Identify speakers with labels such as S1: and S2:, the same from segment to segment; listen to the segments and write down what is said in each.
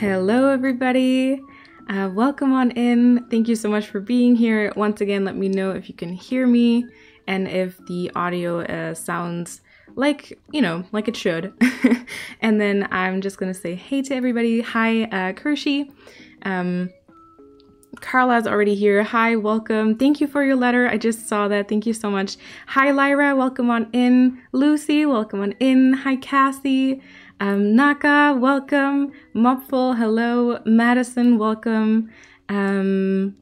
S1: Hello, everybody. Uh, welcome on in. Thank you so much for being here. Once again, let me know if you can hear me and if the audio uh, sounds like, you know, like it should. and then I'm just going to say hey to everybody. Hi, uh, Kershey. Um, Carla's already here. Hi, welcome. Thank you for your letter. I just saw that. Thank you so much. Hi, Lyra. Welcome on in. Lucy, welcome on in. Hi, Cassie. Um, Naka, welcome. Mopful, hello. Madison, welcome. Um,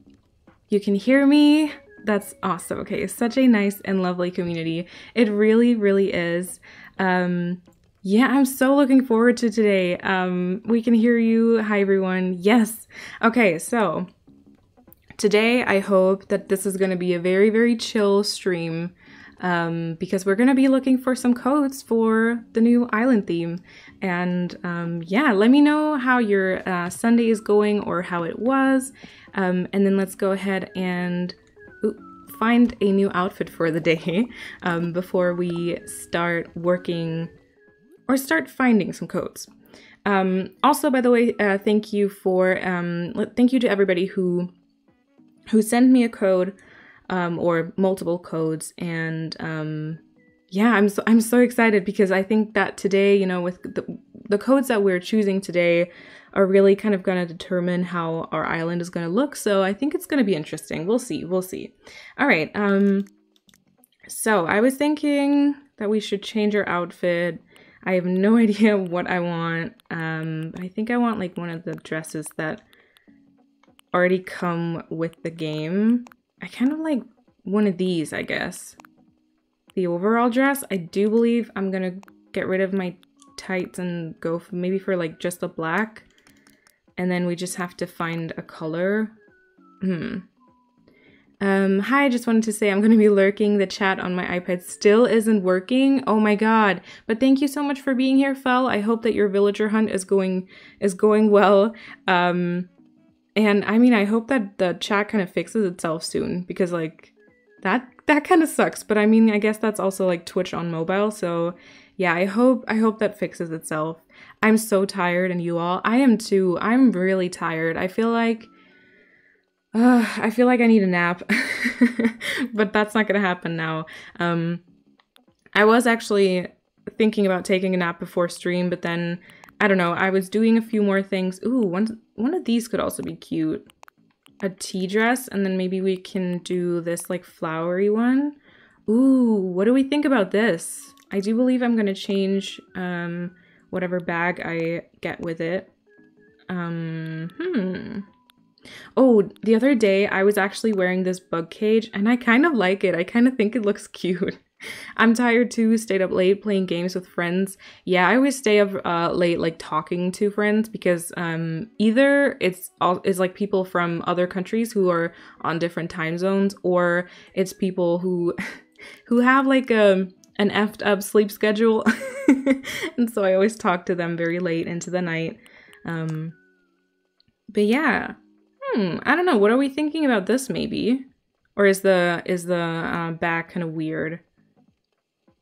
S1: you can hear me. That's awesome. Okay, such a nice and lovely community. It really, really is. Um, yeah, I'm so looking forward to today. Um, we can hear you. Hi, everyone. Yes. Okay, so today I hope that this is going to be a very, very chill stream um, because we're going to be looking for some codes for the new island theme. And um, yeah, let me know how your uh, Sunday is going or how it was. Um, and then let's go ahead and find a new outfit for the day um, before we start working or start finding some codes. Um, also, by the way, uh, thank you for um, thank you to everybody who who sent me a code um, or multiple codes. And um, yeah, I'm so, I'm so excited because I think that today, you know, with the, the codes that we're choosing today are really kind of going to determine how our island is going to look. So I think it's going to be interesting. We'll see. We'll see. All right. Um, so I was thinking that we should change our outfit. I have no idea what I want. Um, I think I want like one of the dresses that already come with the game. I kind of like one of these, I guess. The overall dress, I do believe I'm gonna get rid of my tights and go for, maybe for like just a black. And then we just have to find a color. Hmm. Um, hi, I just wanted to say I'm going to be lurking. The chat on my iPad still isn't working. Oh my god. But thank you so much for being here, Fel. I hope that your villager hunt is going is going well. Um, and I mean, I hope that the chat kind of fixes itself soon because like that that kind of sucks. But I mean, I guess that's also like Twitch on mobile. So yeah, I hope I hope that fixes itself. I'm so tired, and you all, I am too. I'm really tired. I feel like. Uh, I feel like I need a nap, but that's not gonna happen now. Um, I was actually thinking about taking a nap before stream, but then I don't know. I was doing a few more things. Ooh, one one of these could also be cute. A tea dress, and then maybe we can do this like flowery one. Ooh, what do we think about this? I do believe I'm gonna change um whatever bag I get with it. Um, hmm. Oh, the other day I was actually wearing this bug cage and I kind of like it. I kind of think it looks cute. I'm tired too, stayed up late playing games with friends. Yeah, I always stay up uh, late like talking to friends because um, either it's all is like people from other countries who are on different time zones or it's people who who have like a um, an effed up sleep schedule. and so I always talk to them very late into the night. Um, but yeah, hmm, I don't know. What are we thinking about this maybe? Or is the is the uh, back kind of weird?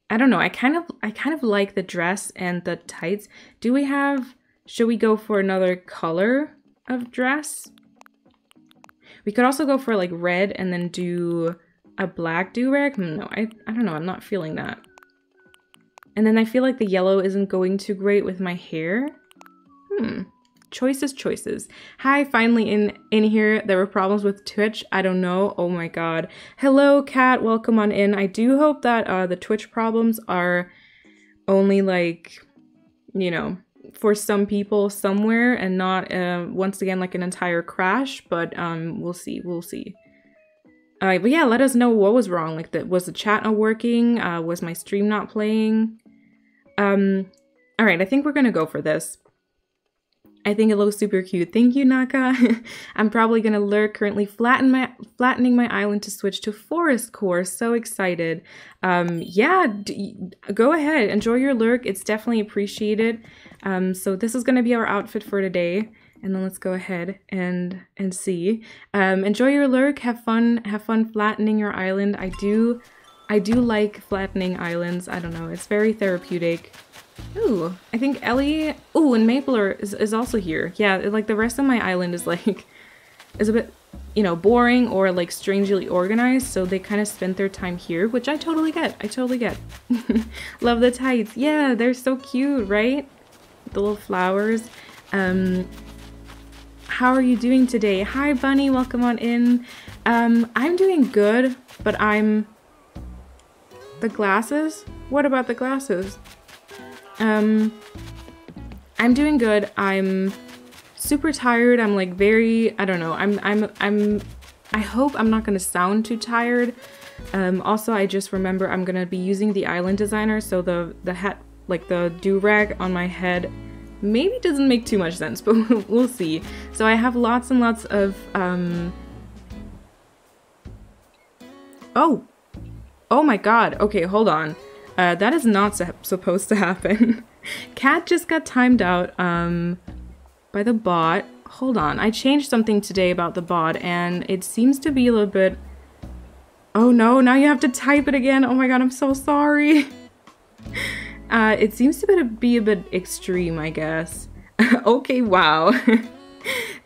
S1: I don't know. I kind of I kind of like the dress and the tights. Do we have should we go for another color of dress? We could also go for like red and then do a black do-rag. Hmm, no, I, I don't know. I'm not feeling that. And then I feel like the yellow isn't going too great with my hair. Hmm choices choices. Hi finally in in here. There were problems with twitch. I don't know. Oh my god. Hello cat welcome on in. I do hope that uh the twitch problems are only like you know for some people somewhere and not uh, once again like an entire crash but um we'll see. We'll see. Uh, but yeah let us know what was wrong. Like that was the chat not working? Uh was my stream not playing? Um all right i think we're gonna go for this I think it looks super cute. Thank you, Naka. I'm probably gonna lurk. Currently flatten my flattening my island to switch to forest core. So excited. Um, yeah, go ahead, enjoy your lurk. It's definitely appreciated. Um, so this is gonna be our outfit for today. And then let's go ahead and and see. Um, enjoy your lurk. Have fun. Have fun flattening your island. I do, I do like flattening islands. I don't know. It's very therapeutic. Ooh, I think Ellie. Ooh, and Mapler is, is also here. Yeah, like the rest of my island is like is a bit, you know, boring or like strangely organized. So they kind of spent their time here, which I totally get. I totally get. Love the tights. Yeah, they're so cute, right? The little flowers. Um, how are you doing today? Hi, Bunny. Welcome on in. Um, I'm doing good, but I'm the glasses. What about the glasses? Um, I'm doing good. I'm super tired. I'm like very, I don't know. I'm, I'm, I'm, I hope I'm not going to sound too tired. Um, also, I just remember I'm going to be using the island designer. So the, the hat, like the do-rag on my head maybe doesn't make too much sense, but we'll see. So I have lots and lots of, um, oh, oh my god. Okay, hold on. Uh, that is not supposed to happen. Cat just got timed out um, by the bot. Hold on, I changed something today about the bot and it seems to be a little bit... Oh no, now you have to type it again. Oh my god, I'm so sorry. Uh, it seems to be a bit extreme, I guess. okay, wow.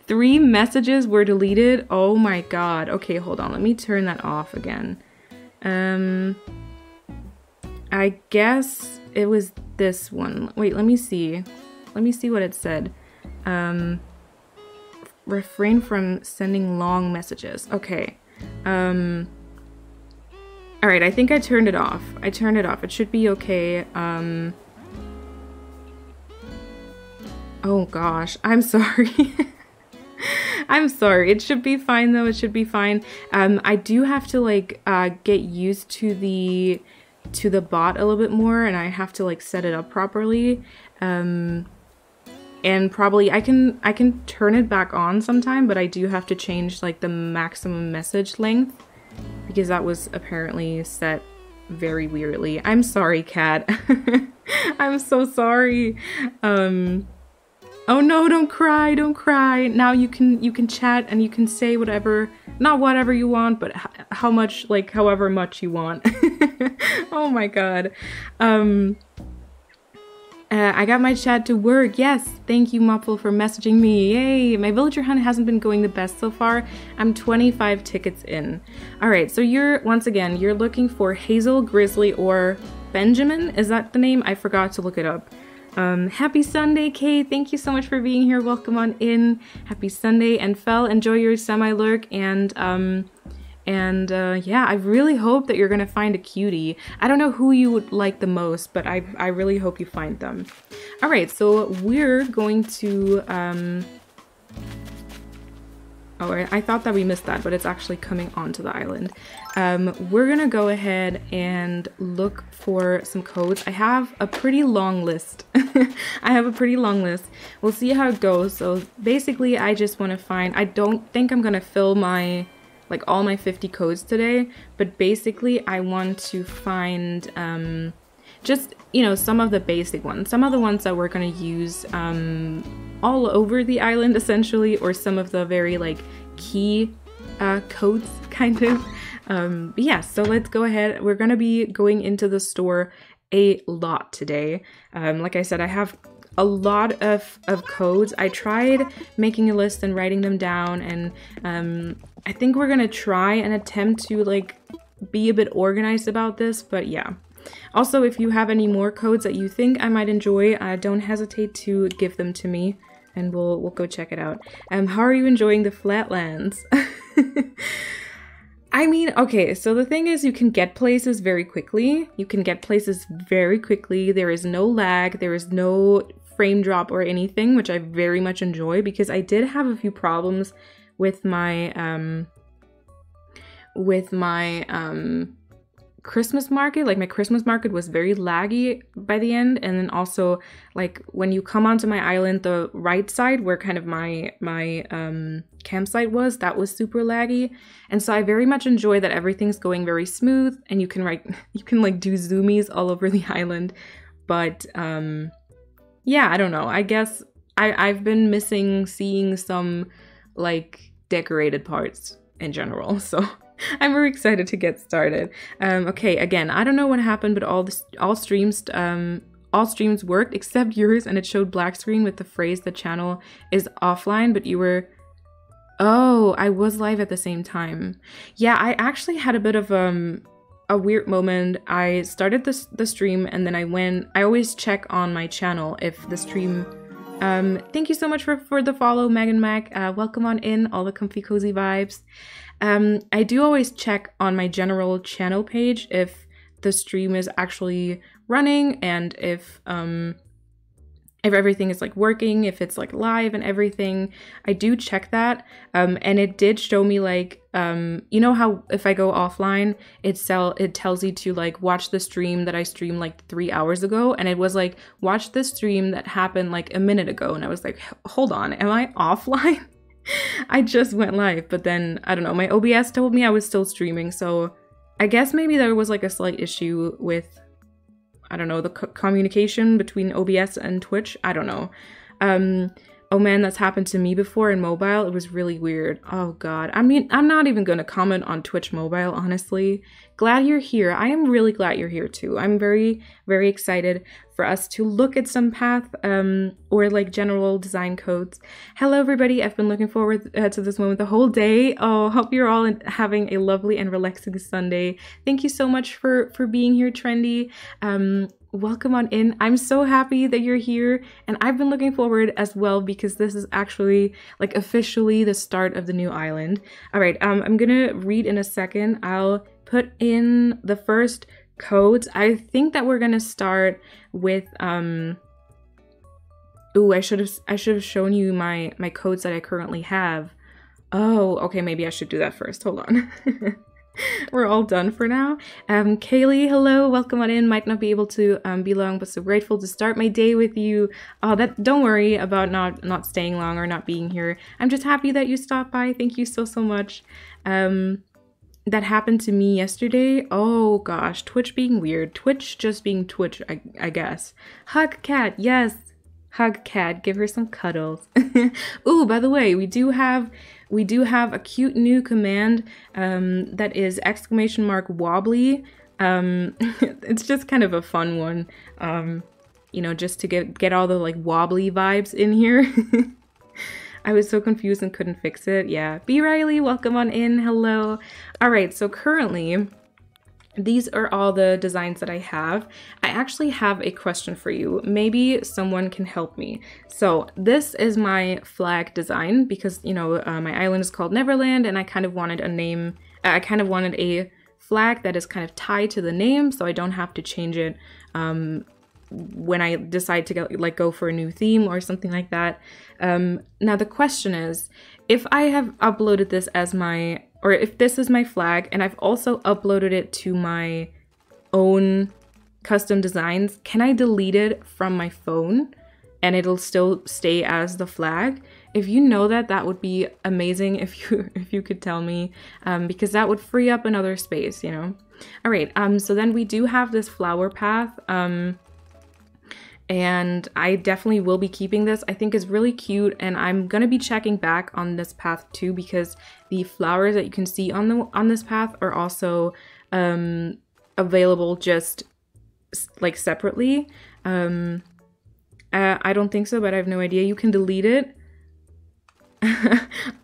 S1: Three messages were deleted. Oh my god. Okay, hold on. Let me turn that off again. Um, I guess it was this one. Wait, let me see. Let me see what it said. Um, refrain from sending long messages. Okay. Um, all right, I think I turned it off. I turned it off. It should be okay. Um, oh gosh, I'm sorry. I'm sorry. It should be fine though. It should be fine. Um, I do have to like uh, get used to the to the bot a little bit more and I have to like set it up properly. Um, and probably I can I can turn it back on sometime, but I do have to change like the maximum message length because that was apparently set very weirdly. I'm sorry, cat. I'm so sorry. Um Oh no, don't cry, don't cry. Now you can you can chat and you can say whatever, not whatever you want, but how much like however much you want. oh my god. Um uh, I got my chat to work. Yes, thank you, Muffle, for messaging me. Yay! My villager hunt hasn't been going the best so far. I'm 25 tickets in. All right, so you're once again you're looking for Hazel, Grizzly, or Benjamin. Is that the name? I forgot to look it up. Um, happy Sunday, Kay. Thank you so much for being here. Welcome on in. Happy Sunday, and Fel, enjoy your semi lurk and um, and uh, yeah, I really hope that you're gonna find a cutie. I don't know who you would like the most, but I, I really hope you find them. All right, so we're going to, um, oh, I thought that we missed that, but it's actually coming onto the island. Um, we're gonna go ahead and look for some codes. I have a pretty long list. I have a pretty long list. We'll see how it goes. So basically, I just want to find, I don't think I'm gonna fill my like all my 50 codes today, but basically I want to find um, just, you know, some of the basic ones, some of the ones that we're going to use um, all over the island essentially, or some of the very like key uh, codes kind of. Um, yeah, so let's go ahead. We're going to be going into the store a lot today. Um, like I said, I have a lot of, of codes. I tried making a list and writing them down and um, I think we're gonna try and attempt to like be a bit organized about this, but yeah. Also, if you have any more codes that you think I might enjoy, uh, don't hesitate to give them to me and we'll, we'll go check it out. Um, how are you enjoying the Flatlands? I mean, okay, so the thing is you can get places very quickly. You can get places very quickly. There is no lag. There is no frame drop or anything, which I very much enjoy because I did have a few problems with my um with my um Christmas market. Like my Christmas market was very laggy by the end, and then also like when you come onto my island, the right side where kind of my my um, campsite was, that was super laggy. And so I very much enjoy that everything's going very smooth, and you can like you can like do zoomies all over the island. But um, yeah, I don't know. I guess I, I've been missing seeing some like decorated parts in general. So I'm very excited to get started. Um, okay, again, I don't know what happened, but all the all streams, um, all streams worked except yours, and it showed black screen with the phrase the channel is offline, but you were. Oh, I was live at the same time. Yeah, I actually had a bit of um a weird moment. I started this the stream and then I went. I always check on my channel if the stream. Um, thank you so much for for the follow, Megan Mac. Uh, welcome on in, all the comfy cozy vibes. Um, I do always check on my general channel page if the stream is actually running and if um if everything is like working, if it's like live and everything. I do check that. Um, and it did show me like, um, you know how if I go offline, it sell it tells you to like watch the stream that I streamed like three hours ago, and it was like watch the stream that happened like a minute ago, and I was like, hold on, am I offline? I just went live, but then I don't know. My OBS told me I was still streaming, so I guess maybe there was like a slight issue with I don't know, the co communication between OBS and Twitch. I don't know. Um, oh man, that's happened to me before in mobile. It was really weird. Oh god. I mean, I'm not even to comment on Twitch mobile, honestly. Glad you're here. I am really glad you're here too. I'm very, very excited for us to look at some path um, or like general design codes. Hello, everybody. I've been looking forward uh, to this moment the whole day. Oh, hope you're all having a lovely and relaxing Sunday. Thank you so much for for being here, Trendy. Um, welcome on in. I'm so happy that you're here and I've been looking forward as well because this is actually like officially the start of the new island. All right, um, I'm gonna read in a second. I'll put in the first codes. I think that we're gonna start with um. Ooh, I should have I should have shown you my my codes that I currently have. Oh, okay, maybe I should do that first. Hold on. We're all done for now. Um, Kaylee, hello, welcome on in. Might not be able to um, be long, but so grateful to start my day with you. Oh, that don't worry about not not staying long or not being here. I'm just happy that you stopped by. Thank you so so much. Um, that happened to me yesterday. Oh gosh, Twitch being weird. Twitch just being Twitch, I, I guess. Hug cat, yes. Hug cat, give her some cuddles. Ooh, by the way, we do have we do have a cute new command um, that is exclamation mark wobbly. Um, it's just kind of a fun one, um, you know, just to get get all the like wobbly vibes in here. I was so confused and couldn't fix it. Yeah. B. Riley, welcome on in. Hello. All right. So currently, these are all the designs that I have. I actually have a question for you. Maybe someone can help me. So this is my flag design because, you know, uh, my island is called Neverland and I kind of wanted a name, I kind of wanted a flag that is kind of tied to the name so I don't have to change it um, when I decide to go, like go for a new theme or something like that. Um, now the question is, if I have uploaded this as my or if this is my flag and I've also uploaded it to my own custom designs, can I delete it from my phone and it'll still stay as the flag? If you know that, that would be amazing if you if you could tell me, um, because that would free up another space, you know. All right, um, so then we do have this flower path. Um, and I definitely will be keeping this. I think is really cute and I'm going to be checking back on this path too because the flowers that you can see on the on this path are also um, available just like separately. Um, uh, I don't think so, but I have no idea. You can delete it.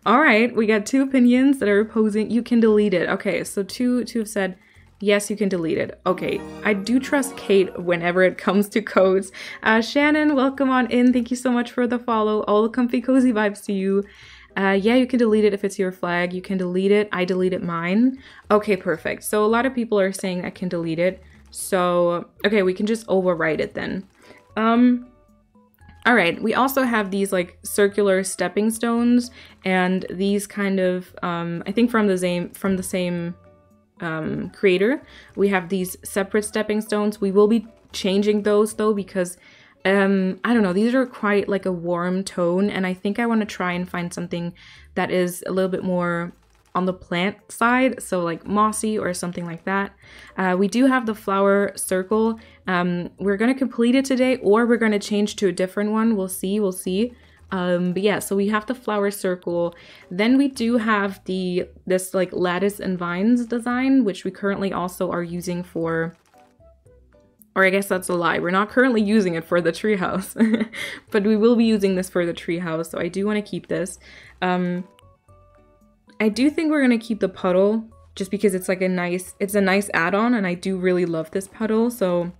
S1: All right, we got two opinions that are opposing. You can delete it. Okay, so two two have said Yes, you can delete it. Okay, I do trust Kate whenever it comes to codes. Uh, Shannon, welcome on in. Thank you so much for the follow. All the comfy cozy vibes to you. Uh, yeah, you can delete it if it's your flag. You can delete it. I deleted mine. Okay, perfect. So a lot of people are saying I can delete it. So, okay, we can just overwrite it then. Um, all right, we also have these like circular stepping stones and these kind of, um, I think from the same, from the same um, creator. We have these separate stepping stones. We will be changing those though because um, I don't know, these are quite like a warm tone and I think I want to try and find something that is a little bit more on the plant side, so like mossy or something like that. Uh, we do have the flower circle. Um, we're going to complete it today or we're going to change to a different one. We'll see, we'll see. Um, but yeah, so we have the flower circle. Then we do have the this like lattice and vines design, which we currently also are using for or I guess that's a lie. We're not currently using it for the treehouse, but we will be using this for the treehouse. So I do want to keep this. Um, I do think we're gonna keep the puddle just because it's like a nice, it's a nice add-on, and I do really love this puddle. So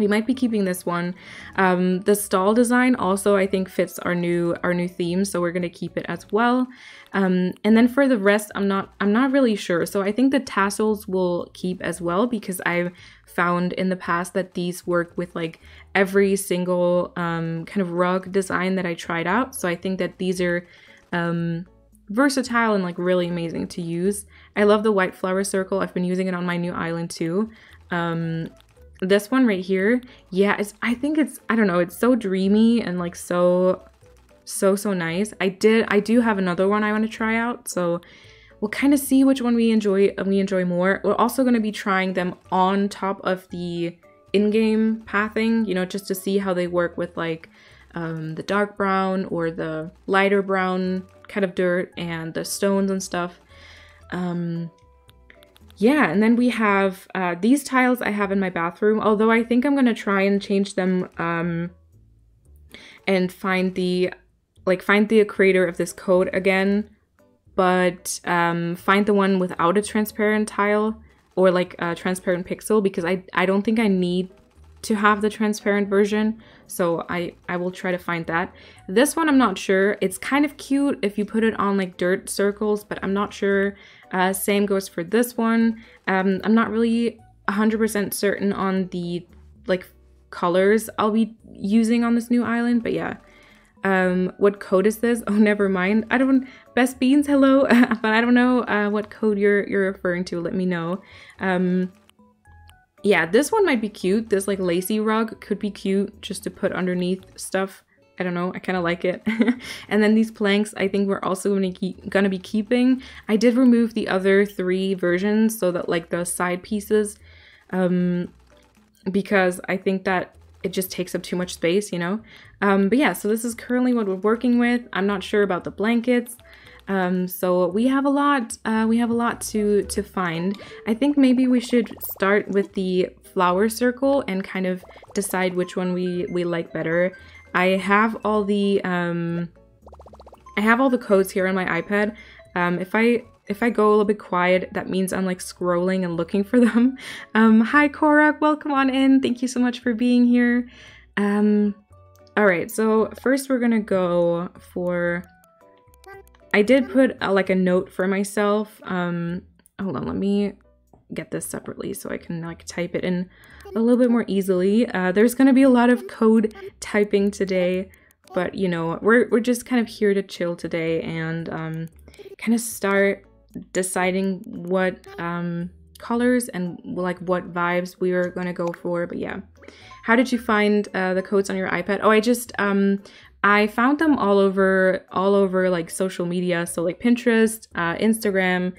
S1: we might be keeping this one. Um, the stall design also I think fits our new our new theme, so we're gonna keep it as well. Um, and then for the rest, I'm not I'm not really sure. So I think the tassels will keep as well because I've found in the past that these work with like every single um, kind of rug design that I tried out. So I think that these are um, versatile and like really amazing to use. I love the white flower circle. I've been using it on my new island too. Um, this one right here, yeah, it's, I think it's, I don't know, it's so dreamy and like so, so, so nice. I did, I do have another one I want to try out, so we'll kind of see which one we enjoy, we enjoy more. We're also going to be trying them on top of the in-game pathing, you know, just to see how they work with like um, the dark brown or the lighter brown kind of dirt and the stones and stuff. Um, yeah, and then we have uh, these tiles I have in my bathroom, although I think I'm going to try and change them um, and find the, like, find the creator of this code again, but um, find the one without a transparent tile or, like, a transparent pixel because I, I don't think I need to have the transparent version, so I, I will try to find that. This one I'm not sure. It's kind of cute if you put it on, like, dirt circles, but I'm not sure uh, same goes for this one. Um, I'm not really 100% certain on the like colors I'll be using on this new island, but yeah. Um, what code is this? Oh, never mind. I don't. Best beans, hello, but I don't know uh, what code you're you're referring to. Let me know. Um, yeah, this one might be cute. This like lacy rug could be cute just to put underneath stuff. I don't know, I kind of like it. and then these planks, I think we're also gonna, keep, gonna be keeping. I did remove the other three versions so that like the side pieces, um, because I think that it just takes up too much space, you know? Um, but yeah, so this is currently what we're working with. I'm not sure about the blankets. Um, so we have a lot, uh, we have a lot to, to find. I think maybe we should start with the flower circle and kind of decide which one we, we like better. I have all the um, I have all the codes here on my iPad. Um, if I if I go a little bit quiet, that means I'm like scrolling and looking for them. Um, hi Korak, welcome on in. Thank you so much for being here. Um, all right, so first we're gonna go for. I did put a, like a note for myself. Um, hold on, let me get this separately so I can like type it in a little bit more easily. Uh, there's going to be a lot of code typing today, but you know, we're, we're just kind of here to chill today and um, kind of start deciding what um, colors and like what vibes we are going to go for. But yeah, how did you find uh, the codes on your iPad? Oh, I just, um, I found them all over, all over like social media. So like Pinterest, uh, Instagram,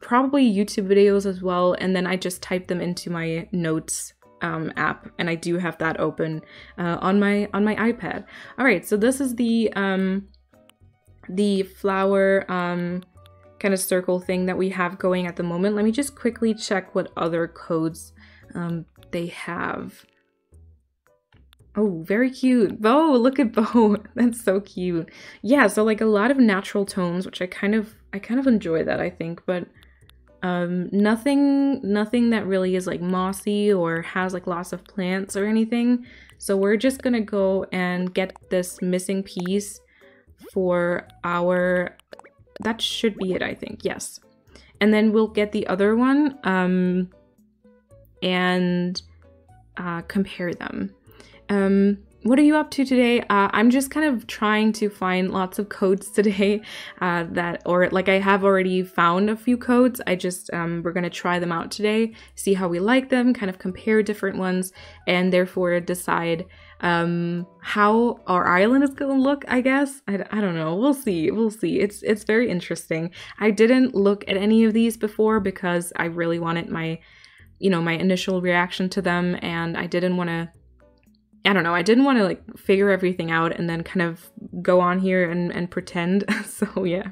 S1: probably YouTube videos as well. And then I just typed them into my notes um, app, and I do have that open uh, on my on my iPad. All right, so this is the um, the flower um, kind of circle thing that we have going at the moment. Let me just quickly check what other codes um, they have. Oh, very cute. Bo, look at Bo. That's so cute. Yeah, so like a lot of natural tones, which I kind of I kind of enjoy that, I think, but um, nothing, nothing that really is like mossy or has like lots of plants or anything. So we're just gonna go and get this missing piece for our, that should be it, I think, yes. And then we'll get the other one um, and uh, compare them. Um, what are you up to today? Uh, I'm just kind of trying to find lots of codes today uh, that, or like I have already found a few codes. I just, um, we're going to try them out today, see how we like them, kind of compare different ones, and therefore decide um, how our island is going to look, I guess. I, I don't know. We'll see. We'll see. It's, it's very interesting. I didn't look at any of these before because I really wanted my, you know, my initial reaction to them and I didn't want to I don't know, I didn't want to like figure everything out and then kind of go on here and, and pretend. so yeah,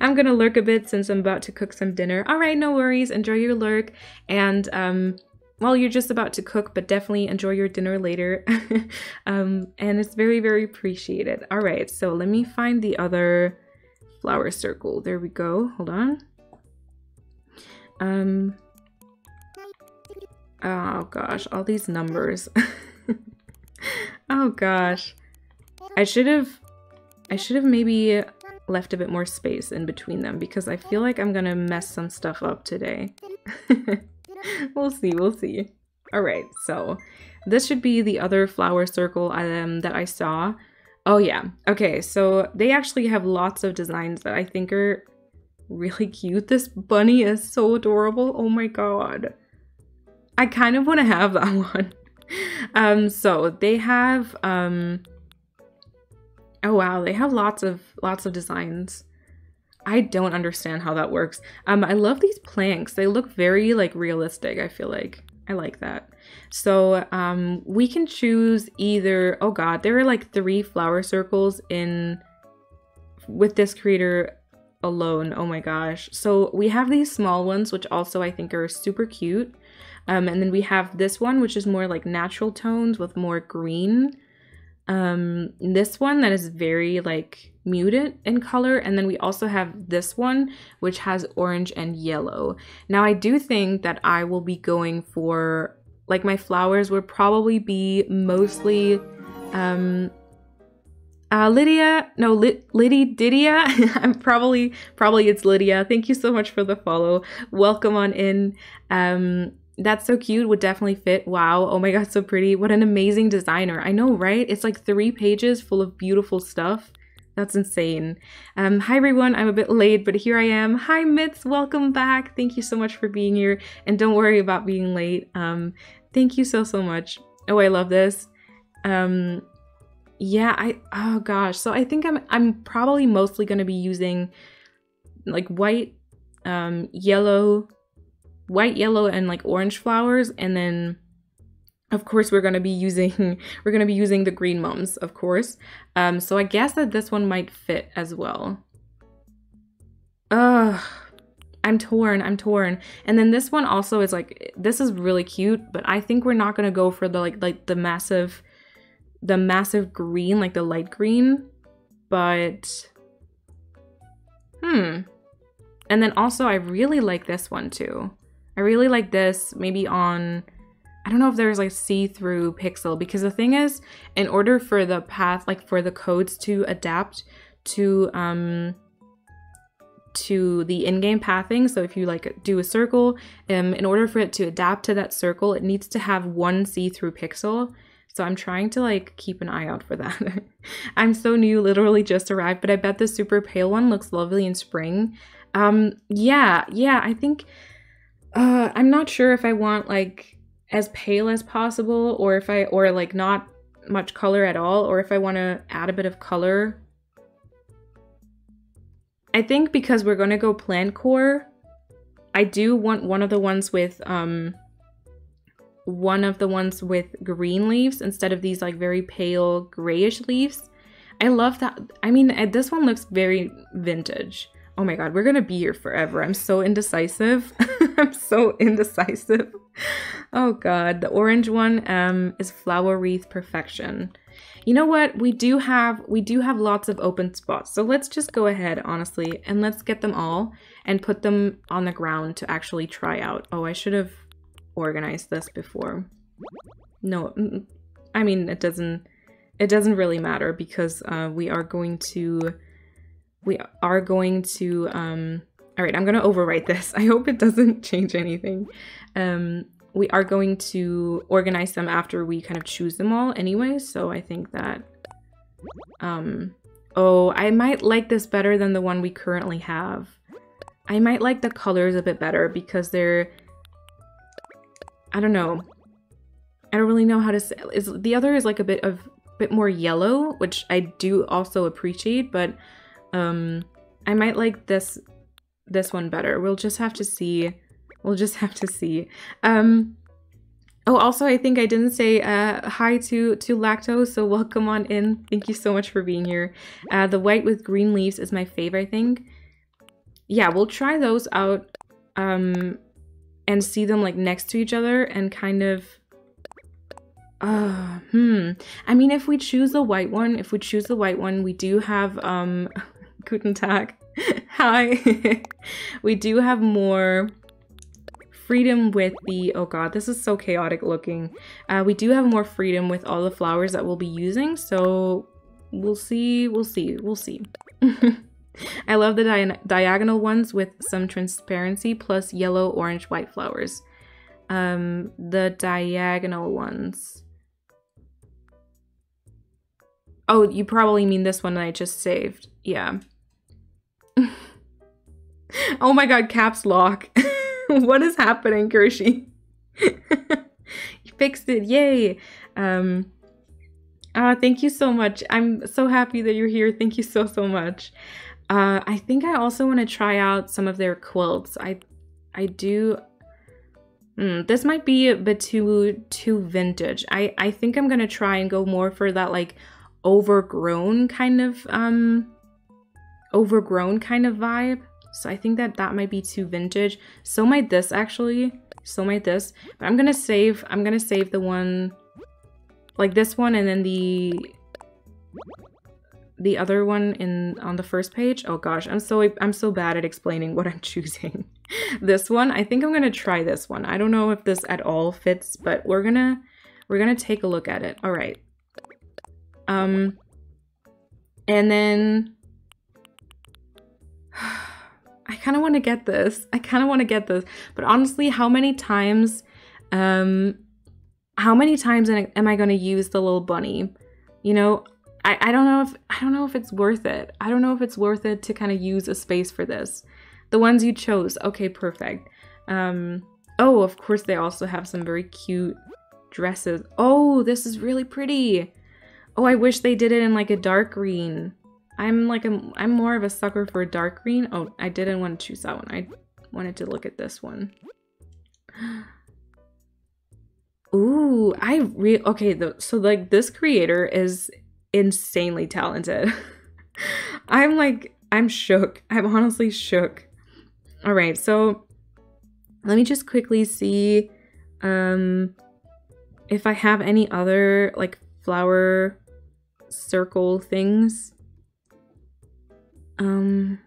S1: I'm gonna lurk a bit since I'm about to cook some dinner. All right, no worries, enjoy your lurk. And um, well, you're just about to cook, but definitely enjoy your dinner later. um, and it's very, very appreciated. All right, so let me find the other flower circle. There we go. Hold on. Um. Oh gosh, all these numbers. oh gosh. I should have I should have maybe left a bit more space in between them because I feel like I'm gonna mess some stuff up today. we'll see, we'll see. Alright, so this should be the other flower circle um, that I saw. Oh yeah, okay, so they actually have lots of designs that I think are really cute. This bunny is so adorable. Oh my god. I kind of want to have that one. Um, so they have um Oh wow, they have lots of lots of designs. I don't understand how that works. Um, I love these planks. They look very like realistic, I feel like. I like that. So um, we can choose either, oh god, there are like three flower circles in, with this creator alone. Oh my gosh. So we have these small ones, which also I think are super cute. Um, and then we have this one, which is more like natural tones with more green um this one that is very like muted in color and then we also have this one which has orange and yellow now i do think that i will be going for like my flowers would probably be mostly um uh, Lydia, no, Lyd Liddy Didia. I'm probably, probably it's Lydia. Thank you so much for the follow. Welcome on in. Um, that's so cute would definitely fit. Wow oh my god so pretty. What an amazing designer. I know right? It's like three pages full of beautiful stuff. That's insane. Um hi everyone. I'm a bit late but here i am. Hi mitz. Welcome back. Thank you so much for being here. And don't worry about being late. Um thank you so so much. Oh i love this. Um yeah i oh gosh. So i think i'm i'm probably mostly going to be using like white um yellow white, yellow, and like orange flowers. And then of course we're going to be using we're going to be using the green mums of course. Um so i guess that this one might fit as well. Ugh, i'm torn i'm torn. And then this one also is like this is really cute but i think we're not going to go for the like like the massive the massive green like the light green but hmm. And then also i really like this one too I really like this maybe on I don't know if there's like see-through pixel because the thing is in order for the path like for the codes to adapt to um to the in-game pathing so if you like do a circle um in order for it to adapt to that circle it needs to have one see-through pixel so I'm trying to like keep an eye out for that. I'm so new, literally just arrived, but I bet the super pale one looks lovely in spring. Um yeah, yeah, I think uh, I'm not sure if I want like as pale as possible or if I, or like not much color at all, or if I want to add a bit of color. I'm so indecisive. Oh god, the orange one um is flower wreath perfection. You know what? We do have we do have lots of open spots. So let's just go ahead, honestly, and let's get them all and put them on the ground to actually try out. Oh, I should have organized this before. No, I mean it doesn't it doesn't really matter because uh, we are going to we are going to, um, all right, I'm to overwrite this. I hope it doesn't change anything. Um, we are going to organize them after we kind of choose them all anyway. So I think that, um, oh, I might like this better than the one we currently have. I might like the colors a bit better because they're, I don't know. I don't really know how to say, is the other is like a bit of, bit more yellow, which I do also appreciate, but um, I might like this this one better. We'll just have to see. We'll just have to see. Um, oh, also, I think I didn't say uh, hi to to lactose, so welcome on in. Thank you so much for being here. Uh, the white with green leaves is my favorite, I think. Yeah, we'll try those out. Um, and see them like next to each other and kind of uh hmm i mean if we choose the white one if we choose the white one we do have um guten tag hi we do have more freedom with the oh god this is so chaotic looking uh we do have more freedom with all the flowers that we'll be using so we'll see we'll see we'll see I love the di diagonal ones with some transparency plus yellow, orange, white flowers. Um, the diagonal ones. Oh, you probably mean this one that I just saved. Yeah. Oh my god, caps lock. what is happening, Kershi? you fixed it, yay! Um, uh, thank you so much. I'm so happy that you're here. Thank you so, so much. Uh, I think I also want to try out some of their quilts. I, I do. Mm, this might be a bit too too vintage. I I think I'm gonna try and go more for that like overgrown kind of um overgrown kind of vibe. So I think that that might be too vintage. So might this actually. So might this. But I'm gonna save. I'm gonna save the one like this one and then the the other one in on the first page oh gosh i'm so i'm so bad at explaining what i'm choosing this one i think i'm gonna try this one i don't know if this at all fits but we're gonna we're gonna take a look at it all right um and then i kind of want to get this i kind of want to get this but honestly how many times um how many times am i going to use the little bunny you know I, I don't know if I don't know if it's worth it. I don't know if it's worth it to kind of use a space for this. The ones you chose, okay, perfect. Um, oh, of course they also have some very cute dresses. Oh, this is really pretty. Oh, I wish they did it in like a dark green. I'm like a, I'm more of a sucker for dark green. Oh, I didn't want to choose that one. I wanted to look at this one. Ooh, I re okay. The, so like this creator is insanely talented. I'm like, I'm shook. I'm honestly shook. All right, so let me just quickly see um, if I have any other like flower circle things. Um,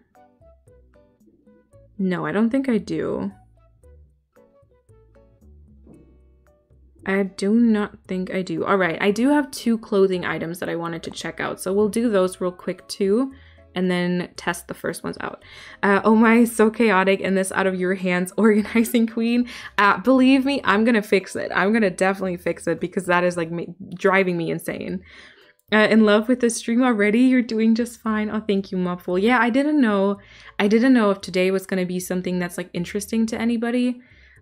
S1: no, I don't think I do. I do not think I do. All right, I do have two clothing items that I wanted to check out. So we'll do those real quick too and then test the first ones out. Uh, oh my, so chaotic and this out of your hands organizing queen. Uh, believe me, I'm gonna fix it. I'm gonna definitely fix it because that is like driving me insane. Uh, in love with the stream already? You're doing just fine. Oh, thank you, Muffle. Yeah, I didn't know. I didn't know if today was gonna be something that's like interesting to anybody.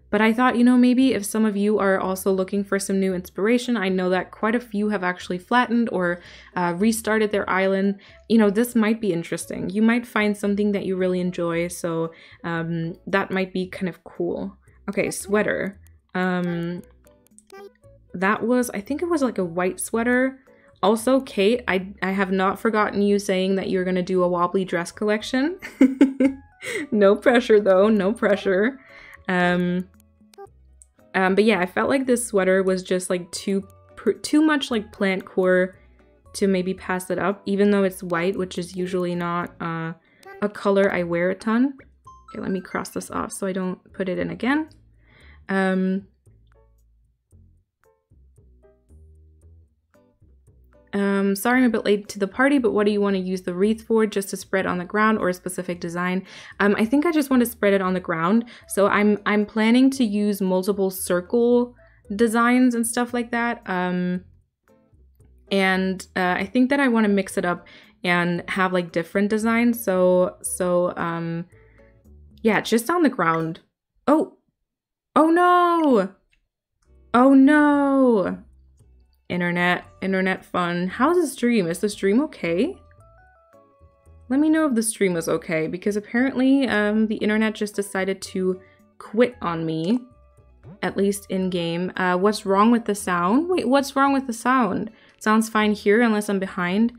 S1: But I thought, you know, maybe if some of you are also looking for some new inspiration, I know that quite a few have actually flattened or uh, restarted their island. You know, this might be interesting. You might find something that you really enjoy, so um, that might be kind of cool. Okay, sweater. Um, that was, I think it was like a white sweater. Also, Kate, I, I have not forgotten you saying that you're going to do a wobbly dress collection. no pressure though, no pressure. Um, um, but yeah, I felt like this sweater was just like too too much like plant core to maybe pass it up, even though it's white, which is usually not uh, a color I wear a ton. Okay, let me cross this off so I don't put it in again. Um, Um, sorry I'm a bit late to the party, but what do you want to use the wreath for? Just to spread on the ground or a specific design? Um, I think I just want to spread it on the ground. So I'm, I'm planning to use multiple circle designs and stuff like that. Um, and uh, I think that I want to mix it up and have like different designs. So, so um, yeah, just on the ground. Oh, oh no. Oh no. Internet, internet fun. How's the stream? Is the stream okay? Let me know if the stream was okay, because apparently um, the internet just decided to quit on me, at least in-game. Uh, what's wrong with the sound? Wait, what's wrong with the sound? Sounds fine here unless I'm behind.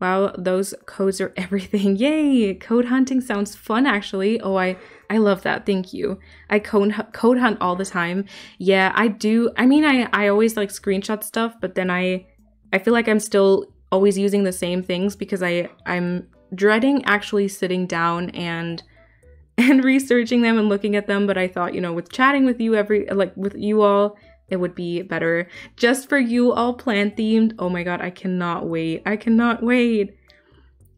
S1: Wow, those codes are everything. Yay! Code hunting sounds fun, actually. Oh, I I love that. Thank you. I code code hunt all the time. Yeah, I do. I mean, I I always like screenshot stuff, but then I I feel like I'm still always using the same things because I I'm dreading actually sitting down and and researching them and looking at them, but I thought, you know, with chatting with you every like with you all, it would be better. Just for you all plant themed. Oh my god, I cannot wait. I cannot wait.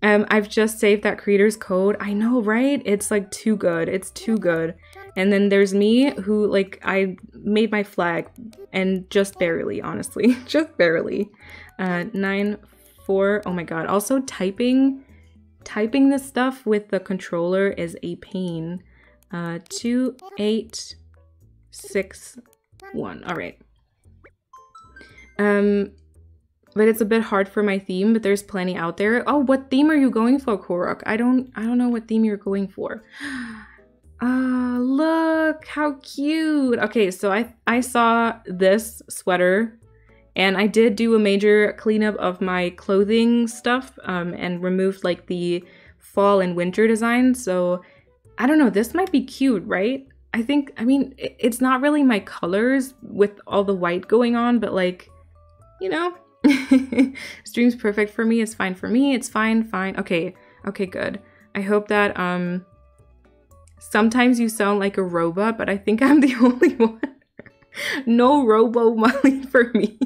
S1: Um, I've just saved that creator's code. I know, right? It's like too good. It's too good. And then there's me who like I made my flag and just barely, honestly, just barely. Uh, nine, four. Oh my god. Also typing, typing this stuff with the controller is a pain. Uh, two, eight, six, one. All right. Um, but it's a bit hard for my theme, but there's plenty out there. Oh, what theme are you going for, Korok? I don't I don't know what theme you're going for. Ah, uh, look how cute. Okay, so I I saw this sweater and I did do a major cleanup of my clothing stuff um, and removed like the fall and winter designs. So I don't know, this might be cute, right? I think, I mean, it's not really my colors with all the white going on, but like, you know, stream's perfect for me. It's fine for me. It's fine, fine. Okay, okay, good. I hope that, um, sometimes you sound like a robot, but I think I'm the only one. no robo money for me.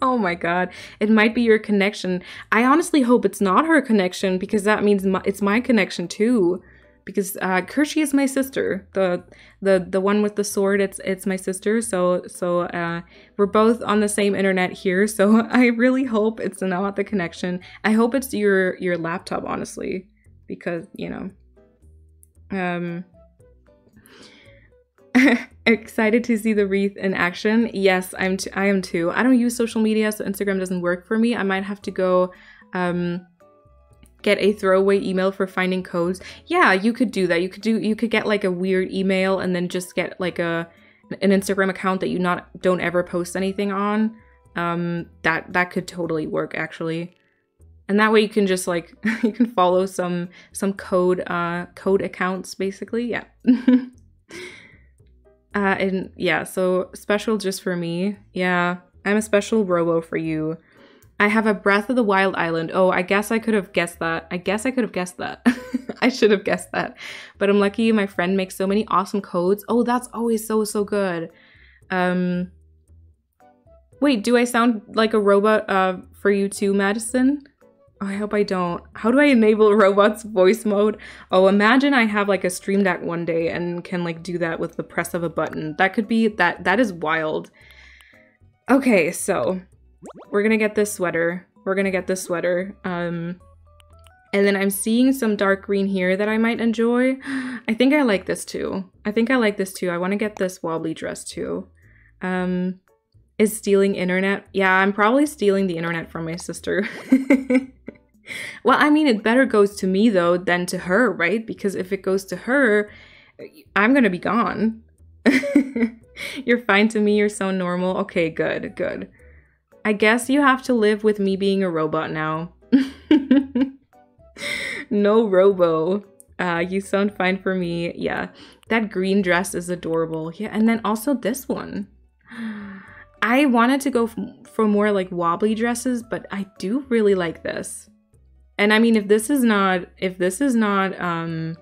S1: oh my god. It might be your connection. I honestly hope it's not her connection because that means my, it's my connection too because uh, Kershi is my sister. The the the one with the sword. It's it's my sister. So so uh, we're both on the same internet here. So I really hope it's not the connection. I hope it's your your laptop, honestly, because you know. Um. excited to see the wreath in action. Yes, I'm. T- I am too. I don't use social media, so Instagram doesn't work for me. I might have to go. Um, get a throwaway email for finding codes. Yeah, you could do that. You could do you could get like a weird email and then just get like a an Instagram account that you not don't ever post anything on. Um that that could totally work actually. And that way you can just like you can follow some some code uh code accounts basically. Yeah. uh and yeah, so special just for me. Yeah. I'm a special robo for you. I have a Breath of the Wild island. Oh, I guess I could have guessed that. I guess I could have guessed that. I should have guessed that. But I'm lucky my friend makes so many awesome codes. Oh, that's always so, so good. Um, wait, do I sound like a robot uh, for you too, Madison? Oh, I hope I don't. How do I enable robot's voice mode? Oh, imagine I have like a stream deck one day and can like do that with the press of a button. That could be, that. that is wild. Okay, so we're gonna get this sweater. We're gonna get this sweater. Um, and then I'm seeing some dark green here that I might enjoy. I think I like this too. I think I like this too. I want to get this wobbly dress too. Um, is stealing internet? Yeah, I'm probably stealing the internet from my sister. well, I mean, it better goes to me though than to her, right? Because if it goes to her, I'm gonna be gone. you're fine to me. You're so normal. Okay, good, good. I guess you have to live with me being a robot now. no robo. Uh, you sound fine for me. Yeah, that green dress is adorable. Yeah, and then also this one. I wanted to go for more like wobbly dresses, but I do really like this. And I mean, if this is not, if this is not, um,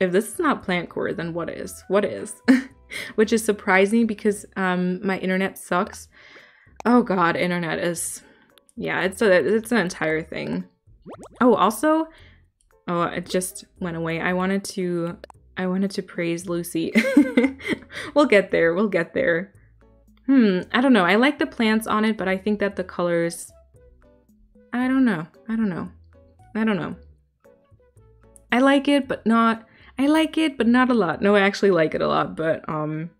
S1: if this is not plant core, then what is? What is? Which is surprising because um, my internet sucks. Oh god, internet is yeah, it's a it's an entire thing. Oh, also, oh, it just went away. I wanted to I wanted to praise Lucy. we'll get there. We'll get there. Hmm, I don't know. I like the plants on it, but I think that the colors I don't know. I don't know. I don't know. I like it, but not I like it, but not a lot. No, I actually like it a lot, but um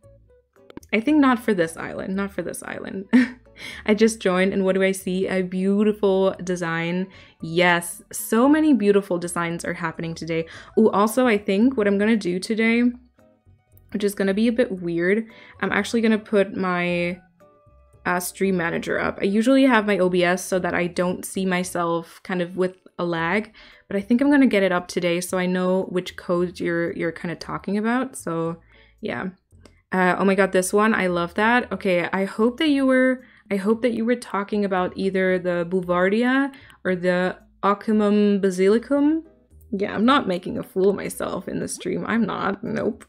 S1: I think not for this island. Not for this island. I just joined and what do I see? A beautiful design. Yes, so many beautiful designs are happening today. Oh, also I think what I'm gonna do today, which is gonna be a bit weird, I'm actually gonna put my uh, stream manager up. I usually have my OBS so that I don't see myself kind of with a lag, but I think I'm gonna get it up today so I know which codes you're you're kind of talking about. So yeah. Uh, oh my god, this one I love that. Okay, I hope that you were I hope that you were talking about either the Bouvardia or the Ocimum basilicum. Yeah, I'm not making a fool of myself in the stream. I'm not. Nope.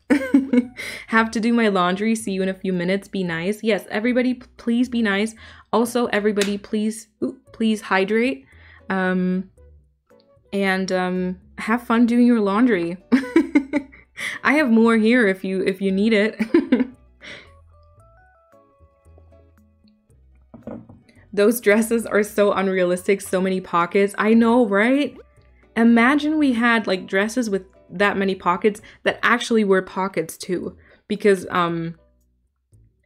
S1: Have to do my laundry. See you in a few minutes. Be nice. Yes, everybody, please be nice. Also, everybody, please, ooh, please hydrate. Um, and um, have fun doing your laundry. I have more here if you if you need it. Those dresses are so unrealistic, so many pockets. I know, right? Imagine we had like dresses with that many pockets that actually were pockets too. Because um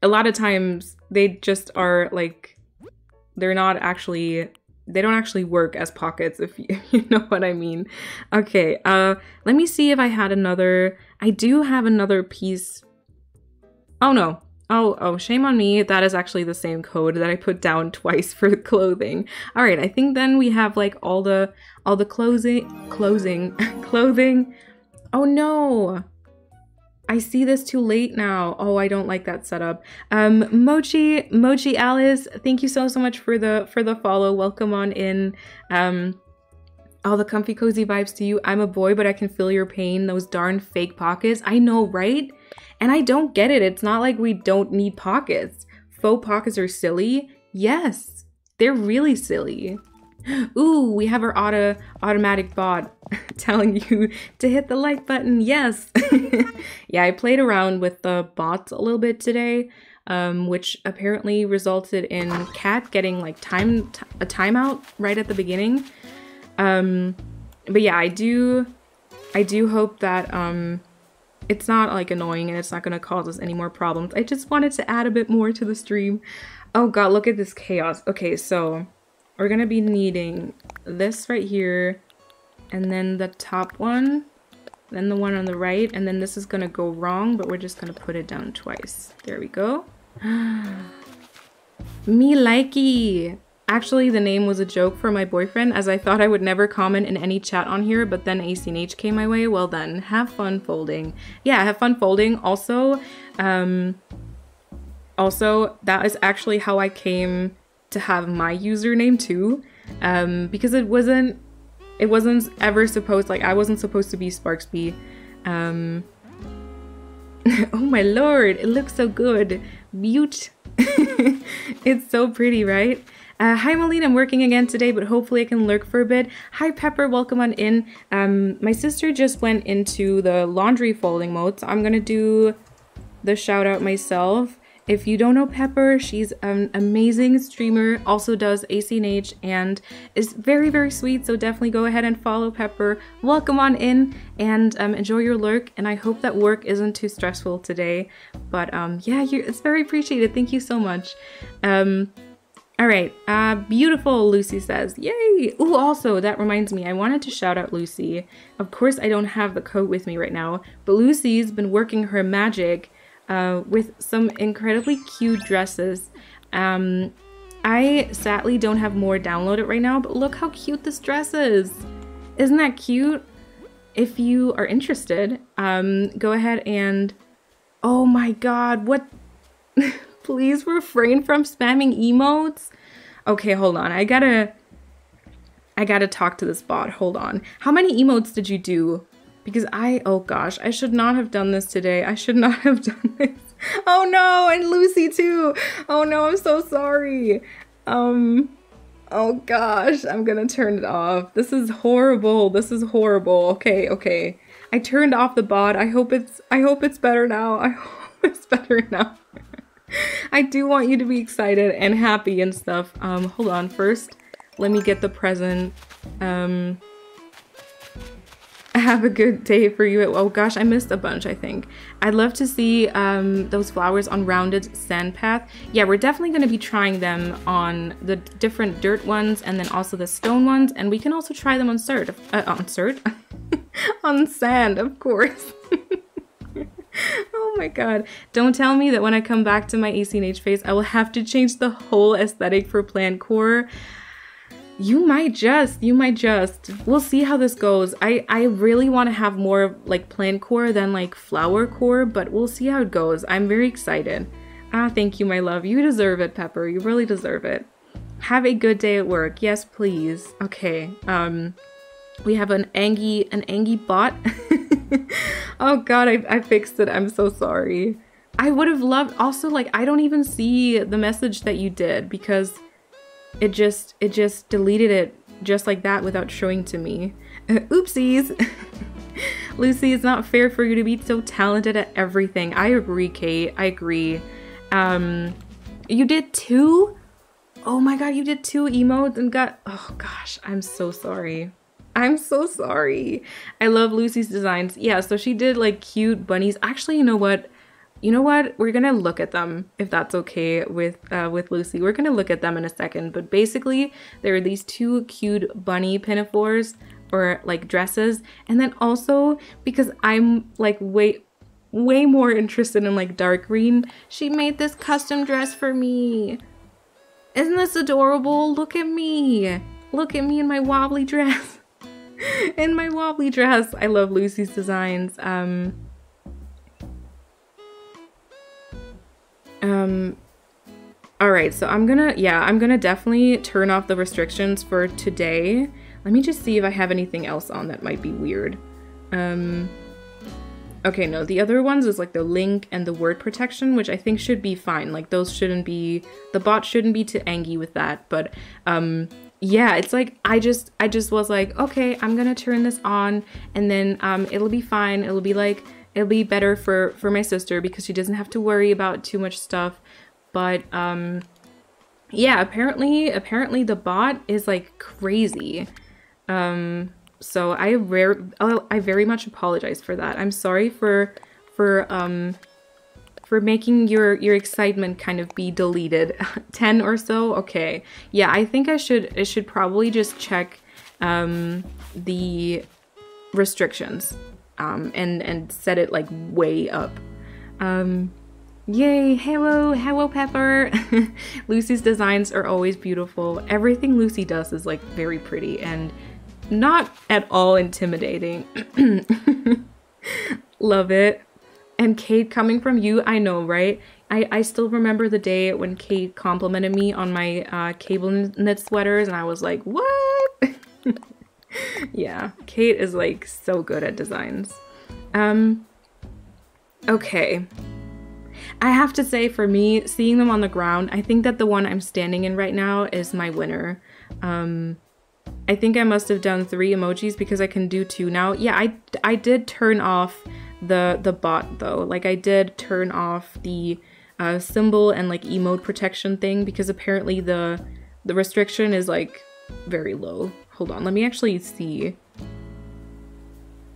S1: a lot of times they just are like they're not actually they don't actually work as pockets if you, if you, know what I mean. Okay, uh let me see if I had another I do have another piece. Oh no, Oh, oh, shame on me. That is actually the same code that I put down twice for clothing. All right, I think then we have like all the all the closing closing clothing. Oh no. I see this too late now. Oh, I don't like that setup. Um Mochi, Mochi Alice, thank you so so much for the for the follow. Welcome on in. Um all the comfy cozy vibes to you. I'm a boy, but I can feel your pain. Those darn fake pockets. I know, right? And I don't get it. It's not like we don't need pockets. Faux pockets are silly. Yes, they're really silly. Ooh, we have our auto automatic bot telling you to hit the like button. Yes. yeah, I played around with the bots a little bit today, um, which apparently resulted in Cat getting like time a timeout right at the beginning. Um, but yeah, I do I do hope that um it's not like annoying and it's not going to cause us any more problems. I just wanted to add a bit more to the stream. Oh god, look at this chaos. Okay, so we're going to be needing this right here and then the top one, then the one on the right, and then this is going to go wrong, but we're just going to put it down twice. There we go. Me likey. Actually, the name was a joke for my boyfriend as I thought I would never comment in any chat on here, but then ACNH came my way. Well then, have fun folding. Yeah, have fun folding. Also, um, also, that is actually how I came to have my username too, um, because it wasn't, it wasn't ever supposed, like, I wasn't supposed to be Sparksby. Um, oh my lord, it looks so good. Mute. it's so pretty, right? Uh, hi, Malene. I'm working again today, but hopefully I can lurk for a bit. Hi, Pepper. Welcome on in. Um, my sister just went into the laundry folding mode, so I'm going to do the shout out myself. If you don't know Pepper, she's an amazing streamer, also does ACNH, and is very, very sweet, so definitely go ahead and follow Pepper. Welcome on in, and um, enjoy your lurk, and I hope that work isn't too stressful today. But um, yeah, it's very appreciated. Thank you so much. Um, all right, uh, beautiful, Lucy says. Yay! Ooh, also, that reminds me, I wanted to shout out Lucy. Of course, I don't have the coat with me right now, but Lucy's been working her magic uh, with some incredibly cute dresses. Um, I sadly don't have more downloaded right now, but look how cute this dress is. Isn't that cute? If you are interested, um, go ahead and... Oh my god, what... Please refrain from spamming emotes. Okay, hold on. I gotta I gotta talk to this bot. Hold on. How many emotes did you do? Because I oh gosh, I should not have done this today. I should not have done this. Oh no, and Lucy too. Oh no, I'm so sorry. Um oh gosh, I'm gonna turn it off. This is horrible. This is horrible. Okay, okay. I turned off the bot. I hope it's I hope it's better now. I hope it's better now. I do want you to be excited and happy and stuff. Um, hold on. First, let me get the present. Um, have a good day for you. Oh gosh, I missed a bunch, I think. I'd love to see um, those flowers on rounded sand path. Yeah, we're definitely going to be trying them on the different dirt ones and then also the stone ones. And we can also try them on cert, uh, on cert, on sand, of course. oh my god. Don't tell me that when I come back to my ACNH face, I will have to change the whole aesthetic for Plant Core. You might just, you might just. We'll see how this goes. I, I really want to have more like plant core than like flower core, but we'll see how it goes. I'm very excited. Ah, thank you, my love. You deserve it, Pepper. You really deserve it. Have a good day at work. Yes, please. Okay. Um, we have an Angie, an Angie bot. oh God, I, I fixed it. I'm so sorry. I would have loved. Also, like, I don't even see the message that you did because it just it just deleted it just like that without showing to me. oopsies. Lucy, it's not fair for you to be so talented at everything. I agree, Kate. I agree. Um, you did two? Oh my god, you did two emotes and got. Oh gosh, I'm so sorry. I'm so sorry. I love Lucy's designs. Yeah, so she did like cute bunnies. Actually, you know what? you know what? We're gonna look at them if that's okay with uh, with Lucy. We're gonna look at them in a second. But basically, there are these two cute bunny pinafores or like dresses, and then also because I'm like way way more interested in like dark green, she made this custom dress for me. Isn't this adorable? Look at me. Look at me in my wobbly dress. in my wobbly dress. I love Lucy's designs. Um Um, all right, so I'm gonna, yeah, I'm gonna definitely turn off the restrictions for today. Let me just see if I have anything else on that might be weird. Um, okay, no, the other ones is like the link and the word protection, which I think should be fine. Like those shouldn't be, the bot shouldn't be too angy with that. But um, yeah, it's like, I just, I just was like, okay, I'm gonna turn this on and then um, it'll be fine. It'll be like, it'll be better for for my sister because she doesn't have to worry about too much stuff. But um yeah apparently apparently the bot is like crazy. Um so i rare i very much apologize for that. I'm sorry for for um for making your your excitement kind of be deleted 10 or so okay yeah i think i should i should probably just check um the restrictions um, and and set it like way up. Um, yay! Hello, hello, Pepper. Lucy's designs are always beautiful. Everything Lucy does is like very pretty and not at all intimidating. Love it. And Kate, coming from you, I know, right? I, I still remember the day when Kate complimented me on my uh, cable knit sweaters, and I was like, what? yeah, Kate is like so good at designs. Um, okay. I have to say, for me, seeing them on the ground, I think that the one I'm standing in right now is my winner. Um, I think I must have done three emojis because I can do two now. Yeah, I, I did turn off the the bot though. Like I did turn off the uh, symbol and like emote protection thing because apparently the the restriction is like very low. Hold on, let me actually see.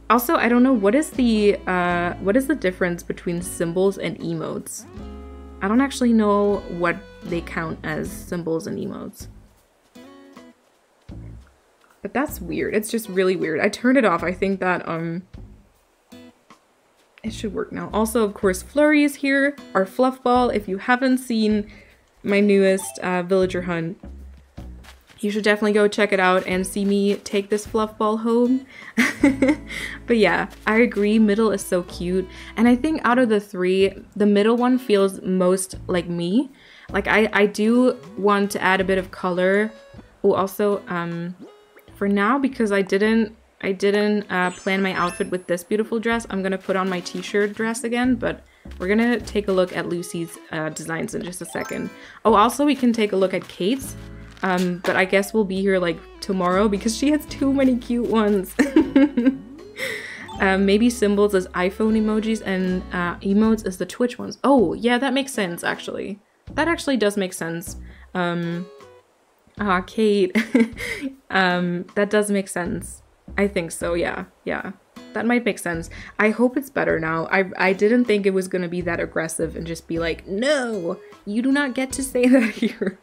S1: Also, I don't know what is the uh, what is the difference between symbols and emotes. I don't actually know what they count as symbols and emotes. But that's weird. It's just really weird. I turned it off. I think that um it should work now. Also, of course, Flurry is here, our fluff ball. If you haven't seen my newest uh, villager hunt, you should definitely go check it out and see me take this fluff ball home. but yeah, I agree, middle is so cute. And I think out of the three, the middle one feels most like me. Like I, I do want to add a bit of color. Oh, also, um, for now, because I didn't I didn't uh, plan my outfit with this beautiful dress. I'm gonna put on my t-shirt dress again, but we're gonna take a look at Lucy's uh, designs in just a second. Oh, also we can take a look at Kate's. Um, but I guess we'll be here like tomorrow because she has too many cute ones. um, maybe symbols as iPhone emojis and uh, emotes as the Twitch ones. Oh, yeah, that makes sense, actually. That actually does make sense. Um, ah, Kate. um, that does make sense. I think so, yeah, yeah. That might make sense. I hope it's better now. I, I didn't think it was going to be that aggressive and just be like, no, you do not get to say that here.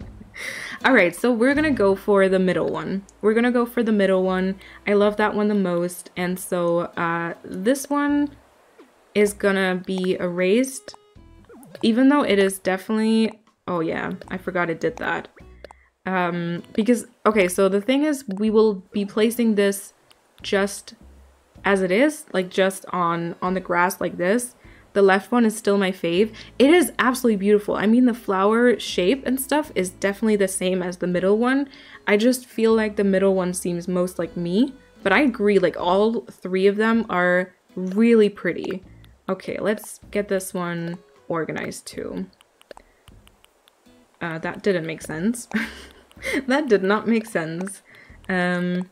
S1: All right, so we're gonna go for the middle one. We're gonna go for the middle one. I love that one the most. And so uh, this one is gonna be erased, even though it is definitely, oh yeah, I forgot it did that. Um, because, okay, so the thing is, we will be placing this just as it is, like just on, on the grass like this. The left one is still my fave. It is absolutely beautiful. I mean, the flower shape and stuff is definitely the same as the middle one. I just feel like the middle one seems most like me. But I agree, like all three of them are really pretty. Okay, let's get this one organized too. Uh, that didn't make sense. that did not make sense. Um,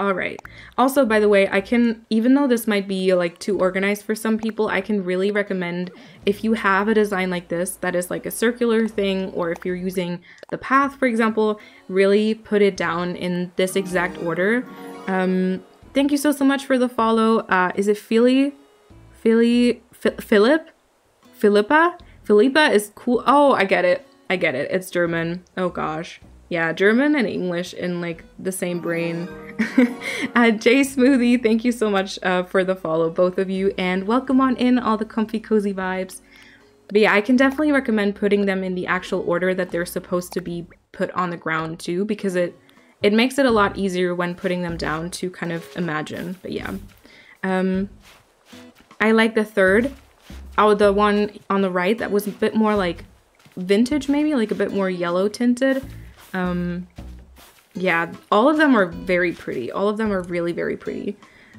S1: all right. Also, by the way, I can, even though this might be like too organized for some people, I can really recommend if you have a design like this that is like a circular thing, or if you're using the path, for example, really put it down in this exact order. Um, thank you so, so much for the follow. Uh, is it Philly? Philly? Philip? Philippa? Philippa is cool. Oh, I get it. I get it. It's German. Oh gosh. Yeah, German and English in like the same brain. uh, Jay Smoothie, thank you so much uh, for the follow, both of you, and welcome on in all the comfy, cozy vibes. But yeah, I can definitely recommend putting them in the actual order that they're supposed to be put on the ground too, because it it makes it a lot easier when putting them down to kind of imagine. But yeah, um, I like the third. Oh, the one on the right that was a bit more like vintage, maybe like a bit more yellow tinted. Um, yeah, all of them are very pretty. All of them are really, very pretty.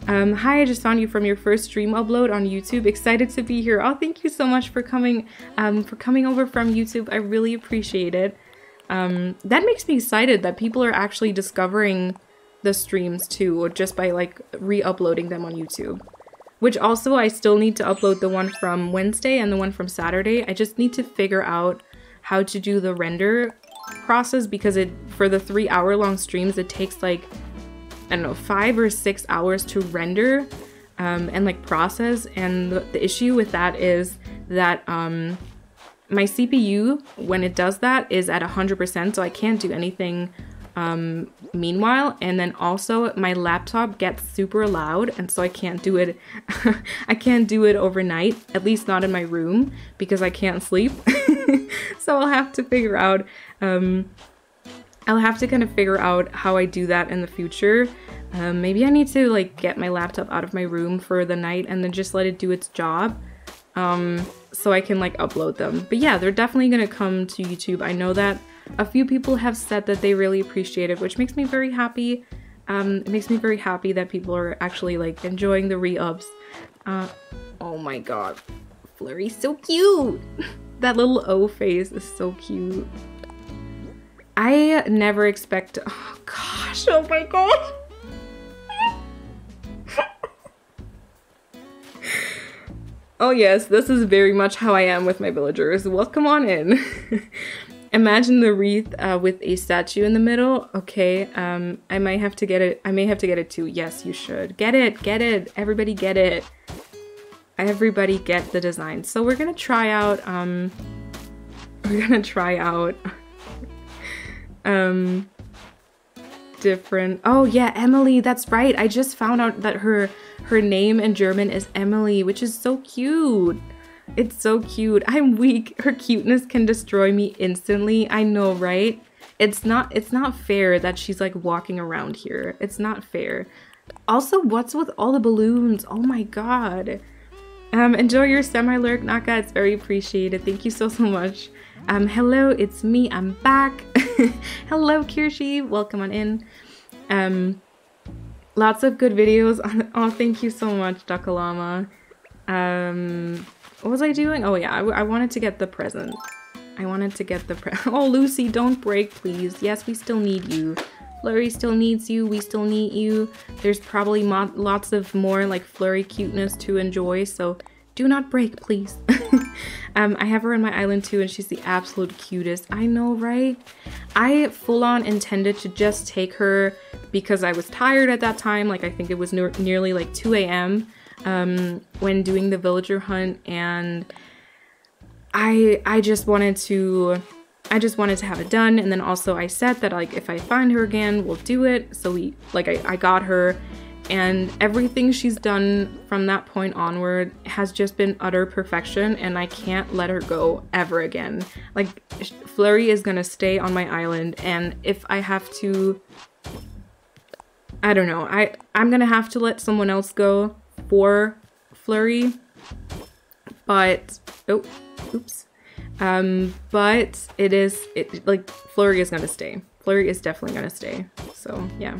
S1: Um, hi, I just found you from your first stream upload on YouTube. Excited to be here. Oh, thank you so much for coming, um, for coming over from YouTube. I really appreciate it. Um, that makes me excited that people are actually discovering the streams too, just by like re-uploading them on YouTube. Which also, I still need to upload the one from Wednesday and the one from Saturday. I just need to figure out how to do the render process because it for the three hour long streams it takes like I don't know five or six hours to render um, and like process. And the, the, issue with that is that um, my CPU when it does that is at 100% so I can't do anything um, meanwhile. And then also my laptop gets super loud and so I can't do it I can't do it overnight at least not in my room because I can't sleep. So I'll have to figure out um, I'll have to kind of figure out how I do that in the future. Um, maybe I need to like get my laptop out of my room for the night and then just let it do its job um, so I can like upload them. But yeah, they're definitely gonna come to YouTube. I know that a few people have said that they really appreciate it, which makes me very happy. Um, it makes me very happy that people are actually like enjoying the re-ups. Uh, oh my god, Flurry's so cute! that little O face is so cute. I never expect. Oh gosh! Oh my god! oh yes, this is very much how I am with my villagers. Welcome on in. Imagine the wreath uh, with a statue in the middle. Okay, um, I might have to get it. I may have to get it too. Yes, you should. Get it, get it. Everybody get it. Everybody get the design. So we're gonna try out, um, we're gonna try out um different. Oh yeah emily that's right. I just found out that her her name in german is emily which is so cute. It's so cute. I'm weak. Her cuteness can destroy me instantly. I know right? It's not it's not fair that she's like walking around here. It's not fair. Also what's with all the balloons? Oh my god. Um enjoy your semi lurk naka it's very appreciated. Thank you so so much um, hello, it's me, I'm back. hello, Kirshi, welcome on in. Um, lots of good videos. On, oh, thank you so much, Dakalama. Um, what was I doing? Oh yeah, I, I wanted to get the present. I wanted to get the pre- Oh, Lucy, don't break, please. Yes, we still need you. Flurry still needs you. We still need you. There's probably lots of more like Flurry cuteness to enjoy, so do not break, please. um, I have her on my island too, and she's the absolute cutest. I know, right? I full on intended to just take her because I was tired at that time. Like, I think it was ne nearly like 2 a.m. Um, when doing the villager hunt, and I I just wanted to I just wanted to have it done and then also I said that like if I find her again we'll do it so we like I, I got her and everything she's done from that point onward has just been utter perfection and I can't let her go ever again. Like Flurry is gonna stay on my island and if I have to I don't know, I, I'm gonna have to let someone else go for Flurry, but, oh, oops. Um, but it is, it like, Flurry is gonna stay. Flurry is definitely gonna stay, so yeah.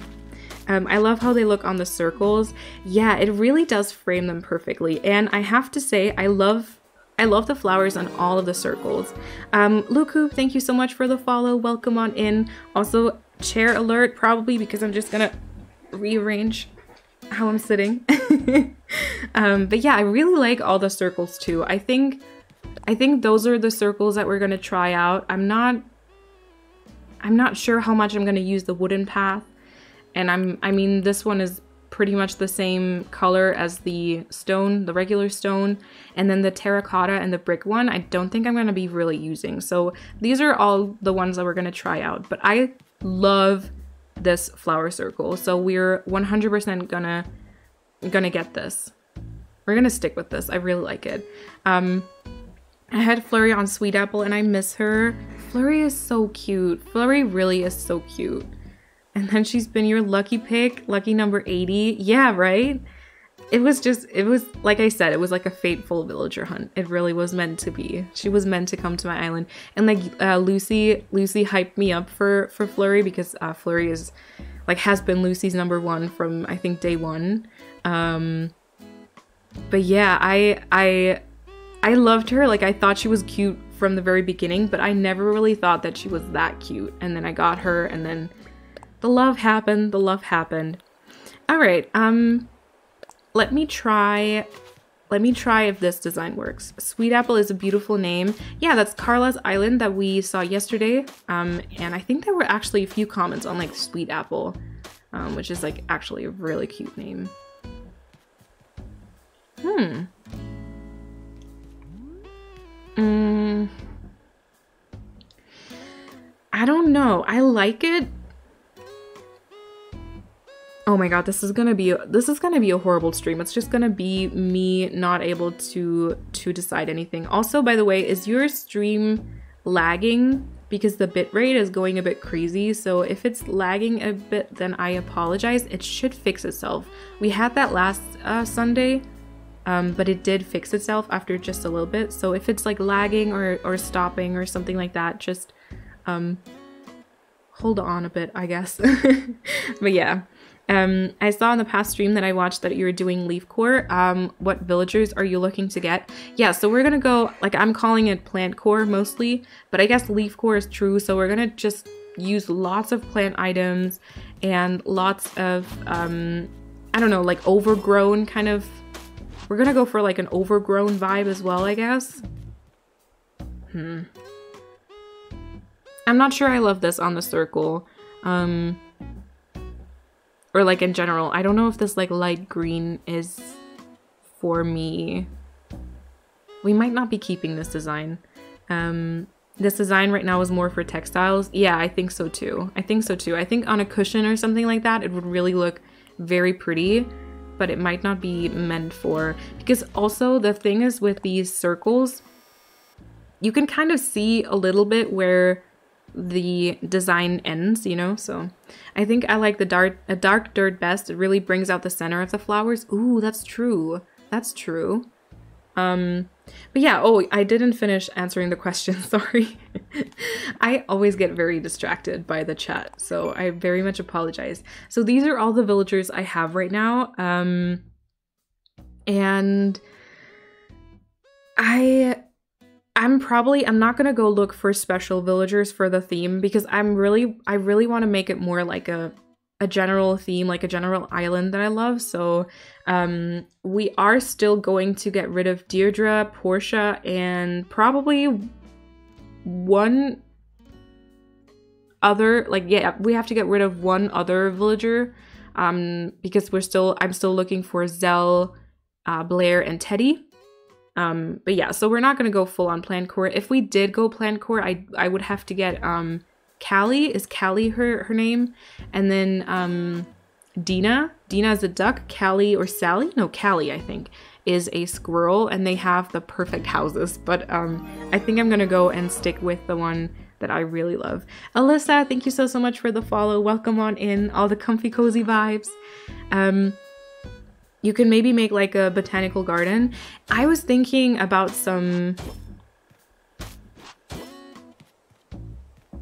S1: Um, I love how they look on the circles. Yeah, it really does frame them perfectly. And I have to say, I love I love the flowers on all of the circles. Um, Luku, thank you so much for the follow. Welcome on in. Also, chair alert, probably because I'm just gonna rearrange how I'm sitting. um, but yeah, I really like all the circles too. I think I think those are the circles that we're gonna try out. I'm not I'm not sure how much I'm gonna use the wooden path and I'm I mean this one is pretty much the same color as the stone, the regular stone, and then the terracotta and the brick one I don't think I'm going to be really using. So these are all the ones that we're going to try out, but I love this flower circle. So we're 100% gonna gonna get this. We're gonna stick with this. I really like it. Um I had Flurry on Sweet Apple and I miss her. Flurry is so cute. Flurry really is so cute. And then she's been your lucky pick, lucky number 80. Yeah, right? It was just, it was, like I said, it was like a fateful villager hunt. It really was meant to be. She was meant to come to my island. And like uh, Lucy, Lucy hyped me up for, for Flurry because uh, Flurry is, like, has been Lucy's number one from, I think, day one. Um, but yeah, I, I, I loved her. Like, I thought she was cute from the very beginning, but I never really thought that she was that cute. And then I got her and then the love happened, the love happened. All right, um, let me try, let me try if this design works. Sweet Apple is a beautiful name. Yeah, that's Carla's Island that we saw yesterday. Um, and I think there were actually a few comments on like Sweet Apple, um, which is like actually a really cute name. Hmm. Mm. I don't know. I like it, Oh my god, this is gonna be this is gonna be a horrible stream. It's just gonna be me not able to to decide anything. Also, by the way, is your stream lagging? Because the bitrate is going a bit crazy. So if it's lagging a bit, then I apologize. It should fix itself. We had that last uh, Sunday, um, but it did fix itself after just a little bit. So if it's like lagging or, or stopping or something like that, just um, hold on a bit, I guess. but yeah. Um, I saw in the past stream that I watched that you were doing leaf core. Um, what villagers are you looking to get? Yeah, so we're gonna go, like I'm calling it plant core mostly, but I guess leaf core is true. So we're gonna just use lots of plant items and lots of, um, I don't know, like overgrown kind of, we're gonna go for like an overgrown vibe as well, I guess. Hmm. I'm not sure I love this on the circle. Um, or like in general. I don't know if this like light green is for me. We might not be keeping this design. Um, this design right now is more for textiles. Yeah, I think so too. I think so too. I think on a cushion or something like that, it would really look very pretty, but it might not be meant for, because also the thing is with these circles, you can kind of see a little bit where the design ends, you know? So I think I like the dark a dark dirt best. It really brings out the center of the flowers. Ooh, that's true. That's true. Um but yeah, oh, I didn't finish answering the question, sorry. I always get very distracted by the chat, so I very much apologize. So these are all the villagers I have right now. Um and I I'm probably I'm not gonna go look for special villagers for the theme because I'm really I really want to make it more like a a general theme, like a general island that I love. So um, we are still going to get rid of Deirdre, Portia, and probably one other like yeah we have to get rid of one other villager um because we're still i'm still looking for zell uh, blair and teddy um, but yeah, so we're not gonna go full on plant core. If we did go plant core, I I would have to get um Callie. Is Callie her her name? And then um Deena. Deena is a duck. Callie or Sally? No, Callie, I think, is a squirrel, and they have the perfect houses. But um, I think I'm gonna go and stick with the one that I really love. Alyssa, thank you so so much for the follow. Welcome on in. All the comfy cozy vibes. Um, you can maybe make like a botanical garden. I was thinking about some.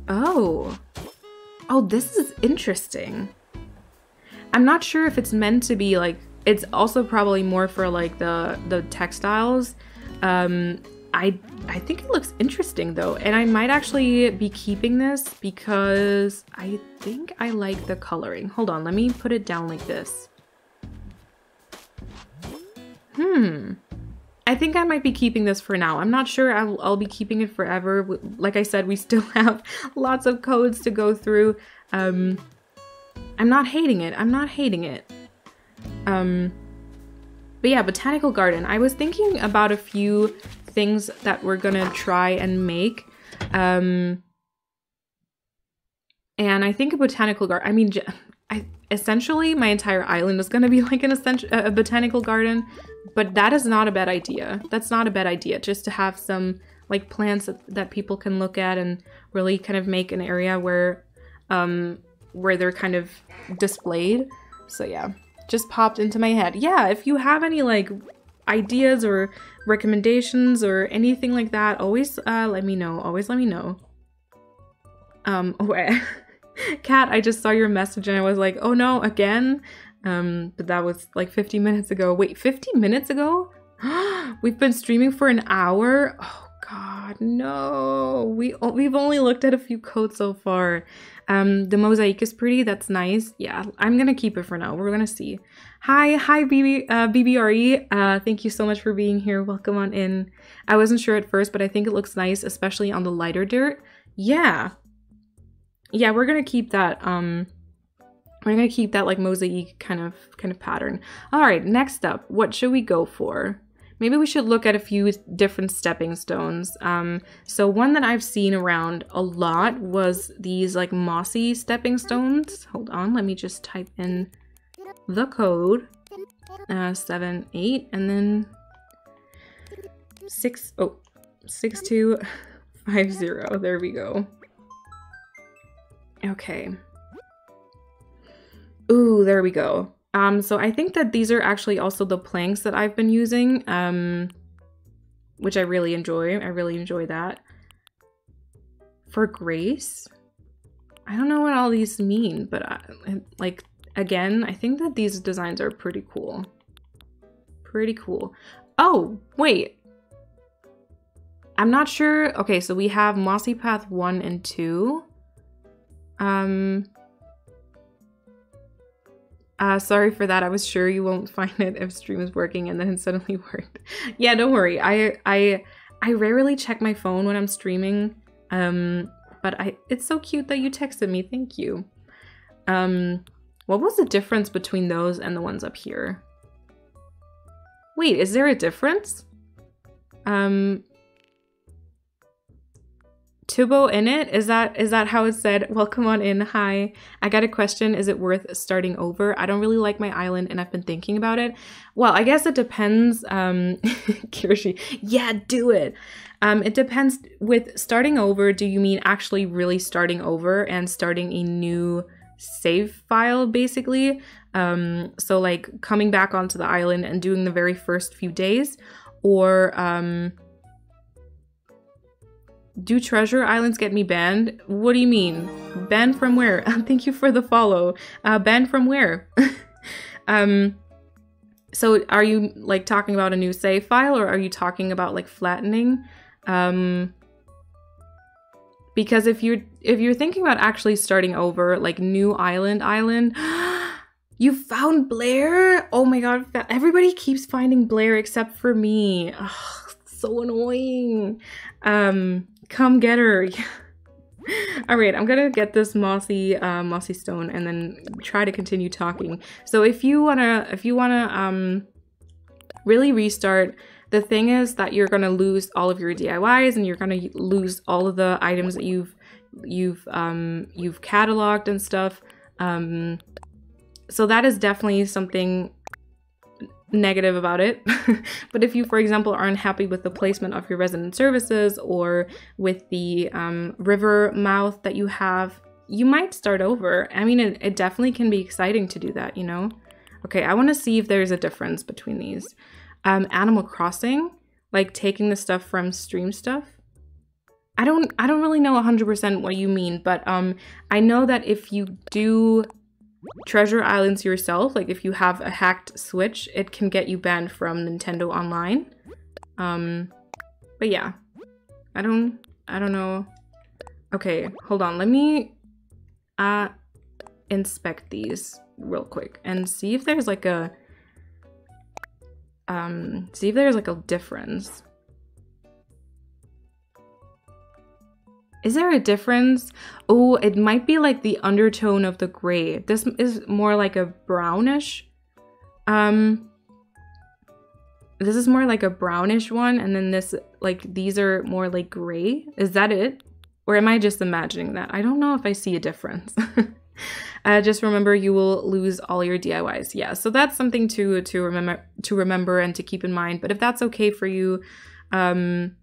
S1: Oh. Oh, this is interesting. I'm not sure if it's meant to be like it's also probably more for like the the textiles. Um I I think it looks interesting though, and I might actually be keeping this because I think I like the coloring. Hold on, let me put it down like this. Hmm. I think I might be keeping this for now. I'm not sure I'll, I'll be keeping it forever. Like I said, we still have lots of codes to go through. Um, I'm not hating it. I'm not hating it. Um, but yeah, botanical garden. I was thinking about a few things that we're gonna try and make. Um, and I think a botanical garden. I mean, I essentially my entire island is gonna be like an essential a botanical garden, but that is not a bad idea. That's not a bad idea. Just to have some like plants that, that people can look at and really kind of make an area where um where they're kind of displayed. So yeah, just popped into my head. Yeah, if you have any like ideas or recommendations or anything like that, always uh, let me know. Always let me know. Um, oh, Kat, I just saw your message and I was like, oh no, again? Um, but that was like 50 minutes ago. Wait, 50 minutes ago? We've been streaming for an hour? Oh god, no. We, we've only looked at a few codes so far. Um, the mosaic is pretty. That's nice. Yeah, I'm gonna keep it for now. We're gonna see. Hi, hi, BB, uh, BBRE. Uh, thank you so much for being here. Welcome on in. I wasn't sure at first, but I think it looks nice, especially on the lighter dirt. Yeah, yeah, we're gonna keep that. Um, we're gonna keep that like mosaic kind of kind of pattern. All right, next up, what should we go for? maybe we should look at a few different stepping stones. Um, so one that I've seen around a lot was these like mossy stepping stones. Hold on, let me just type in the code. Uh, seven, eight, and then six, oh, six, two, five, zero. There we go. Okay. Ooh, there we go. Um, so I think that these are actually also the planks that I've been using, um, which I really enjoy. I really enjoy that. For Grace, I don't know what all these mean, but I, like, again, I think that these designs are pretty cool. Pretty cool. Oh, wait. I'm not sure. Okay, so we have Mossy Path 1 and 2. Um, uh, sorry for that. I was sure you won't find it if stream is working and then it suddenly worked. yeah, don't worry. I I I rarely check my phone when I'm streaming. Um, but I it's so cute that you texted me. Thank you. Um, what was the difference between those and the ones up here? Wait, is there a difference? Um, Tubo in it? Is that is that how it's said? Welcome on in. Hi. I got a question. Is it worth starting over? I don't really like my island and I've been thinking about it. Well, I guess it depends. Um Kirishi. Yeah, do it. Um, it depends with starting over, do you mean actually really starting over and starting a new save file basically? Um, so like coming back onto the island and doing the very first few days or um do treasure islands get me banned? What do you mean? Banned from where? Thank you for the follow. Uh, banned from where? um, so are you like talking about a new save file or are you talking about like flattening? Um, because if you're if you're thinking about actually starting over, like new island island, you found Blair. Oh my god! Everybody keeps finding Blair except for me. Ugh, so annoying. Um, Come get her. All right, I'm gonna get this mossy, uh, mossy stone and then try to continue talking. So if you wanna, if you wanna, um, really restart, the thing is that you're gonna lose all of your DIYs and you're gonna lose all of the items that you've, you've, um, you've cataloged and stuff. Um, so that is definitely something negative about it. but if you, for example, aren't happy with the placement of your resident services or with the um, river mouth that you have, you might start over. I mean, it, it definitely can be exciting to do that, you know? Okay, I want to see if there's a difference between these. Um, Animal Crossing, like taking the stuff from Stream Stuff. I don't I don't really know 100% what you mean, but um I know that if you do treasure islands yourself, like if you have a hacked Switch, it can get you banned from Nintendo Online. Um but yeah. I don't I don't know. Okay, hold on. Let me uh inspect these real quick and see if there's like a um see if there's like a difference. Is there a difference? Oh, it might be like the undertone of the gray. This is more like a brownish. Um, this is more like a brownish one, and then this, like, these are more like gray. Is that it? Or am I just imagining that? I don't know if I see a difference. uh, just remember you will lose all your DIYs. Yeah, so that's something to to remember to remember and to keep in mind. But if that's okay for you, um,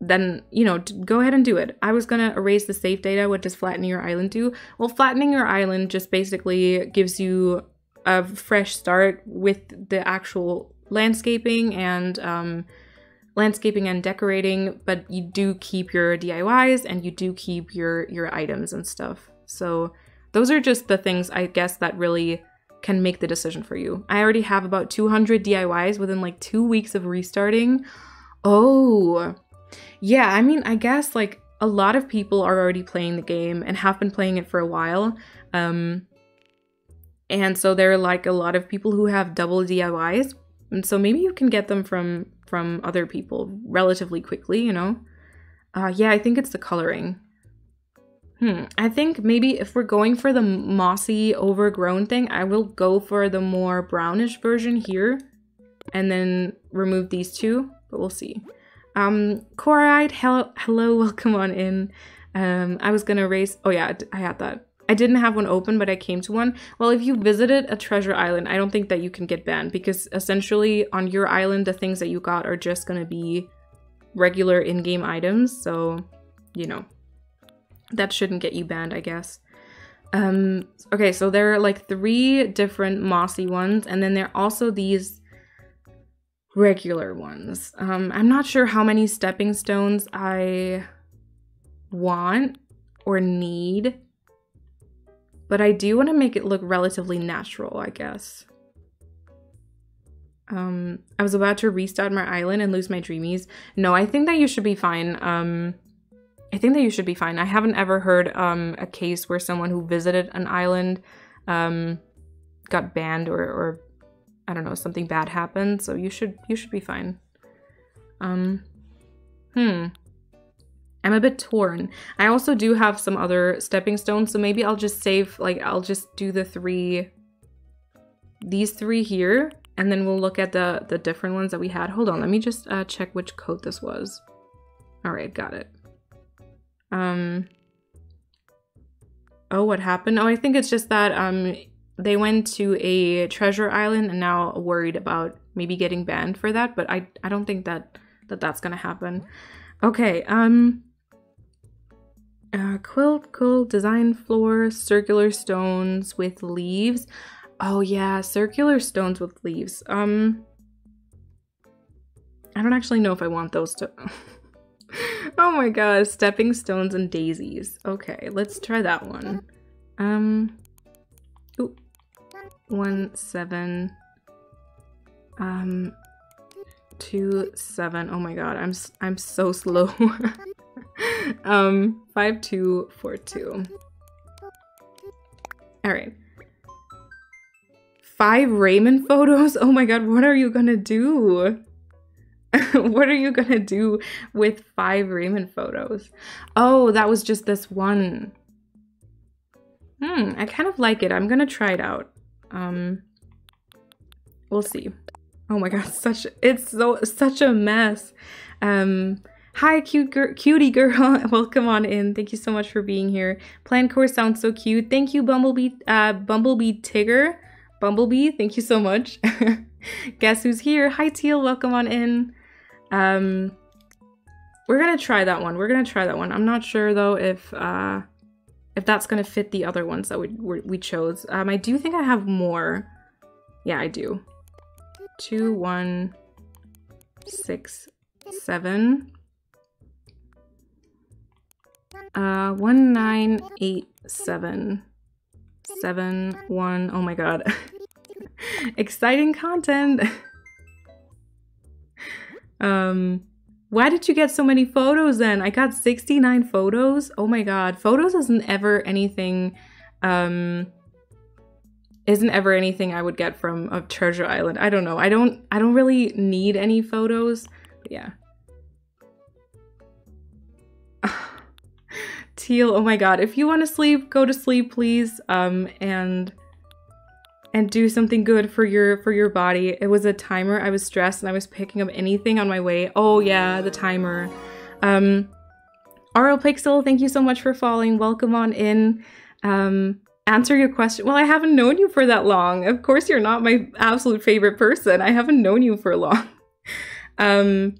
S1: then you know go ahead and do it. I was going to erase the save data what does flattening your island do? Well flattening your island just basically gives you a fresh start with the actual landscaping and um, landscaping and decorating but you do keep your diys and you do keep your your items and stuff. So those are just the things i guess that really can make the decision for you. I already have about 200 diys within like two weeks of restarting. Oh yeah, I mean, I guess like a lot of people are already playing the game and have been playing it for a while. Um, and so there are like a lot of people who have double DIYs. And so maybe you can get them from from other people relatively quickly, you know? Uh, yeah, I think it's the coloring. Hmm, I think maybe if we're going for the mossy overgrown thing, I will go for the more brownish version here and then remove these two, but we'll see. Um, Coride, hello, hello, welcome on in. Um, I was gonna raise. Oh yeah, I had that. I didn't have one open, but I came to one. Well, if you visited a treasure island, I don't think that you can get banned because essentially on your island, the things that you got are just gonna be regular in-game items. So, you know, that shouldn't get you banned, I guess. Um, okay, so there are like three different mossy ones, and then there are also these regular ones. Um, I'm not sure how many stepping stones I want or need, but I do want to make it look relatively natural, I guess. Um, I was about to restart my island and lose my dreamies. No, I think that you should be fine. Um, I think that you should be fine. I haven't ever heard um, a case where someone who visited an island um, got banned or, or I don't know, something bad happened, so you should you should be fine. Um hmm. I'm a bit torn. I also do have some other stepping stones, so maybe I'll just save like I'll just do the three these three here and then we'll look at the the different ones that we had. Hold on, let me just uh, check which coat this was. All right, got it. Um Oh, what happened? Oh, I think it's just that um they went to a treasure island and now worried about maybe getting banned for that, but I I don't think that that that's gonna happen. Okay, um, uh, quilt, quilt, design floor, circular stones with leaves. Oh yeah, circular stones with leaves. Um, I don't actually know if I want those to. oh my god, stepping stones and daisies. Okay, let's try that one. Um, one seven um two seven. Oh my god i'm i'm so slow. Um five two four two. All right. Five raymond photos? Oh my god what are you gonna do? What are you gonna do with five raymond photos? Oh that was just this one. Hmm i kind of like it. I'm gonna try it out um, we'll see. Oh my god, such it's so such a mess. Um, Hi, cute girl, cutie girl. Welcome on in. Thank you so much for being here. Plant core sounds so cute. Thank you, Bumblebee, uh, Bumblebee Tigger. Bumblebee, thank you so much. Guess who's here? Hi, Teal. Welcome on in. Um, we're gonna try that one. We're gonna try that one. I'm not sure though if uh, if that's gonna fit the other ones that we we chose. Um, I do think I have more. Yeah, I do. Two, one, six, seven. Uh, one nine eight seven seven one. Oh my god, exciting content. um, why did you get so many photos then? I got sixty nine photos. Oh my god, photos isn't ever anything. Um, isn't ever anything I would get from a treasure island. I don't know. I don't. I don't really need any photos. But yeah. Teal, oh my god. If you want to sleep, go to sleep, please. Um, and and do something good for your for your body. It was a timer. I was stressed and I was picking up anything on my way. Oh yeah, the timer. Um, Pixel, thank you so much for following. Welcome on in. Um, answer your question. Well, I haven't known you for that long. Of course, you're not my absolute favorite person. I haven't known you for long. um,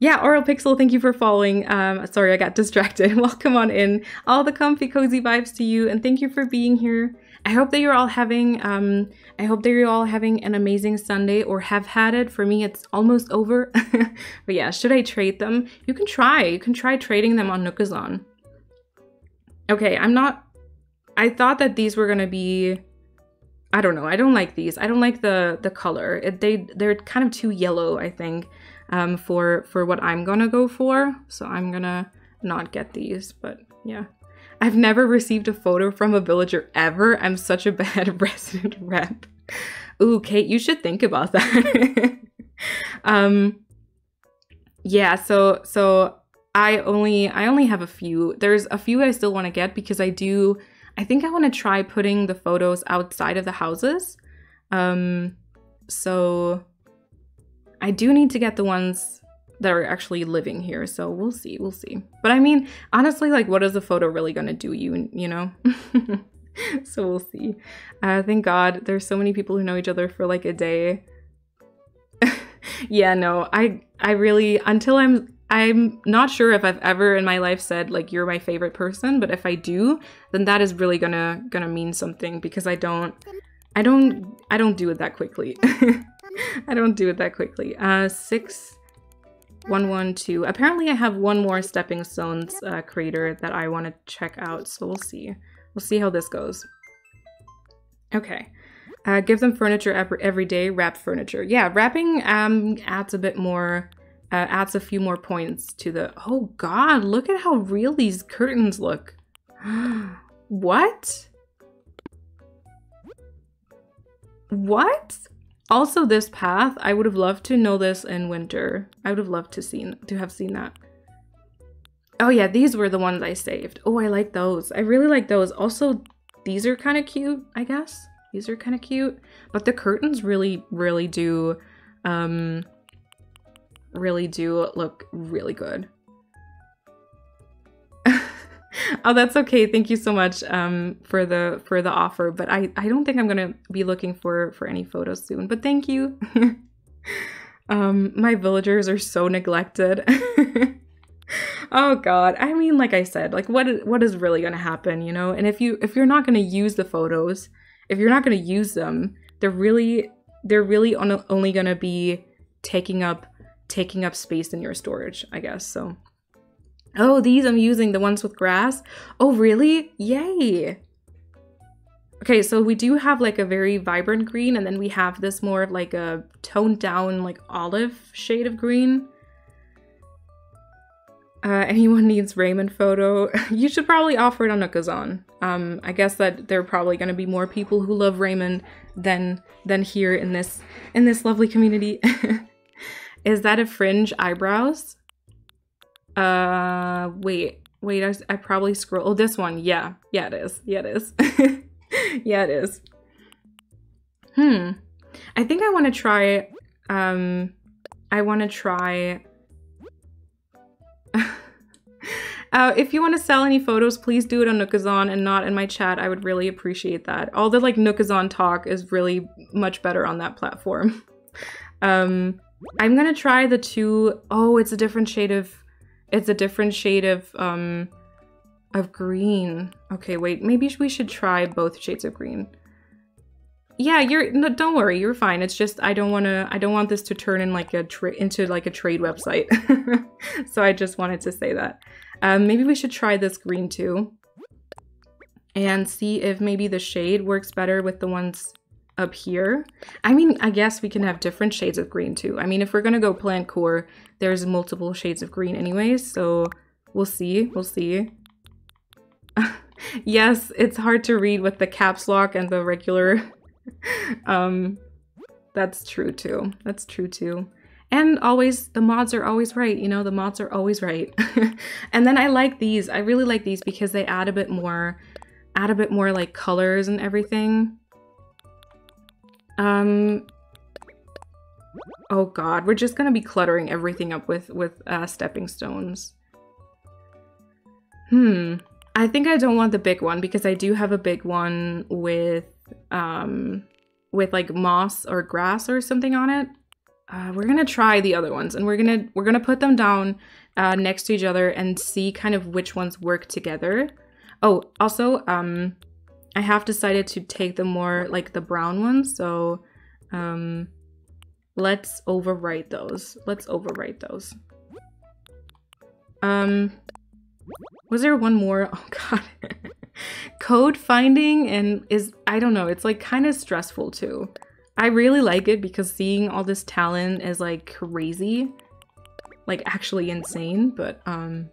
S1: yeah, Oral Pixel, thank you for following. Um, sorry, I got distracted. Welcome on in. All the comfy, cozy vibes to you, and thank you for being here. I hope that you're all having, um, I hope that you're all having an amazing Sunday or have had it. For me, it's almost over. but yeah, should I trade them? You can try. You can try trading them on Nookazon. Okay, I'm not, I thought that these were gonna be, I don't know. I don't like these. I don't like the the color. It, they they're kind of too yellow. I think um, for for what I'm gonna go for. So I'm gonna not get these, but yeah. I've never received a photo from a villager ever. I'm such a bad resident rep. Ooh, Kate, you should think about that. um, yeah, so so I only I only have a few. There's a few I still want to get because I do I think I want to try putting the photos outside of the houses. Um so I do need to get the ones that are actually living here, so we'll see, we'll see. But I mean, honestly, like, what is a photo really gonna do you, you know? so we'll see. Uh, thank God there's so many people who know each other for like a day. yeah, no, I I really until I'm I'm not sure if I've ever in my life said like you're my favorite person, but if I do, then that is really gonna gonna mean something because I don't I don't I don't do it that quickly. I don't do it that quickly. Uh, six, one, one, two. Apparently, I have one more stepping stones uh, crater that I want to check out. So we'll see. We'll see how this goes. Okay. Uh, give them furniture every, every day. Wrap furniture. Yeah, wrapping um adds a bit more. Uh, adds a few more points to the. Oh God! Look at how real these curtains look. what? What? Also, this path, I would have loved to know this in winter. I would have loved to seen to have seen that. Oh yeah, these were the ones I saved. Oh, I like those. I really like those. Also, these are kind of cute, I guess. These are kind of cute. But the curtains really, really do, um, really do look really good. oh, that's okay. Thank you so much um, for the for the offer. But I I don't think I'm gonna be looking for for any photos soon. But thank you. um, my villagers are so neglected. oh God. I mean, like I said, like what is, what is really gonna happen, you know? And if you if you're not gonna use the photos, if you're not gonna use them, they're really they're really on, only gonna be taking up taking up space in your storage, I guess. So Oh, these I'm using, the ones with grass. Oh, really? Yay. Okay, so we do have like a very vibrant green and then we have this more of like a toned down like olive shade of green. Uh, anyone needs Raymond photo, you should probably offer it on Nookazon. Um, I guess that there are probably going to be more people who love Raymond than than here in this in this lovely community. Is that a fringe eyebrows? Uh, wait, wait, I, I probably scroll. Oh, this one. Yeah, yeah, it is. Yeah, it is. yeah, it is. Hmm. I think I want to try, um, I want to try Uh, if you want to sell any photos, please do it on Nookazon and not in my chat. I would really appreciate that. All the like Nookazon talk is really much better on that platform. um, I'm gonna try the two. Oh, it's a different shade of. It's a different shade of um, of green. Okay, wait. Maybe we should try both shades of green. Yeah, you're no, don't worry, you're fine. It's just I don't want to I don't want this to turn in like a into like a trade website. so I just wanted to say that. Um, maybe we should try this green too. And see if maybe the shade works better with the ones up here. I mean, I guess we can have different shades of green too. I mean, if we're gonna go plant core, there's multiple shades of green anyways, so we'll see, we'll see. yes, it's hard to read with the caps lock and the regular um, that's true too. That's true too. And always, the mods are always right, you know, the mods are always right. and then I like these. I really like these because they add a bit more, add a bit more like colors and everything. Um, oh god, we're just gonna be cluttering everything up with, with uh, stepping stones. Hmm. I think I don't want the big one because I do have a big one with um, with like moss or grass or something on it. Uh, we're gonna try the other ones and we're gonna we're gonna put them down uh, next to each other and see kind of which ones work together. Oh, also, um, I have decided to take the more like the brown ones, so um, let's overwrite those. Let's overwrite those. Um, was there one more? Oh god. Code finding and is I don't know, it's like kind of stressful too. I really like it because seeing all this talent is like crazy. Like actually insane, but um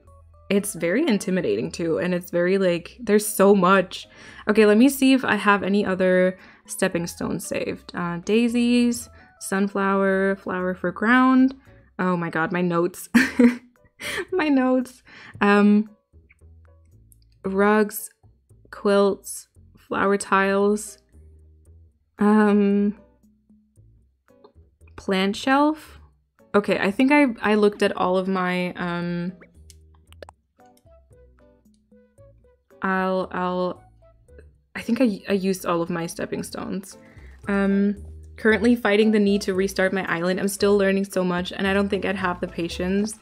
S1: it's very intimidating too and it's very like there's so much. Okay, let me see if I have any other stepping stones saved. Uh daisies, sunflower, flower for ground. Oh my god, my notes. my notes. Um rugs, quilts, flower tiles, um, plant shelf. Okay, I think I, I looked at all of my, um, I'll, I'll, I think I, I used all of my stepping stones. Um, currently fighting the need to restart my island. I'm still learning so much and I don't think I'd have the patience.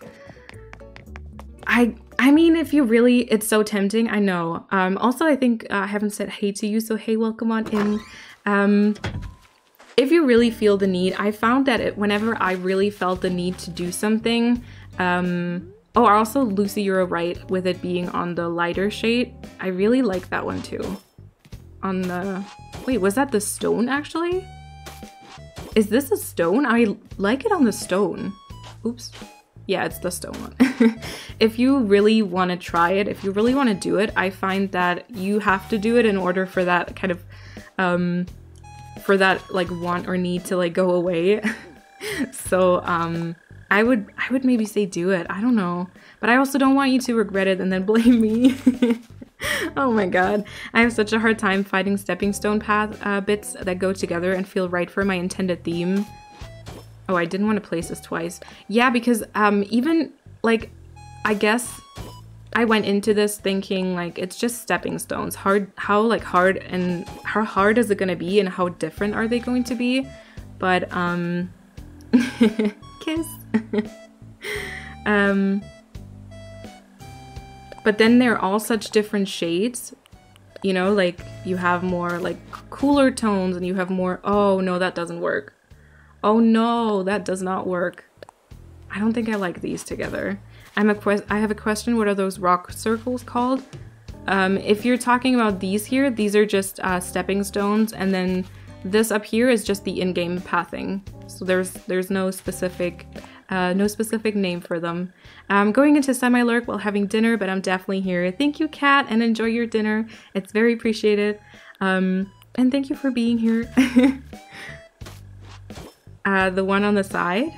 S1: I I mean, if you really, it's so tempting. I know. Um, also, I think uh, I haven't said hey to you, so hey, welcome on in. Um, if you really feel the need, I found that it, whenever I really felt the need to do something, um, oh, also Lucy, you're right with it being on the lighter shade. I really like that one too. On the, wait, was that the stone actually? Is this a stone? I like it on the stone. Oops. Yeah, it's the stone one. if you really want to try it, if you really want to do it, I find that you have to do it in order for that kind of, um, for that like want or need to like go away. so, um, I would, I would maybe say do it. I don't know, but I also don't want you to regret it and then blame me. oh my god. I have such a hard time finding stepping stone path uh, bits that go together and feel right for my intended theme. Oh, I didn't want to place this twice. Yeah, because um, even, like, I guess I went into this thinking, like, it's just stepping stones. Hard, how, like, hard and how hard is it going to be and how different are they going to be? But, um, kiss. um, but then they're all such different shades you know like you have more like cooler tones and you have more oh no that doesn't work Oh no, that does not work. I don't think I like these together. I'm a que I have a question. What are those rock circles called? Um, if you're talking about these here, these are just uh, stepping stones, and then this up here is just the in-game pathing. So there's there's no specific uh, no specific name for them. I'm going into semi-lurk while having dinner, but I'm definitely here. Thank you, Kat, and enjoy your dinner. It's very appreciated. Um, and thank you for being here. uh, the one on the side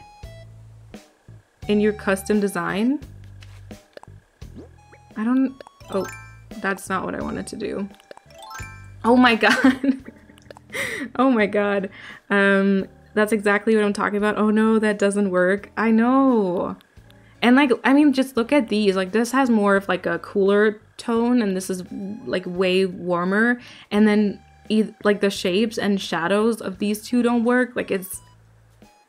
S1: in your custom design. I don't, oh, that's not what I wanted to do. Oh my god. oh my god. Um, that's exactly what I'm talking about. Oh no, that doesn't work. I know. And like, I mean, just look at these. Like, this has more of like a cooler tone, and this is like way warmer. And then, e- like, the shapes and shadows of these two don't work. Like, it's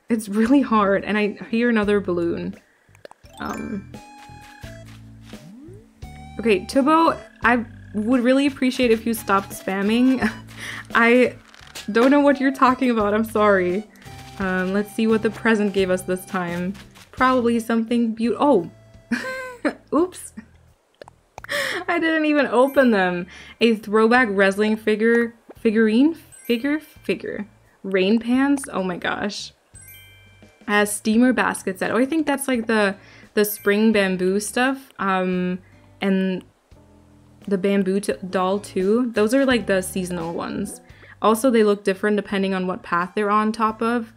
S1: it's really hard. And I hear another balloon. Um. Okay, Tubo, I would really appreciate if you stopped spamming. I don't know what you're talking about. I'm sorry. Um, let's see what the present gave us this time. Probably something beautiful. Oh! Oops. I didn't even open them. A throwback wrestling figure, figurine, figure, figure. Rain pans? Oh my gosh. A steamer basket set. Oh, I think that's like the the spring bamboo stuff. Um, and the bamboo doll too. Those are like the seasonal ones. Also, they look different depending on what path they're on top of.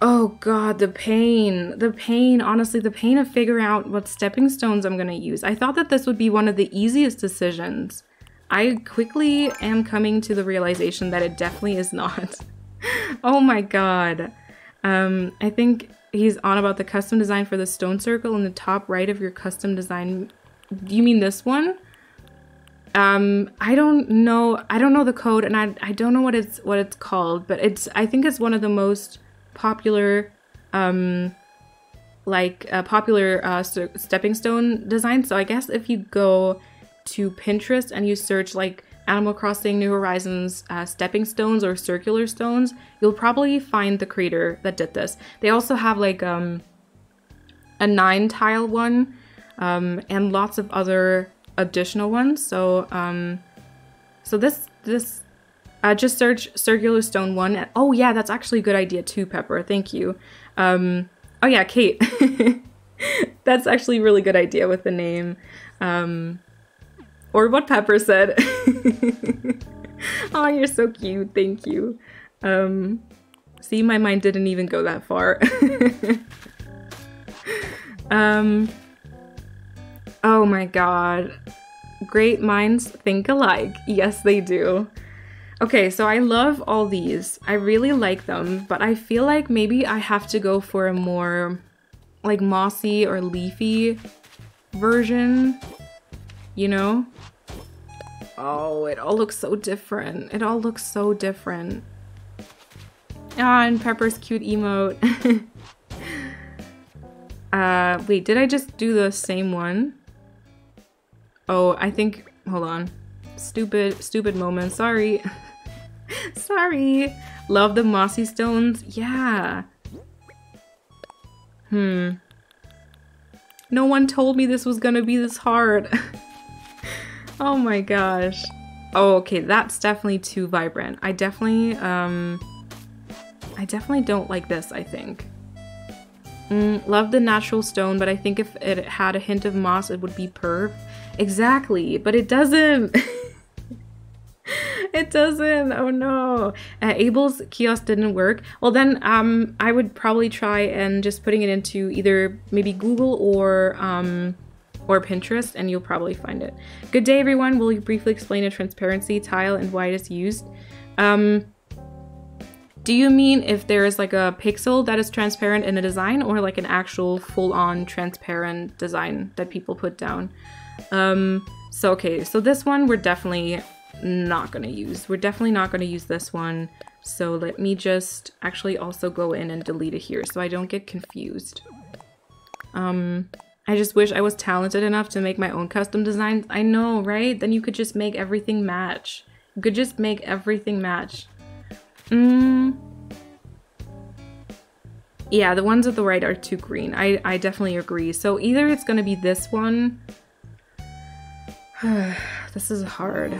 S1: Oh god, the pain. The pain, honestly, the pain of figuring out what stepping stones I'm gonna use. I thought that this would be one of the easiest decisions. I quickly am coming to the realization that it definitely is not. oh my god. Um, I think he's on about the custom design for the stone circle in the top right of your custom design. Do you mean this one? Um, I don't know. I don't know the code, and I I don't know what it's what it's called, but it's I think it's one of the most popular, um, like uh, popular uh, stepping stone design. So I guess if you go to Pinterest and you search like Animal Crossing New Horizons uh, stepping stones or circular stones, you'll probably find the creator that did this. They also have like um, a nine tile one um, and lots of other additional ones. So, um, so this this uh, just search circular stone one. Oh yeah, that's actually a good idea too, Pepper. Thank you. Um, oh yeah, Kate. that's actually a really good idea with the name. Um, or what Pepper said. oh, you're so cute. Thank you. Um, see, my mind didn't even go that far. um, Oh my god. Great minds think alike. Yes, they do. Okay, so I love all these. I really like them, but I feel like maybe I have to go for a more like mossy or leafy version, you know? Oh, it all looks so different. It all looks so different. Ah, and Pepper's cute emote. uh, wait, did I just do the same one? Oh, I think, hold on. Stupid, stupid moment, sorry. sorry. Love the mossy stones, yeah. Hmm. No one told me this was gonna be this hard. oh my gosh. Oh, okay, that's definitely too vibrant. I definitely, um, I definitely don't like this, I think. Mm, love the natural stone, but I think if it had a hint of moss, it would be perf. Exactly, but it doesn't. it doesn't. Oh no. Uh, Abel's kiosk didn't work. Well, then um, I would probably try and just putting it into either maybe Google or um, or Pinterest, and you'll probably find it. Good day, everyone. Will you briefly explain a transparency tile and why it is used? Um, do you mean if there is like a pixel that is transparent in a design or like an actual full-on transparent design that people put down? Um, so okay, so this one we're definitely not gonna use. We're definitely not gonna use this one. So let me just actually also go in and delete it here so I don't get confused. Um, I just wish I was talented enough to make my own custom designs. I know, right? Then you could just make everything match. You could just make everything match. Mm. Yeah, the ones at the right are too green. I, I definitely agree. So either it's going to be this one this is hard.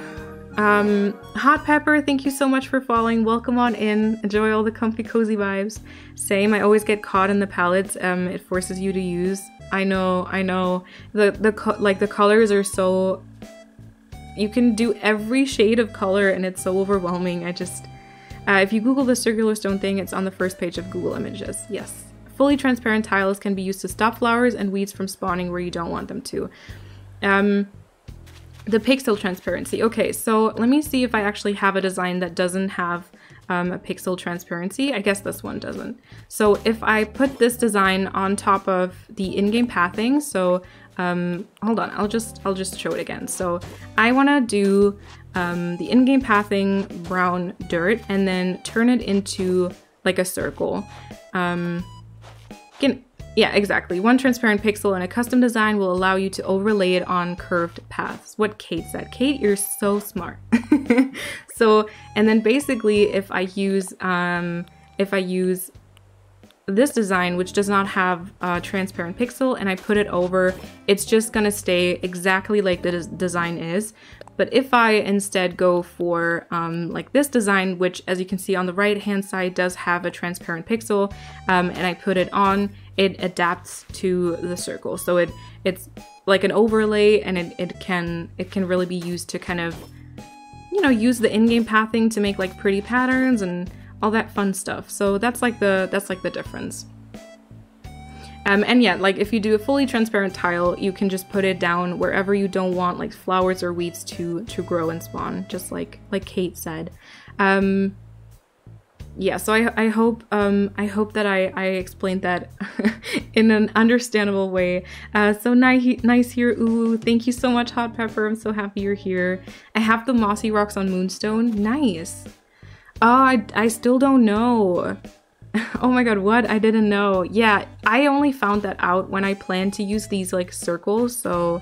S1: Um, Hot Pepper, thank you so much for following. Welcome on in. Enjoy all the comfy, cozy vibes. Same, I always get caught in the palettes. Um, it forces you to use. I know, I know. The the like the colors are so. You can do every shade of color, and it's so overwhelming. I just, uh, if you Google the circular stone thing, it's on the first page of Google Images. Yes, fully transparent tiles can be used to stop flowers and weeds from spawning where you don't want them to. Um, the pixel transparency. Okay, so let me see if I actually have a design that doesn't have um, a pixel transparency. I guess this one doesn't. So if I put this design on top of the in-game pathing, so um, hold on, I'll just I'll just show it again. So I want to do um, the in-game pathing brown dirt and then turn it into like a circle. Um, yeah, exactly. One transparent pixel in a custom design will allow you to overlay it on curved paths. What Kate said. Kate, you're so smart. so, and then basically if I use, um, if I use this design, which does not have a transparent pixel, and I put it over, it's just gonna stay exactly like the des design is. But if I instead go for um, like this design, which as you can see on the right hand side does have a transparent pixel, um, and I put it on, it adapts to the circle. So it it's like an overlay and it, it can it can really be used to kind of you know use the in-game pathing to make like pretty patterns and all that fun stuff. So that's like the that's like the difference. Um, and yeah, like if you do a fully transparent tile, you can just put it down wherever you don't want like flowers or weeds to to grow and spawn, just like like Kate said. Um, yeah, so I, I hope um, I hope that I, I explained that in an understandable way. Uh, so nice nice here, ooh! Thank you so much, Hot Pepper. I'm so happy you're here. I have the mossy rocks on Moonstone. Nice. Oh, I, I still don't know. oh my god, what? I didn't know. Yeah, I only found that out when I planned to use these like circles, so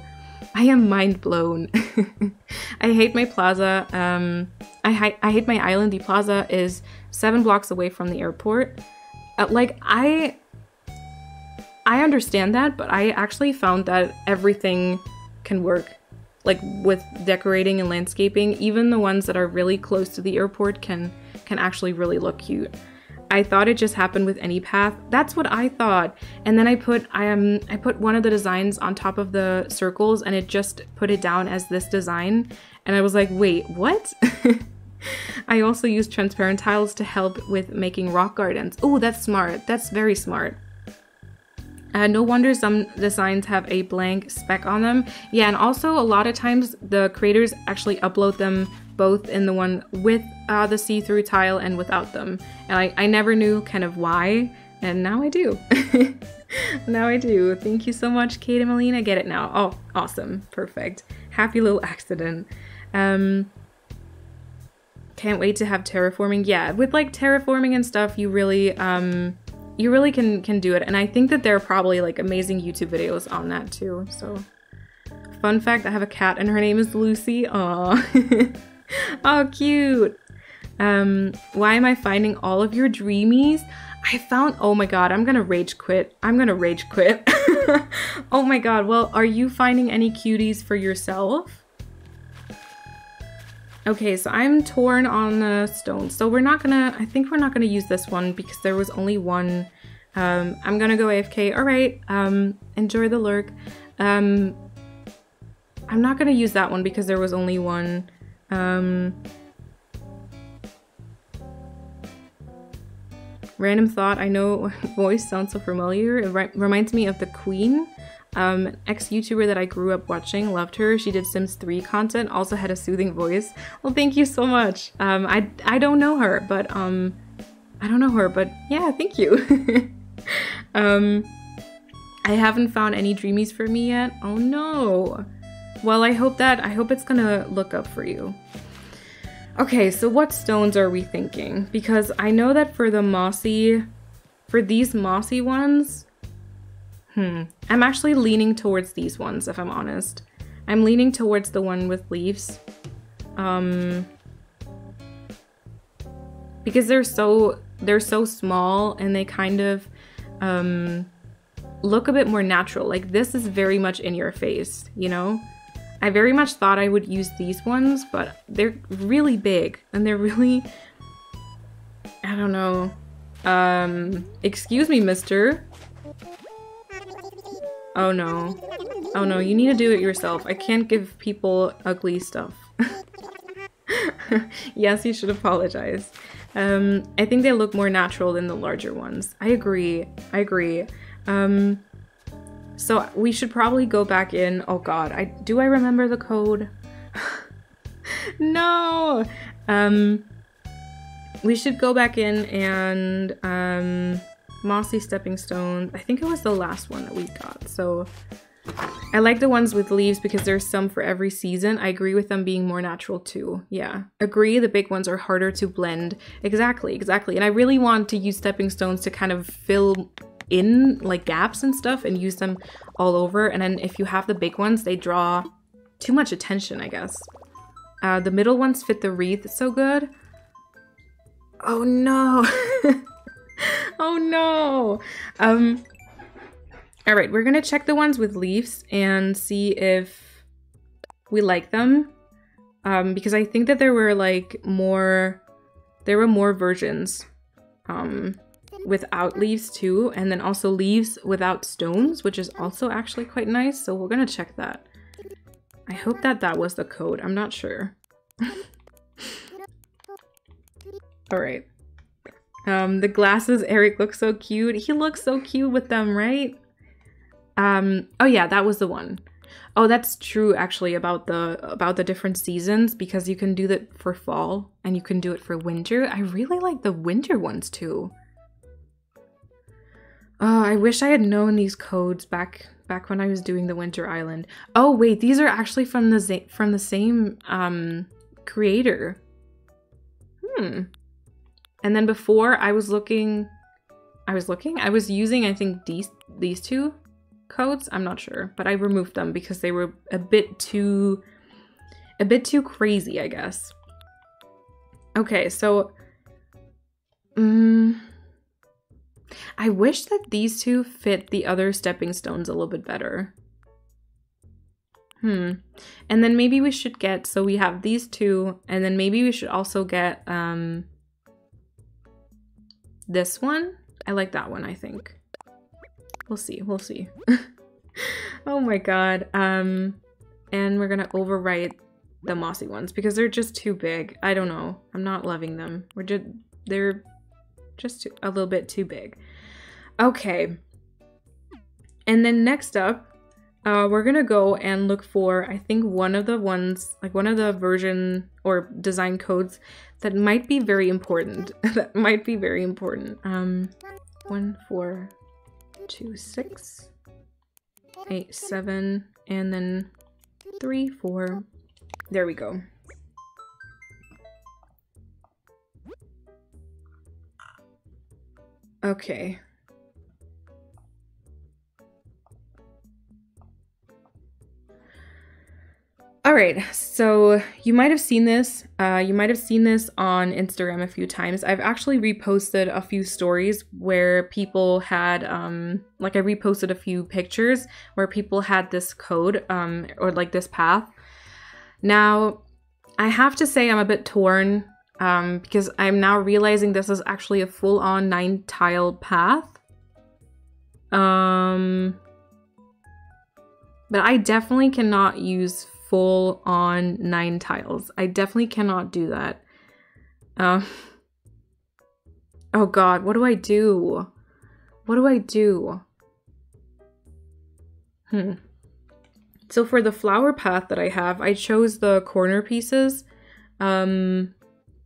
S1: I am mind blown. I hate my plaza. Um, I, I hate my island. The plaza is seven blocks away from the airport. Uh, like, I... I understand that, but I actually found that everything can work. Like, with decorating and landscaping, even the ones that are really close to the airport can, can actually really look cute. I thought it just happened with any path. That's what I thought. And then I put I um, I put one of the designs on top of the circles and it just put it down as this design. And I was like, wait, what? I also use transparent tiles to help with making rock gardens. Oh, that's smart. That's very smart. Uh, no wonder some designs have a blank speck on them. Yeah, and also a lot of times the creators actually upload them both in the one with uh, the see-through tile and without them. And I, I never knew kind of why, and now I do. now I do. Thank you so much, Kate and Melina. Get it now. Oh, awesome. Perfect. Happy little accident. Um, can't wait to have terraforming. Yeah, with like terraforming and stuff, you really, um, you really can, can do it. And I think that there are probably like amazing YouTube videos on that too, so. Fun fact, I have a cat and her name is Lucy. Aww. oh, cute. Um, why am I finding all of your dreamies? I found, oh my god, I'm gonna rage quit. I'm gonna rage quit. oh my god, well, are you finding any cuties for yourself? Okay, so I'm torn on the stone. So we're not gonna, I think we're not gonna use this one because there was only one. Um, I'm gonna go AFK. All right, um, enjoy the lurk. Um, I'm not gonna use that one because there was only one. Um, random thought, I know voice sounds so familiar. It reminds me of the Queen, um, ex-YouTuber that I grew up watching. Loved her. She did Sims 3 content, also had a soothing voice. Well, thank you so much. Um, I, I don't know her, but um, I don't know her, but yeah, thank you. um, I haven't found any dreamies for me yet. Oh no. Well, I hope that, I hope it's gonna look up for you. Okay, so what stones are we thinking? Because I know that for the mossy, for these mossy ones, hmm, I'm actually leaning towards these ones, if I'm honest. I'm leaning towards the one with leaves. Um, because they're so, they're so small and they kind of, um, look a bit more natural. Like this is very much in your face, you know? I very much thought I would use these ones, but they're really big and they're really, I don't know. Um, excuse me, mister. Oh no. Oh no, you need to do it yourself. I can't give people ugly stuff. yes, you should apologize. Um, I think they look more natural than the larger ones. I agree. I agree. Um, so we should probably go back in. Oh god, I do I remember the code? no! Um, we should go back in and um, mossy stepping stones. I think it was the last one that we got. So I like the ones with leaves because there's some for every season. I agree with them being more natural too. Yeah, agree. The big ones are harder to blend. Exactly, exactly. And I really want to use stepping stones to kind of fill in like gaps and stuff and use them all over. And then if you have the big ones, they draw too much attention, I guess. Uh, the middle ones fit the wreath so good. Oh no. oh no. Um, all right, we're gonna check the ones with leaves and see if we like them. Um, because I think that there were like more, there were more versions um, without leaves too. And then also leaves without stones, which is also actually quite nice. So we're gonna check that. I hope that that was the code. I'm not sure. All right. Um, the glasses, Eric looks so cute. He looks so cute with them, right? Um, oh yeah, that was the one. Oh, that's true actually about the about the different seasons because you can do that for fall and you can do it for winter. I really like the winter ones too. Oh, I wish I had known these codes back back when I was doing the Winter Island. Oh wait, these are actually from the from the same um creator. Hmm. And then before I was looking I was looking, I was using I think these these two codes. I'm not sure, but I removed them because they were a bit too a bit too crazy, I guess. Okay, so um, I wish that these two fit the other stepping stones a little bit better. Hmm. And then maybe we should get, so we have these two, and then maybe we should also get um this one. I like that one, I think. We'll see. We'll see. oh my god. Um, and we're gonna overwrite the mossy ones because they're just too big. I don't know. I'm not loving them. We're just they're just too, a little bit too big. Okay. And then next up, uh, we're gonna go and look for I think one of the ones like one of the version or design codes that might be very important. that might be very important. Um, one, four, two, six, eight, seven, and then three, four. There we go. Okay. All right, so you might have seen this. Uh, you might have seen this on Instagram a few times. I've actually reposted a few stories where people had, um, like, I reposted a few pictures where people had this code um, or like this path. Now, I have to say I'm a bit torn um, because I'm now realizing this is actually a full on nine tile path. Um, but I definitely cannot use full on nine tiles. I definitely cannot do that. Uh, oh god, what do I do? What do I do? Hmm. So for the flower path that I have, I chose the corner pieces um,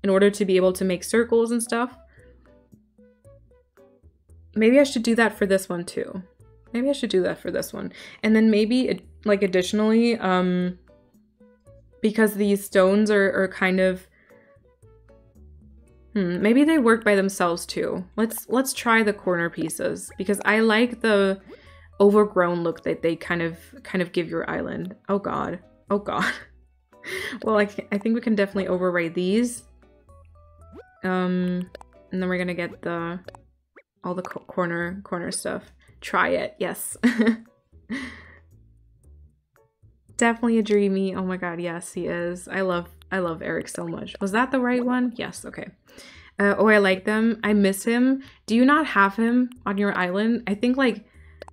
S1: in order to be able to make circles and stuff. Maybe I should do that for this one too. Maybe I should do that for this one. And then maybe, like, additionally, um, because these stones are, are kind of hmm, maybe they work by themselves too. Let's let's try the corner pieces because I like the overgrown look that they kind of kind of give your island. Oh god. Oh god. well, I, I think we can definitely overwrite these. Um, and then we're gonna get the all the co corner corner stuff. Try it, yes. definitely a dreamy. Oh my god, yes, he is. I love I love Eric so much. Was that the right one? Yes, okay. Uh, oh, I like them. I miss him. Do you not have him on your island? I think like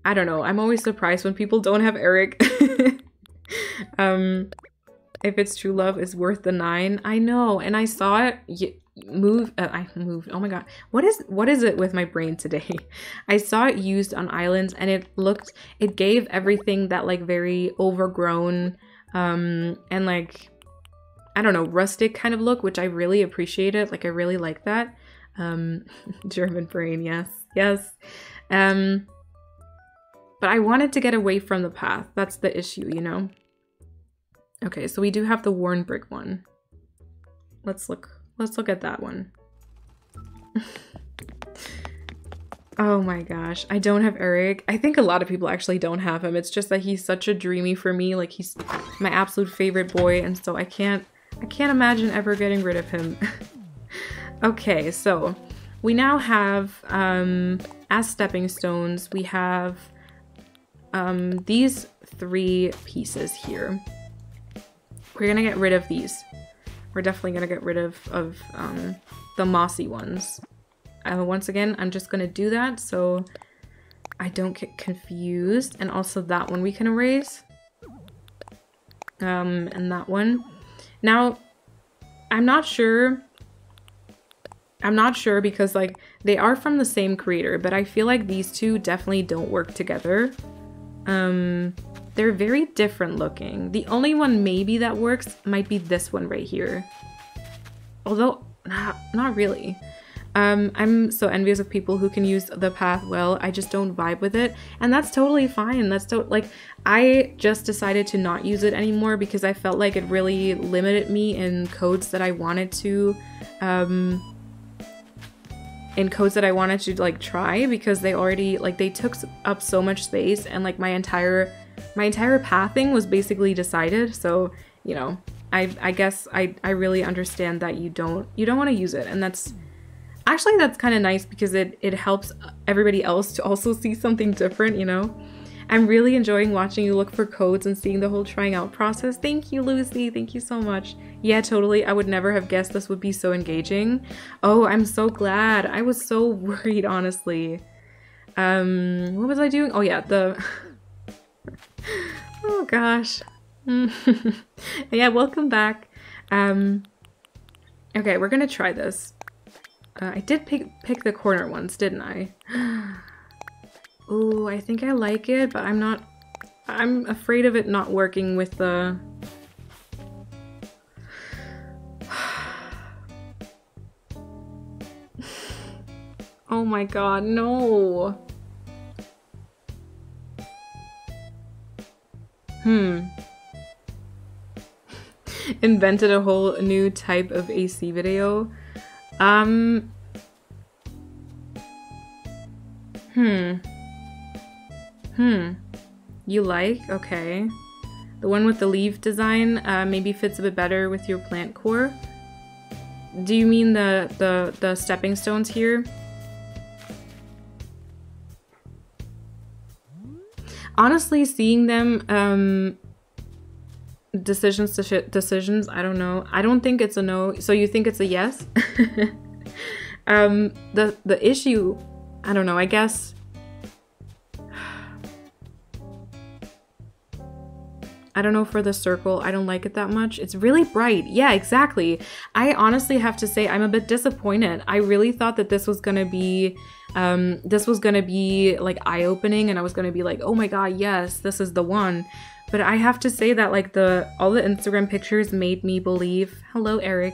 S1: I don't know. I'm always surprised when people don't have Eric. um if it's true love is worth the nine. I know, and I saw it move uh, i moved oh my god what is what is it with my brain today i saw it used on islands and it looked it gave everything that like very overgrown um and like I don't know, rustic kind of look, which I really appreciated. Like I really like that. Um, German brain, yes, yes. Um, but I wanted to get away from the path. That's the issue, you know? Okay, so we do have the worn brick one. Let's look, let's look at that one. oh my gosh, I don't have Eric. I think a lot of people actually don't have him. It's just that he's such a dreamy for me. Like he's my absolute favorite boy. And so I can't, I can't imagine ever getting rid of him. okay, so we now have, um, as stepping stones, we have um, these three pieces here. We're gonna get rid of these. We're definitely gonna get rid of, of um, the mossy ones. Uh, once again, I'm just gonna do that so I don't get confused. And also that one we can erase. Um, and that one. Now, I'm not sure I'm not sure because like they are from the same creator, but I feel like these two definitely don't work together. Um, they're very different looking. The only one maybe that works might be this one right here. Although, not, not really. Um, I'm so envious of people who can use the path well. I just don't vibe with it. And that's totally fine. That's to like, I just decided to not use it anymore because I felt like it really limited me in codes that I wanted to, um, in codes that I wanted to like try because they already like they took up so much space and like my entire my entire pathing was basically decided so you know I I guess I I really understand that you don't you don't want to use it and that's actually that's kind of nice because it it helps everybody else to also see something different you know I'm really enjoying watching you look for codes and seeing the whole trying out process. Thank you, Lucy. Thank you so much. Yeah, totally. I would never have guessed this would be so engaging. Oh, I'm so glad. I was so worried, honestly. Um, what was I doing? Oh yeah, the... oh gosh. yeah, welcome back. Um, okay, we're gonna try this. Uh, I did pick, pick the corner ones, didn't I? Oh, I think I like it, but I'm not... I'm afraid of it not working with the... oh my god, no! Hmm. Invented a whole new type of AC video. Um... Hmm. Hmm. You like? Okay. The one with the leaf design uh, maybe fits a bit better with your plant core. Do you mean the, the, the stepping stones here? Honestly, seeing them, um, decisions to decisions, I don't know. I don't think it's a no. So you think it's a yes? um, the, the issue, I don't know, I guess I don't know for the circle. I don't like it that much. It's really bright. Yeah, exactly. I honestly have to say I'm a bit disappointed. I really thought that this was gonna be um, this was gonna be like eye-opening and I was gonna be like, oh my god, yes, this is the one. But I have to say that like the all the Instagram pictures made me believe, hello Eric,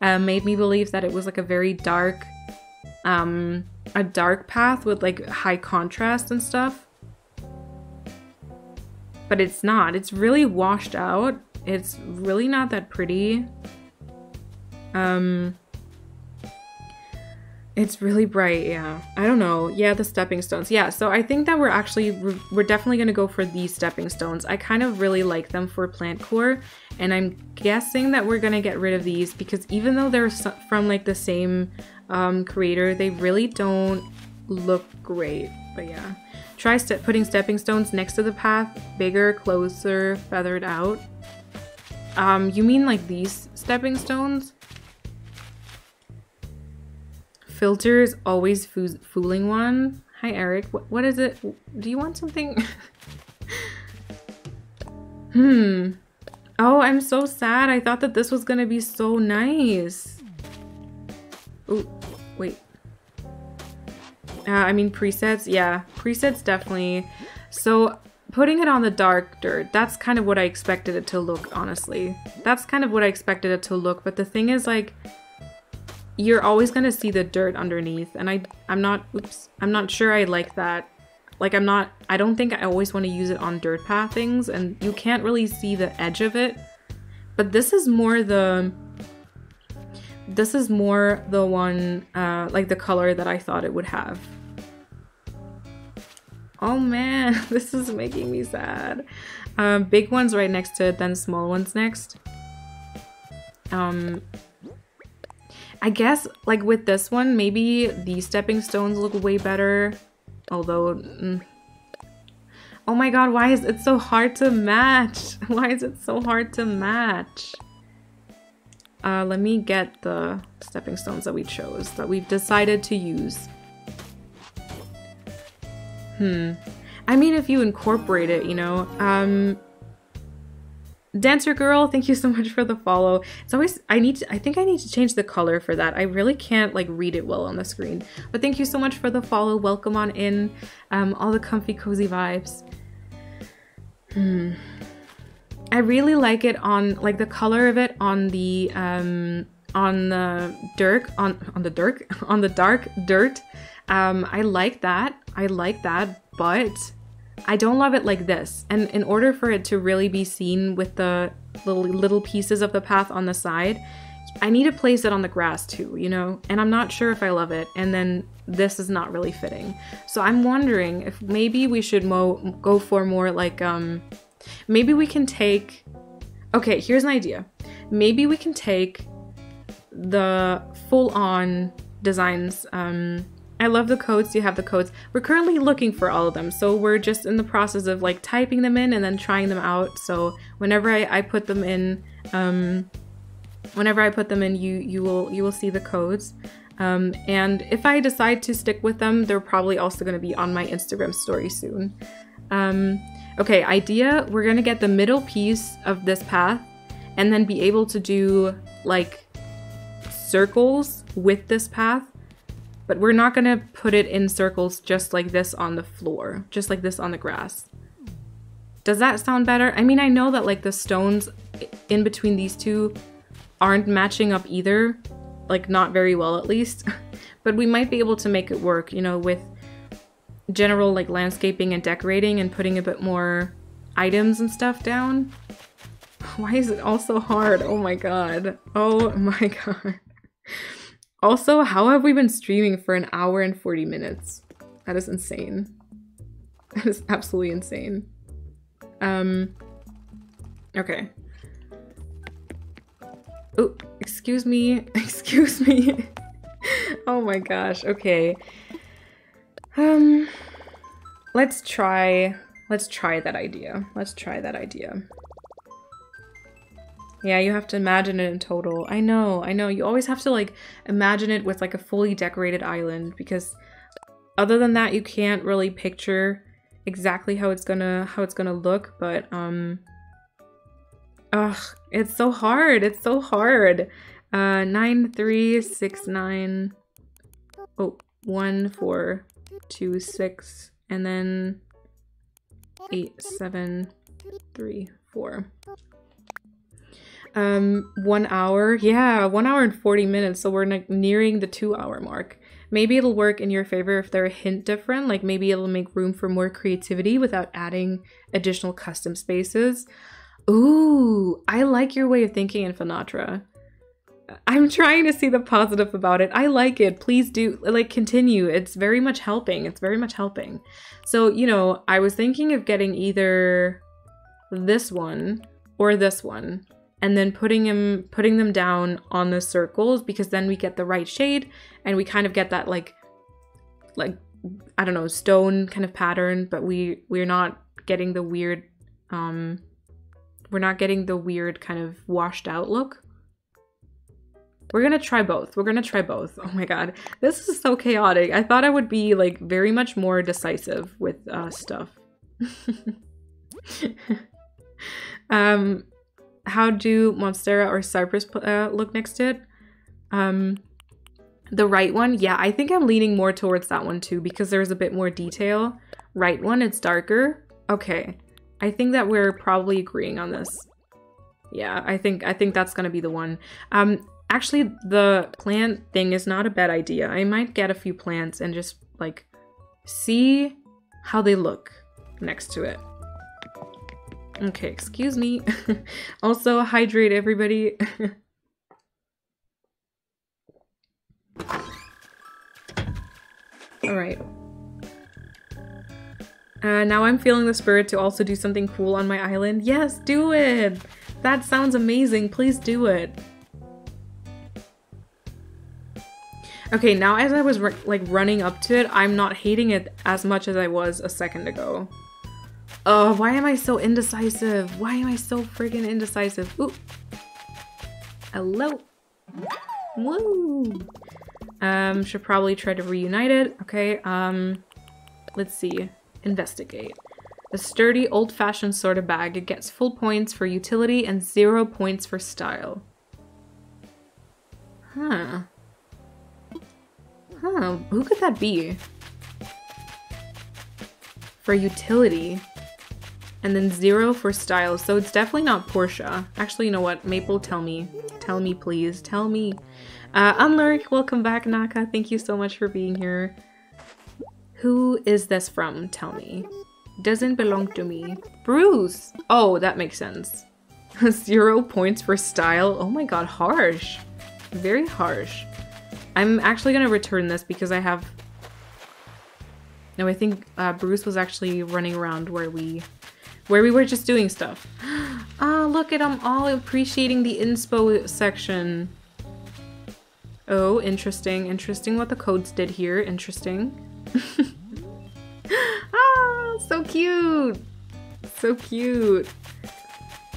S1: uh, made me believe that it was like a very dark, um, a dark path with like high contrast and stuff but it's not. It's really washed out. It's really not that pretty. Um, it's really bright, yeah. I don't know. Yeah, the stepping stones. Yeah, so I think that we're actually, we're definitely going to go for these stepping stones. I kind of really like them for plant core, and I'm guessing that we're going to get rid of these because even though they're from like the same um, creator, they really don't look great. But yeah. Try putting stepping stones next to the path, bigger, closer, feathered out. Um, you mean like these stepping stones? Filters always foo fooling one. Hi, Eric. What, what is it? Do you want something? hmm. Oh, I'm so sad. I thought that this was gonna be so nice. Oh, wait. Uh, I mean, presets, yeah, presets definitely. So putting it on the dark dirt, that's kind of what I expected it to look, honestly. That's kind of what I expected it to look, but the thing is, like, you're always gonna see the dirt underneath, and I, I'm not, oops, I'm not sure I like that. Like, I'm not, I don't think I always want to use it on dirt path things, and you can't really see the edge of it. But this is more the, this is more the one, uh, like the color that I thought it would have. Oh man, this is making me sad. Um, big ones right next to it, then small ones next. Um, I guess, like with this one, maybe the stepping stones look way better. Although, mm. oh my god, why is it so hard to match? Why is it so hard to match? Uh, let me get the stepping stones that we chose, that we've decided to use. Hmm. I mean, if you incorporate it, you know. Um, Dancer girl, thank you so much for the follow. It's always I need to, I think I need to change the color for that. I really can't like read it well on the screen. But thank you so much for the follow. Welcome on in. Um, all the comfy cozy vibes. Hmm. I really like it on like the color of it on the um on the dirt on on the dirt on the dark dirt. Um, I like that. I like that, but I don't love it like this. And in order for it to really be seen with the little, little pieces of the path on the side, I need to place it on the grass too, you know? And I'm not sure if I love it. And then this is not really fitting. So I'm wondering if maybe we should mo go for more like, um, maybe we can take, okay, here's an idea. Maybe we can take the full on designs, um, I love the codes. You have the codes. We're currently looking for all of them, so we're just in the process of like typing them in and then trying them out. So whenever I, I put them in, um, whenever I put them in, you you will you will see the codes. Um, and if I decide to stick with them, they're probably also going to be on my Instagram story soon. Um, okay, idea: we're gonna get the middle piece of this path, and then be able to do like circles with this path but we're not gonna put it in circles just like this on the floor, just like this on the grass. Does that sound better? I mean, I know that like the stones in between these two aren't matching up either, like not very well at least, but we might be able to make it work, you know, with general like landscaping and decorating and putting a bit more items and stuff down. Why is it all so hard? Oh my god. Oh my god. Also, how have we been streaming for an hour and 40 minutes? That is insane. That is absolutely insane. Um, okay. Oh, excuse me. Excuse me. oh my gosh. Okay. Um, let's try, let's try that idea. Let's try that idea. Yeah, you have to imagine it in total. I know, I know. You always have to like imagine it with like a fully decorated island because other than that you can't really picture exactly how it's gonna how it's gonna look, but um Ugh, it's so hard. It's so hard. Uh nine three six nine oh one four two six and then eight seven three four um, one hour. Yeah, one hour and 40 minutes. So we're nearing the two hour mark. Maybe it'll work in your favor if they're a hint different. Like maybe it'll make room for more creativity without adding additional custom spaces. Ooh, I like your way of thinking, Infinatra. I'm trying to see the positive about it. I like it. Please do like continue. It's very much helping. It's very much helping. So, you know, I was thinking of getting either this one or this one and then putting him putting them down on the circles because then we get the right shade and we kind of get that like like I don't know stone kind of pattern but we we're not getting the weird um we're not getting the weird kind of washed out look we're gonna try both we're gonna try both oh my god this is so chaotic I thought I would be like very much more decisive with uh stuff um how do Monstera or Cypress uh, look next to it? Um, the right one, yeah, I think I'm leaning more towards that one too because there's a bit more detail. Right one, it's darker. Okay. I think that we're probably agreeing on this. Yeah, I think I think that's gonna be the one. Um, actually, the plant thing is not a bad idea. I might get a few plants and just like see how they look next to it. Okay, excuse me. also, hydrate everybody. Alright. Uh, now I'm feeling the spirit to also do something cool on my island. Yes, do it! That sounds amazing. Please do it. Okay, now as I was like running up to it, I'm not hating it as much as I was a second ago. Oh, why am I so indecisive? Why am I so freaking indecisive? Ooh. Hello. Woo. Um, should probably try to reunite it. Okay, um, let's see. Investigate. A sturdy, old-fashioned sort of bag. It gets full points for utility and zero points for style. Huh. Huh, who could that be? For utility. And then zero for style, so it's definitely not Portia. Actually, you know what? Maple, tell me. Tell me, please. Tell me. Uh, Unlurk, welcome back, Naka. Thank you so much for being here. Who is this from? Tell me. Doesn't belong to me. Bruce! Oh, that makes sense. Zero points for style. Oh my god, harsh. Very harsh. I'm actually gonna return this because I have... No, I think uh, Bruce was actually running around where we... Where we were just doing stuff. Ah, oh, look at them all appreciating the inspo section. Oh, interesting. Interesting what the codes did here. Interesting. ah, so cute. So cute.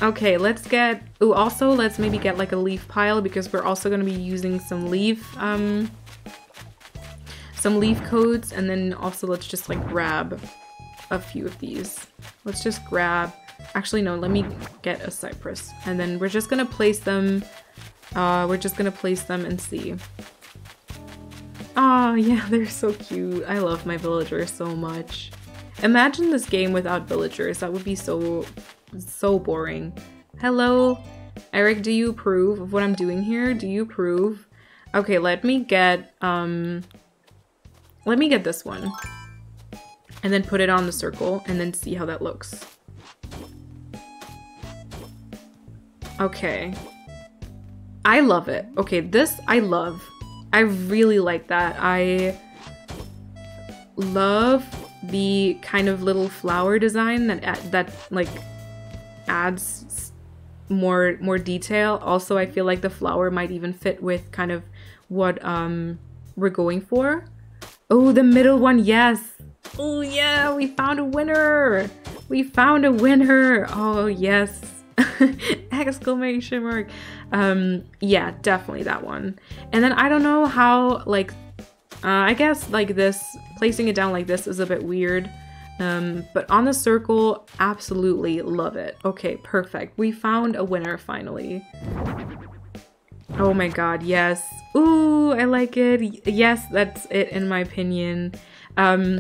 S1: Okay, let's get... Oh, also, let's maybe get like a leaf pile because we're also to be using some leaf, um... Some leaf codes, and then also let's just like grab a few of these. Let's just grab... Actually, no, let me get a cypress. And then we're just to place them... Uh, we're just to place them and see. Oh, yeah, they're so cute. I love my villagers so much. Imagine this game without villagers. That would be so, so boring. Hello? Eric, do you approve of what I'm doing here? Do you approve? Okay, let me get, um... Let me get this one. And then put it on the circle and then see how that looks. Okay. I love it. Okay, this I love. I really like that. I love the kind of little flower design that that like adds more more detail. Also, I feel like the flower might even fit with kind of what um we're going for. Oh, the middle one, yes. Oh yeah, we found a winner. We found a winner. Oh yes. exclamation mark um yeah definitely that one and then i don't know how like uh, i guess like this placing it down like this is a bit weird um but on the circle absolutely love it okay perfect we found a winner finally oh my god yes ooh i like it yes that's it in my opinion um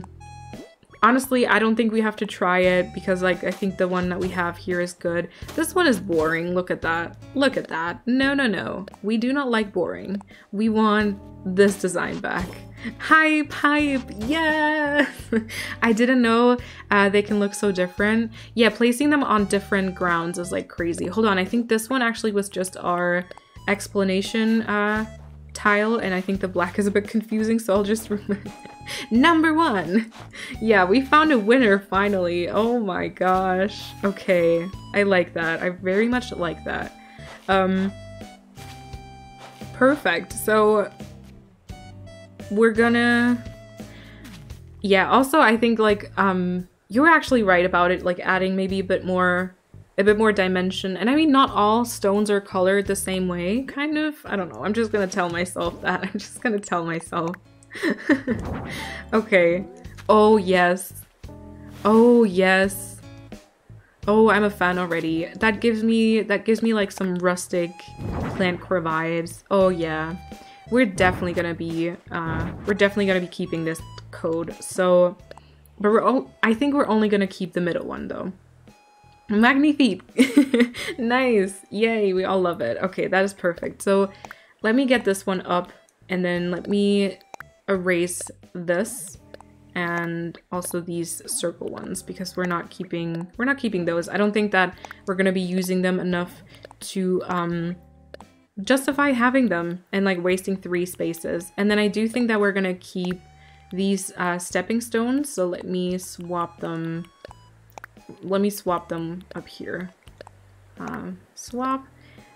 S1: Honestly, I don't think we have to try it because like I think the one that we have here is good. This one is boring. Look at that. Look at that. No, no, no. We do not like boring. We want this design back. Hype, hype, yes! I didn't know uh, they can look so different. Yeah, placing them on different grounds is like crazy. Hold on, I think this one actually was just our explanation uh, tile and I think the black is a bit confusing so I'll just Number one! Yeah, we found a winner finally. Oh my gosh. Okay, I like that. I very much like that. Um, perfect. So, we're gonna... Yeah, also I think like, um, you were actually right about it, like adding maybe a bit more a bit more dimension. And I mean, not all stones are colored the same way, kind of. I don't know. I'm just gonna tell myself that. I'm just gonna tell myself. okay. Oh, yes. Oh, yes. Oh, I'm a fan already. That gives me, that gives me like some rustic plant core vibes. Oh, yeah. We're definitely gonna be, uh, we're definitely gonna be keeping this code. So But we're oh, I think we're only gonna keep the middle one though. Magnifique. nice. Yay, we all love it. Okay, that is perfect. So let me get this one up and then let me erase this and also these circle ones because we're not keeping we're not keeping those. I don't think that we're to be using them enough to um justify having them and like wasting three spaces. And then I do think that we're going to keep these uh, stepping stones. So let me swap them. Let me swap them up here. Um, swap.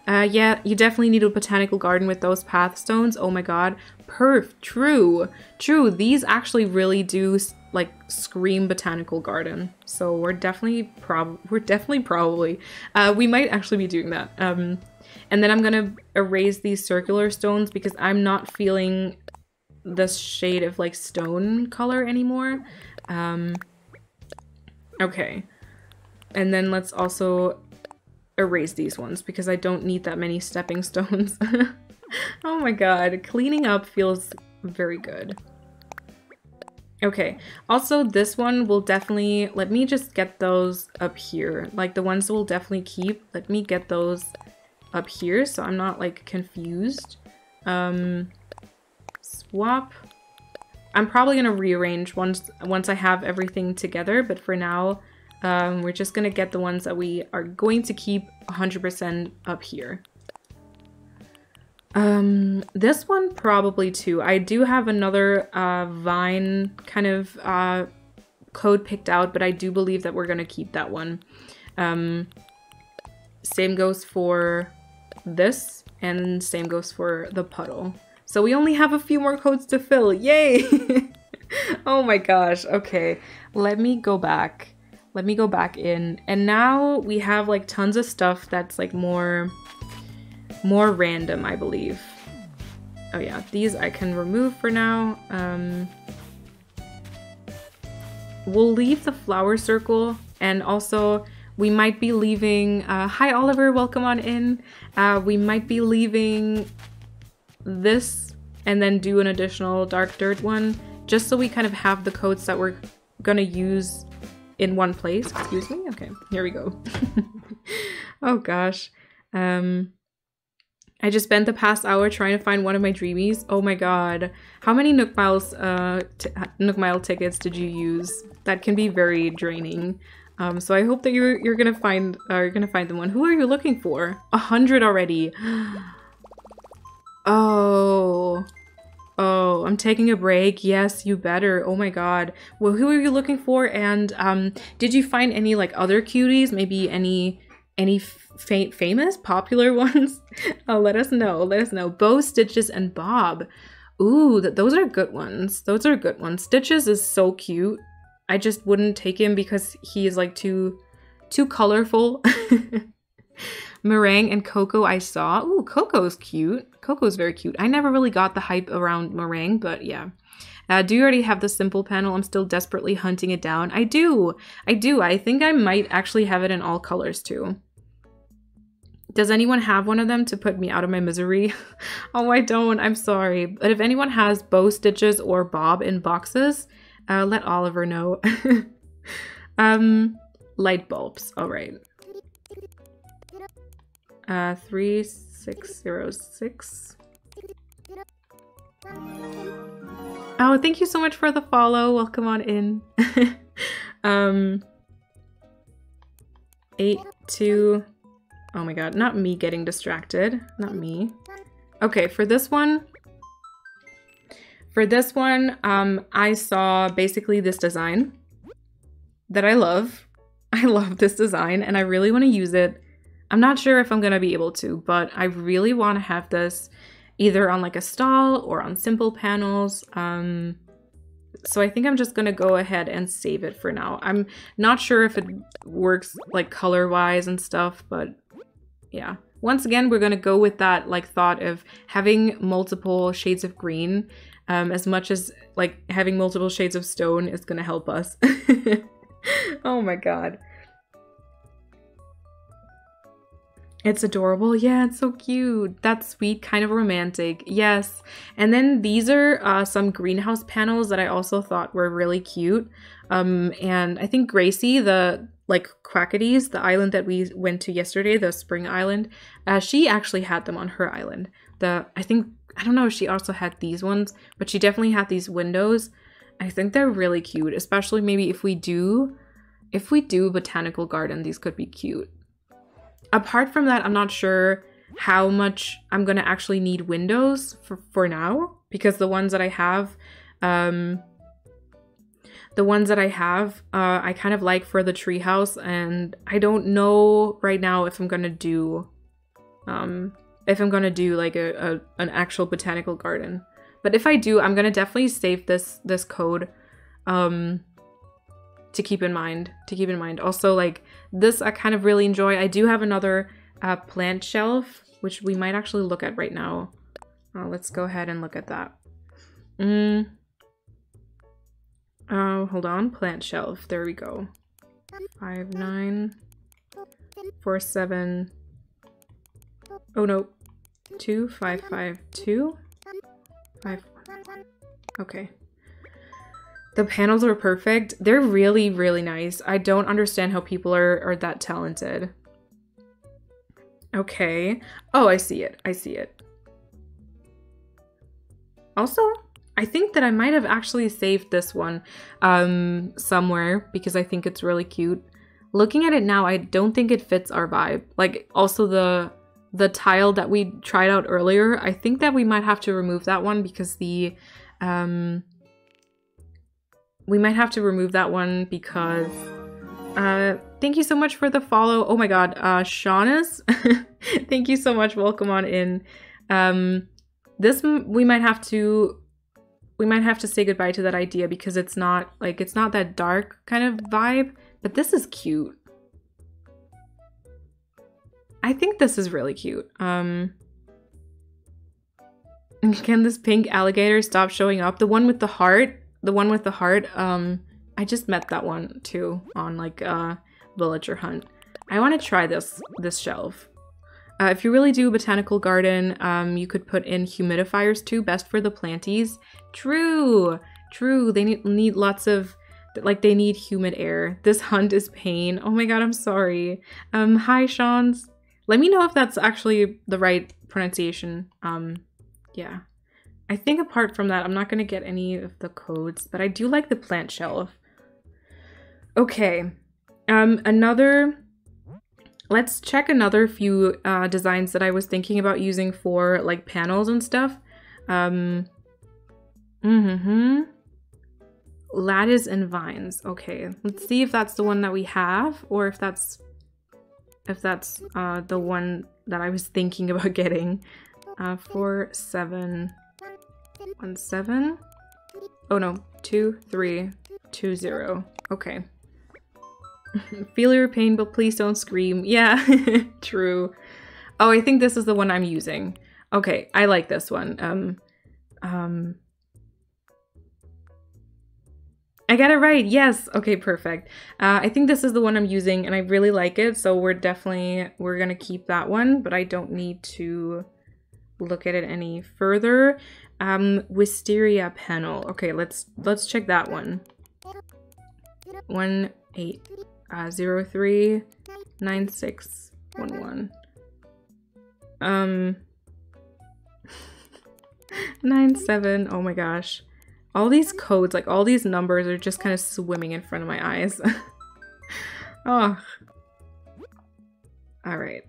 S1: Uh, yeah, you definitely need a botanical garden with those path stones. Oh my god. Perf. True. True. These actually really do like scream botanical garden. So we're definitely prob we're definitely probably uh, we might actually be doing that. Um, and then I'm gonna erase these circular stones because I'm not feeling this shade of like stone color anymore. Um, okay. And then let's also erase these ones because I don't need that many stepping stones. oh my god, cleaning up feels very good. Okay, also this one will definitely, let me just get those up here. Like the ones we'll definitely keep, let me get those up here so I'm not like confused. Um, swap. I'm probably going to rearrange once once I have everything together, but for now, um, we're just going to get the ones that we are going to keep 100% up here. Um, this one probably too. I do have another uh, Vine kind of uh, code picked out, but I do believe that we're going to keep that one. Um, same goes for this, and same goes for the puddle. So we only have a few more codes to fill. Yay! oh my gosh. Okay, let me go back. Let me go back in. And now we have like tons of stuff that's like more more random, I believe. Oh yeah, these I can remove for now. Um, we'll leave the flower circle and also we might be leaving, uh, hi Oliver, welcome on in. Uh, we might be leaving this and then do an additional dark dirt one just so we kind of have the codes that we're gonna use in one place. Excuse me? Okay, here we go. oh gosh. Um, I just spent the past hour trying to find one of my dreamies. Oh my god. How many Nook Miles, uh, Nook Mile tickets did you use? That can be very draining. Um, so I hope that you're you're gonna find uh, you're gonna find the one. Who are you looking for? A hundred already. oh. Oh, I'm taking a break. Yes, you better. Oh my god. Well, who are you looking for? And um, did you find any like other cuties? Maybe any any fa famous popular ones? oh, let us know. Let us know. Beau, Stitches, and Bob. Ooh, th those are good ones. Those are good ones. Stitches is so cute. I just wouldn't take him because he is like too too colorful. Merengue and Coco I saw. Ooh, Coco's cute. Coco's very cute. I never really got the hype around Merengue, but yeah. Uh, do you already have the simple panel? I'm still desperately hunting it down. I do. I do. I think I might actually have it in all colors too. Does anyone have one of them to put me out of my misery? oh, I don't. I'm sorry. But if anyone has Beau stitches or bob in boxes, uh, let Oliver know. um, light bulbs. All right. Uh, three six zero six. Oh, thank you so much for the follow. Welcome on in. um, eight two. Oh my god, not me getting distracted. Not me. Okay, for this one, for this one, um, I saw basically this design that I love. I love this design and I really want to use it. I'm not sure if I'm going to be able to, but I really want to have this either on like a stall or on simple panels. Um, so I think I'm just going to go ahead and save it for now. I'm not sure if it works like color wise and stuff, but yeah. Once again, we're to go with that like thought of having multiple shades of green um, as much as like having multiple shades of stone is gonna help us. oh my god. It's adorable. Yeah, it's so cute. That's sweet, kind of romantic. Yes. And then these are uh, some greenhouse panels that I also thought were really cute. Um, and I think Gracie, the like Quackities, the island that we went to yesterday, the Spring Island, uh, she actually had them on her island. The I think I don't know if she also had these ones, but she definitely had these windows. I think they're really cute, especially maybe if we do if we do botanical garden, these could be cute. Apart from that, I'm not sure how much I'm gonna actually need windows for, for now because the ones that I have, um, the ones that I have, uh, I kind of like for the treehouse, and I don't know right now if I'm gonna do, um, if I'm gonna do like a, a an actual botanical garden. But if I do, I'm gonna definitely save this this code, um, to keep in mind. To keep in mind. Also, like this, I kind of really enjoy. I do have another uh, plant shelf, which we might actually look at right now. Uh, let's go ahead and look at that. Mm. Oh, hold on. Plant shelf. There we go. Five, nine, four, seven. Oh no. Two, five, five, two, five. Okay. The panels are perfect. They're really, really nice. I don't understand how people are, are that talented. Okay. Oh, I see it. I see it. Also, I think that I might have actually saved this one um, somewhere because I think it's really cute. Looking at it now, I don't think it fits our vibe. Like, also the the tile that we tried out earlier, I think that we might have to remove that one because the um, we might have to remove that one because uh thank you so much for the follow oh my god uh shauna's thank you so much welcome on in um this we might have to we might have to say goodbye to that idea because it's not like it's not that dark kind of vibe but this is cute i think this is really cute um can this pink alligator stop showing up the one with the heart the one with the heart, um, I just met that one too on like uh, villager hunt. I want to try this this shelf. Uh, if you really do a botanical garden, um, you could put in humidifiers too, best for the planties. True, true. They need, need lots of, like they need humid air. This hunt is pain. Oh my god, I'm sorry. Um, hi, Sean's. Let me know if that's actually the right pronunciation. Um, yeah. I think apart from that, I'm not going to get any of the codes, but I do like the plant shelf. Okay, um, another, let's check another few uh, designs that I was thinking about using for like panels and stuff. Um, mm-hmm. Lattice and vines. Okay, let's see if that's the one that we have or if that's, if that's uh, the one that I was thinking about getting. Uh, four, seven, one seven. Oh no, two three two zero. Okay. Feel your pain, but please don't scream. Yeah, true. Oh, I think this is the one I'm using. Okay, I like this one. Um, um, I got it right. Yes. Okay, perfect. Uh, I think this is the one I'm using and I really like it. So we're definitely, we're going to keep that one, but I don't need to look at it any further. Um, Wisteria panel. Okay, let's let's check that one. One eight uh zero three nine six one one. Um nine seven. Oh my gosh. All these codes, like all these numbers are just kind of swimming in front of my eyes. oh. Alright.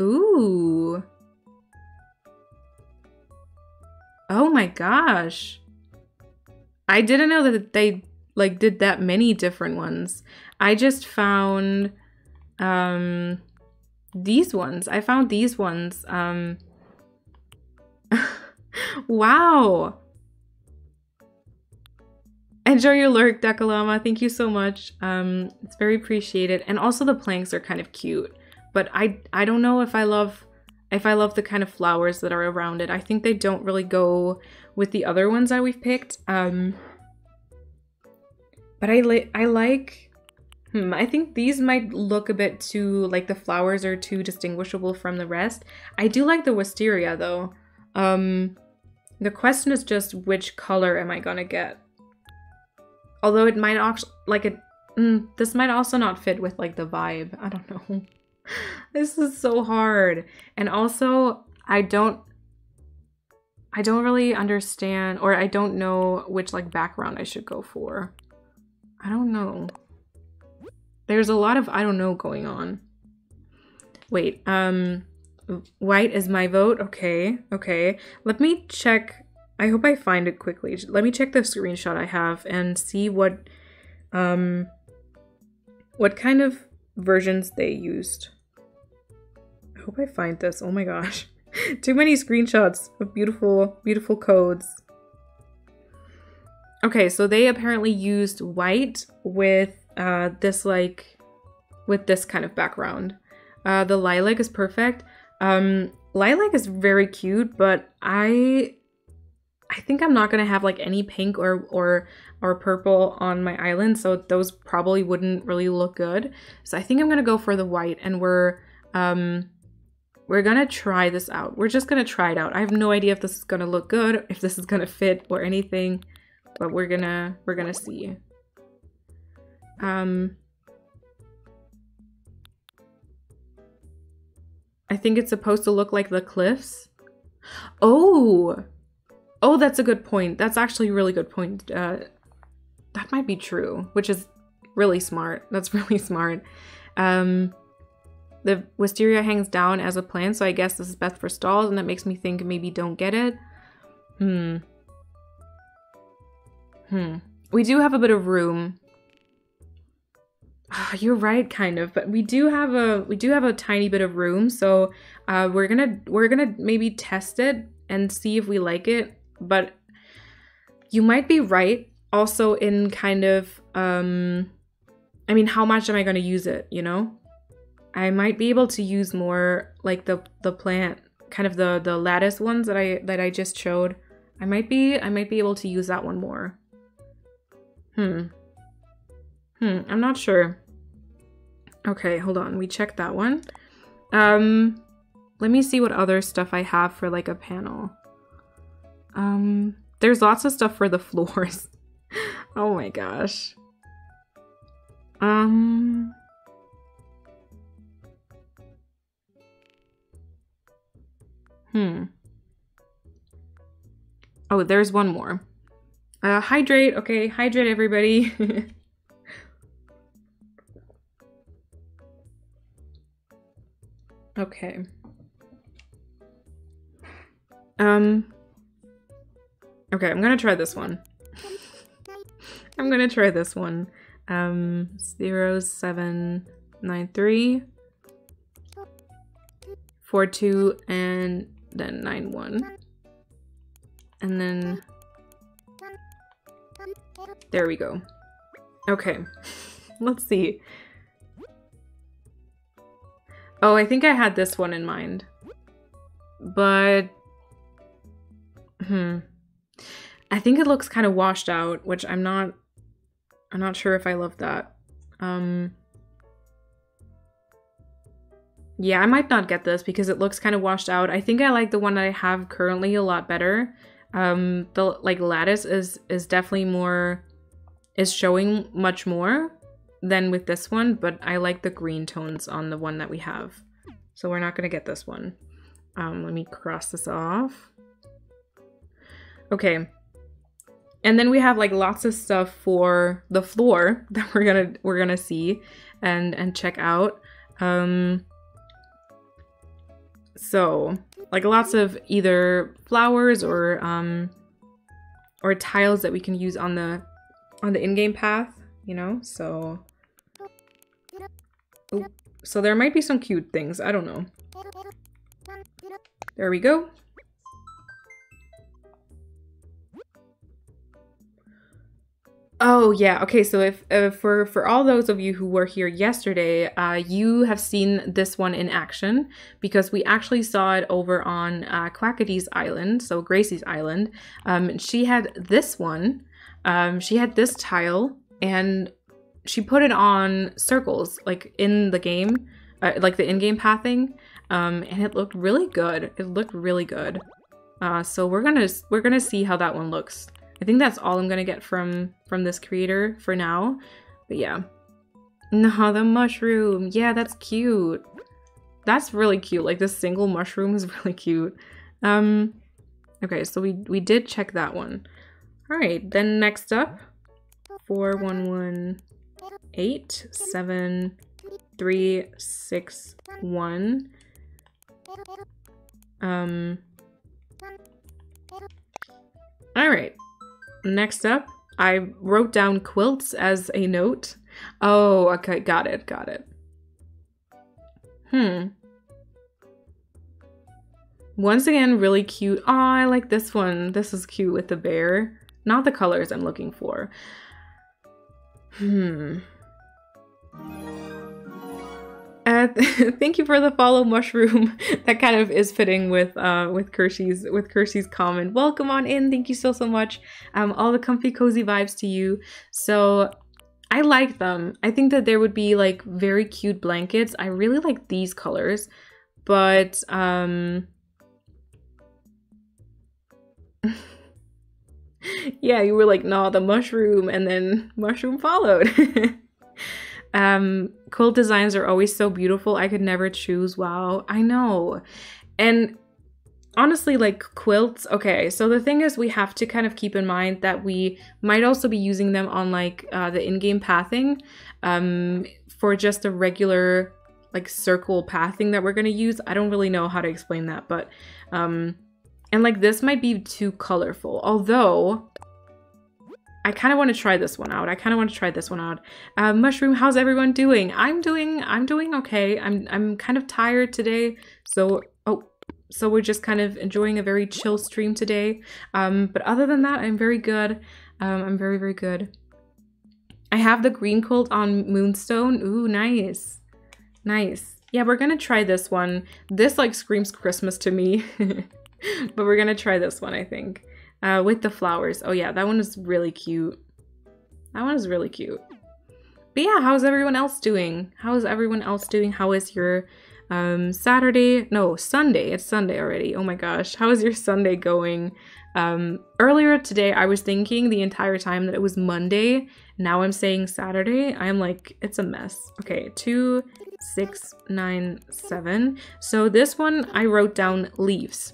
S1: Ooh. Oh my gosh. I didn't know that they like did that many different ones. I just found um these ones. I found these ones. Um Wow. Enjoy your lurk, Dekalama. Thank you so much. Um it's very appreciated. And also the planks are kind of cute. But I I don't know if I love if I love the kind of flowers that are around it. I think they don't really go with the other ones that we've picked. Um, but I, li I like, Hmm, I think these might look a bit too, like the flowers are too distinguishable from the rest. I do like the wisteria though. Um, the question is just which color am I gonna get? Although it might actually, like it, mm, this might also not fit with like the vibe. I don't know. this is so hard. And also, I don't, I don't really understand, or I don't know which like background I should go for. I don't know. There's a lot of I don't know going on. Wait, um, white is my vote. Okay, okay. Let me check. I hope I find it quickly. Let me check the screenshot I have and see what, um, what kind of versions they used. I hope I find this. Oh my gosh. Too many screenshots of beautiful, beautiful codes. Okay, so they apparently used white with uh, this like with this kind of background. Uh, the lilac is perfect. Um, lilac is very cute, but I I think I'm not gonna have like any pink or or or purple on my island, so those probably wouldn't really look good. So I think I'm gonna go for the white, and we're um we're gonna try this out. We're just gonna try it out. I have no idea if this is gonna look good, if this is gonna fit or anything, but we're gonna we're gonna see. Um, I think it's supposed to look like the cliffs. Oh, oh, that's a good point. That's actually a really good point. Uh, that might be true, which is really smart. That's really smart. Um, the wisteria hangs down as a plant, so I guess this is best for stalls, and that makes me think maybe don't get it. Hmm. Hmm. We do have a bit of room Ah, you're right, kind of, but we do have a we do have a tiny bit of room, so uh, we're gonna we're gonna maybe test it and see if we like it. But you might be right, also in kind of um, I mean, how much am I gonna use it? You know, I might be able to use more like the the plant, kind of the the lattice ones that I that I just showed. I might be I might be able to use that one more. Hmm. Hmm, I'm not sure. Okay, hold on. We checked that one. Um, let me see what other stuff I have for like a panel. Um, there's lots of stuff for the floors. oh my gosh. Um, hmm. Oh, there's one more. Uh, hydrate. Okay, hydrate everybody. Okay. Um. Okay, I'm gonna try this one. I'm gonna try this one. Um, zero seven nine three four two and then nine one, and then there we go. Okay, let's see. Oh, I think I had this one in mind. But... Hmm. I think it looks kind of washed out, which I'm not... I'm not sure if I love that. Um... Yeah, I might not get this because it looks kind of washed out. I think I like the one that I have currently a lot better. Um, the like lattice is is definitely more is showing much more than with this one, but I like the green tones on the one that we have. So we're not going to get this one. Um, let me cross this off. Okay. And then we have like lots of stuff for the floor that we're gonna we're gonna see and and check out. Um, so like lots of either flowers or um, or tiles that we can use on the on the in-game path, you know. So Oop. So there might be some cute things. I don't know. There we go. Oh yeah, okay. So if uh, for for all those of you who were here yesterday, uh, you have seen this one in action because we actually saw it over on uh, Quackity's island, so Gracie's island. Um, she had this one. Um, she had this tile, and she put it on circles, like in the game, uh, like the in-game pathing, um, and it looked really good. It looked really good. Uh, so we're gonna we're gonna see how that one looks. I think that's all I'm gonna get from from this creator for now. But yeah. No, the mushroom. Yeah, that's cute. That's really cute. Like this single mushroom is really cute. Um, okay, so we we did check that one. All right, then next up, four one one eight seven three six one. Um. All right. Next up, I wrote down quilts as a note. Oh, okay, got it, got it. Hmm. Once again, really cute. Oh, I like this one. This is cute with the bear. Not the colors I'm looking for. Hmm. Uh, thank you for the follow mushroom. that kind of is fitting with uh with Kershey's with Kershey's comment. Welcome on in. Thank you so so much. Um, all the comfy cozy vibes to you. So I like them. I think that there would be like very cute blankets. I really like these colors, but um yeah, you were like, no, the mushroom, and then mushroom followed. um, quilt designs are always so beautiful. I could never choose. Wow, I know. And honestly, like quilts, okay, so the thing is, we have to kind of keep in mind that we might also be using them on like uh, the in game pathing um, for just a regular like circle pathing that we're going to use. I don't really know how to explain that, but um, and like this might be too colorful, although I kind of want to try this one out. I kind of want to try this one out. Uh, Mushroom, how's everyone doing? I'm doing, I'm doing okay. I'm, I'm kind of tired today. So, oh, so we're just kind of enjoying a very chill stream today. Um, but other than that, I'm very good. Um, I'm very, very good. I have the green quilt on Moonstone. Ooh, nice. Nice. Yeah, we're gonna try this one. This like screams Christmas to me. but we're gonna try this one, I think. Uh, with the flowers. Oh yeah, that one is really cute. That one is really cute. But yeah, how's everyone else doing? How is everyone else doing? How is your um, Saturday? No, Sunday. It's Sunday already. Oh my gosh. How is your Sunday going? Um, earlier today, I was thinking the entire time that it was Monday. Now I'm saying Saturday. I'm like, it's a mess. Okay, two, six, nine, seven. So this one, I wrote down leaves.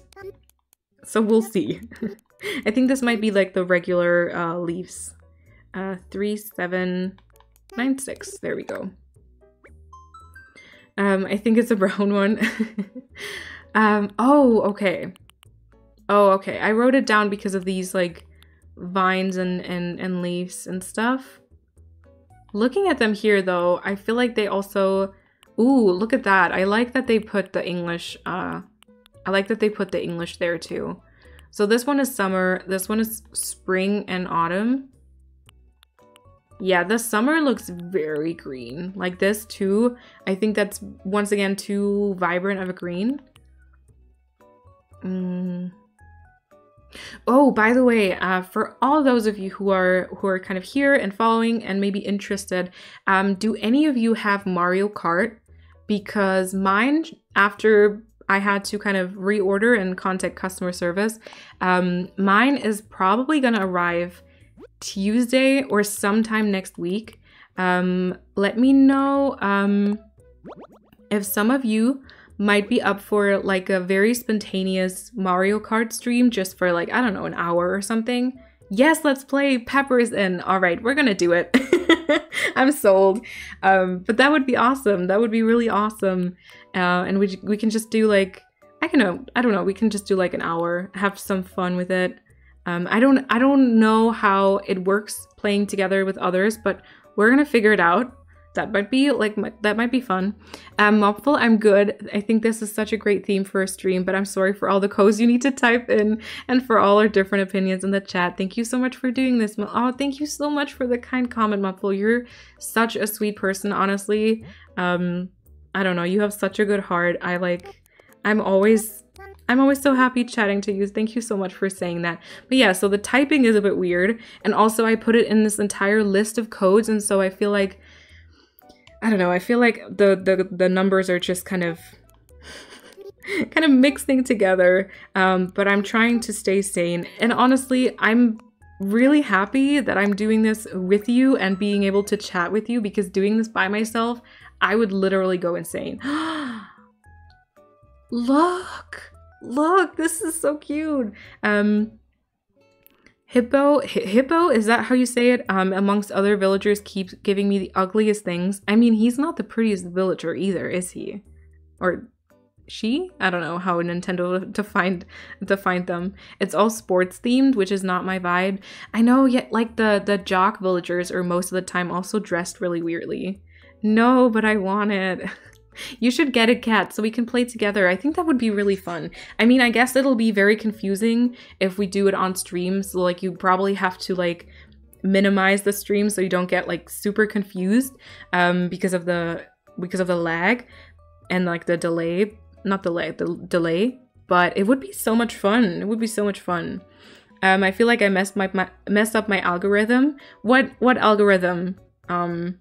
S1: So we'll see. I think this might be like the regular uh, leaves. Uh, three, seven, nine, six. There we go. Um, I think it's a brown one. um, oh, okay. Oh, okay. I wrote it down because of these like vines and, and, and leaves and stuff. Looking at them here though, I feel like they also, ooh, look at that. I like that they put the English, uh, I like that they put the English there too. So this one is summer, this one is spring and autumn. Yeah, the summer looks very green. Like this too, I think that's once again too vibrant of a green. Mm. Oh, by the way, uh, for all those of you who are who are kind of here and following and maybe interested, um, do any of you have Mario Kart? Because mine, after I had to kind of reorder and contact customer service, um, mine is probably going to arrive Tuesday or sometime next week. Um, let me know um, if some of you might be up for like a very spontaneous Mario Kart stream just for like, I don't know, an hour or something. Yes, let's play Peppers in. All right, we're gonna do it. I'm sold. Um, but that would be awesome. That would be really awesome. Uh, and we, we can just do like, I don't know, I don't know, we can just do like an hour, have some fun with it. Um, I don't I don't know how it works playing together with others, but we're gonna figure it out that might be like that might be fun. Um, Mopful, I'm good. I think this is such a great theme for a stream, but I'm sorry for all the codes you need to type in and for all our different opinions in the chat. Thank you so much for doing this. Oh, thank you so much for the kind comment, Mopful. You're such a sweet person, honestly. Um, I don't know. You have such a good heart. I like. I'm always I'm always so happy chatting to you. Thank you so much for saying that. But yeah, so the typing is a bit weird. And also I put it in this entire list of codes. And so I feel like, I don't know, I feel like the, the, the numbers are just kind of kind of mixing together. Um, but I'm trying to stay sane. And honestly, I'm really happy that I'm doing this with you and being able to chat with you because doing this by myself, I would literally go insane. look, look, this is so cute. Um, Hippo, Hippo, is that how you say it? Um, amongst other villagers, keeps giving me the ugliest things. I mean, he's not the prettiest villager either, is he? Or she i don't know how nintendo to find to find them it's all sports themed which is not my vibe i know yet like the the jock villagers are most of the time also dressed really weirdly no but i want it you should get a cat so we can play together i think that would be really fun i mean i guess it'll be very confusing if we do it on stream so like you probably have to like minimize the stream so you don't get like super confused um because of the because of the lag and like the delay not delay, the delay, but it would be so much fun. It would be so much fun. Um, I feel like I messed my, my messed up my algorithm. What what algorithm? Um,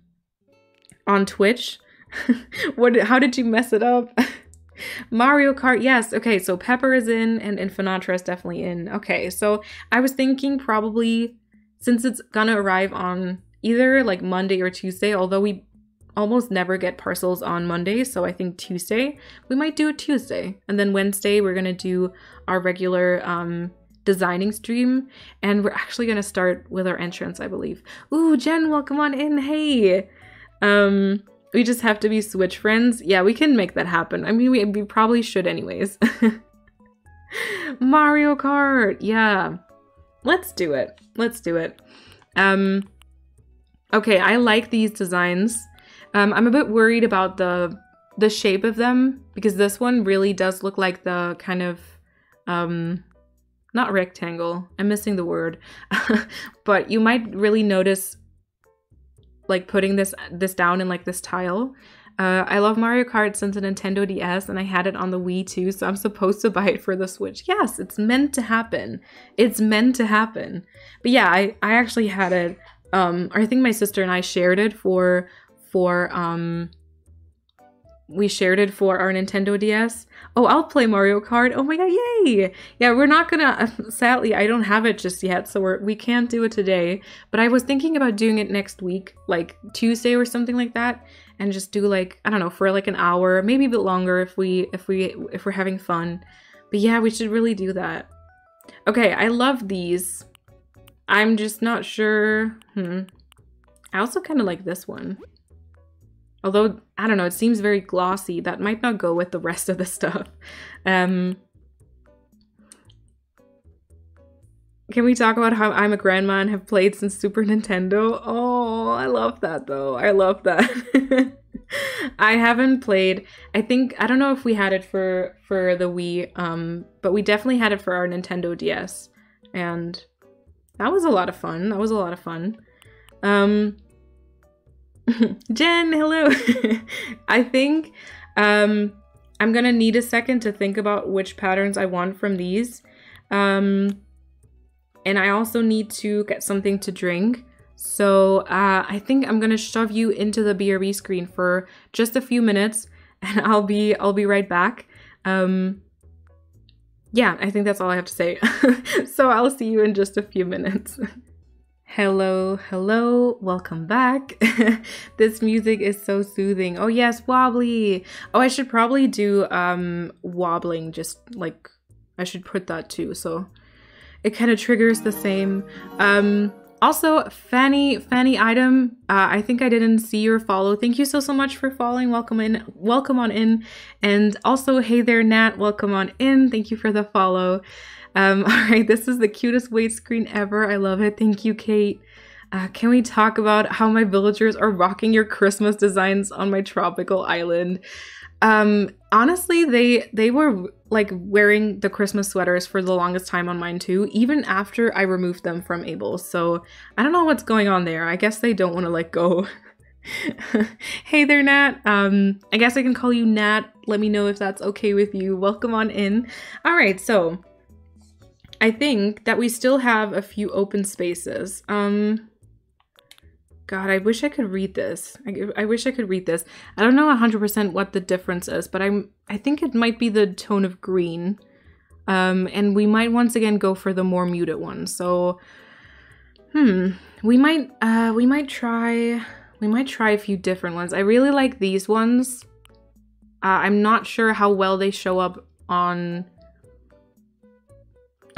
S1: on Twitch. what? How did you mess it up? Mario Kart, yes. Okay, so Pepper is in and Infinatra is definitely in. Okay, so I was thinking probably since it's gonna arrive on either like Monday or Tuesday, although we almost never get parcels on Monday, so I think Tuesday. We might do it Tuesday. And then Wednesday, we're to do our regular um, designing stream. And we're actually to start with our entrance, I believe. Ooh, Jen, welcome on in. Hey. Um, we just have to be Switch friends. Yeah, we can make that happen. I mean, we, we probably should anyways. Mario Kart. Yeah. Let's do it. Let's do it. Um, okay, I like these designs. Um, I'm a bit worried about the the shape of them because this one really does look like the kind of um not rectangle. I'm missing the word. but you might really notice like putting this this down in like this tile. Uh, I love Mario Kart since a Nintendo DS and I had it on the Wii too, so I'm supposed to buy it for the Switch. Yes, it's meant to happen. It's meant to happen. But yeah, I, I actually had it. Um, I think my sister and I shared it for for um we shared it for our Nintendo DS. Oh, I'll play Mario Kart. Oh my god, yay! Yeah, we're not gonna. sadly, I don't have it just yet, so we're we can't do it today. But I was thinking about doing it next week, like Tuesday or something like that, and just do like I don't know for like an hour, maybe a bit longer if we if we if we're having fun. But yeah, we should really do that. Okay, I love these. I'm just not sure. Hmm. I also kind of like this one. Although, I don't know, it seems very glossy. That might not go with the rest of the stuff. Um, can we talk about how I'm a grandma and have played since Super Nintendo? Oh, I love that though. I love that. I haven't played. I think I don't know if we had it for for the Wii, um, but we definitely had it for our Nintendo DS, and that was a lot of fun. That was a lot of fun. Um, Jen, hello. I think um, I'm gonna need a second to think about which patterns I want from these. Um, and I also need to get something to drink. So uh, I think I'm gonna shove you into the BRB screen for just a few minutes, and I'll be I'll be right back. Um, yeah, I think that's all I have to say. so I'll see you in just a few minutes. Hello, hello, welcome back. this music is so soothing. Oh yes, wobbly. Oh, I should probably do um wobbling just like I should put that too. So it kind of triggers the same. Um also, Fanny, Fanny item, uh, I think I didn't see your follow. Thank you so, so much for following. Welcome in, welcome on in. And also, hey there, Nat, welcome on in. Thank you for the follow. Um, all right, this is the cutest weight screen ever. I love it. Thank you, Kate. Uh, can we talk about how my villagers are rocking your Christmas designs on my tropical island? Um, honestly, they they were like wearing the Christmas sweaters for the longest time on mine too, even after I removed them from Able. So I don't know what's going on there. I guess they don't want to let go. hey there, Nat. Um, I guess I can call you Nat. Let me know if that's okay with you. Welcome on in. All right, so I think that we still have a few open spaces. Um, God, I wish I could read this. I, I wish I could read this. I don't know 100% what the difference is, but I'm I think it might be the tone of green. Um, and we might once again go for the more muted one. So, hmm, we might uh, we might try we might try a few different ones. I really like these ones. Uh, I'm not sure how well they show up on.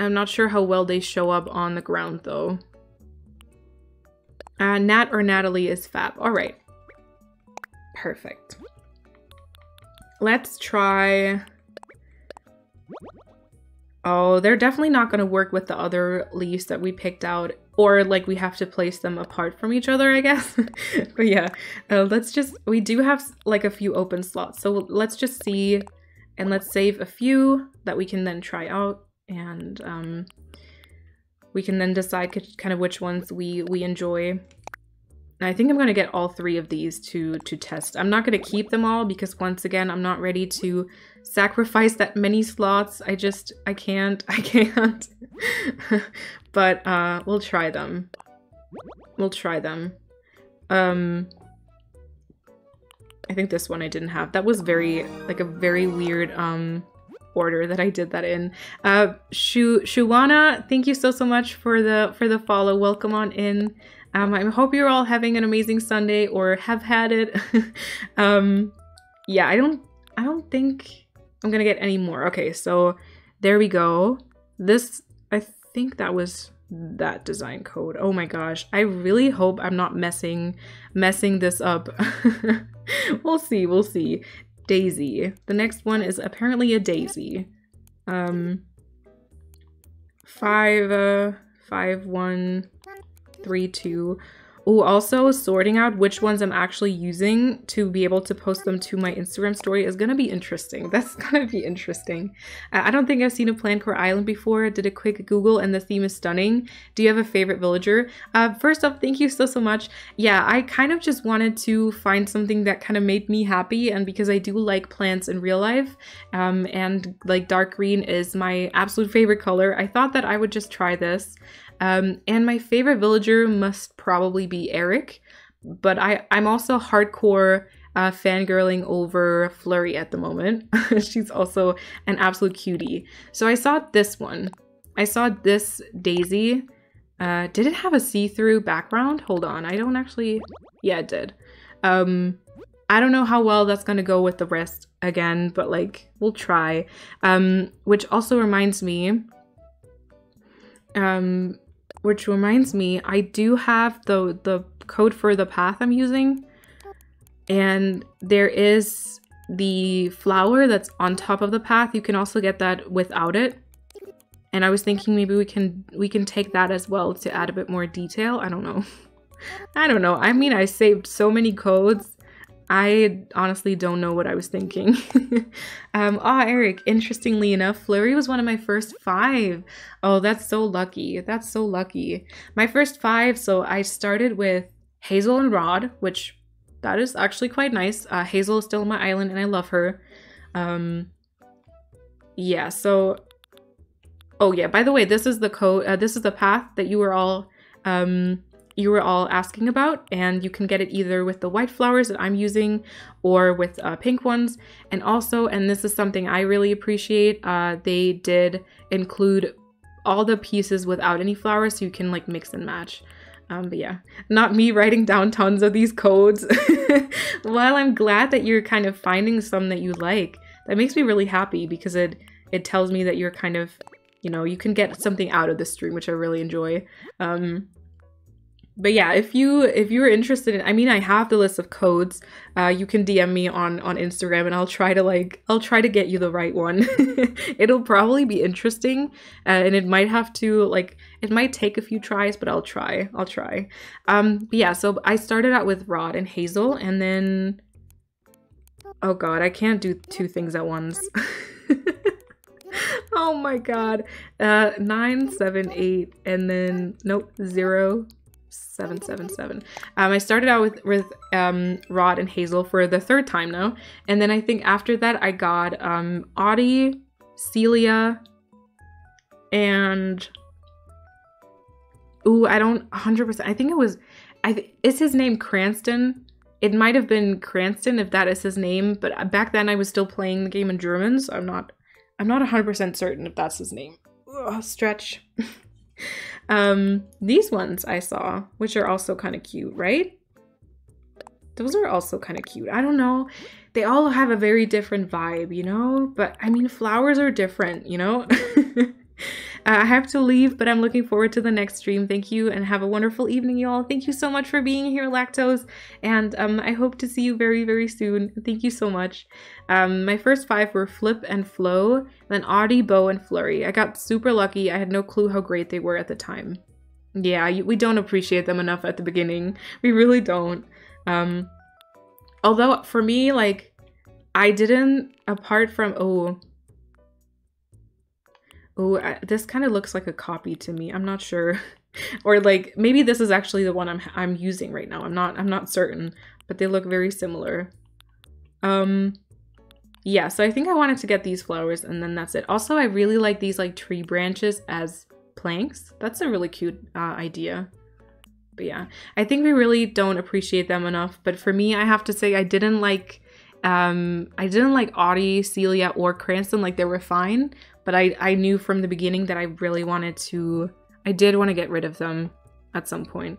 S1: I'm not sure how well they show up on the ground though. Uh, Nat or Natalie is fab. All right. Perfect. Let's try... Oh, they're definitely not going to work with the other leaves that we picked out. Or, like, we have to place them apart from each other, I guess. but yeah, uh, let's just... We do have, like, a few open slots. So let's just see... And let's save a few that we can then try out. And, um we can then decide kind of which ones we, we enjoy. And I think I'm going to get all three of these to, to test. I'm not going to keep them all because once again, I'm not ready to sacrifice that many slots. I just, I can't, I can't. but uh, we'll try them. We'll try them. Um, I think this one I didn't have. That was very, like a very weird, um, order that I did that in. Uh, Shu Shuwana, thank you so so much for the for the follow. Welcome on in. Um, I hope you're all having an amazing Sunday or have had it. um, yeah, I don't I don't think I'm gonna get any more. Okay, so there we go. This I think that was that design code. Oh my gosh. I really hope I'm not messing messing this up. we'll see, we'll see daisy. The next one is apparently a daisy. Um, five, uh, five, one, three, two. Oh, also sorting out which ones I'm actually using to be able to post them to my Instagram story is gonna be interesting. That's gonna be interesting. I don't think I've seen a Plantcore Island before. I did a quick Google and the theme is stunning. Do you have a favorite villager? Uh, first up, thank you so, so much. Yeah, I kind of just wanted to find something that kind of made me happy and because I do like plants in real life um, and like dark green is my absolute favorite color, I thought that I would just try this. Um, and my favorite villager must probably be Erik, but I, I'm also hardcore uh, fangirling over Flurry at the moment. She's also an absolute cutie. So I saw this one. I saw this Daisy. Uh, did it have a see-through background? Hold on, I don't actually... Yeah, it did. Um, I don't know how well that's gonna go with the rest again, but like, we'll try. Um, which also reminds me, um, which reminds me, I do have the, the code for the path I'm using. And there is the flower that's on top of the path. You can also get that without it. And I was thinking maybe we can we can take that as well to add a bit more detail. I don't know. I don't know. I mean, I saved so many codes I honestly don't know what I was thinking. um, ah, Erik, interestingly enough, Flurry was one of my first five. Oh, that's so lucky. That's so lucky. My first five, so I started with Hazel and Rod, which that is actually quite nice. Uh, Hazel is still on my island and I love her. Um, yeah, so... Oh yeah, by the way, this is the code, uh, this is the path that you were all um, you were all asking about and you can get it either with the white flowers that I'm using or with uh, pink ones. And also and this is something I really appreciate uh, they did include all the pieces without any flowers so you can like mix and match. Um, but yeah not me writing down tons of these codes. While I'm glad that you're kind of finding some that you like. That makes me really happy because it it tells me that you're kind of you know you can get something out of the stream which I really enjoy. Um, but yeah, if you if you're interested in, I mean, I have the list of codes. Uh, you can DM me on on Instagram, and I'll try to like I'll try to get you the right one. It'll probably be interesting, uh, and it might have to like it might take a few tries, but I'll try. I'll try. Um, yeah, so I started out with Rod and Hazel, and then oh god, I can't do two things at once. oh my god. Uh, nine, seven, eight, and then nope, zero 777. Um, I started out with, with um, Rod and Hazel for the third time now. And then I think after that I got um, Audie, Celia, and... Ooh, I don't 100%. I think it was... I th is his name Cranston? It might have been Cranston if that is his name, but back then I was still playing the game in German, so I'm not I'm not 100% certain if that's his name. Ugh, stretch. um, these ones I saw, which are also kind of cute, right? Those are also kind of cute. I don't know. They all have a very different vibe, you know? But I mean, flowers are different, you know? Uh, I have to leave, but I'm looking forward to the next stream. Thank you and have a wonderful evening, y'all. Thank you so much for being here, Lactose. And um, I hope to see you very, very soon. Thank you so much. Um, my first five were Flip and Flo, then Audie, Beau, and Flurry. I got super lucky. I had no clue how great they were at the time. Yeah, we don't appreciate them enough at the beginning. We really don't. Um, although for me, like, I didn't, apart from, oh, Oh, this kind of looks like a copy to me. I'm not sure. or like maybe this is actually the one I'm I'm using right now. I'm not I'm not certain, but they look very similar. Um yeah, so I think I wanted to get these flowers and then that's it. Also, I really like these like tree branches as planks. That's a really cute uh, idea. But yeah, I think we really don't appreciate them enough. But for me, I have to say I didn't like um I didn't like Audie, Celia, or Cranston. Like they were fine, but I, I knew from the beginning that I really wanted to, I did want to get rid of them at some point.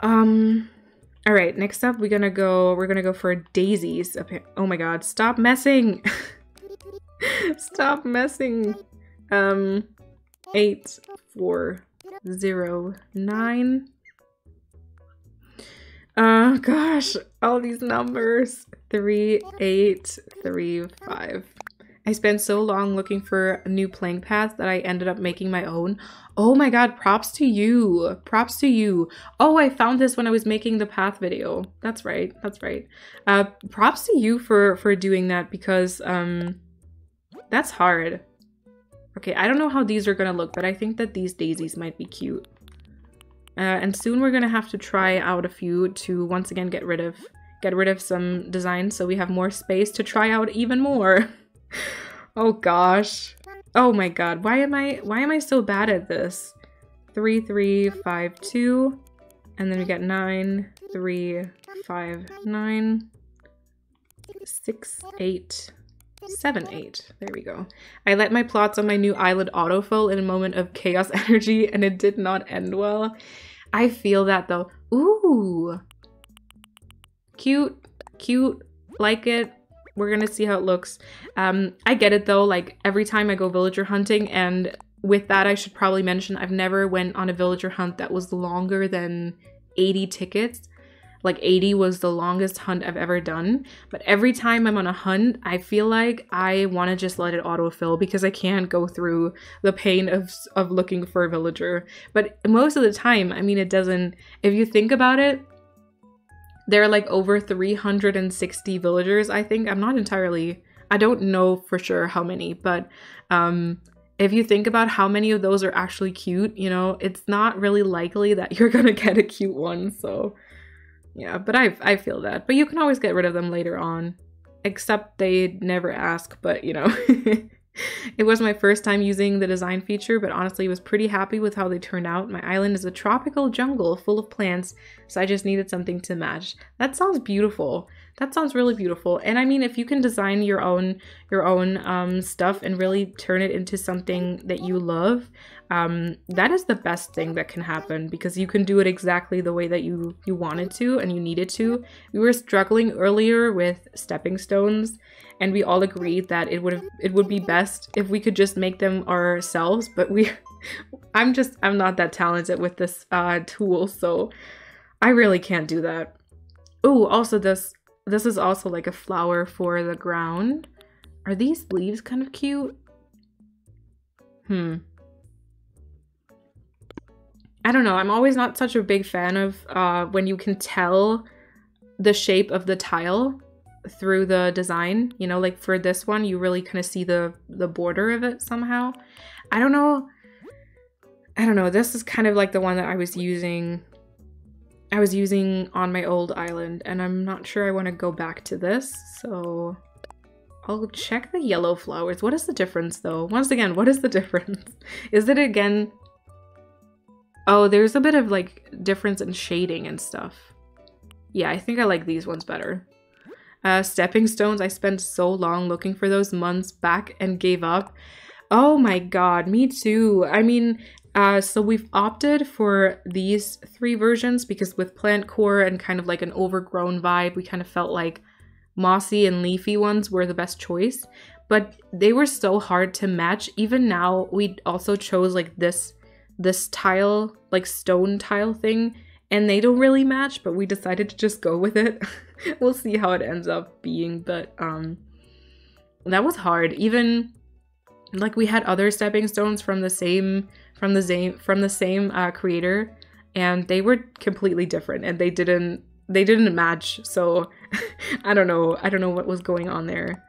S1: Um, all right, next up we're gonna go, we're gonna go for daisies. Oh my god, stop messing! stop messing! Um, eight, four, zero, nine. Oh gosh, all these numbers. Three, eight, three, five. I spent so long looking for a new playing path that I ended up making my own. Oh my god, props to you. Props to you. Oh, I found this when I was making the path video. That's right. That's right. Uh props to you for for doing that because um that's hard. Okay, I don't know how these are to look, but I think that these daisies might be cute. Uh, and soon we're to have to try out a few to once again get rid of get rid of some designs so we have more space to try out even more. oh gosh. Oh my god. Why am I why am I so bad at this? Three, three, five, two. And then we get nine, three, five, nine, six, eight, seven, eight. There we go. I let my plots on my new island autofill in a moment of chaos energy and it did not end well. I feel that though. Ooh. Cute, cute, like it we're gonna see how it looks. Um, I get it though, like every time I go villager hunting and with that I should probably mention I've never went on a villager hunt that was longer than 80 tickets. Like 80 was the longest hunt I've ever done. But every time I'm on a hunt, I feel like I want to just let it autofill because I can't go through the pain of, of looking for a villager. But most of the time, I mean, it doesn't, if you think about it, there are like over 360 villagers, I think. I'm not entirely, I don't know for sure how many, but um, if you think about how many of those are actually cute, you know, it's not really likely that you're gonna get a cute one. So yeah, but I, I feel that. But you can always get rid of them later on. Except they never ask, but you know. it was my first time using the design feature, but honestly was pretty happy with how they turned out. My island is a tropical jungle full of plants, so I just needed something to match. That sounds beautiful. That sounds really beautiful. And I mean, if you can design your own your own um, stuff and really turn it into something that you love, um, that is the best thing that can happen because you can do it exactly the way that you you wanted to and you needed to. We were struggling earlier with stepping stones and we all agreed that it would it would be best if we could just make them ourselves but we i'm just i'm not that talented with this uh tool so i really can't do that. Oh also this this is also like a flower for the ground. Are these leaves kind of cute? Hmm. I don't know. I'm always not such a big fan of uh when you can tell the shape of the tile through the design you know like for this one you really kind of see the the border of it somehow i don't know I don't know, this is kind of like the one that I was using I was using on my old island and I'm not sure I want to go back to this. So I'll check the yellow flowers. What is the difference though? Once again, what is the difference? Is it again? Oh, there's a bit of like difference in shading and stuff. Yeah, I think I like these ones better. Uh, stepping stones, I spent so long looking for those months back and gave up. Oh my god, me too. I mean, uh, so we've opted for these three versions because with plant core and kind of like an overgrown vibe, we kind of felt like mossy and leafy ones were the best choice, but they were so hard to match. Even now, we also chose like this this tile, like stone tile thing, and they don't really match, but we decided to just go with it. we'll see how it ends up being, but um that was hard. Even like we had other stepping stones from the same from the same from the same uh, creator and they were completely different and they didn't they didn't match, so I don't know. I don't know what was going on there.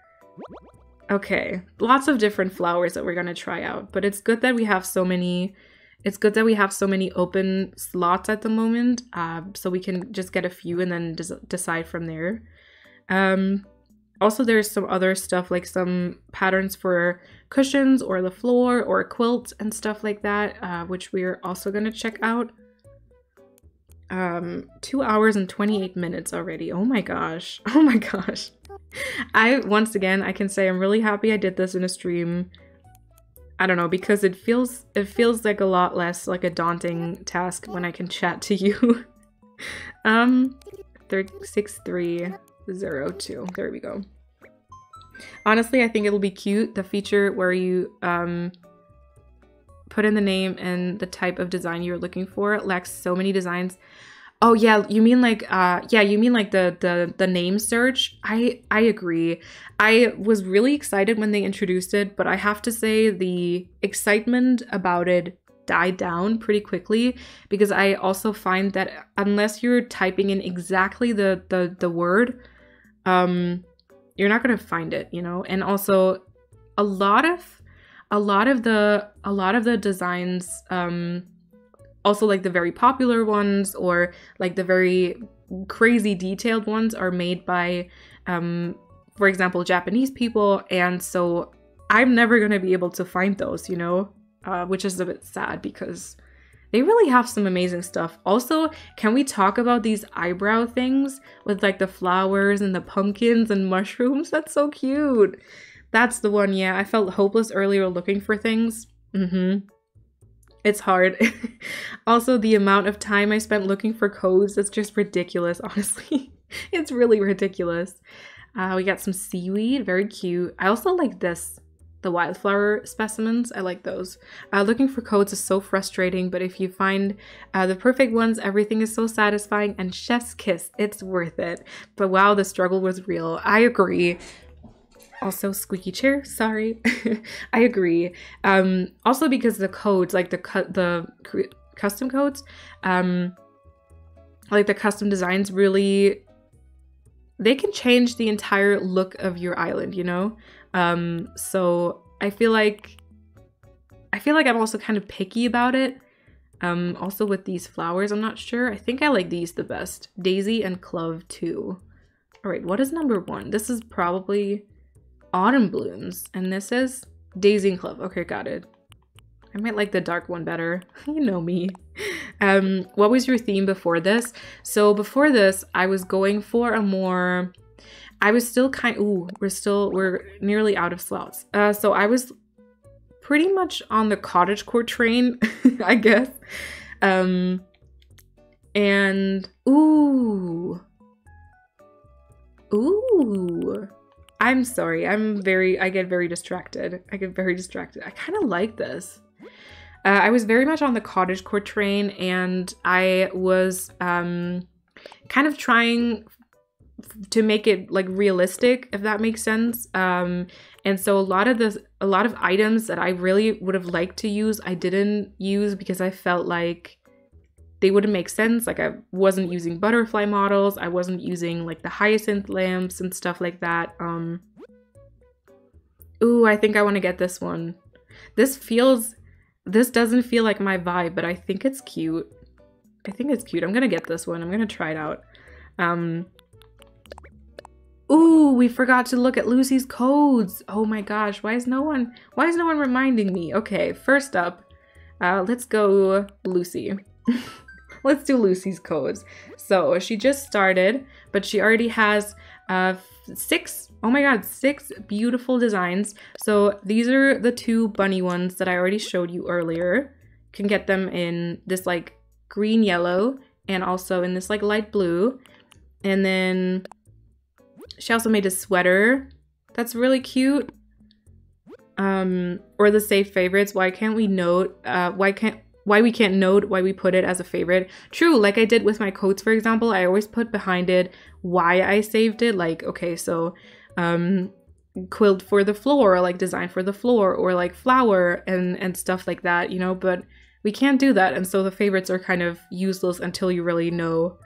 S1: Okay, lots of different flowers that we're gonna try out, but it's good that we have so many it's good that we have so many open slots at the moment, uh, so we can just get a few and then decide from there. Um, also, there's some other stuff like some patterns for cushions or the floor or quilts and stuff like that, uh, which we're also going to check out. Um two hours and 28 minutes already. Oh my gosh. Oh my gosh. I once again i can say i'm really happy i did this in a stream i don't know because it feels it feels like a lot less like a daunting task when i can chat to you um 6302 there we go honestly i think it'll be cute the feature where you um put in the name and the type of design you're looking for. Lacks so many designs. Oh yeah, you mean like uh yeah, you mean like the the the name search? I I agree. I was really excited when they introduced it, but I have to say the excitement about it died down pretty quickly because I also find that unless you're typing in exactly the the the word um you're not going to find it, you know? And also a lot of a lot of the a lot of the designs um also like the very popular ones or like the very crazy detailed ones are made by um for example japanese people and so i'm never going to be able to find those you know uh, which is a bit sad because they really have some amazing stuff also can we talk about these eyebrow things with like the flowers and the pumpkins and mushrooms that's so cute that's the one, yeah. I felt hopeless earlier looking for things. Mm-hmm. It's hard. also, the amount of time I spent looking for codes is just ridiculous, honestly. it's really ridiculous. Uh, we got some seaweed, very cute. I also like this, the wildflower specimens. I like those. Uh, looking for codes is so frustrating, but if you find uh, the perfect ones, everything is so satisfying and chef's kiss. It's worth it. But wow, the struggle was real. I agree also squeaky chair sorry. I agree. Um also because the codes like the cut the custom codes um like the custom designs really they can change the entire look of your island you know? Um so i feel like i feel like i'm also kind of picky about it. Um also with these flowers i'm not sure. I think i like these the best. Daisy and clove too. All right what is number one? This is probably Autumn Blooms, and this is Daisy and Clove. Okay, got it. I might like the dark one better. you know me. Um, what was your theme before this? So before this, I was going for a more. I was still kind. Ooh, we're still we're nearly out of slots. Uh, so I was pretty much on the cottage core train, I guess. Um, and ooh, ooh. I'm sorry. I'm very, I get very distracted. I get very distracted. I kind of like this. Uh, I was very much on the cottage core train and I was um, kind of trying to make it like realistic, if that makes sense. Um, and so a lot of the, a lot of items that I really would have liked to use, I didn't use because I felt like they wouldn't make sense. Like I wasn't using butterfly models. I wasn't using like the hyacinth lamps and stuff like that. Um, ooh, I think I want to get this one. This feels, This doesn't feel like my vibe, but I think it's cute. I think it's cute. I'm gonna get this one. I'm gonna try it out. Um, Ooh, we forgot to look at Lucy's codes. Oh my gosh, why is no one why is no one reminding me? Okay, first up, uh, let's go Lucy. let's do Lucy's codes. So she just started, but she already has uh six oh my god six beautiful designs. So these are the two bunny ones that i already showed you earlier. You can get them in this like green yellow and also in this like light blue. And then she also made a sweater. That's really cute. Um or the safe favorites. Why can't we note uh why can't why we can't note why we put it as a favorite. True, like I did with my coats, for example, I always put behind it why I saved it. Like, okay, so um quilt for the floor, like design for the floor, or like flower and and stuff like that, you know, but we can't do that. And so the favorites are kind of useless until you really know.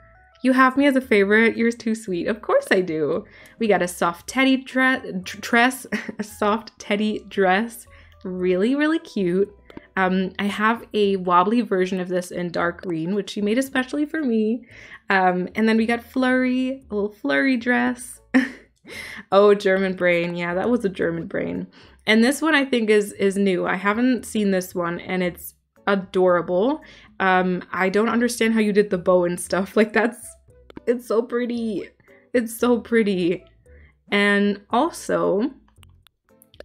S1: You have me as a favorite. You're too sweet. Of course I do. We got a soft teddy dress, dress, a soft teddy dress. Really, really cute. Um, I have a wobbly version of this in dark green, which she made especially for me. Um, and then we got Flurry, a little Flurry dress. oh, German brain. Yeah, that was a German brain. And this one I think is is new. I haven't seen this one and it's adorable. Um, I don't understand how you did the bow and stuff. Like that's it's so pretty. It's so pretty. And also,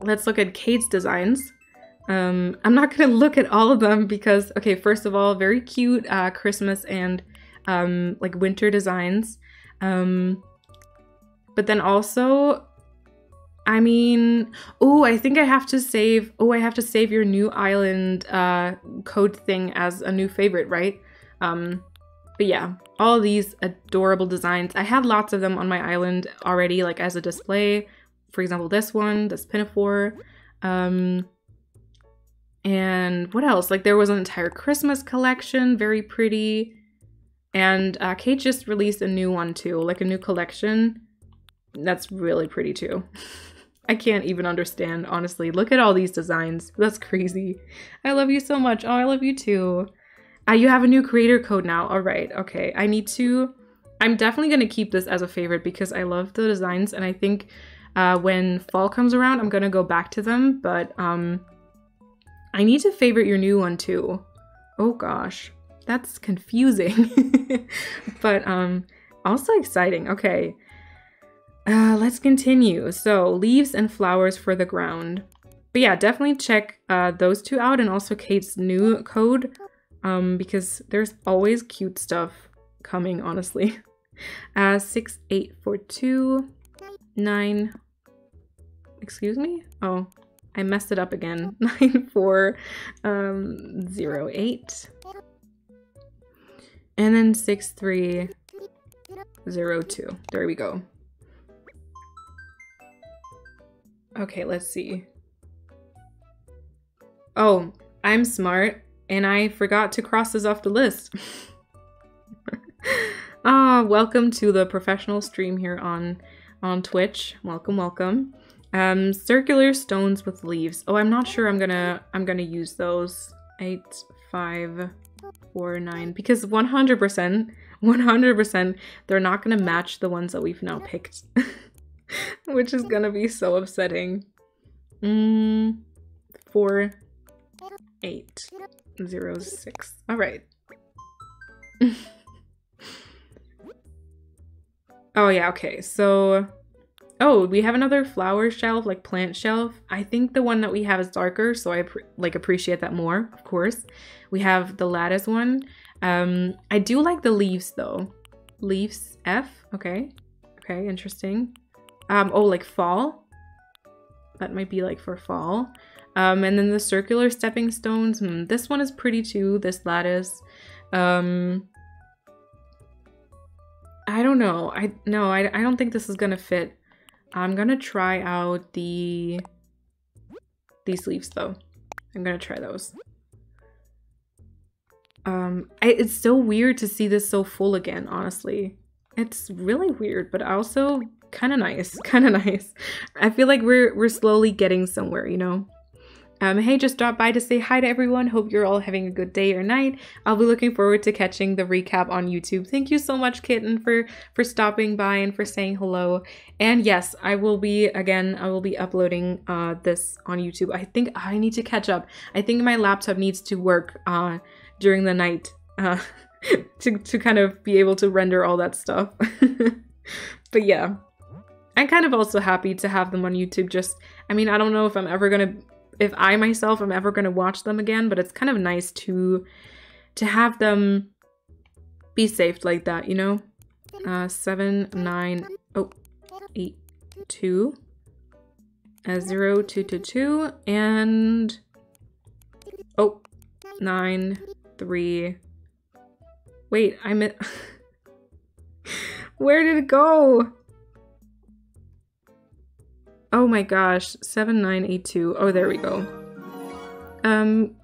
S1: let's look at Kate's designs. Um, I'm not gonna look at all of them because, okay, first of all, very cute uh, Christmas and um, like winter designs. Um, but then also, I mean, oh, I think I have to save. Oh, I have to save your new island uh, code thing as a new favorite, right? Um, but yeah, all these adorable designs. I had lots of them on my island already, like as a display. For example, this one, this pinafore. Um, and what else? Like there was an entire Christmas collection, very pretty. And uh, Kate just released a new one too, like a new collection. That's really pretty too. I can't even understand, honestly. Look at all these designs. That's crazy. I love you so much. Oh, I love you too. Uh, you have a new creator code now. All right. Okay. I need to. I'm definitely going to keep this as a favorite because I love the designs and I think uh, when fall comes around, I'm going to go back to them. But um, I need to favorite your new one too. Oh gosh, that's confusing. but um also exciting. Okay. Uh, let's continue. So, leaves and flowers for the ground. But yeah, definitely check uh, those two out and also Kate's new code um, because there's always cute stuff coming, honestly. Uh, 6842 9 excuse me? Oh, I messed it up again. 9408. Um, and then 6302. There we go. Okay, let's see. Oh, I'm smart and I forgot to cross this off the list. ah, welcome to the professional stream here on on Twitch. Welcome, welcome. Um, circular stones with leaves. Oh, I'm not sure I'm gonna I'm gonna use those. Eight, five, four, nine. Because 100%, 100%, they're not gonna match the ones that we've now picked. Which is gonna be so upsetting. Mm, four, eight, zero, six. All right. oh yeah, okay. So Oh, we have another flower shelf, like plant shelf. I think the one that we have is darker, so I like appreciate that more, of course. We have the lattice one. Um, I do like the leaves though. Leaves F, okay. Okay, interesting. Um, oh, like fall? That might be like for fall. Um, and then the circular stepping stones. Hmm, this one is pretty too, this lattice. Um, I don't know. I no, I, I don't think this is gonna fit I'm gonna try out the these leaves though. I'm gonna try those. Um, I, it's so weird to see this so full again, honestly. It's really weird, but also kind of nice, kind of nice. I feel like we're we're slowly getting somewhere, you know. Um, hey, just dropped by to say hi to everyone. Hope you're all having a good day or night. I'll be looking forward to catching the recap on YouTube. Thank you so much, Kitten, for for stopping by and for saying hello. And yes, I will be again. I will be uploading uh, this on YouTube. I think I need to catch up. I think my laptop needs to work uh, during the night uh, to to kind of be able to render all that stuff. but yeah. I'm kind of also happy to have them on YouTube. Just, I mean, I don't know if I'm ever gonna if I myself am ever going to watch them again, but it's kind of nice to to have them be saved like that, you know? Uh, seven, nine, oh, eight, two, uh, zero, two, two, two, and oh, nine, three. Wait, I'm at. Where did it go? Oh my gosh, 7982. Oh, there we go. Um,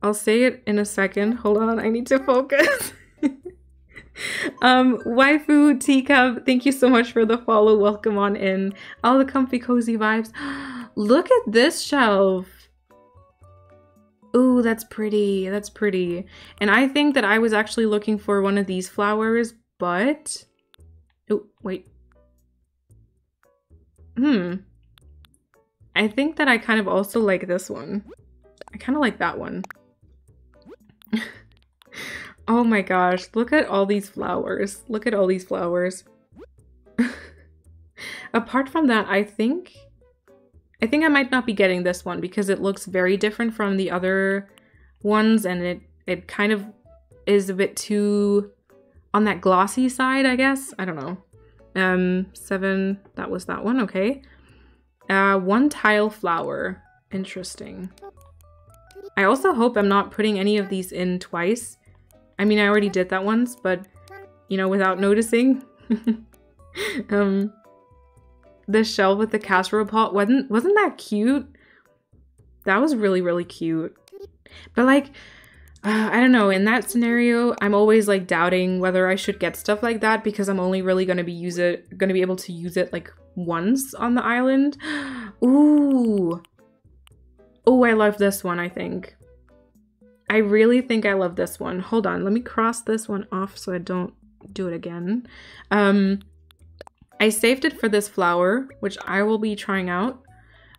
S1: I'll say it in a second. Hold on, I need to focus. um, waifu teacup, thank you so much for the follow. Welcome on in. All the comfy cozy vibes. Look at this shelf. Ooh, that's pretty. That's pretty. And I think that I was actually looking for one of these flowers, but... Oh, wait. Hmm. I think that I kind of also like this one. I kind of like that one. oh my gosh, look at all these flowers. Look at all these flowers. Apart from that, I think... I think I might not be getting this one because it looks very different from the other ones and it, it kind of is a bit too on that glossy side, I guess. I don't know. Um, seven, that was that one, okay. Uh, one tile flower. Interesting. I also hope I'm not putting any of these in twice. I mean, I already did that once, but, you know, without noticing. um, the shell with the casserole pot, wasn't, wasn't that cute? That was really, really cute. But, like, uh, I don't know, in that scenario, I'm always, like, doubting whether I should get stuff like that because I'm only really going to be use it, going to be able to use it, like, once on the island. Ooh. Oh, I love this one, I think. I really think I love this one. Hold on, let me cross this one off so I don't do it again. Um, I saved it for this flower, which I will be trying out.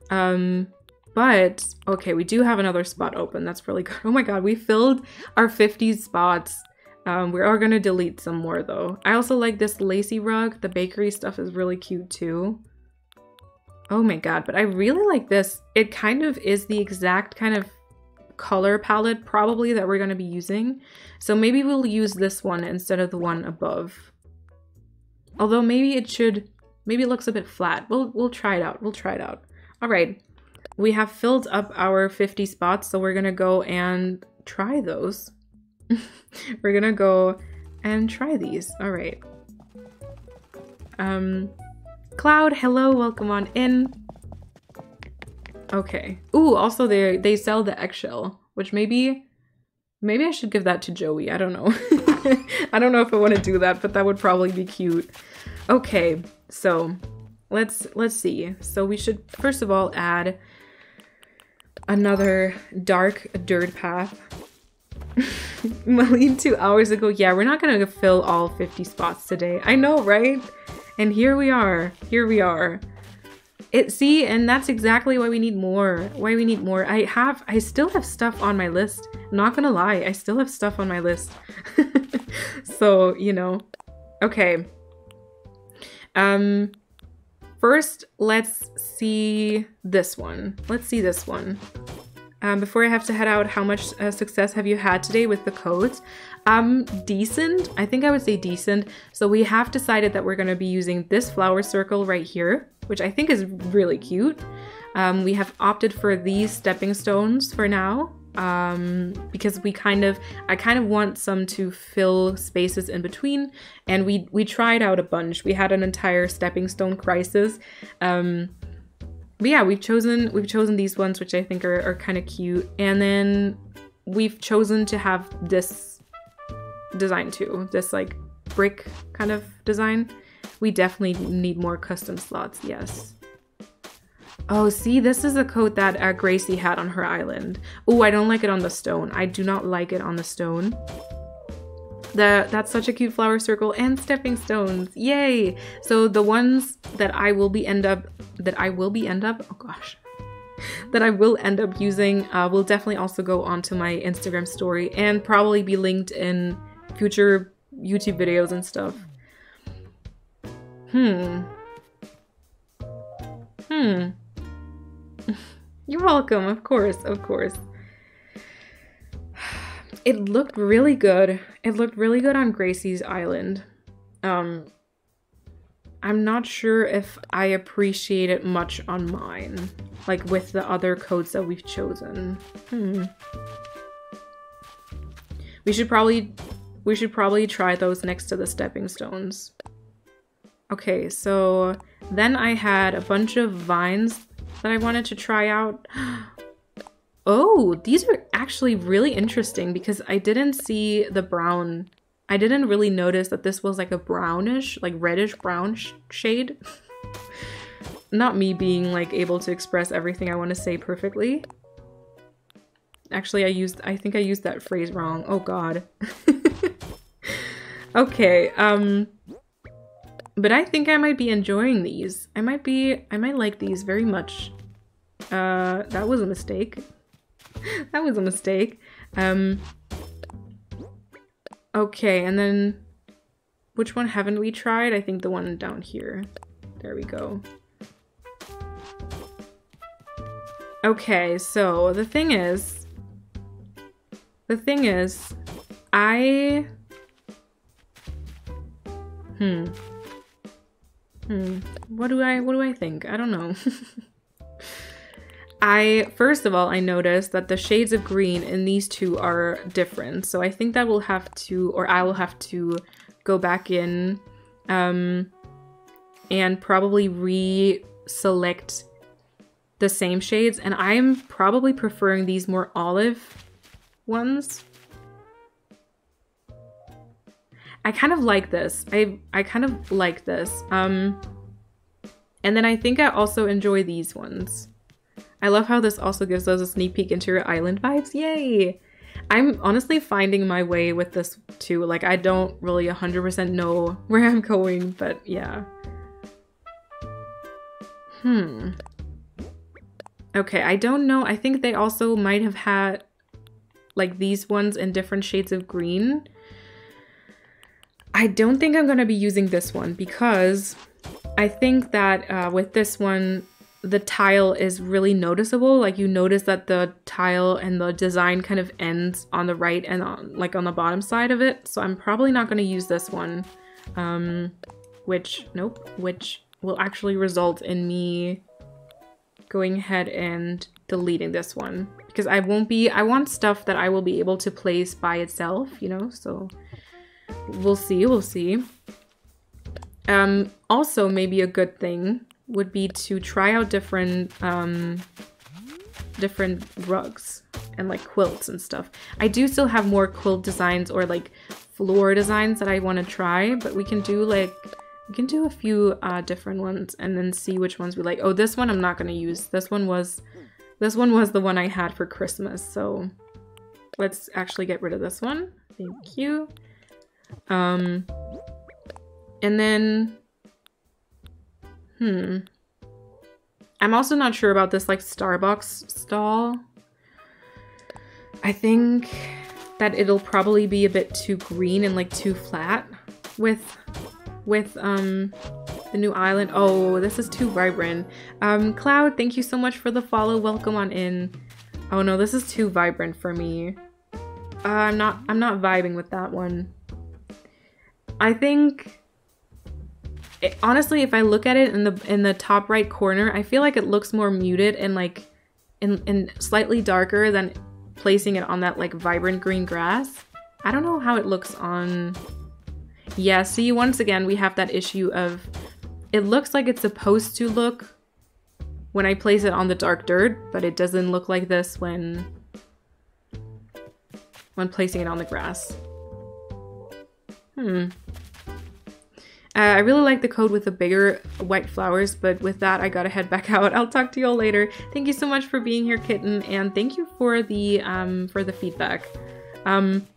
S1: Um, but, okay, we do have another spot open. That's really good. Oh my god, we filled our 50 spots um, we are going to delete some more though. I also like this lacy rug. The bakery stuff is really cute too. Oh my god, but I really like this. It kind of is the exact kind of color palette probably that we're going to be using. So maybe we'll use this one instead of the one above. Although maybe it should, maybe it looks a bit flat. We'll, we'll try it out. We'll try it out. All right. We have filled up our 50 spots, so we're going to go and try those. We're gonna go and try these. All right. Um, Cloud, hello, welcome on in. Okay. Ooh, also they they sell the eggshell, which maybe maybe I should give that to Joey. I don't know. I don't know if I want to do that, but that would probably be cute. Okay, so let's let's see. So we should first of all add another dark dirt path Malene two hours ago. Yeah, we're not gonna fill all 50 spots today. I know, right? And here we are. Here we are. It see, and that's exactly why we need more. Why we need more. I have I still have stuff on my list. not gonna lie, I still have stuff on my list. so, you know. Okay. Um first let's see this one. Let's see this one. Um, before I have to head out, how much uh, success have you had today with the codes? Um, decent. I think I would say decent. So we have decided that we're going to be using this flower circle right here, which I think is really cute. Um, we have opted for these stepping stones for now um, because we kind of, I kind of want some to fill spaces in between. And we, we tried out a bunch. We had an entire stepping stone crisis. Um, but yeah, we've chosen we've chosen these ones, which I think are, are kind of cute. And then we've chosen to have this design too, this like brick kind of design. We definitely need more custom slots, yes. Oh, see, this is the coat that uh, Gracie had on her island. Oh, I don't like it on the stone. I do not like it on the stone. The, that's such a cute flower circle and stepping stones. Yay! So the ones that I will be end up, that I will be end up, oh gosh, that I will end up using uh, will definitely also go onto my Instagram story and probably be linked in future YouTube videos and stuff. Hmm. Hmm. You're welcome, of course, of course. It looked really good. It looked really good on Gracie's island. Um, I'm not sure if I appreciate it much on mine, like with the other codes that we've chosen. Hmm. We should probably, we should probably try those next to the stepping stones. Okay, so then I had a bunch of vines that I wanted to try out. Oh, these are actually really interesting because I didn't see the brown. I didn't really notice that this was like a brownish, like reddish brown sh shade. Not me being like able to express everything I want to say perfectly. Actually, I used, I think I used that phrase wrong. Oh god. okay, um, but I think I might be enjoying these. I might be, I might like these very much. Uh, that was a mistake. that was a mistake. Um, okay, and then which one haven't we tried? I think the one down here. There we go. Okay, so the thing is, the thing is, I, hmm, hmm, what do I, what do I think? I don't know. I, first of all, I noticed that the shades of green in these two are different. So I think that we'll have to, or I will have to go back in um, and probably re-select the same shades. And I'm probably preferring these more olive ones. I kind of like this. I, I kind of like this. Um, and then I think I also enjoy these ones. I love how this also gives us a sneak peek into your island vibes. Yay! I'm honestly finding my way with this too. Like, I don't really 100% know where I'm going, but yeah. Hmm. Okay, I don't know. I think they also might have had like these ones in different shades of green. I don't think I'm going to be using this one because I think that uh, with this one, the tile is really noticeable. Like you notice that the tile and the design kind of ends on the right and on like on the bottom side of it. So I'm probably not going to use this one, um, which, nope, which will actually result in me going ahead and deleting this one because I won't be, I want stuff that I will be able to place by itself, you know, so we'll see, we'll see. Um, also maybe a good thing would be to try out different um, different rugs and like quilts and stuff. I do still have more quilt designs or like floor designs that I want to try, but we can do like we can do a few uh, different ones and then see which ones we like. Oh, this one I'm not to use. This one was this one was the one I had for Christmas. So let's actually get rid of this one. Thank you. Um, and then Hmm. I'm also not sure about this like Starbucks stall. I think that it'll probably be a bit too green and like too flat with with um the new island. Oh, this is too vibrant. Um Cloud, thank you so much for the follow. Welcome on in. Oh no, this is too vibrant for me. Uh, I'm not I'm not vibing with that one. I think it, honestly, if I look at it in the in the top right corner, I feel like it looks more muted and like and, and slightly darker than placing it on that like vibrant green grass. I don't know how it looks on... Yeah, see, once again, we have that issue of it looks like it's supposed to look when I place it on the dark dirt, but it doesn't look like this when when placing it on the grass. Hmm. Uh, I really like the code with the bigger white flowers, but with that, I gotta head back out. I'll talk to you all later. Thank you so much for being here, Kitten, and thank you for the um, for the feedback. Um,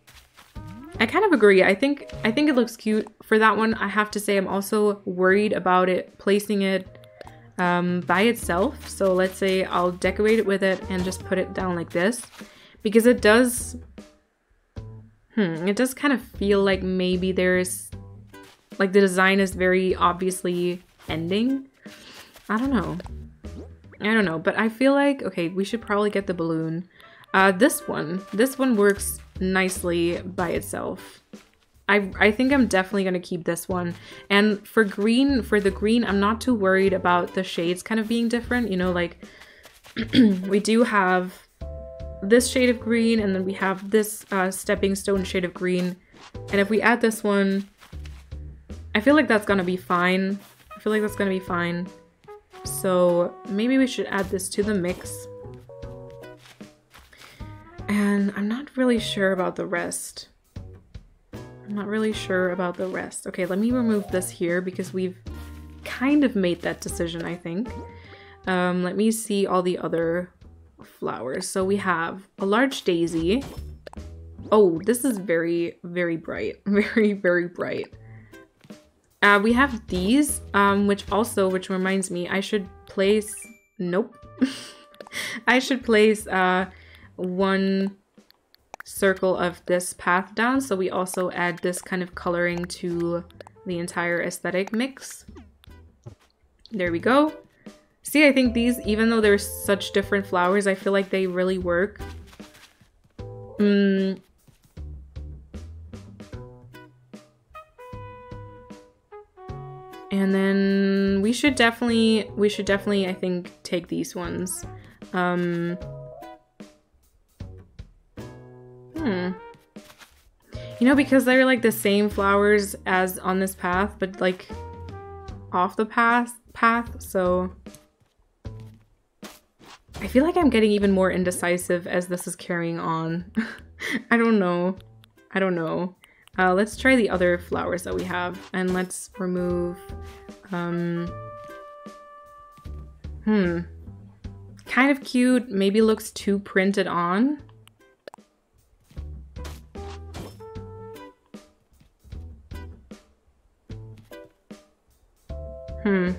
S1: I kind of agree. I think I think it looks cute. For that one, I have to say I'm also worried about it placing it um, by itself. So let's say I'll decorate it with it and just put it down like this because it does hmm, it does kind of feel like maybe there's like the design is very obviously ending. I don't know. I don't know, but I feel like, okay, we should probably get the balloon. Uh, this one, this one works nicely by itself. I, I think I'm definitely going to keep this one. And for green, for the green, I'm not too worried about the shades kind of being different. You know, like we do have this shade of green and then we have this uh, stepping stone shade of green. And if we add this one, I feel like that's to be fine. I feel like that's to be fine. So maybe we should add this to the mix. And I'm not really sure about the rest. I'm not really sure about the rest. Okay, let me remove this here because we've kind of made that decision, I think. Um, let me see all the other flowers. So we have a large daisy. Oh, this is very, very bright. Very, very bright. Uh, we have these, um, which also, which reminds me, I should place, nope. I should place uh, one circle of this path down. So we also add this kind of coloring to the entire aesthetic mix. There we go. See, I think these, even though they're such different flowers, I feel like they really work. Mm. And then we should definitely, we should definitely, I think, take these ones. Um, Hmm. You know, because they're like the same flowers as on this path, but like off the path path, so I feel like I'm getting even more indecisive as this is carrying on. I don't know. I don't know. Uh, let's try the other flowers that we have and let's remove um hmm kind of cute maybe looks too printed on Hmm.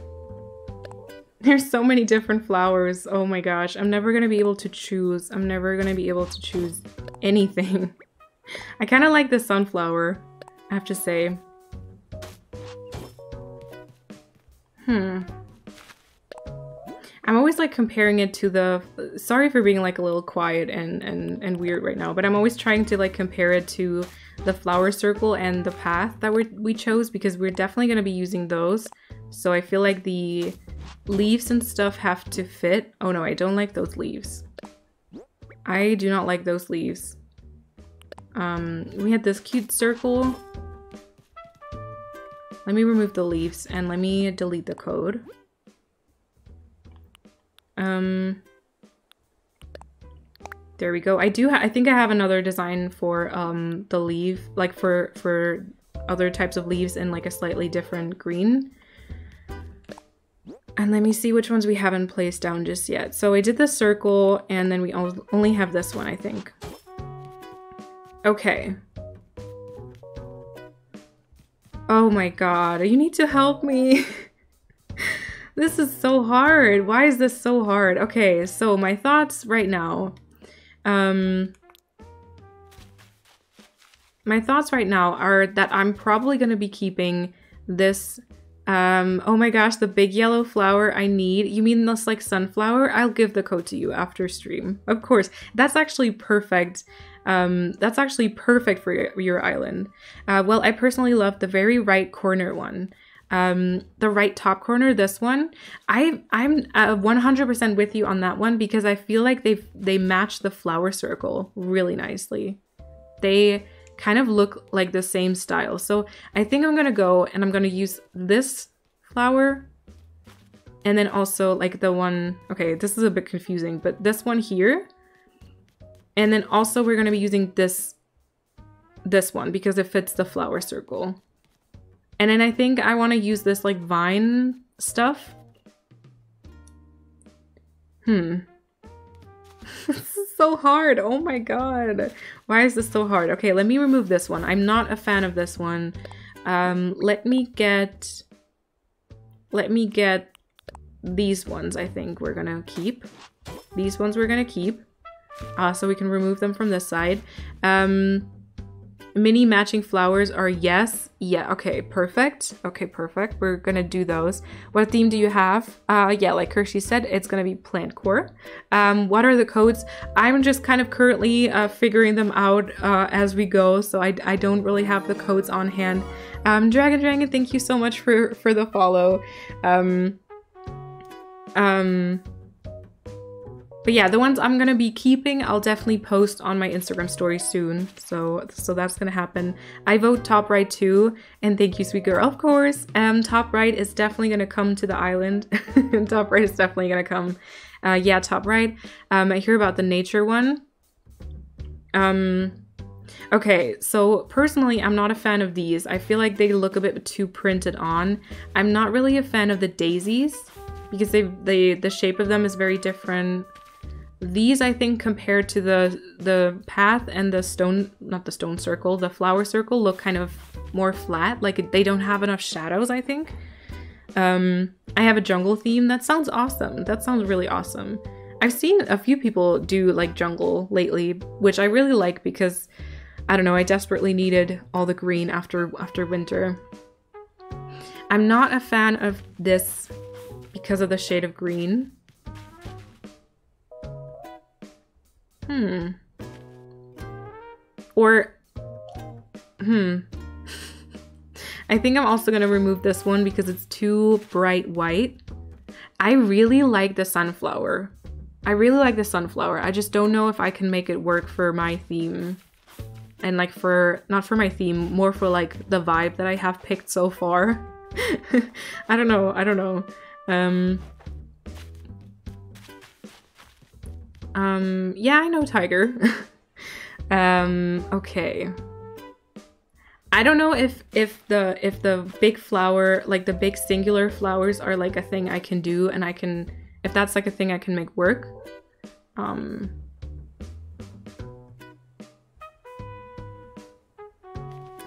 S1: There's so many different flowers. Oh my gosh. I'm never going to be able to choose. I'm never going to be able to choose anything. I kind of like the sunflower, I have to say. Hmm. I'm always like comparing it to the sorry for being like a little quiet and and and weird right now, but I'm always trying to like compare it to the flower circle and the path that we we chose because we're definitely going to be using those. So I feel like the leaves and stuff have to fit. Oh no, I don't like those leaves. I do not like those leaves. Um, we had this cute circle. Let me remove the leaves and let me delete the code. Um, there we go. I do. I think I have another design for um the leaf, like for for other types of leaves in like a slightly different green. And let me see which ones we haven't placed down just yet. So I did the circle and then we only have this one, I think. Okay. Oh my god, you need to help me. this is so hard. Why is this so hard? Okay, so my thoughts right now. Um, my thoughts right now are that I'm probably going to be keeping this um, oh my gosh, the big yellow flower I need. You mean this like sunflower? I'll give the code to you after stream. Of course. That's actually perfect. Um, that's actually perfect for your, island. Uh, well, I personally love the very right corner one. Um, the right top corner, this one, I I'm uh, 100% with you on that one because I feel like they they match the flower circle really nicely. They kind of look like the same style. So I think I'm gonna go and I'm gonna use this flower and then also like the one, okay, this is a bit confusing, but this one here. And then also we're gonna be using this, this one because it fits the flower circle. And then I think I want to use this like vine stuff. Hmm. this is so hard. Oh my god. Why is this so hard? Okay, let me remove this one. I'm not a fan of this one. Um, let me get... Let me get these ones, I think we're gonna keep. These ones we're gonna keep. Uh, so we can remove them from this side. Um, mini matching flowers are yes. Yeah, okay, perfect. Okay, perfect. We're gonna do those. What theme do you have? Uh, yeah, like Hershey said, it's gonna be plant core. Um, what are the codes? I'm just kind of currently uh, figuring them out uh, as we go, so I, I don't really have the codes on hand. Um, Dragon Dragon, thank you so much for, for the follow. Um, um, but yeah, the ones I'm gonna be keeping, I'll definitely post on my Instagram story soon. So so that's gonna happen. I vote top right too, and thank you, sweet girl. Of course, um, top right is definitely gonna come to the island. top right is definitely gonna come. Uh, yeah, top right. Um, I hear about the nature one. Um, okay, so personally, I'm not a fan of these. I feel like they look a bit too printed on. I'm not really a fan of the daisies because they the the shape of them is very different these, I think, compared to the the path and the stone, not the stone circle, the flower circle, look kind of more flat. Like they don't have enough shadows, I think. Um, I have a jungle theme. That sounds awesome. That sounds really awesome. I've seen a few people do like jungle lately, which I really like because I don't know, I desperately needed all the green after after winter. I'm not a fan of this because of the shade of green. Hmm. Or, hmm. I think I'm also going to remove this one because it's too bright white. I really like the sunflower. I really like the sunflower. I just don't know if I can make it work for my theme. And like for, not for my theme, more for like the vibe that I have picked so far. I don't know. I don't know. Um, Um, yeah, I know Tiger. um, okay. I don't know if if the if the big flower like the big singular flowers are like a thing I can do and I can if that's like a thing I can make work. Um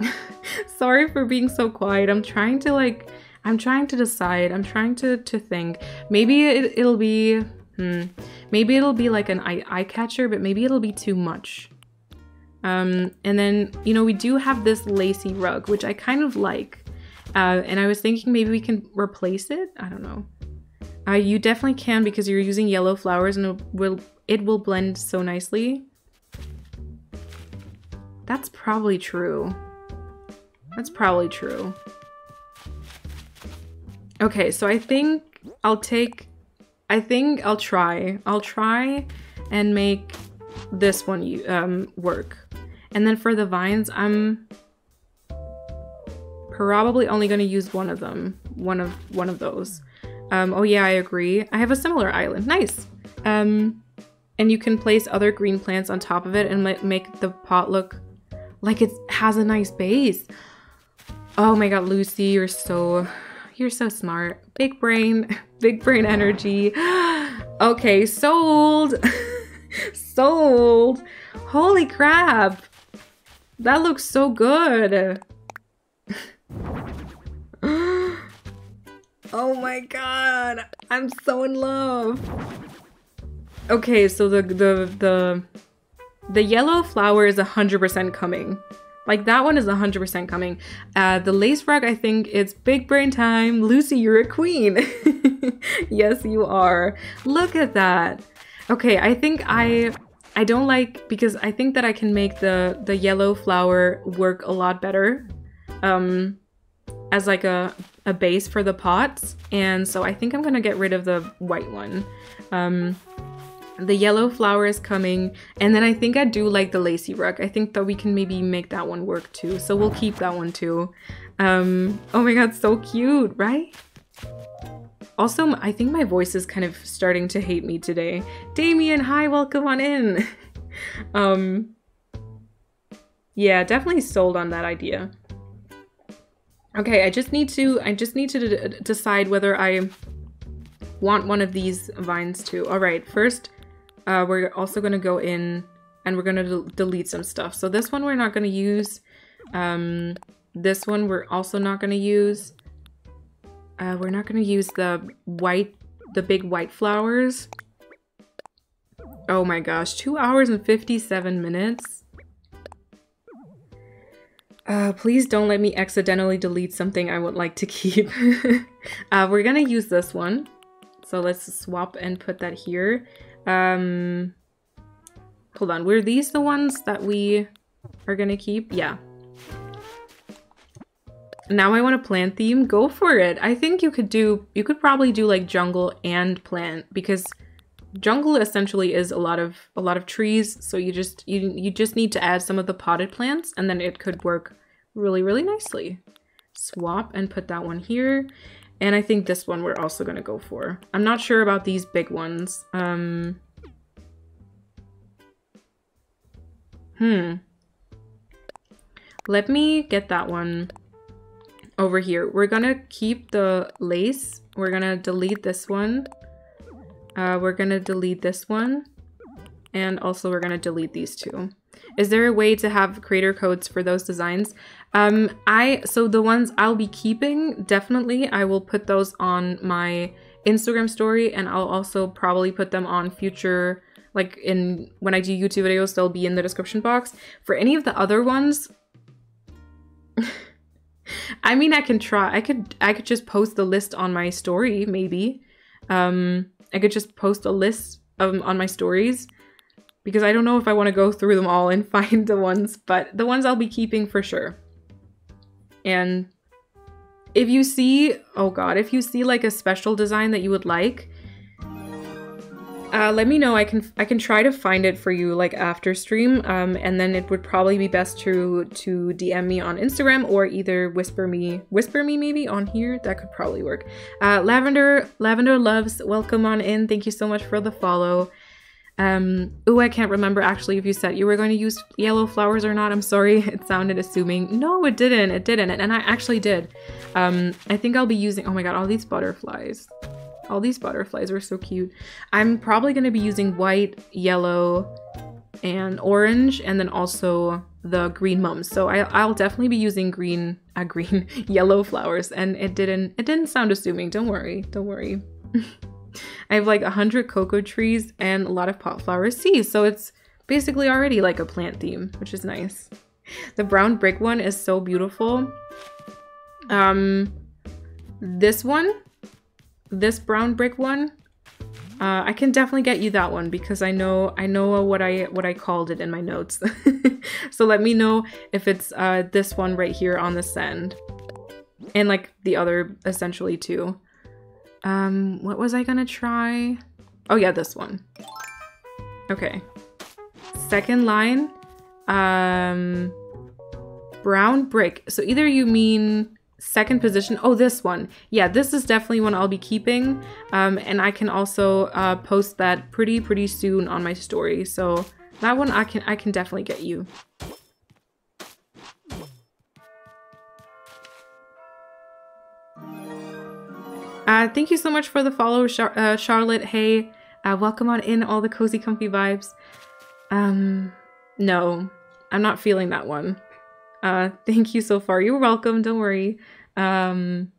S1: Sorry for being so quiet. I'm trying to like I'm trying to decide. I'm trying to to think. Maybe it, it'll be hmm Maybe it'll be like an eye, eye catcher, but maybe it'll be too much. Um, and then, you know, we do have this lacy rug, which I kind of like. Uh, and I was thinking maybe we can replace it. I don't know. Uh, you definitely can because you're using yellow flowers and it will, it will blend so nicely. That's probably true. That's probably true. Okay, so I think I'll take I think I'll try. I'll try and make this one um, work. And then for the vines, I'm probably only going to use one of them. One of one of those. Um, oh yeah, I agree. I have a similar island. Nice. Um, and you can place other green plants on top of it and make the pot look like it has a nice base. Oh my god, Lucy, you're so you're so smart. Big brain, big brain energy. okay, sold. sold. Holy crap. That looks so good. oh my god. I'm so in love. Okay, so the the the the yellow flower is 100% coming. Like that one is 100% coming. Uh, the lace rug, I think it's big brain time. Lucy, you're a queen. yes, you are. Look at that. Okay, I think I I don't like because I think that I can make the the yellow flower work a lot better um as like a a base for the pots and so I think I'm gonna get rid of the white one um the yellow flower is coming. And then I think I do like the lacy rug. I think that we can maybe make that one work too. So we'll keep that one too. Um, oh my god, so cute, right? Also, I think my voice is kind of starting to hate me today. Damien, hi, welcome on in. um, yeah, definitely sold on that idea. Okay, I just need to I just need to decide whether I want one of these vines too. All right, first uh, we're also going to go in and we're going to delete some stuff. So this one we're not going to use. Um, this one we're also not going to use. Uh, we're not going to use the white, the big white flowers. Oh my gosh, 2 hours and 57 minutes. Uh, please don't let me accidentally delete something I would like to keep. uh, we're gonna use this one. So let's swap and put that here. Um, hold on, were these the ones that we are gonna keep? Yeah. Now I want a plant theme. Go for it. I think you could do, you could probably do like jungle and plant because jungle essentially is a lot of a lot of trees so you just you you just need to add some of the potted plants and then it could work really really nicely swap and put that one here and I think this one we're also gonna go for I'm not sure about these big ones um hmm let me get that one over here we're gonna keep the lace we're gonna delete this one uh, we're gonna delete this one. And also we're gonna delete these two. Is there a way to have creator codes for those designs? Um, I So the ones I'll be keeping, definitely, I will put those on my Instagram story and I'll also probably put them on future, like in when I do YouTube videos, they'll be in the description box. For any of the other ones, I mean, I can try. I could I could just post the list on my story, maybe. Um, I could just post a list of on my stories because I don't know if I want to go through them all and find the ones, but the ones I'll be keeping for sure. And if you see, oh god, if you see like a special design that you would like, uh, let me know. I can I can try to find it for you like after stream, um, and then it would probably be best to to DM me on Instagram or either whisper me whisper me maybe on here. That could probably work. Uh, Lavender Lavender loves welcome on in. Thank you so much for the follow. Um, oh, I can't remember actually if you said you were going to use yellow flowers or not. I'm sorry. It sounded assuming. No, it didn't. It didn't. And I actually did. Um, I think I'll be using, oh my God, all these butterflies. All these butterflies were so cute. I'm probably going to be using white, yellow, and orange, and then also the green mums. So I, will definitely be using green, uh, green, yellow flowers. And it didn't, it didn't sound assuming. Don't worry, don't worry. I have like a hundred cocoa trees and a lot of pot flower seeds. So it's basically already like a plant theme, which is nice. The brown brick one is so beautiful. Um, this one this brown brick one, uh, I can definitely get you that one because I know I know what I what I called it in my notes. so let me know if it's uh, this one right here on the send, and like the other essentially too. Um, what was I gonna try? Oh yeah, this one. Okay. Second line, um, brown brick. So either you mean second position oh this one yeah this is definitely one i'll be keeping um, and i can also uh, post that pretty pretty soon on my story so that one i can i can definitely get you uh, thank you so much for the follow Char uh, charlotte hey uh, welcome on in all the cozy comfy vibes um no i'm not feeling that one uh, thank you so far. You're welcome. Don't worry. Um,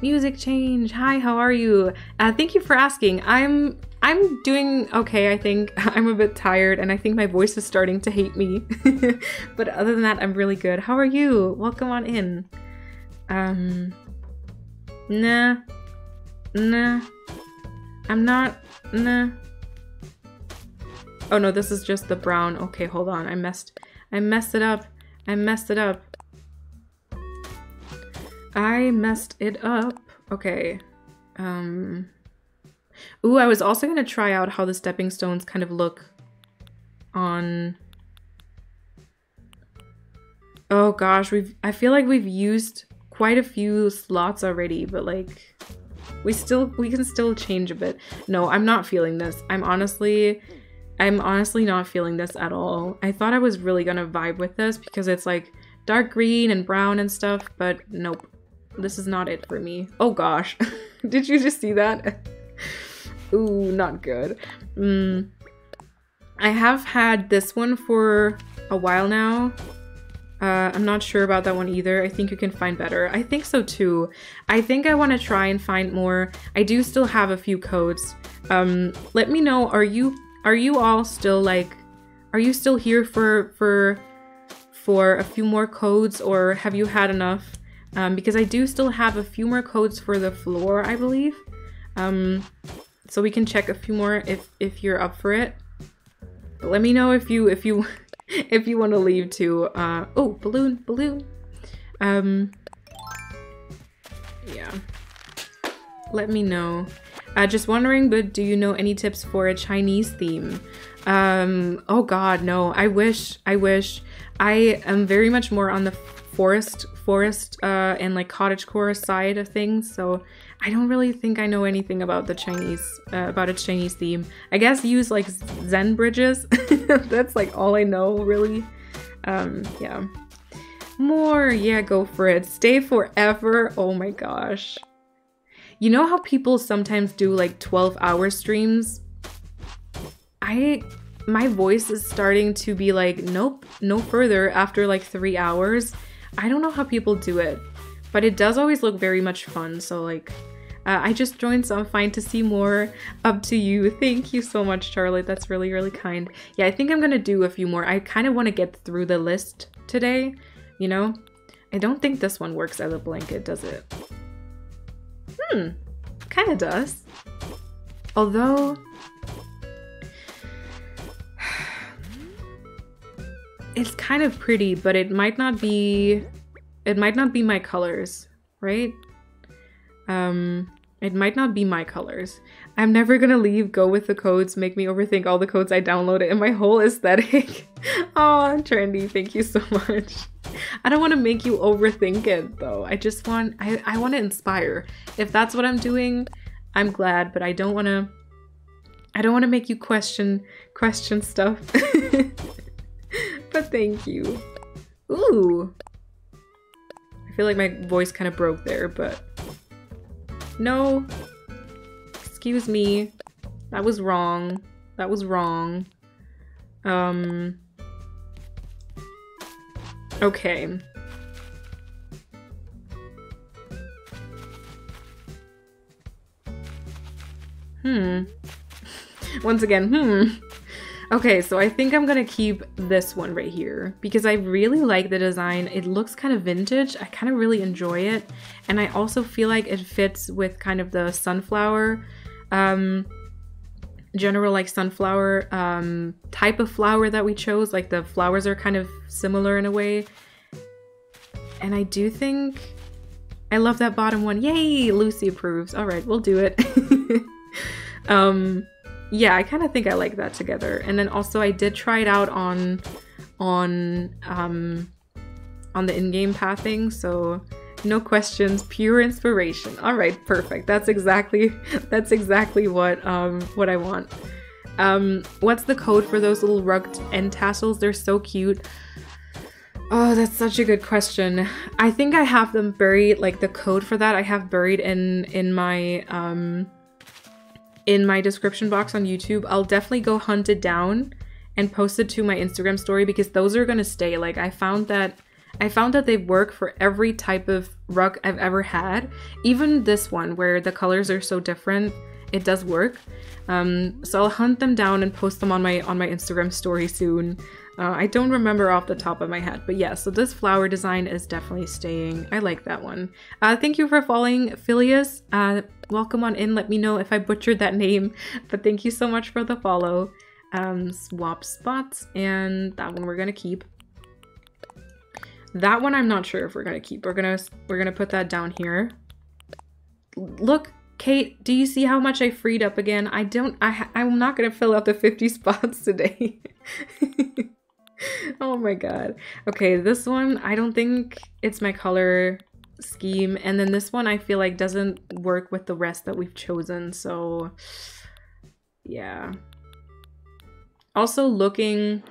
S1: music change. Hi, how are you? Uh, thank you for asking. I'm I'm doing okay. I think I'm a bit tired, and I think my voice is starting to hate me. but other than that, I'm really good. How are you? Welcome on in. Um, nah, nah. I'm not. Nah. Oh no, this is just the brown. Okay, hold on. I messed I messed it up. I messed it up. I messed it up. Okay. Um. Ooh, I was also going to try out how the stepping stones kind of look on... Oh gosh, we've. I feel like we've used quite a few slots already, but like we still we can still change a bit. No, I'm not feeling this. I'm honestly I'm honestly not feeling this at all. I thought I was really gonna vibe with this because it's like dark green and brown and stuff, but nope. This is not it for me. Oh gosh. Did you just see that? Ooh, not good. Mm. I have had this one for a while now. Uh, I'm not sure about that one either. I think you can find better. I think so too. I think I want to try and find more. I do still have a few codes. Um, let me know. Are you are you all still like? Are you still here for for for a few more codes, or have you had enough? Um, because I do still have a few more codes for the floor, I believe. Um, so we can check a few more if if you're up for it. But let me know if you if you if you want to leave too. Uh, oh, balloon, balloon. Um, yeah. Let me know. Uh, just wondering, but do you know any tips for a Chinese theme? Um, oh god, no. I wish, I wish. I am very much more on the forest, forest, uh, and like cottagecore side of things, so I don't really think I know anything about the Chinese, uh, about its Chinese theme. I guess use like Zen bridges. That's like all I know, really. Um, yeah. More, yeah, go for it. Stay forever. Oh my gosh. You know how people sometimes do like 12 hour streams? I, my voice is starting to be like, nope, no further after like three hours. I don't know how people do it, but it does always look very much fun. So like, uh, I just joined, so I'm fine to see more. Up to you. Thank you so much, Charlotte. That's really, really kind. Yeah, I think I'm gonna do a few more. I kind of want to get through the list today, you know? I don't think this one works as a blanket, does it? Hmm, kind of does. Although... It's kind of pretty, but it might not be... It might not be my colors, right? Um, it might not be my colors. I'm never gonna leave, go with the codes, make me overthink all the codes I downloaded and my whole aesthetic. oh, trendy, thank you so much. I don't want to make you overthink it though. I just want, I, I want to inspire. If that's what I'm doing, I'm glad, but I don't want to, I don't want to make you question, question stuff. but thank you. Ooh. Feel like my voice kind of broke there, but no. Excuse me. That was wrong. That was wrong. Um. Okay. Hmm. Once again, hmm. Okay, so I think I'm gonna keep this one right here because I really like the design. It looks kind of vintage. I kind of really enjoy it. And I also feel like it fits with kind of the sunflower, um, general like sunflower um, type of flower that we chose. Like the flowers are kind of similar in a way. And I do think I love that bottom one. Yay, Lucy approves. All right, we'll do it. um, yeah, I kind of think I like that together. And then also I did try it out on on um on the in-game pathing, so no questions, pure inspiration. All right, perfect. That's exactly that's exactly what um what I want. Um what's the code for those little rugged end tassels? They're so cute. Oh, that's such a good question. I think I have them buried like the code for that I have buried in in my um in my description box on YouTube. I'll definitely go hunt it down and post it to my Instagram story because those are going to stay. Like I found that I found that they work for every type of rug I've ever had. Even this one where the colors are so different, it does work. Um, so I'll hunt them down and post them on my on my Instagram story soon. Uh, I don't remember off the top of my head, but yeah, so this flower design is definitely staying. I like that one. Uh, thank you for following Phileas. Uh, welcome on in. Let me know if I butchered that name, but thank you so much for the follow. Um, swap spots, and that one we're gonna keep. That one I'm not sure if we're gonna keep. We're gonna we're gonna put that down here. Look, Kate, do you see how much I freed up again? I don't, I, I'm not gonna fill out the 50 spots today. oh my god. Okay, this one, I don't think it's my color scheme. And then this one I feel like doesn't work with the rest that we've chosen. So yeah. Also looking,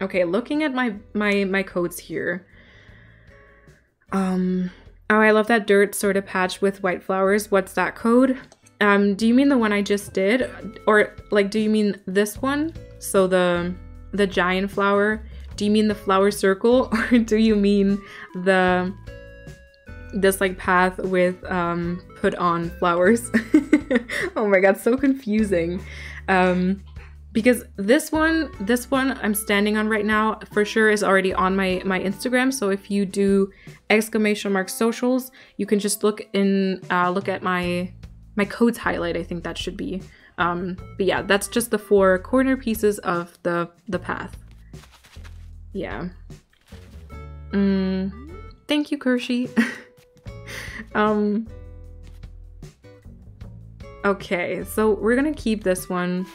S1: okay, looking at my, my, my codes here. Um, oh, I love that dirt sort of patch with white flowers. What's that code? Um, do you mean the one I just did? Or like, do you mean this one? So the, the giant flower? Do you mean the flower circle? Or do you mean the, this like path with um, put on flowers? oh my god, so confusing. Um, because this one this one i'm standing on right now for sure is already on my my instagram so if you do exclamation mark socials you can just look in uh, look at my my codes highlight i think that should be um but yeah that's just the four corner pieces of the the path yeah mm, thank you Kershi. um okay so we're gonna keep this one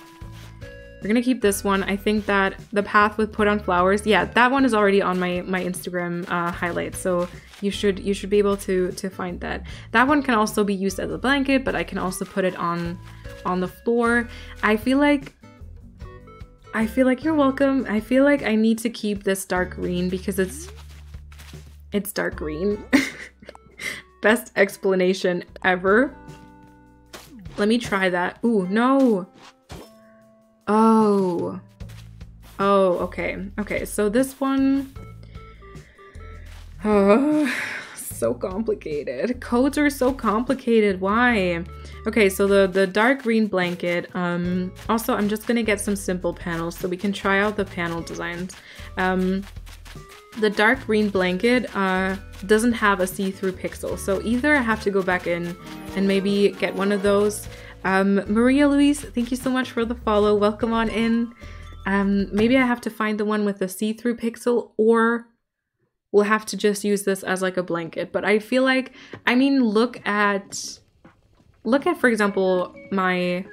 S1: we're gonna keep this one. I think that the path with put on flowers, yeah, that one is already on my my Instagram uh, highlights, so you should you should be able to to find that. That one can also be used as a blanket, but I can also put it on on the floor. I feel like I feel like you're welcome. I feel like I need to keep this dark green because it's it's dark green. Best explanation ever. Let me try that. Ooh, no. Oh. Oh, okay. Okay, so this one... Oh, so complicated. Codes are so complicated. Why? Okay, so the, the dark green blanket. Um, also, I'm just to get some simple panels so we can try out the panel designs. Um, the dark green blanket uh, doesn't have a see-through pixel, so either I have to go back in and maybe get one of those um, Maria Louise, thank you so much for the follow. Welcome on in. Um, maybe I have to find the one with the see-through pixel or we'll have to just use this as like a blanket. But I feel like, I mean, look at, look at, for example, my,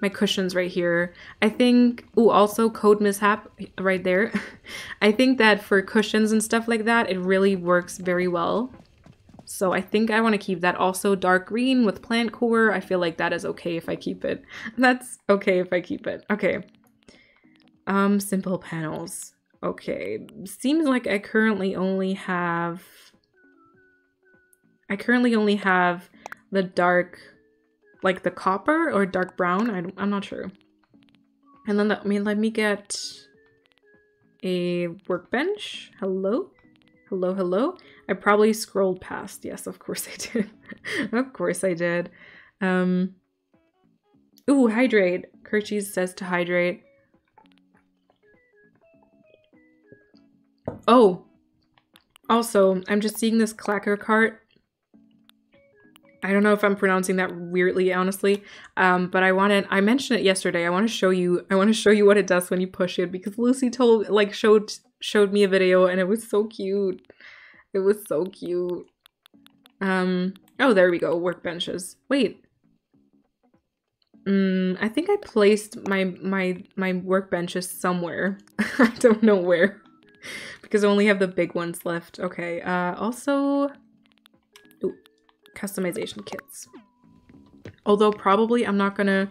S1: my cushions right here. I think, oh, also code mishap right there. I think that for cushions and stuff like that, it really works very well. So I think I want to keep that also dark green with plant core. I feel like that is okay if I keep it. That's okay if I keep it. Okay. Um, simple panels. Okay. Seems like I currently only have... I currently only have the dark, like the copper or dark brown. I I'm not sure. And then, let me, let me get a workbench. Hello? Hello, hello? I probably scrolled past. Yes, of course I did. of course I did. Um, ooh, hydrate. Kerchies says to hydrate. Oh, also, I'm just seeing this clacker cart. I don't know if I'm pronouncing that weirdly, honestly, um, but I wanted, I mentioned it yesterday. I want to show you, I want to show you what it does when you push it because Lucy told, like, showed, showed me a video and it was so cute. It was so cute. Um, oh, there we go, workbenches. Wait. Mm, I think I placed my, my, my workbenches somewhere. I don't know where. because I only have the big ones left. Okay, uh, also... Customization kits. Although probably I'm not gonna...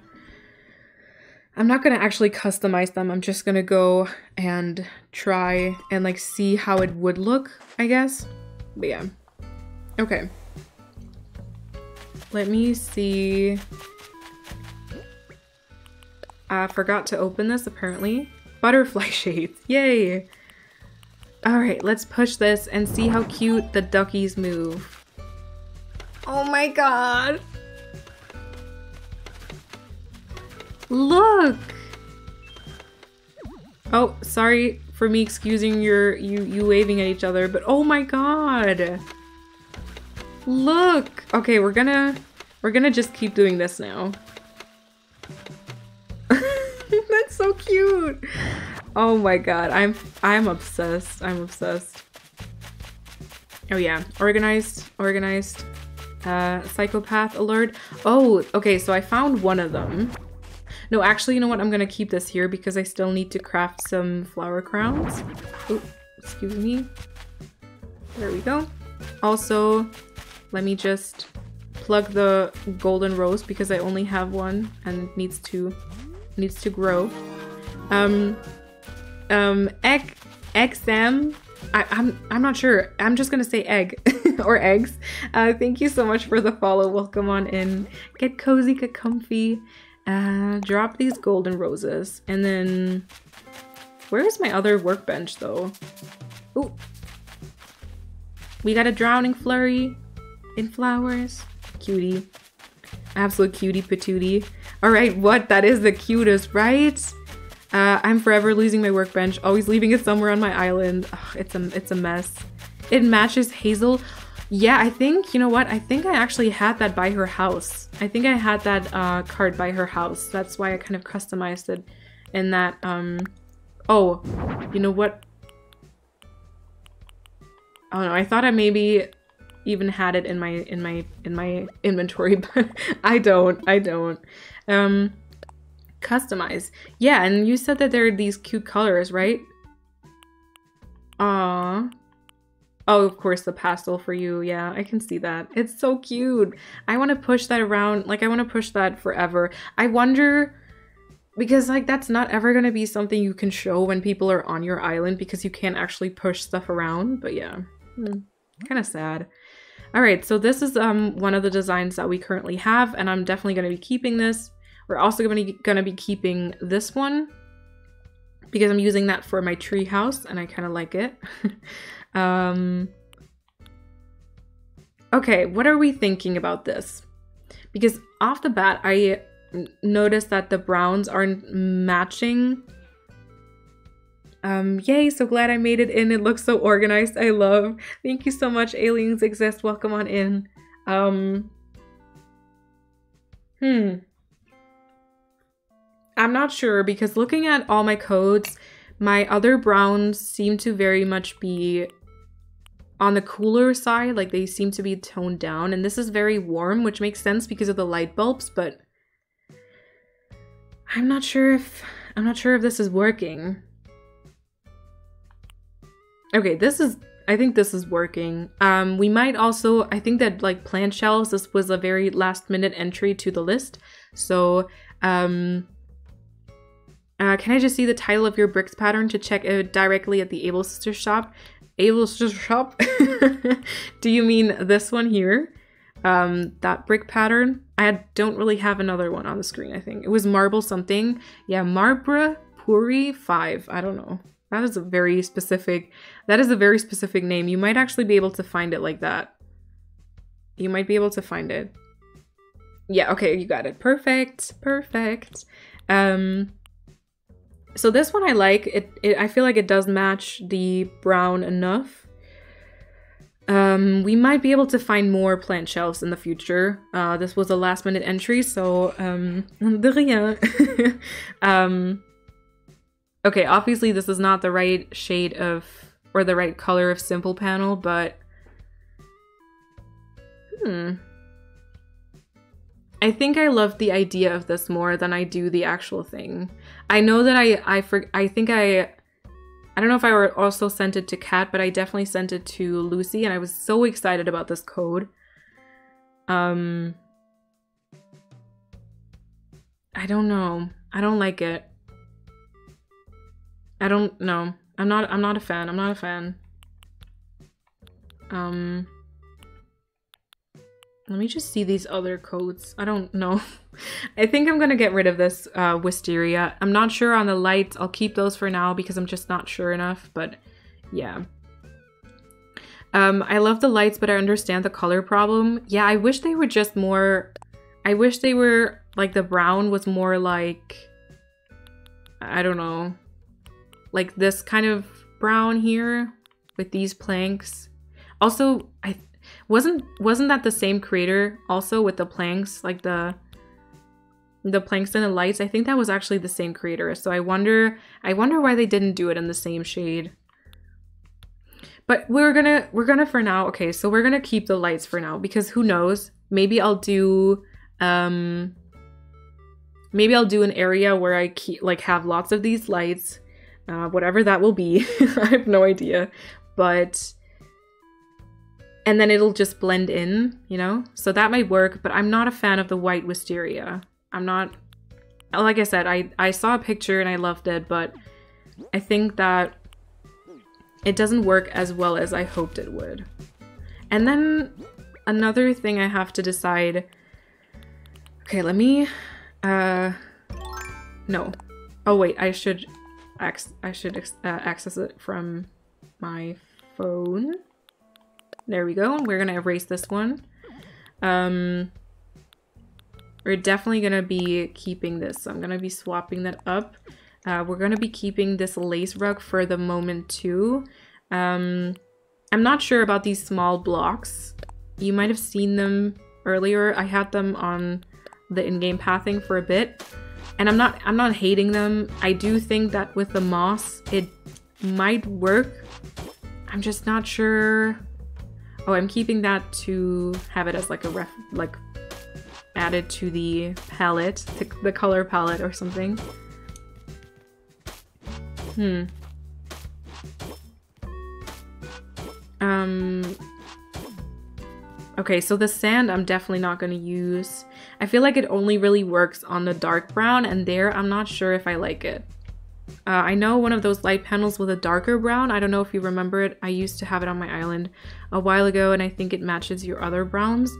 S1: I'm not gonna actually customize them. I'm just gonna go and try and like see how it would look, I guess. But yeah. Okay. Let me see. I forgot to open this apparently. Butterfly shades. Yay! Alright, let's push this and see how cute the duckies move. Oh my god! Look! Oh, sorry for me excusing your you you waving at each other, but oh my god. Look. Okay, we're gonna we're gonna just keep doing this now. That's so cute. Oh my god. I'm I'm obsessed. I'm obsessed. Oh yeah, organized, organized. Uh, psychopath alert. Oh, okay, so I found one of them. No, actually, you know what? I'm gonna keep this here because I still need to craft some flower crowns. Oh, excuse me. There we go. Also, let me just plug the golden rose because I only have one and it needs to needs to grow. Um, um, X XM I, I'm I'm not sure. I'm just gonna say egg or eggs. Uh, thank you so much for the follow. Welcome on in. Get cozy, get comfy. Uh, drop these golden roses, and then where is my other workbench though? Ooh, we got a drowning Flurry in flowers. Cutie, absolute cutie patootie. All right, what? That is the cutest, right? Uh, I'm forever losing my workbench, always leaving it somewhere on my island. Ugh, it's a it's a mess. It matches Hazel. Yeah, I think, you know what? I think I actually had that by her house. I think I had that uh, card by her house. That's why I kind of customized it in that, um... Oh, you know what? Oh no, I thought I maybe even had it in my, in my, in my inventory, but I don't, I don't. Um, customize. Yeah, and you said that there are these cute colors, right? Aww. Oh, of course, the pastel for you. Yeah, I can see that. It's so cute. I want to push that around. Like, I want to push that forever. I wonder... Because, like, that's not ever going to be something you can show when people are on your island because you can't actually push stuff around. But yeah, hmm. kind of sad. All right, so this is um one of the designs that we currently have, and I'm definitely going to be keeping this. We're also going to going to be keeping this one because I'm using that for my tree house, and I kind of like it. Um, okay, what are we thinking about this? Because off the bat, I noticed that the browns aren't matching. Um, yay, so glad I made it in. It looks so organized. I love. Thank you so much, Aliens Exist. Welcome on in. Um, hmm. I'm not sure because looking at all my codes, my other browns seem to very much be on the cooler side, like they seem to be toned down. And this is very warm, which makes sense because of the light bulbs, but I'm not sure if I'm not sure if this is working. Okay, this is I think this is working. Um, we might also, I think that like plant shelves, this was a very last minute entry to the list. So, um, uh, can I just see the title of your bricks pattern to check it directly at the Able Sister shop? able to shop. Do you mean this one here? Um, that brick pattern? I don't really have another one on the screen, I think. It was marble something. Yeah, Marbra Puri 5. I don't know. That is a very specific, that is a very specific name. You might actually be able to find it like that. You might be able to find it. Yeah, okay, you got it. Perfect, perfect. Um, so this one I like. It, it I feel like it does match the brown enough. Um, we might be able to find more plant shelves in the future. Uh, this was a last minute entry, so um, de rien. um, okay, obviously this is not the right shade of, or the right color of simple panel, but hmm. I think I love the idea of this more than I do the actual thing. I know that I I for, I think I I don't know if I were also sent it to Kat, but I definitely sent it to Lucy and I was so excited about this code. Um I don't know. I don't like it. I don't know. I'm not I'm not a fan. I'm not a fan. Um let me just see these other codes. I don't know. I think I'm gonna get rid of this uh, wisteria. I'm not sure on the lights. I'll keep those for now because I'm just not sure enough, but yeah. Um, I love the lights, but I understand the color problem. Yeah, I wish they were just more... I wish they were, like, the brown was more like... I don't know. Like this kind of brown here with these planks. Also, I wasn't wasn't that the same creator also with the planks, like the the planks and the lights? I think that was actually the same creator. So I wonder I wonder why they didn't do it in the same shade. But we're gonna we're gonna for now, okay, so we're gonna keep the lights for now because who knows? Maybe I'll do um maybe I'll do an area where I keep like have lots of these lights. Uh, whatever that will be. I have no idea. But and then it'll just blend in, you know? So that might work, but I'm not a fan of the white wisteria. I'm not, like I said, I, I saw a picture and I loved it, but I think that it doesn't work as well as I hoped it would. And then another thing I have to decide. Okay, let me, uh, no. Oh wait, I should, I should uh, access it from my phone. There we go. We're gonna erase this one. Um, we're definitely gonna be keeping this. So I'm gonna be swapping that up. Uh, we're gonna be keeping this lace rug for the moment too. Um, I'm not sure about these small blocks. You might have seen them earlier. I had them on the in-game pathing for a bit. And I'm not I'm not hating them. I do think that with the moss it might work. I'm just not sure. Oh, I'm keeping that to have it as like a ref like added to the palette, the color palette or something. Hmm. Um. Okay, so the sand I'm definitely not going to use. I feel like it only really works on the dark brown, and there I'm not sure if I like it. Uh, I know one of those light panels with a darker brown. I don't know if you remember it. I used to have it on my island a while ago, and I think it matches your other browns.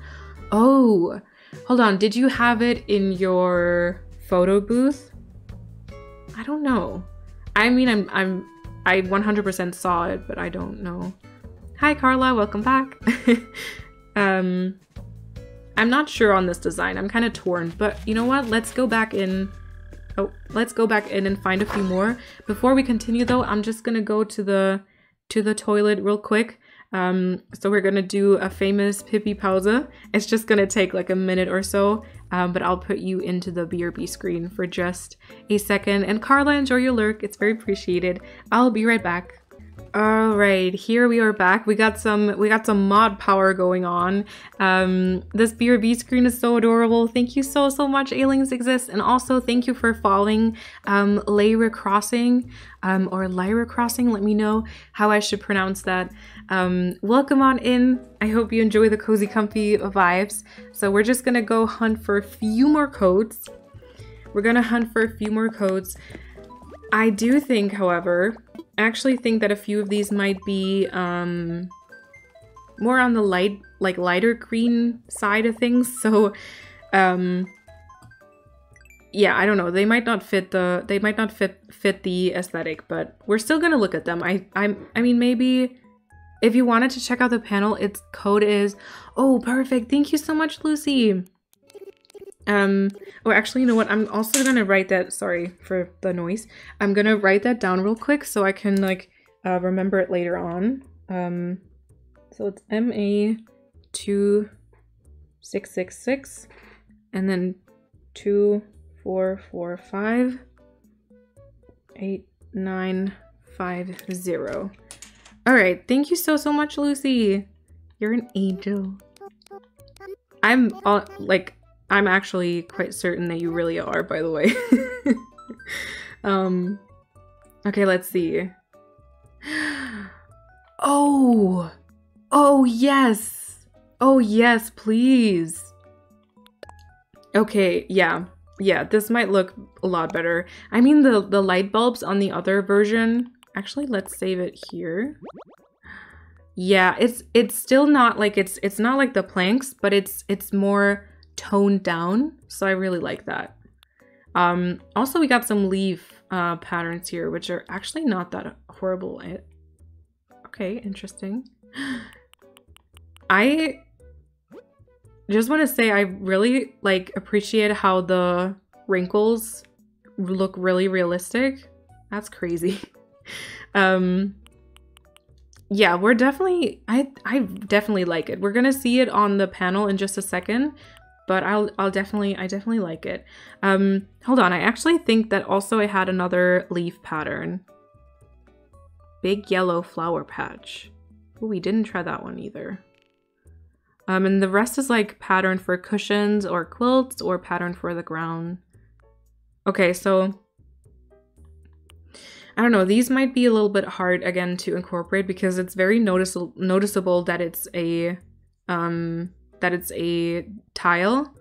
S1: Oh, hold on. Did you have it in your photo booth? I don't know. I mean, I'm, I'm, I 100% saw it, but I don't know. Hi, Carla. Welcome back. um, I'm not sure on this design. I'm kind of torn, but you know what? Let's go back in. Oh, let's go back in and find a few more. Before we continue though, I'm just gonna go to the to the toilet real quick. Um, so we're gonna do a famous Pippi pause. It's just gonna take like a minute or so, um, but I'll put you into the BRB screen for just a second. And Carla, enjoy your lurk. It's very appreciated. I'll be right back. All right, here we are back. We got some we got some mod power going on. Um, this BRB screen is so adorable. Thank you so so much, Aliens Exist, and also thank you for following um, Lyra Crossing um, or Lyra Crossing. Let me know how I should pronounce that. Um, welcome on in. I hope you enjoy the cozy, comfy vibes. So we're just gonna go hunt for a few more codes. We're gonna hunt for a few more codes. I do think, however, actually think that a few of these might be um, more on the light, like lighter green side of things. So, um, yeah, I don't know. They might not fit the they might not fit fit the aesthetic, but we're still gonna look at them. I I I mean maybe if you wanted to check out the panel, its code is oh perfect. Thank you so much, Lucy. Um, oh, actually, you know what? I'm also gonna write that, sorry for the noise. I'm gonna write that down real quick so I can, like, uh, remember it later on. Um, so it's MA2666 and then 24458950. All right, thank you so, so much, Lucy. You're an angel. I'm all, like, I'm actually quite certain that you really are, by the way. um, okay, let's see. Oh! Oh, yes! Oh, yes, please! Okay, yeah. Yeah, this might look a lot better. I mean, the, the light bulbs on the other version... Actually, let's save it here. Yeah, it's it's still not like it's it's not like the planks, but it's it's more toned down. So I really like that. Um, also, we got some leaf uh, patterns here, which are actually not that horrible. okay, interesting. I just want to say I really like appreciate how the wrinkles look really realistic. That's crazy. um yeah, we're definitely I I definitely like it. We're going to see it on the panel in just a second, but I'll I'll definitely I definitely like it. Um, hold on, I actually think that also I had another leaf pattern. Big yellow flower patch. Ooh, we didn't try that one either. Um, and the rest is like pattern for cushions or quilts or pattern for the ground. Okay, so I don't know, these might be a little bit hard again to incorporate because it's very noticeable noticeable that it's a um that it's a tile.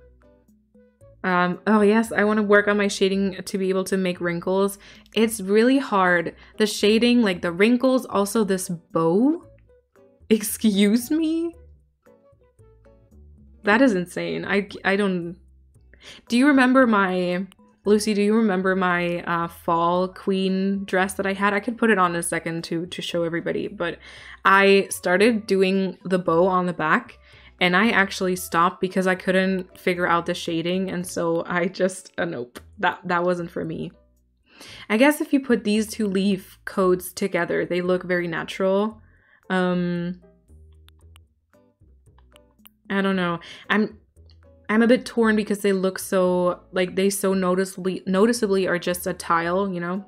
S1: Um, oh yes, I want to work on my shading to be able to make wrinkles. It's really hard. The shading, like the wrinkles, also this bow. Excuse me? That is insane. I, I don't... Do you remember my... Lucy, do you remember my uh, fall queen dress that I had? I could put it on in a second to, to show everybody, but I started doing the bow on the back and I actually stopped because I couldn't figure out the shading and so I just uh, nope that that wasn't for me. I guess if you put these two leaf codes together they look very natural. Um I don't know. I'm I'm a bit torn because they look so like they so noticeably noticeably are just a tile you know?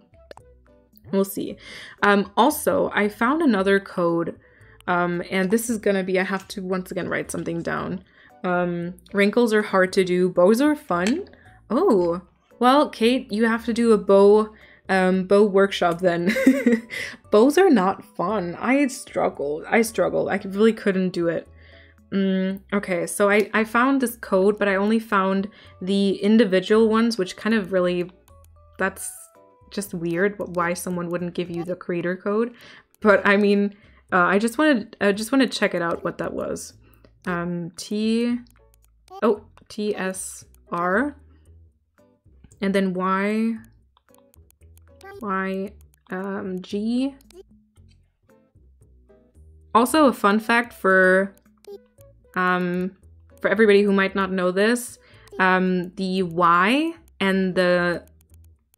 S1: We'll see. Um also I found another code um, and this is gonna be, I have to once again write something down. Um, wrinkles are hard to do. Bows are fun. Oh, well, Kate, you have to do a bow, um, bow workshop then. Bows are not fun. I struggled. I struggled. I really couldn't do it. Mm, okay, so I, I found this code, but I only found the individual ones, which kind of really, that's just weird why someone wouldn't give you the creator code. But I mean, uh, I just wanted, I just want to check it out what that was. Um, T, oh, T S R, and then Y, Y, um, G. Also, a fun fact for, um, for everybody who might not know this, um, the Y and the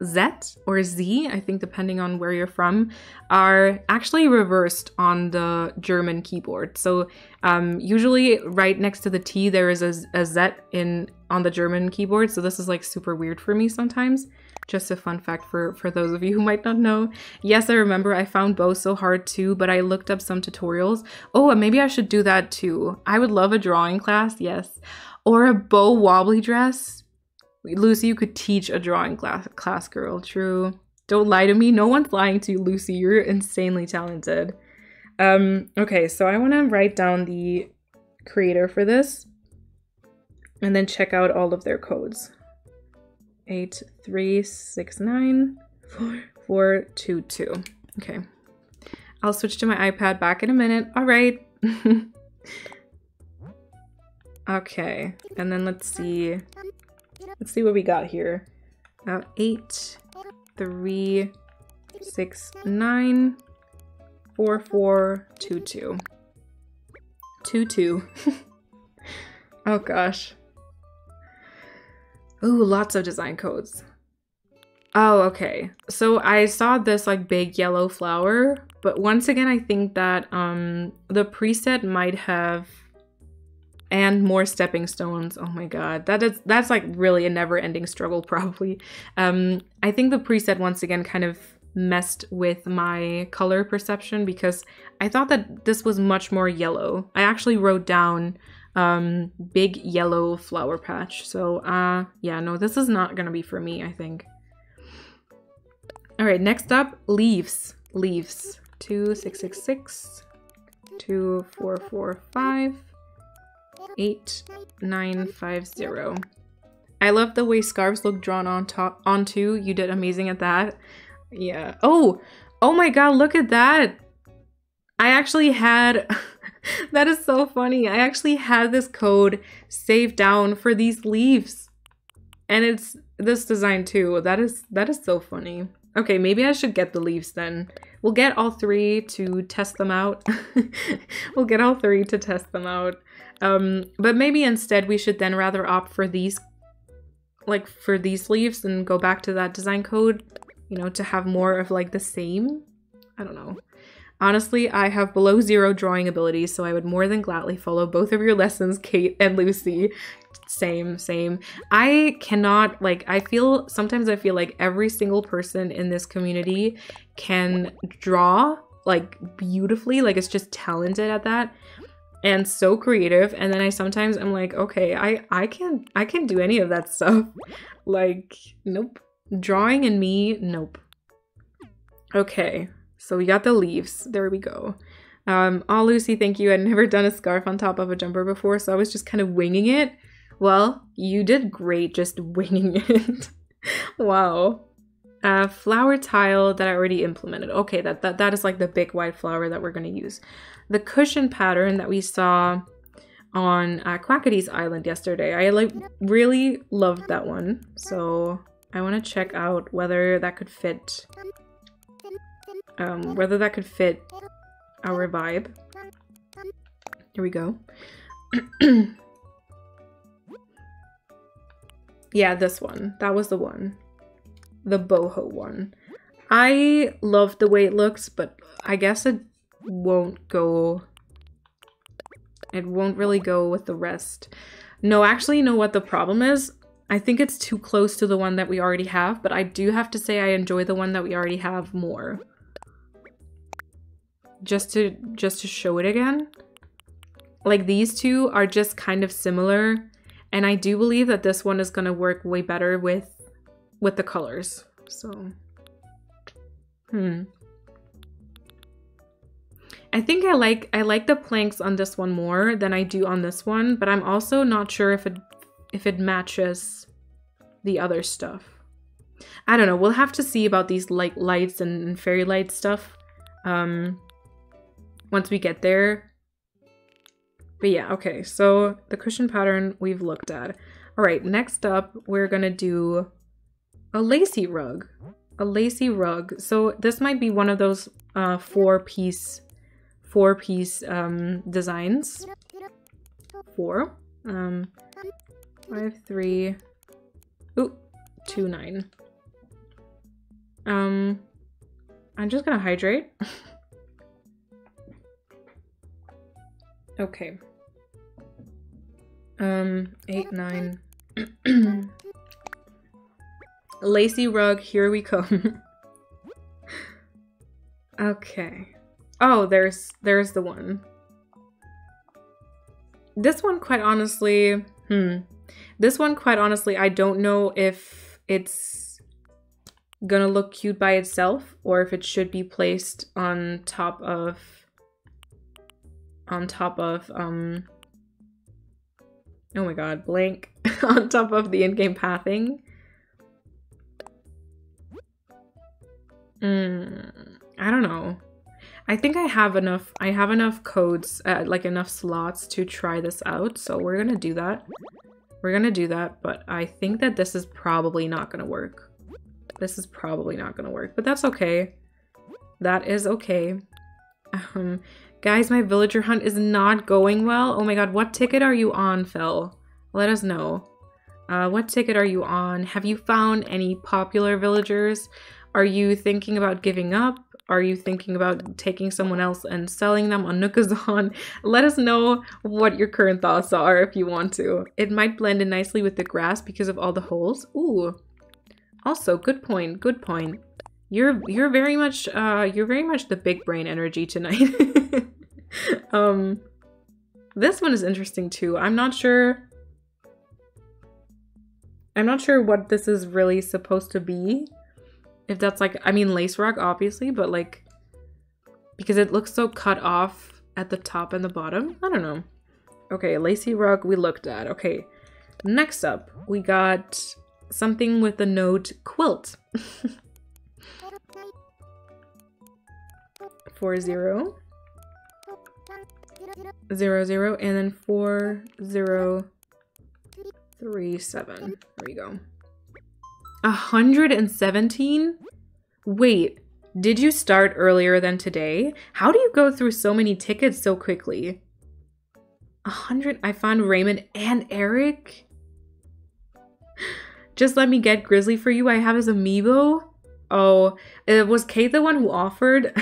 S1: Z or Z, I think depending on where you're from, are actually reversed on the German keyboard. So um, usually right next to the T there is a, a Z in on the German keyboard. So this is like super weird for me sometimes. Just a fun fact for, for those of you who might not know. Yes, I remember I found bow so hard too, but I looked up some tutorials. Oh, maybe I should do that too. I would love a drawing class, yes. Or a bow wobbly dress Lucy, you could teach a drawing class, class girl. True. Don't lie to me. No one's lying to you, Lucy. You're insanely talented. Um, okay, so I want to write down the creator for this and then check out all of their codes. Eight, three, six, nine, four, four, two, two. Okay. I'll switch to my iPad back in a minute. All right. okay, and then let's see. Let's see what we got here. Uh, eight, three, six, nine, four, four, two, two. Two, two. oh gosh. Ooh, lots of design codes. Oh, okay. So I saw this like big yellow flower, but once again, I think that um the preset might have and more stepping stones. Oh my god. That is that's like really a never-ending struggle probably. Um I think the preset once again kind of messed with my color perception because I thought that this was much more yellow. I actually wrote down um big yellow flower patch. So uh yeah, no, this is not to be for me, I think. All right, next up, leaves. Leaves. 2666 2445 8950. I love the way scarves look drawn on top onto. You did amazing at that. Yeah. Oh, oh my god, look at that. I actually had that is so funny. I actually had this code saved down for these leaves. And it's this design too. That is that is so funny. Okay, maybe I should get the leaves then. We'll get all three to test them out. we'll get all three to test them out. Um, but maybe instead we should then rather opt for these, like for these leaves and go back to that design code, you know, to have more of like the same. I don't know. Honestly, I have below zero drawing abilities, so I would more than gladly follow both of your lessons, Kate and Lucy. Same, same. I cannot, like, I feel, sometimes I feel like every single person in this community can draw, like, beautifully. Like, it's just talented at that and so creative and then i sometimes i'm like okay i i can't i can't do any of that stuff like nope drawing and me nope okay so we got the leaves there we go um oh lucy thank you i'd never done a scarf on top of a jumper before so i was just kind of winging it Well, you did great just winging it. wow. Uh, flower tile that I already implemented. Okay, that, that, that is like the big white flower that we're going to use. The cushion pattern that we saw on uh, Quackity's Island yesterday. I like really loved that one. So I want to check out whether that could fit um, whether that could fit our vibe. Here we go. yeah, this one. That was the one. The boho one. I love the way it looks, but I guess it won't go... It won't really go with the rest. No, actually, you know what the problem is? I think it's too close to the one that we already have, but I do have to say I enjoy the one that we already have more just to just to show it again. Like these two are just kind of similar and I do believe that this one is going to work way better with with the colors. So hmm. I think I like I like the planks on this one more than I do on this one, but I'm also not sure if it if it matches the other stuff. I don't know. We'll have to see about these like lights and fairy light stuff. Um, once we get there. But yeah, okay, so the cushion pattern we've looked at. All right, next up, we're gonna do a lacy rug. A lacy rug. So this might be one of those uh, four-piece four-piece um, designs. Four. Um, five, three, ooh, two, nine. Um, I'm just gonna hydrate. Okay. Um, eight, nine. Lacy rug, here we come. okay. Oh, there's there's the one. This one, quite honestly, hmm. This one, quite honestly, I don't know if it's gonna look cute by itself or if it should be placed on top of on top of, um, oh my god, blank, on top of the in-game pathing. Mm, I don't know. I think I have enough, I have enough codes, uh, like enough slots to try this out, so we're gonna do that. We're gonna do that, but I think that this is probably not gonna work. This is probably not gonna work, but that's okay. That is okay. Um, Guys, my villager hunt is not going well. Oh my god, what ticket are you on, Phil? Let us know. Uh, what ticket are you on? Have you found any popular villagers? Are you thinking about giving up? Are you thinking about taking someone else and selling them on Nookazon? Let us know what your current thoughts are if you want to. It might blend in nicely with the grass because of all the holes. Ooh. Also, good point, good point. You're you're very much uh you're very much the big brain energy tonight. um, this one is interesting too. I'm not sure. I'm not sure what this is really supposed to be. If that's like, I mean, lace rug, obviously, but like, because it looks so cut off at the top and the bottom. I don't know. Okay, lacy rug we looked at. Okay, next up, we got something with the note quilt. Four zero zero zero and then four zero three seven. There we go. A hundred and seventeen? Wait, did you start earlier than today? How do you go through so many tickets so quickly? A hundred? I found Raymond and Erik? Just let me get Grizzly for you. I have his amiibo. Oh, uh, was Kate the one who offered?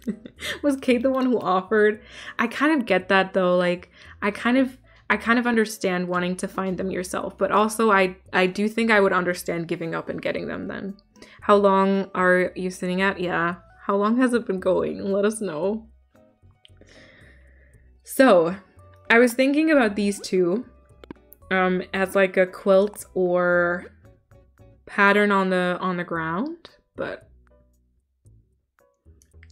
S1: was Kate the one who offered? I kind of get that though. Like I kind of I kind of understand wanting to find them yourself, but also I I do think I would understand giving up and getting them then. How long are you sitting at? Yeah. How long has it been going? Let us know. So, I was thinking about these two um as like a quilt or pattern on the on the ground, but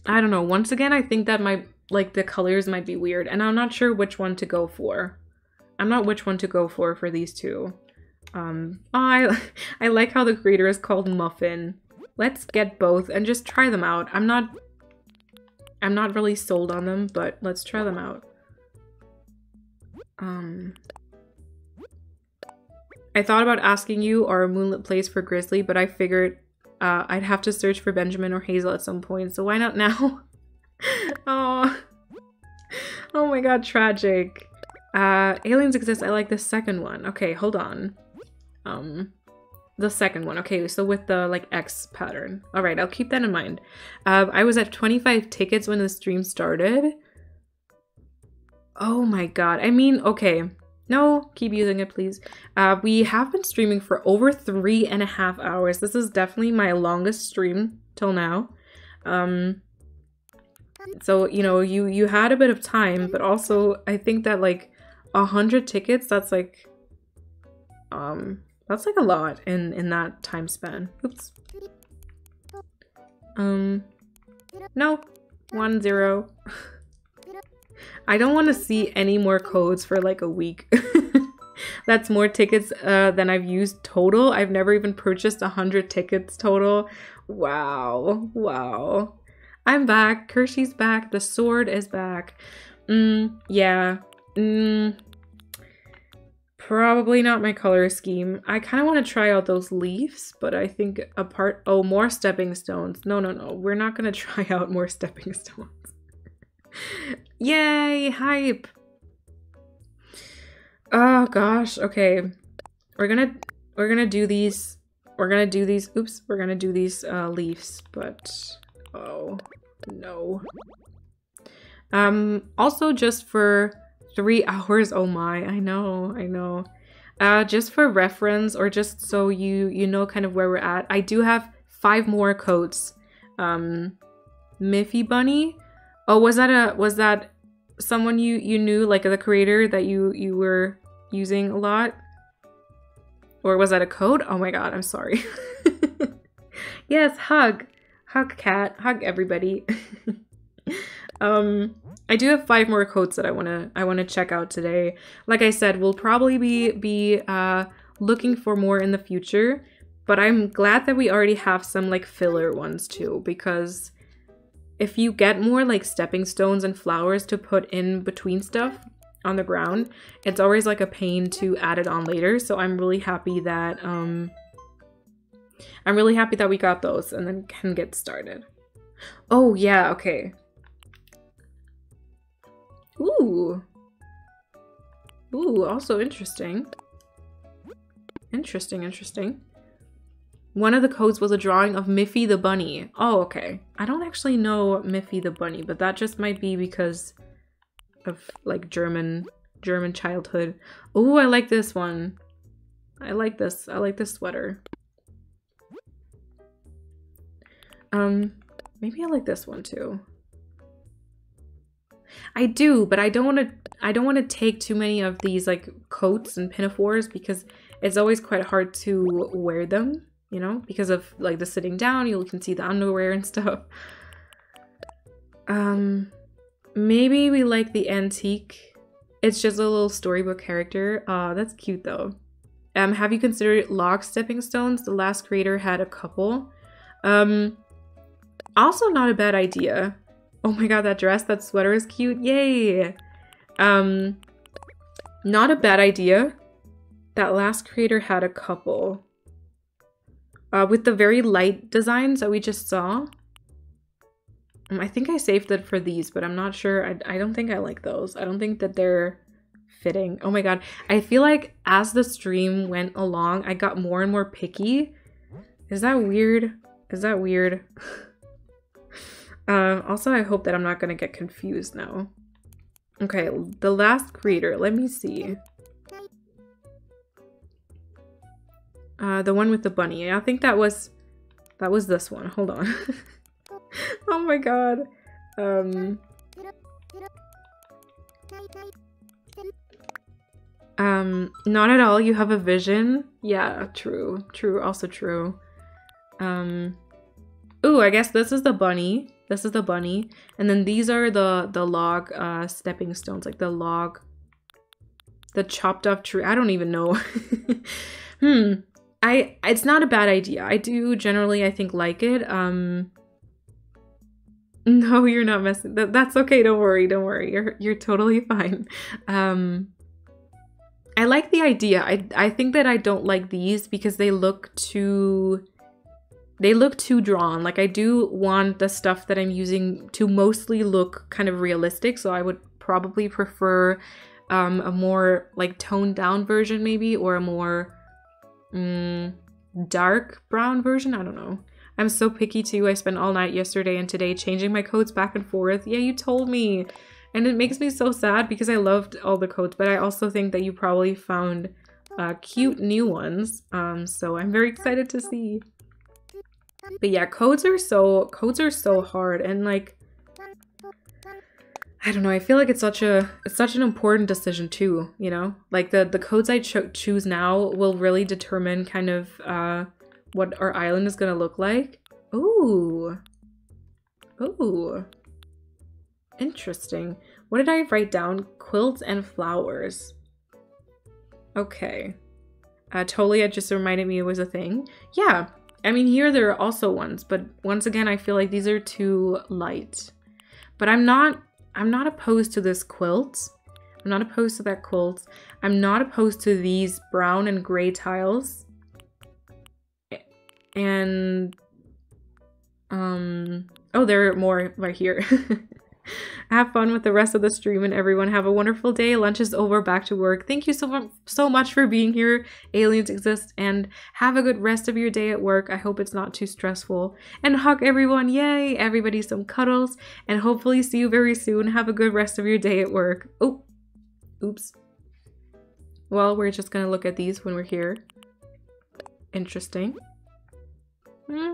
S1: I don't know. Once again, I think that my like the colors might be weird and I'm not sure which one to go for. I'm not which one to go for for these two. Um, oh, I, I like how the creator is called Muffin. Let's get both and just try them out. I'm not, I'm not really sold on them, but let's try them out. Um, I thought about asking you or a moonlit place for Grizzly, but I figured uh, I'd have to search for Benjamin or Hazel at some point, so why not now? oh. oh my god, tragic. Uh, aliens exist. I like the second one. Okay, hold on. Um, the second one. Okay, so with the like X pattern. All right, I'll keep that in mind. Uh, I was at 25 tickets when the stream started. Oh my god. I mean, okay. No, keep using it, please. Uh, we have been streaming for over three and a half hours. This is definitely my longest stream till now. Um, so, you know, you, you had a bit of time, but also I think that like a hundred tickets, that's like, um, that's like a lot in, in that time span. Oops. Um, no, one, zero. I don't want to see any more codes for like a week. That's more tickets uh, than I've used total. I've never even purchased 100 tickets total. Wow. Wow. I'm back. Kershey's back. The sword is back. Mm, yeah. Mm, probably not my color scheme. I kind of want to try out those leaves, but I think apart- Oh, more stepping stones. No, no, no. We're not going to try out more stepping stones. Yay, hype. Oh gosh, okay. We're gonna we're gonna do these we're gonna do these oops, we're gonna do these uh leaves, but oh no. Um also just for three hours, oh my, I know, I know. Uh just for reference or just so you you know kind of where we're at, I do have five more coats. Um Miffy Bunny Oh, was that a was that someone you you knew like the creator that you you were using a lot? Or was that a code? Oh my god, I'm sorry. yes, hug. Hug cat. Hug everybody. um I do have five more codes that I want to I want to check out today. Like I said, we'll probably be be uh looking for more in the future, but I'm glad that we already have some like filler ones too because if you get more like stepping stones and flowers to put in between stuff on the ground, it's always like a pain to add it on later. So I'm really happy that um I'm really happy that we got those and then can get started. Oh yeah, okay. Ooh. Ooh, also interesting. Interesting, interesting. One of the codes was a drawing of Miffy the bunny. Oh, okay. I don't actually know Miffy the bunny, but that just might be because of like German German childhood. Oh, I like this one. I like this. I like this sweater. Um, maybe I like this one too. I do, but I don't want to I don't want to take too many of these like coats and pinafores because it's always quite hard to wear them you know, because of like the sitting down, you can see the underwear and stuff. Um, maybe we like the antique. It's just a little storybook character. Uh, that's cute though. Um, have you considered log stepping stones? The last creator had a couple. Um, also not a bad idea. Oh my god, that dress, that sweater is cute. Yay! Um, not a bad idea. That last creator had a couple uh, with the very light designs that we just saw. Um, I think I saved it for these, but I'm not sure. I, I don't think I like those. I don't think that they're fitting. Oh my god. I feel like as the stream went along, I got more and more picky. Is that weird? Is that weird? uh, also, I hope that I'm not going to get confused now. Okay, the last creator. Let me see. Uh, the one with the bunny. I think that was that was this one. Hold on. oh my god. Um. Um, not at all. You have a vision. Yeah, true. True. Also true. Um. Ooh, I guess this is the bunny. This is the bunny. And then these are the the log uh stepping stones, like the log the chopped up tree. I don't even know. hmm. I it's not a bad idea. I do generally I think like it. Um No, you're not messing. That, that's okay. Don't worry. Don't worry. You're you're totally fine. Um I like the idea. I I think that I don't like these because they look too they look too drawn. Like I do want the stuff that I'm using to mostly look kind of realistic, so I would probably prefer um, a more like toned down version maybe or a more mm, dark brown version. I don't know. I'm so picky too. I spent all night yesterday and today changing my coats back and forth. Yeah, you told me. And it makes me so sad because I loved all the coats, but I also think that you probably found uh, cute new ones. Um, so I'm very excited to see. But yeah, codes are so codes are so hard and like I don't know. I feel like it's such a it's such an important decision too. You know, like the the codes I cho choose now will really determine kind of uh, what our island is gonna look like. Ooh, ooh, interesting. What did I write down? Quilts and flowers. Okay. Uh, Tolia just reminded me it was a thing. Yeah, I mean here there are also ones, but once again I feel like these are too light. But I'm not I'm not opposed to this quilt. I'm not opposed to that quilt. I'm not opposed to these brown and gray tiles. And, um, oh, there are more right here. have fun with the rest of the stream and everyone have a wonderful day. Lunch is over, back to work. Thank you so, so much for being here. Aliens exist and have a good rest of your day at work. I hope it's not too stressful. And hug everyone. Yay. Everybody some cuddles and hopefully see you very soon. Have a good rest of your day at work. Oh, oops. Well, we're just gonna look at these when we're here. Interesting. Hmm.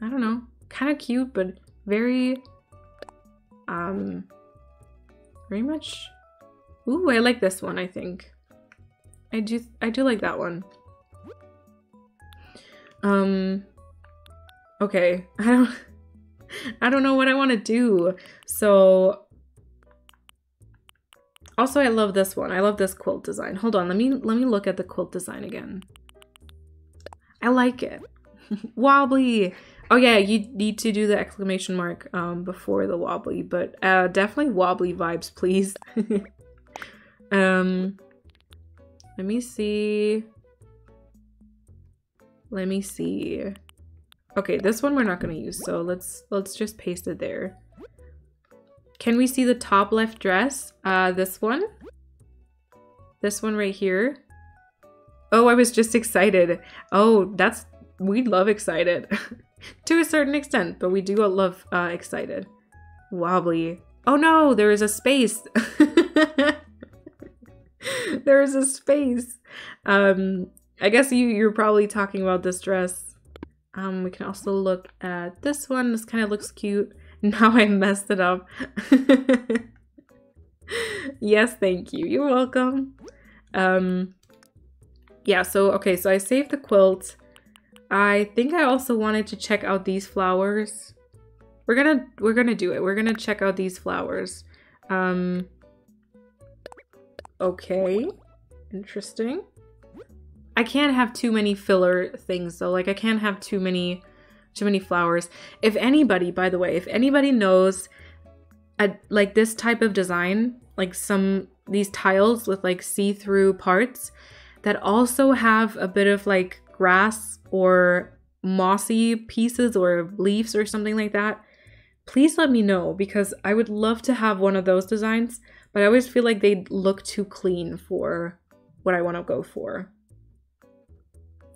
S1: I don't know. Kind of cute, but very um, very much. Ooh, I like this one, I think. I do, I do like that one. Um, okay, I don't, I don't know what I want to do. So, also I love this one. I love this quilt design. Hold on, let me, let me look at the quilt design again. I like it. Wobbly. Oh yeah, you need to do the exclamation mark um, before the wobbly, but uh, definitely wobbly vibes, please. um, let me see. Let me see. Okay, this one we're not gonna use, so let's let's just paste it there. Can we see the top left dress? Uh, this one? This one right here? Oh, I was just excited. Oh, that's, we love excited. to a certain extent, but we do love uh, excited. Wobbly. Oh no, there is a space. there is a space. Um, I guess you, you're probably talking about this dress. Um, we can also look at this one. This kind of looks cute. Now I messed it up. yes, thank you. You're welcome. Um, yeah, so, okay, so I saved the quilt. I think I also wanted to check out these flowers. We're gonna we're gonna do it. We're gonna check out these flowers. Um Okay. Interesting. I can't have too many filler things though. Like I can't have too many too many flowers. If anybody, by the way, if anybody knows a, like this type of design, like some these tiles with like see-through parts that also have a bit of like grass or mossy pieces or leaves or something like that, please let me know because I would love to have one of those designs, but I always feel like they look too clean for what I want to go for.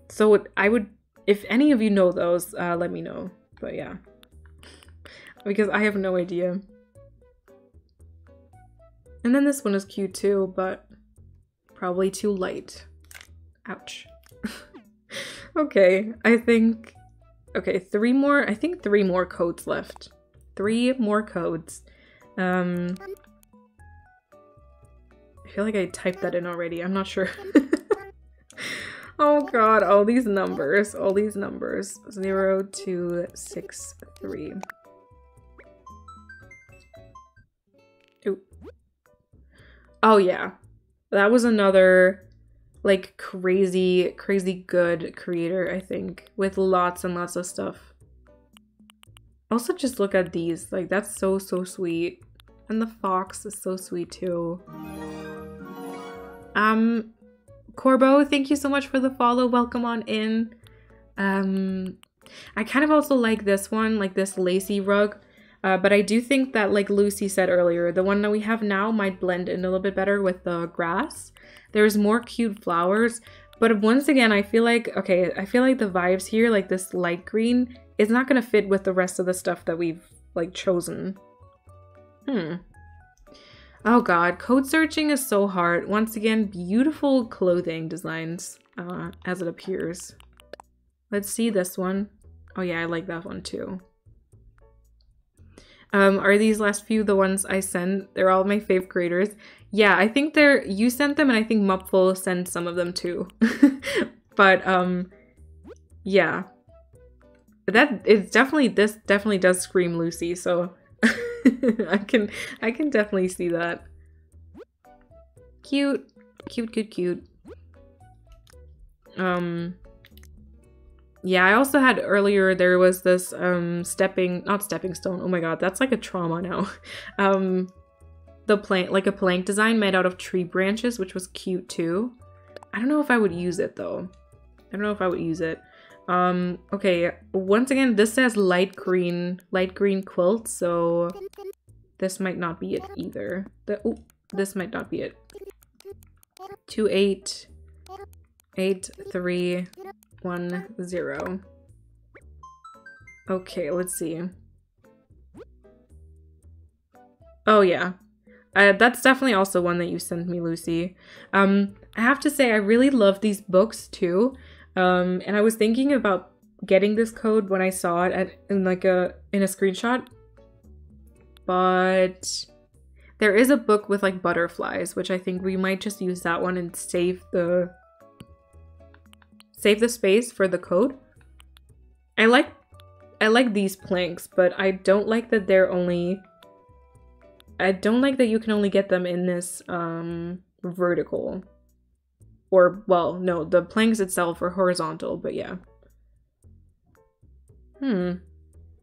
S1: So I would, if any of you know those, uh, let me know. But yeah, because I have no idea. And then this one is cute too, but probably too light. Ouch. Okay, I think... Okay, three more... I think three more codes left. Three more codes. Um... I feel like I typed that in already. I'm not sure. oh god, all these numbers. All these numbers. Zero, two, six, three. Oh yeah. that was another like crazy, crazy good creator, I think, with lots and lots of stuff. Also, just look at these. Like, that's so, so sweet. And the fox is so sweet too. Um, Corbo, thank you so much for the follow. Welcome on in. Um, I kind of also like this one, like this lacy rug. Uh, but I do think that, like Lucy said earlier, the one that we have now might blend in a little bit better with the grass. There's more cute flowers, but once again, I feel like, okay, I feel like the vibes here, like this light green, is not going to fit with the rest of the stuff that we've, like, chosen. Hmm. Oh god, code searching is so hard. Once again, beautiful clothing designs uh, as it appears. Let's see this one. Oh yeah, I like that one too. Um, are these last few the ones I sent? They're all my fave creators. Yeah, I think they're you sent them and I think Mupful sent some of them too. but um yeah. That it's definitely this definitely does scream Lucy, so I can I can definitely see that. Cute. Cute, cute, cute. Um yeah, I also had earlier there was this um stepping not stepping stone. Oh my god, that's like a trauma now. um the plank like a plank design made out of tree branches, which was cute too. I don't know if I would use it though. I don't know if I would use it. Um, okay, once again, this says light green, light green quilt, so this might not be it either. The, oh, this might not be it. Two eight eight three one zero. Okay, let's see. Oh yeah, uh, that's definitely also one that you sent me, Lucy. Um, I have to say, I really love these books too. Um, and I was thinking about getting this code when I saw it at, in like a in a screenshot, but there is a book with like butterflies, which I think we might just use that one and save the save the space for the code. I like I like these planks, but I don't like that they're only I don't like that you can only get them in this um vertical or, well, no, the planks itself are horizontal, but yeah. Hmm.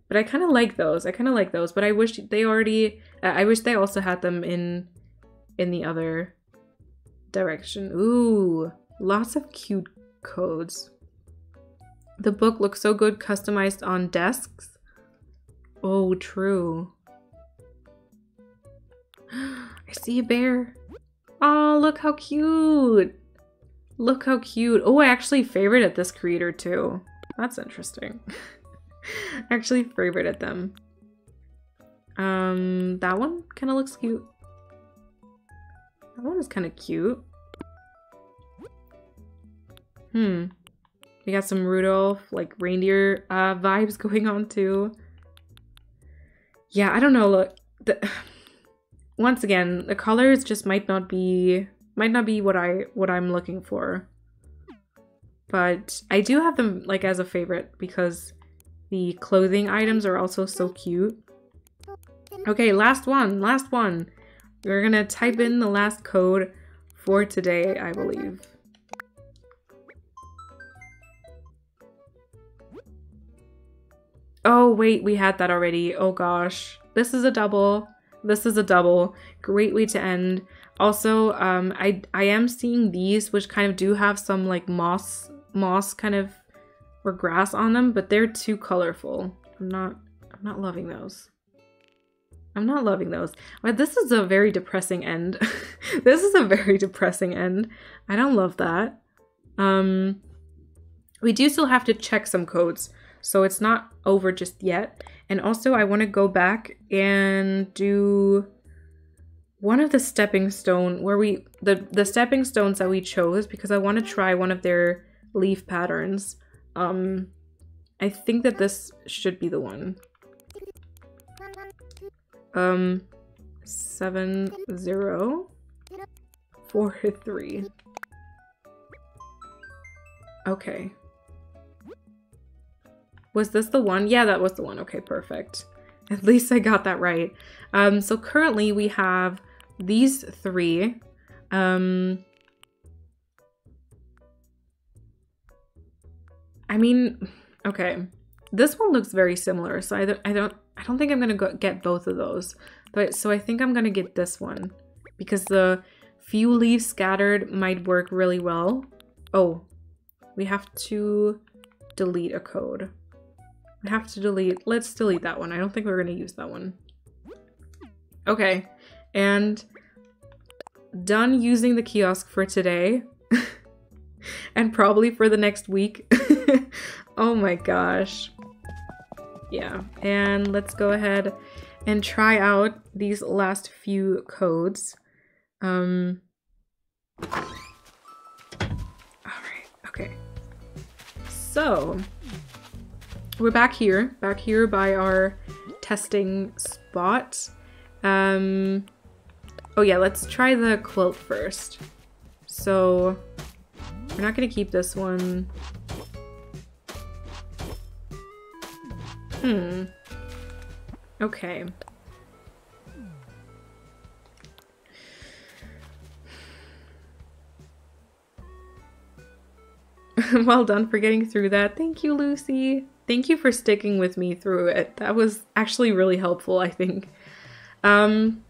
S1: But I kind of like those. I kind of like those, but I wish they already... I wish they also had them in in the other direction. Ooh, lots of cute codes. The book looks so good customized on desks. Oh, true. I see a bear. Oh, look how cute. Look how cute. Oh, I actually favorited this creator too. That's interesting. Actually favorited them. Um, that one kind of looks cute. That one is kind of cute. Hmm. We got some Rudolph, like reindeer uh, vibes going on too. Yeah, I don't know. Look, the, once again, the colors just might not be might not be what I what I'm looking for. But I do have them like as a favorite because the clothing items are also so cute. Okay, last one, last one. We're gonna type in the last code for today, I believe. Oh, wait, we had that already. Oh gosh. This is a double. This is a double. Great way to end. Also, um, I I am seeing these, which kind of do have some like moss moss kind of or grass on them, but they're too colorful. I'm not I'm not loving those. I'm not loving those. But this is a very depressing end. this is a very depressing end. I don't love that. Um, we do still have to check some codes, so it's not over just yet. And also, I want to go back and do one of the stepping stone where we the the stepping stones that we chose because I want to try one of their leaf patterns. Um I think that this should be the one. Um seven zero four three. Okay. Was this the one? Yeah, that was the one. Okay, perfect. At least I got that right. Um, so currently we have these three. Um, I mean, okay, this one looks very similar, so I, I don't I don't think I'm gonna go get both of those. But so I think I'm gonna get this one because the few leaves scattered might work really well. Oh, we have to delete a code. Have to delete, let's delete that one. I don't think we're gonna use that one. Okay, and done using the kiosk for today. and probably for the next week. oh my gosh. Yeah, and let's go ahead and try out these last few codes. Um, all right, okay. So, we're back here, back here by our testing spot. Um, oh yeah, let's try the quilt first. So, we're not gonna keep this one. Hmm. Okay. well done for getting through that. Thank you, Lucy. Thank you for sticking with me through it. That was actually really helpful, I think. Um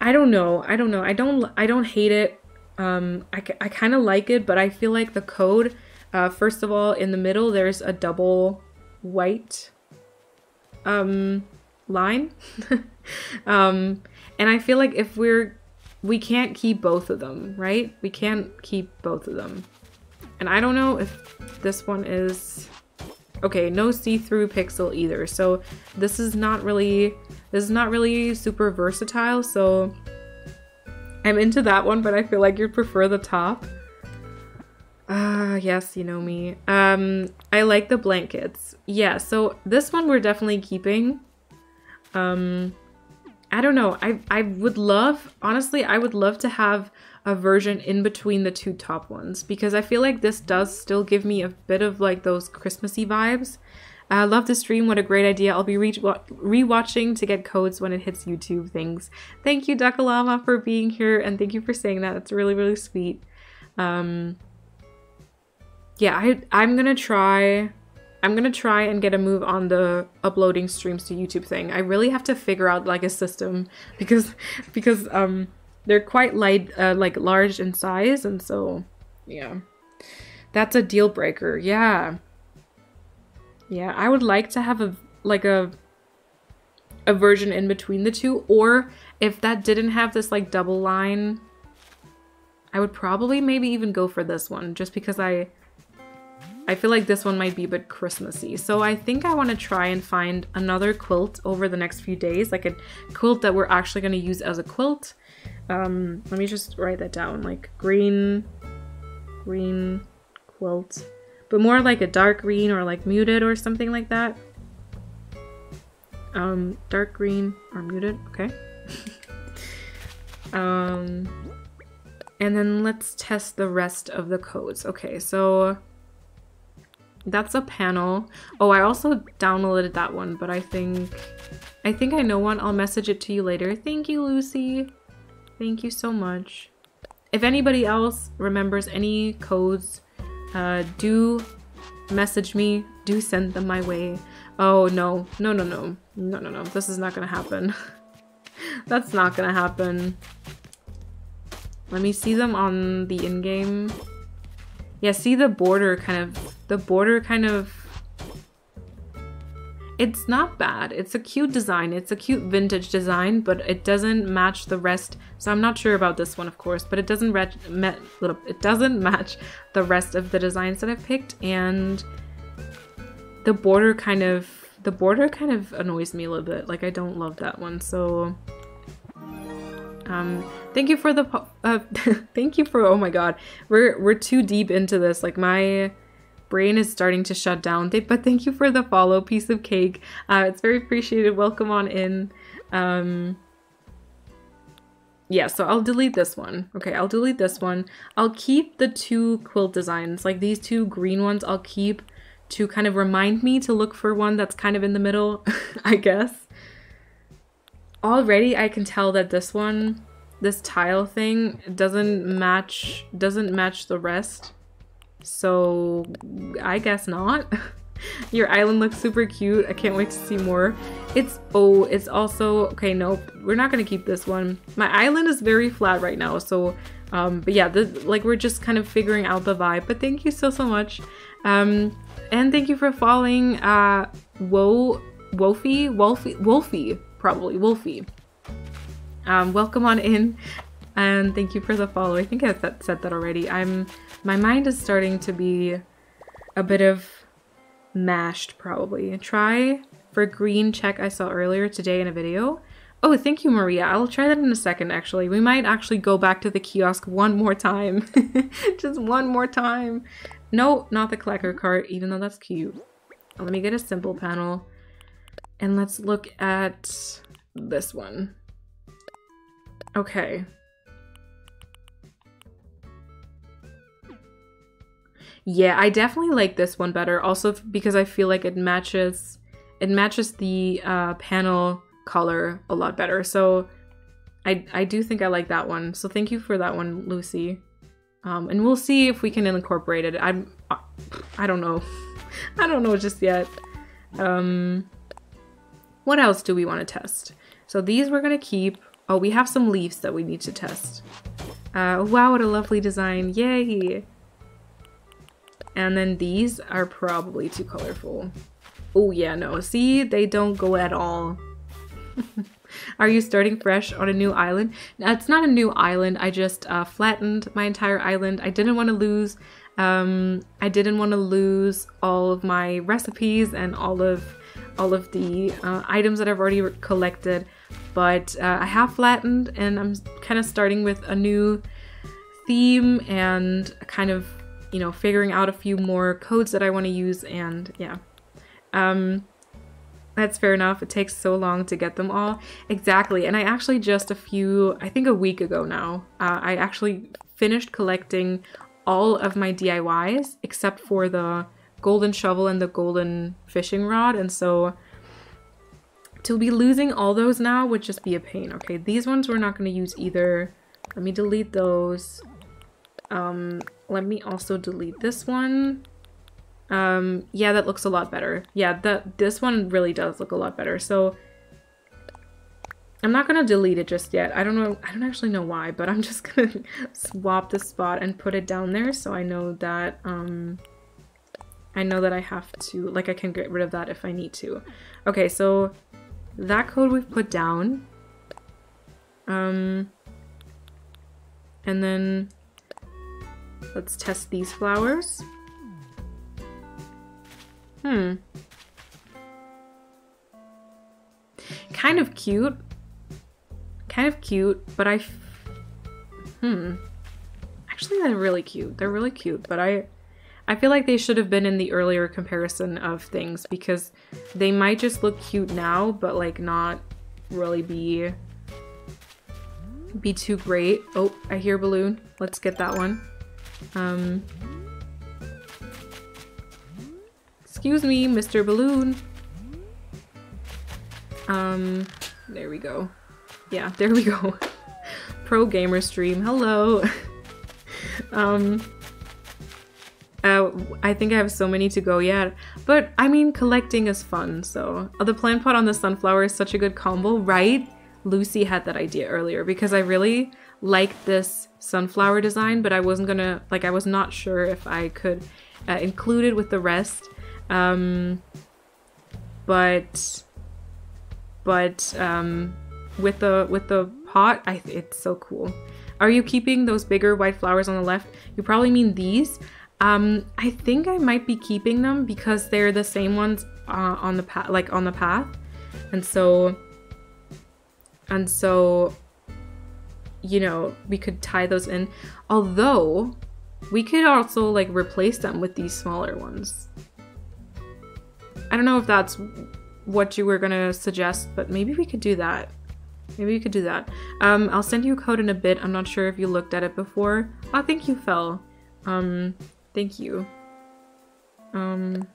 S1: I don't know. I don't know. I don't I don't hate it. Um I, I kind of like it, but I feel like the code uh first of all, in the middle there's a double white um line. um and I feel like if we're we can't keep both of them, right? We can't keep both of them. And I don't know if this one is... Okay, no see-through pixel either. So this is not really... This is not really super versatile, so... I'm into that one, but I feel like you'd prefer the top. Ah, uh, yes, you know me. Um, I like the blankets. Yeah, so this one we're definitely keeping. Um, I don't know. I I would love, honestly, I would love to have a version in between the two top ones because I feel like this does still give me a bit of like those Christmassy vibes. I uh, love the stream. What a great idea. I'll be re rewatching to get codes when it hits YouTube things. Thank you, Dakalama, for being here and thank you for saying that. It's really, really sweet. Um, yeah, I, I'm gonna try I'm gonna try and get a move on the uploading streams to YouTube thing. I really have to figure out like a system because because um they're quite light, uh, like large in size, and so, yeah. That's a deal breaker, yeah. Yeah, I would like to have a, like a, a version in between the two, or if that didn't have this like double line, I would probably maybe even go for this one, just because I, I feel like this one might be a bit Christmassy. So I think I want to try and find another quilt over the next few days, like a quilt that we're actually going to use as a quilt um, let me just write that down. Like green, green quilt. But more like a dark green or like muted or something like that. Um, dark green or muted, okay. um, and then let's test the rest of the codes. Okay, so that's a panel. Oh, I also downloaded that one, but I think I think I know one. I'll message it to you later. Thank you, Lucy. Thank you so much. If anybody else remembers any codes, uh, do message me. Do send them my way. Oh, no. No, no, no. No, no, no. This is not gonna happen. That's not gonna happen. Let me see them on the in-game. Yeah, see the border kind of... The border kind of it's not bad. It's a cute design. It's a cute vintage design, but it doesn't match the rest. So I'm not sure about this one, of course, but it doesn't it doesn't match the rest of the designs that I've picked, and the border kind of the border kind of annoys me a little bit. Like I don't love that one. So um, thank you for the uh, thank you for oh my god, we're we're too deep into this. Like my brain is starting to shut down. But thank you for the follow, piece of cake. Uh, it's very appreciated. Welcome on in. Um, yeah, so I'll delete this one. Okay, I'll delete this one. I'll keep the two quilt designs, like these two green ones, I'll keep to kind of remind me to look for one that's kind of in the middle, I guess. Already I can tell that this one this tile thing doesn't match doesn't match the rest. So I guess not. Your island looks super cute. I can't wait to see more. It's, oh, it's also, okay, nope. We're not going to keep this one. My island is very flat right now. So, um, but yeah, the, like we're just kind of figuring out the vibe. But thank you so, so much. Um, and thank you for following, uh, Wo, Wolfie, Wolfie, Wolfie, probably, Wolfie. Um, welcome on in and thank you for the follow. I think I said that already. I'm, my mind is starting to be a bit of mashed probably. Try for green check I saw earlier today in a video. Oh, thank you, Maria. I'll try that in a second, actually. We might actually go back to the kiosk one more time. Just one more time. No, not the collector cart, even though that's cute. Let me get a simple panel. And let's look at this one. Okay. Yeah, I definitely like this one better. Also because I feel like it matches it matches the uh, panel color a lot better. So I I do think I like that one. So thank you for that one, Lucy. Um, and we'll see if we can incorporate it. I'm I don't know. I don't know just yet. Um, what else do we want to test? So these we're gonna keep. Oh, we have some leaves that we need to test. Uh, wow, what a lovely design. Yay! And then these are probably too colorful. Oh yeah, no. See, they don't go at all. are you starting fresh on a new island? Now, it's not a new island. I just uh, flattened my entire island. I didn't want to lose um, I didn't want to lose all of my recipes and all of all of the uh, items that I've already collected, but uh, I have flattened and I'm kind of starting with a new theme and kind of you know, figuring out a few more codes that I want to use and yeah. Um, that's fair enough. It takes so long to get them all. Exactly. And I actually just a few, I think a week ago now, uh, I actually finished collecting all of my DIYs except for the golden shovel and the golden fishing rod. And so to be losing all those now would just be a pain. Okay, these ones we're not going to use either. Let me delete those. Um, let me also delete this one. Um, yeah, that looks a lot better. Yeah, that this one really does look a lot better. So I'm not gonna delete it just yet. I don't know. I don't actually know why, but I'm just gonna swap the spot and put it down there so I know that um, I know that I have to like I can get rid of that if I need to. Okay, so that code we've put down. Um, and then Let's test these flowers. Hmm. Kind of cute. Kind of cute, but I... hmm. Actually, they're really cute. They're really cute, but I... I feel like they should have been in the earlier comparison of things because they might just look cute now, but like not really be be too great. Oh, I hear balloon. Let's get that one. Um, excuse me, Mr. Balloon. Um, there we go. Yeah, there we go. Pro gamer stream. Hello. um, uh, I think I have so many to go yet. But, I mean, collecting is fun, so... Oh, the plant pot on the sunflower is such a good combo, right? Lucy had that idea earlier because I really like this sunflower design, but I wasn't gonna, like, I was not sure if I could uh, include it with the rest. Um, but, but, um, with the, with the pot, I, it's so cool. Are you keeping those bigger white flowers on the left? You probably mean these. Um, I think I might be keeping them because they're the same ones uh, on the path, like on the path. And so, and so you know, we could tie those in. Although, we could also like replace them with these smaller ones. I don't know if that's what you were gonna suggest, but maybe we could do that. Maybe we could do that. Um, I'll send you a code in a bit. I'm not sure if you looked at it before. Oh, thank you, Fel. Um, thank you. Um,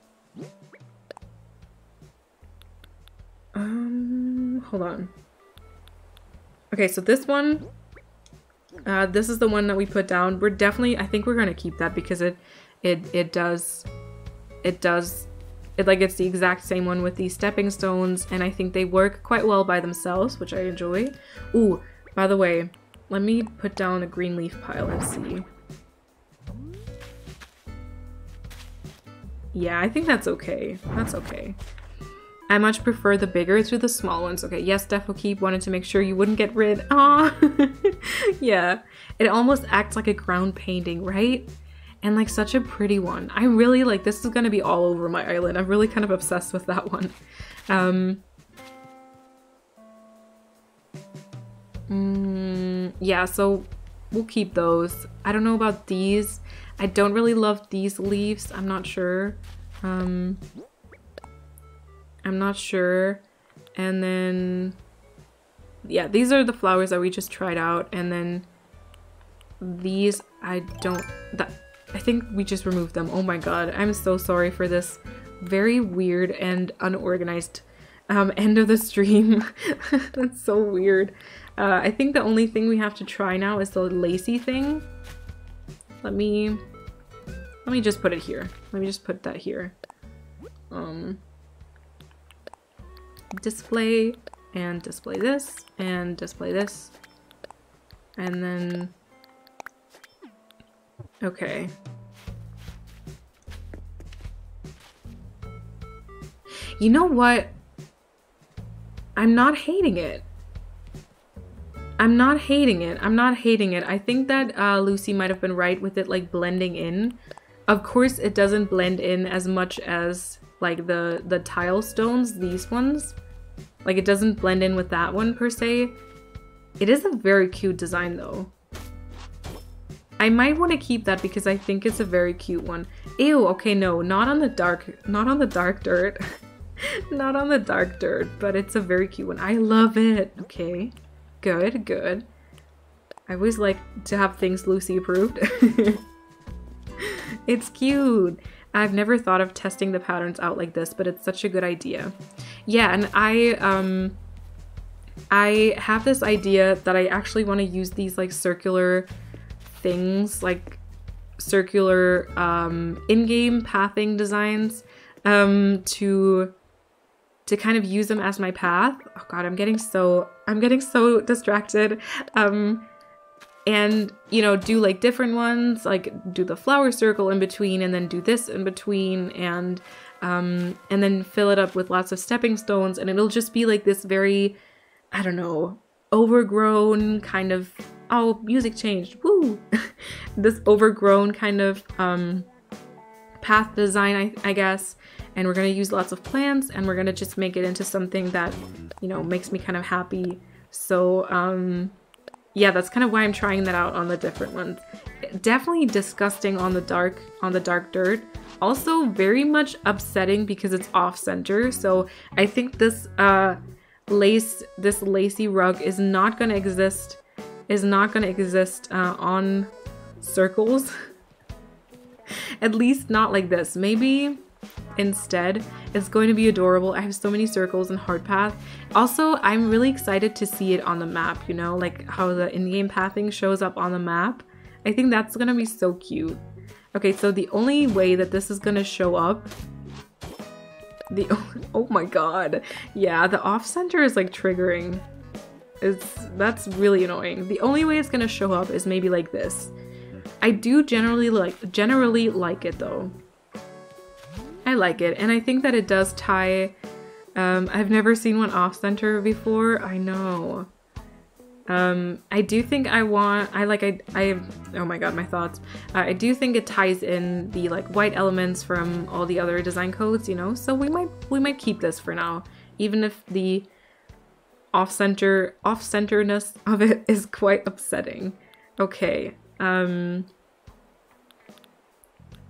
S1: um, hold on. Okay, so this one Uh, this is the one that we put down. We're definitely, I think we're gonna keep that because it, it, it does, it does, it like it's the exact same one with these stepping stones, and I think they work quite well by themselves, which I enjoy. Ooh, by the way, let me put down a green leaf pile and see. Yeah, I think that's okay. That's okay. I much prefer the bigger to the small ones. Okay, yes, Defo Keep wanted to make sure you wouldn't get rid. Ah, yeah. It almost acts like a ground painting, right? And like such a pretty one. I really like this is gonna be all over my island. I'm really kind of obsessed with that one. Um, mm, yeah, so we'll keep those. I don't know about these. I don't really love these leaves. I'm not sure. Um, I'm not sure. And then, yeah, these are the flowers that we just tried out. And then these, I don't, that, I think we just removed them. Oh my god, I'm so sorry for this very weird and unorganized um, end of the stream. That's so weird. Uh, I think the only thing we have to try now is the lacy thing. Let me, let me just put it here. Let me just put that here. Um, display and display this and display this. And then okay. You know what? I'm not hating it. I'm not hating it. I'm not hating it. I think that uh, Lucy might have been right with it like blending in. Of course it doesn't blend in as much as like the the tile stones these ones like it doesn't blend in with that one per se. It is a very cute design though. I might want to keep that because I think it's a very cute one. Ew, okay, no, not on the dark, not on the dark dirt. not on the dark dirt, but it's a very cute one. I love it. Okay, good, good. I always like to have things Lucy approved. it's cute. I've never thought of testing the patterns out like this, but it's such a good idea. Yeah, and I um I have this idea that I actually want to use these like circular things, like circular um in-game pathing designs um to to kind of use them as my path. Oh god, I'm getting so I'm getting so distracted. Um and you know do like different ones like do the flower circle in between and then do this in between and um and then fill it up with lots of stepping stones. And it'll just be like this very i don't know overgrown kind of oh music changed woo! This overgrown kind of um path design I, I guess. And we're going to use lots of plants and we're going to just make it into something that you know makes me kind of happy. So um yeah, that's kind of why I'm trying that out on the different ones. Definitely disgusting on the dark on the dark dirt. Also very much upsetting because it's off center. So I think this uh lace this lacy rug is not gonna exist is not gonna exist uh, on circles. At least not like this. Maybe instead. It's going to be adorable. I have so many circles and hard path. Also, I'm really excited to see it on the map, you know, like how the in-game pathing shows up on the map. I think that's gonna be so cute. Okay, so the only way that this is gonna show up the oh my god. Yeah, the off center is like triggering. It's that's really annoying. The only way it's gonna show up is maybe like this. I do generally like generally like it though. I like it, and I think that it does tie. Um, I've never seen one off center before. I know. Um, I do think I want. I like. I. I. Oh my god, my thoughts. Uh, I do think it ties in the like white elements from all the other design codes. You know, so we might we might keep this for now, even if the off center off centerness of it is quite upsetting. Okay. Um.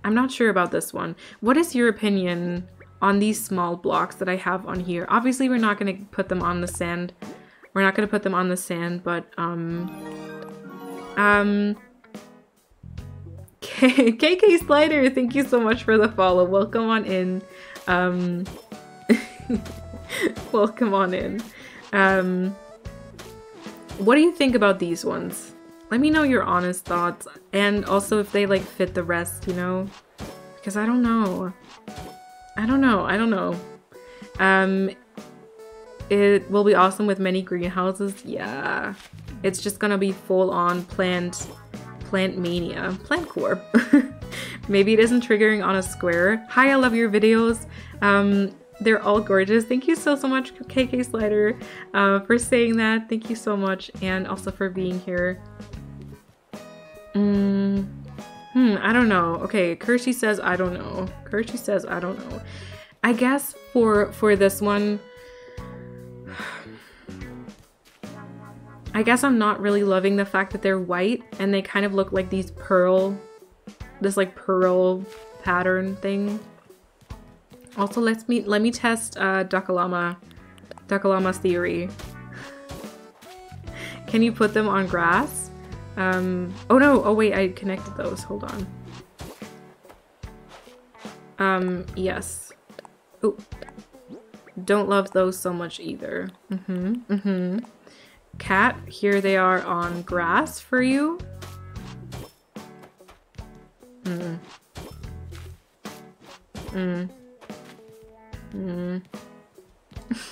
S1: I'm not sure about this one. What is your opinion on these small blocks that I have on here? Obviously, we're not going to put them on the sand. We're not going to put them on the sand, but, um... Um... KK Slider, thank you so much for the follow. Welcome on in. Um... welcome on in. Um... What do you think about these ones? Let me know your honest thoughts and also if they like fit the rest, you know? Because I don't know. I don't know. I don't know. Um, it will be awesome with many greenhouses. Yeah. It's just gonna be full on plant, plant mania, plant core. Maybe it isn't triggering on a square. Hi, I love your videos. Um, they're all gorgeous. Thank you so, so much, KK Slider, uh, for saying that. Thank you so much, and also for being here. Mm, hmm, I don't know. Okay, Kershey says I don't know. Kershey says I don't know. I guess for for this one, I guess I'm not really loving the fact that they're white and they kind of look like these pearl, this like pearl pattern thing. Also, let's me let me test uh, Dakalama, Dakalama's theory. Can you put them on grass? Um, oh no, oh wait, I connected those, hold on. Um, yes. Oh, don't love those so much either. Mm-hmm, mm-hmm. Cat, here they are on grass for you. Mm. Mm. Mm.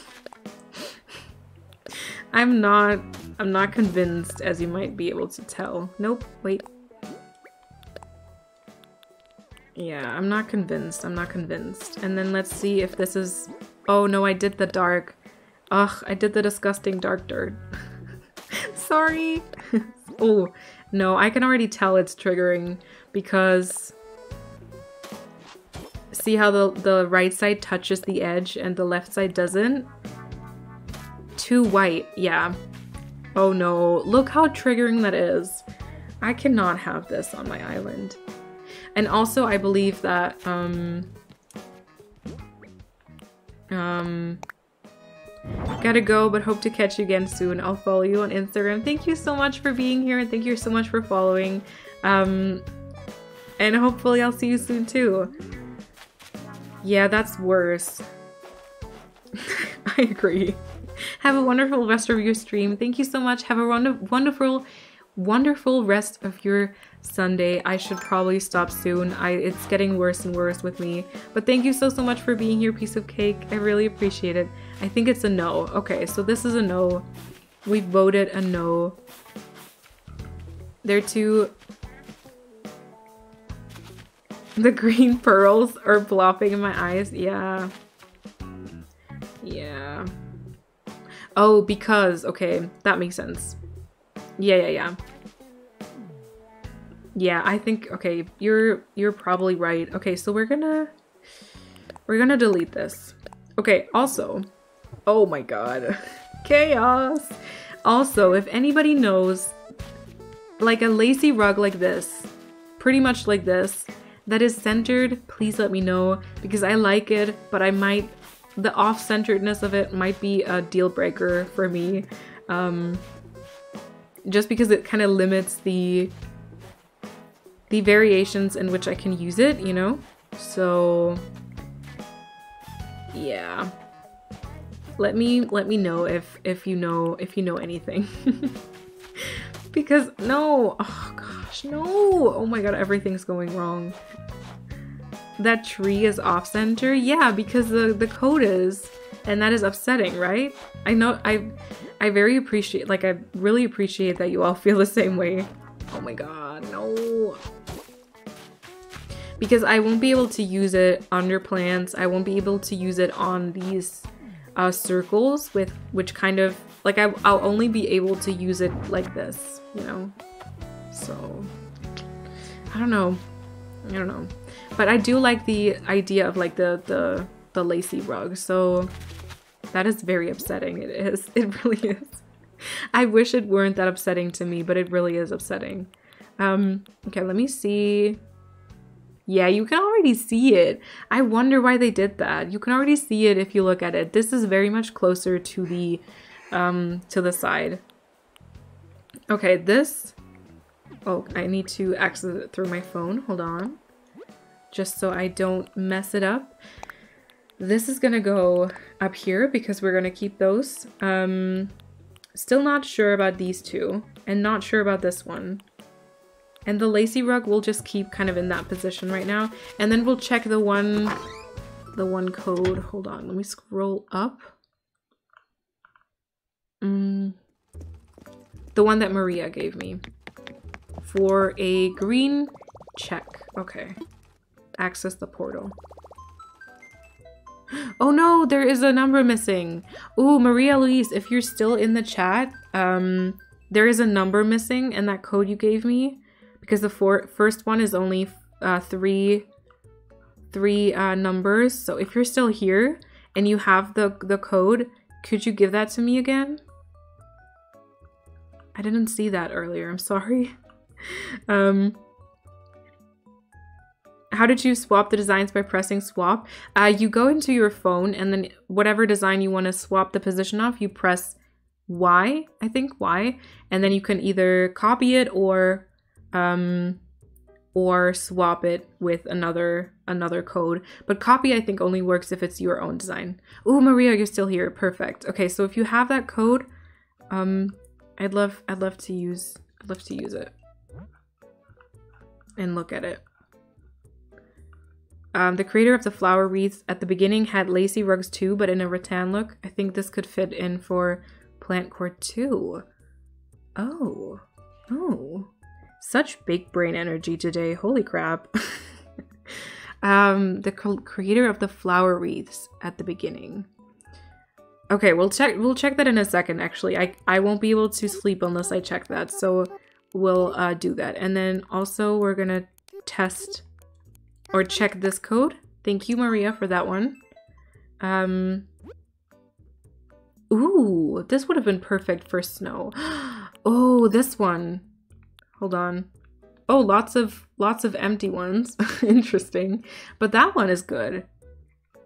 S1: I'm not I'm not convinced as you might be able to tell. Nope, wait. Yeah, I'm not convinced. I'm not convinced. And then let's see if this is Oh no, I did the dark. Ugh, I did the disgusting dark dirt. Sorry. oh, no, I can already tell it's triggering because see how the, the right side touches the edge and the left side doesn't? Too white, yeah. Oh no, look how triggering that is. I cannot have this on my island. And also I believe that, um... Um... Gotta go, but hope to catch you again soon. I'll follow you on Instagram. Thank you so much for being here and thank you so much for following. Um, and hopefully I'll see you soon too. Yeah, that's worse. I agree. Have a wonderful rest of your stream. Thank you so much. Have a wonderful, wonderful rest of your Sunday. I should probably stop soon. I It's getting worse and worse with me. But thank you so, so much for being here, piece of cake. I really appreciate it. I think it's a no. Okay, so this is a no. We voted a no. They're too the green pearls are flopping in my eyes. Yeah. Yeah. Oh, because, okay, that makes sense. Yeah, yeah, yeah. Yeah, I think, okay, you're, you're probably right. Okay, so we're gonna, we're gonna delete this. Okay, also, oh my god, chaos. Also, if anybody knows, like a lacy rug like this, pretty much like this, that is centered, please let me know because I like it, but I might, the off-centeredness of it might be a deal breaker for me. Um, just because it kind of limits the the variations in which I can use it, you know? So yeah. Let me let me know if if you know if you know anything. because no, oh gosh, no. Oh my god, everything's going wrong that tree is off center? Yeah, because the, the code is, and that is upsetting, right? I know, I, I very appreciate, like, I really appreciate that you all feel the same way. Oh my god, no. Because I won't be able to use it under plants, I won't be able to use it on these uh, circles with, which kind of, like, I, I'll only be able to use it like this, you know? So, I don't know. I don't know. But I do like the idea of like the, the, the lacy rug. So that is very upsetting. It is. It really is. I wish it weren't that upsetting to me, but it really is upsetting. Um, okay, let me see. Yeah, you can already see it. I wonder why they did that. You can already see it if you look at it. This is very much closer to the um to the side. Okay, this Oh, I need to access it through my phone. Hold on just so I don't mess it up. This is gonna go up here because we're gonna keep those. Um, Still not sure about these two, and not sure about this one. And the lacy rug we'll just keep kind of in that position right now. And then we'll check the one, the one code. Hold on, let me scroll up. Mm, the one that Maria gave me. For a green check. Okay. Access the portal. Oh no, there is a number missing. Ooh, Maria Louise, if you're still in the chat, um, there is a number missing in that code you gave me because the four, first one is only uh, three, three uh, numbers. So if you're still here and you have the, the code, could you give that to me again? I didn't see that earlier. I'm sorry. um, how did you swap the designs by pressing swap? Uh, you go into your phone and then whatever design you want to swap the position of, you press Y, I think Y, and then you can either copy it or um, or swap it with another another code. But copy I think only works if it's your own design. Oh, Maria, you're still here. Perfect. Okay, so if you have that code, um, I'd love I'd love to use I'd love to use it and look at it. Um, the creator of the flower wreaths at the beginning had lacy rugs too, but in a rattan look. I think this could fit in for plant core too. Oh, oh, such big brain energy today. Holy crap. um, the creator of the flower wreaths at the beginning. Okay, we'll check we'll check that in a second actually. I I won't be able to sleep unless I check that. So we'll uh, do that. And then also we're going to test or check this code. Thank you Maria for that one. Um Ooh, this would have been perfect for snow. Oh, this one. Hold on. Oh, lots of lots of empty ones. Interesting. But that one is good.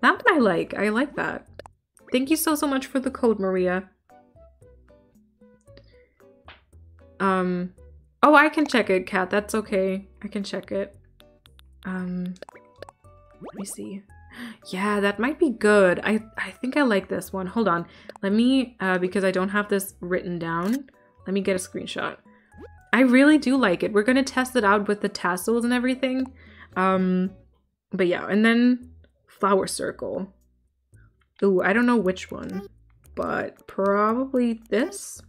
S1: That one I like. I like that. Thank you so, so much for the code, Maria. Um, oh, I can check it, Kat. That's okay. I can check it. Um, let me see. Yeah, that might be good. I, I think I like this one. Hold on. Let me, uh, because I don't have this written down, let me get a screenshot. I really do like it. We're going to test it out with the tassels and everything. Um, but yeah, and then flower circle. Ooh, I don't know which one, but probably this.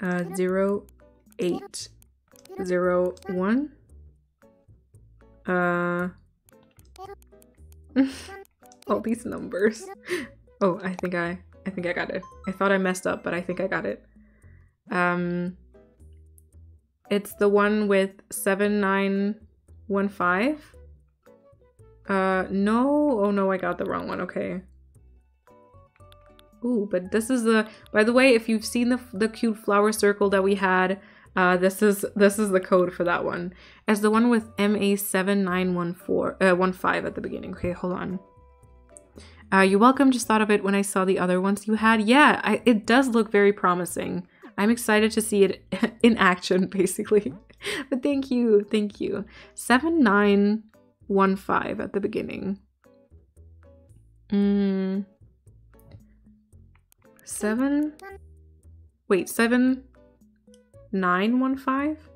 S1: Uh, zero, eight, zero, one. Uh, all these numbers. Oh, I think I, I think I got it. I thought I messed up, but I think I got it. Um, it's the one with seven nine one five. Uh, no. Oh no, I got the wrong one. Okay. Ooh, but this is the. By the way, if you've seen the the cute flower circle that we had, uh, this is this is the code for that one. As the one with MA seven nine one four uh at the beginning. Okay, hold on. Uh, you're welcome. Just thought of it when I saw the other ones you had. Yeah, I, it does look very promising. I'm excited to see it in action, basically. but thank you, thank you. Seven nine one five at the beginning. Mm. Seven. Wait, seven nine one five.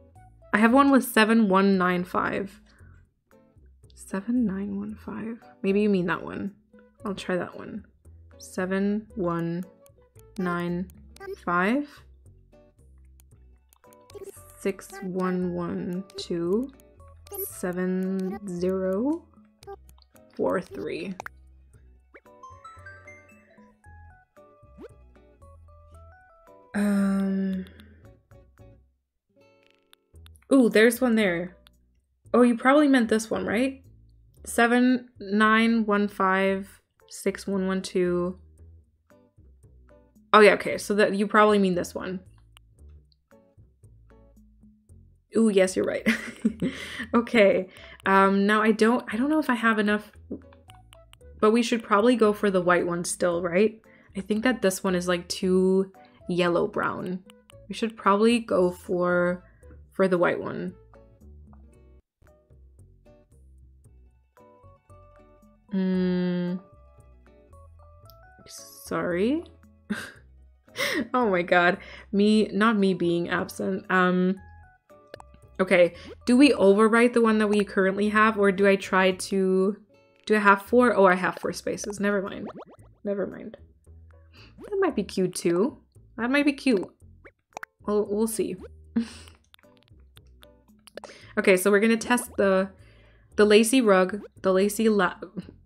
S1: I have one with seven one nine five. Seven nine one five. Maybe you mean that one. I'll try that one. Seven one nine five. Six one one two seven zero four three. Um. Ooh, there's one there. Oh, you probably meant this one, right? Seven nine one five six one one two. Oh yeah, okay. So that you probably mean this one. Ooh, yes, you're right. okay. Um, now I don't I don't know if I have enough but we should probably go for the white one still, right? I think that this one is like too yellow brown. We should probably go for for the white one. Hmm. Sorry. oh my god. Me, not me being absent. Um, okay. Do we overwrite the one that we currently have or do I try to... Do I have four? Oh, I have four spaces. Never mind. Never mind. That might be cute too. That might be cute. We'll, we'll see. okay, so we're gonna test the the lacy rug, the lacy la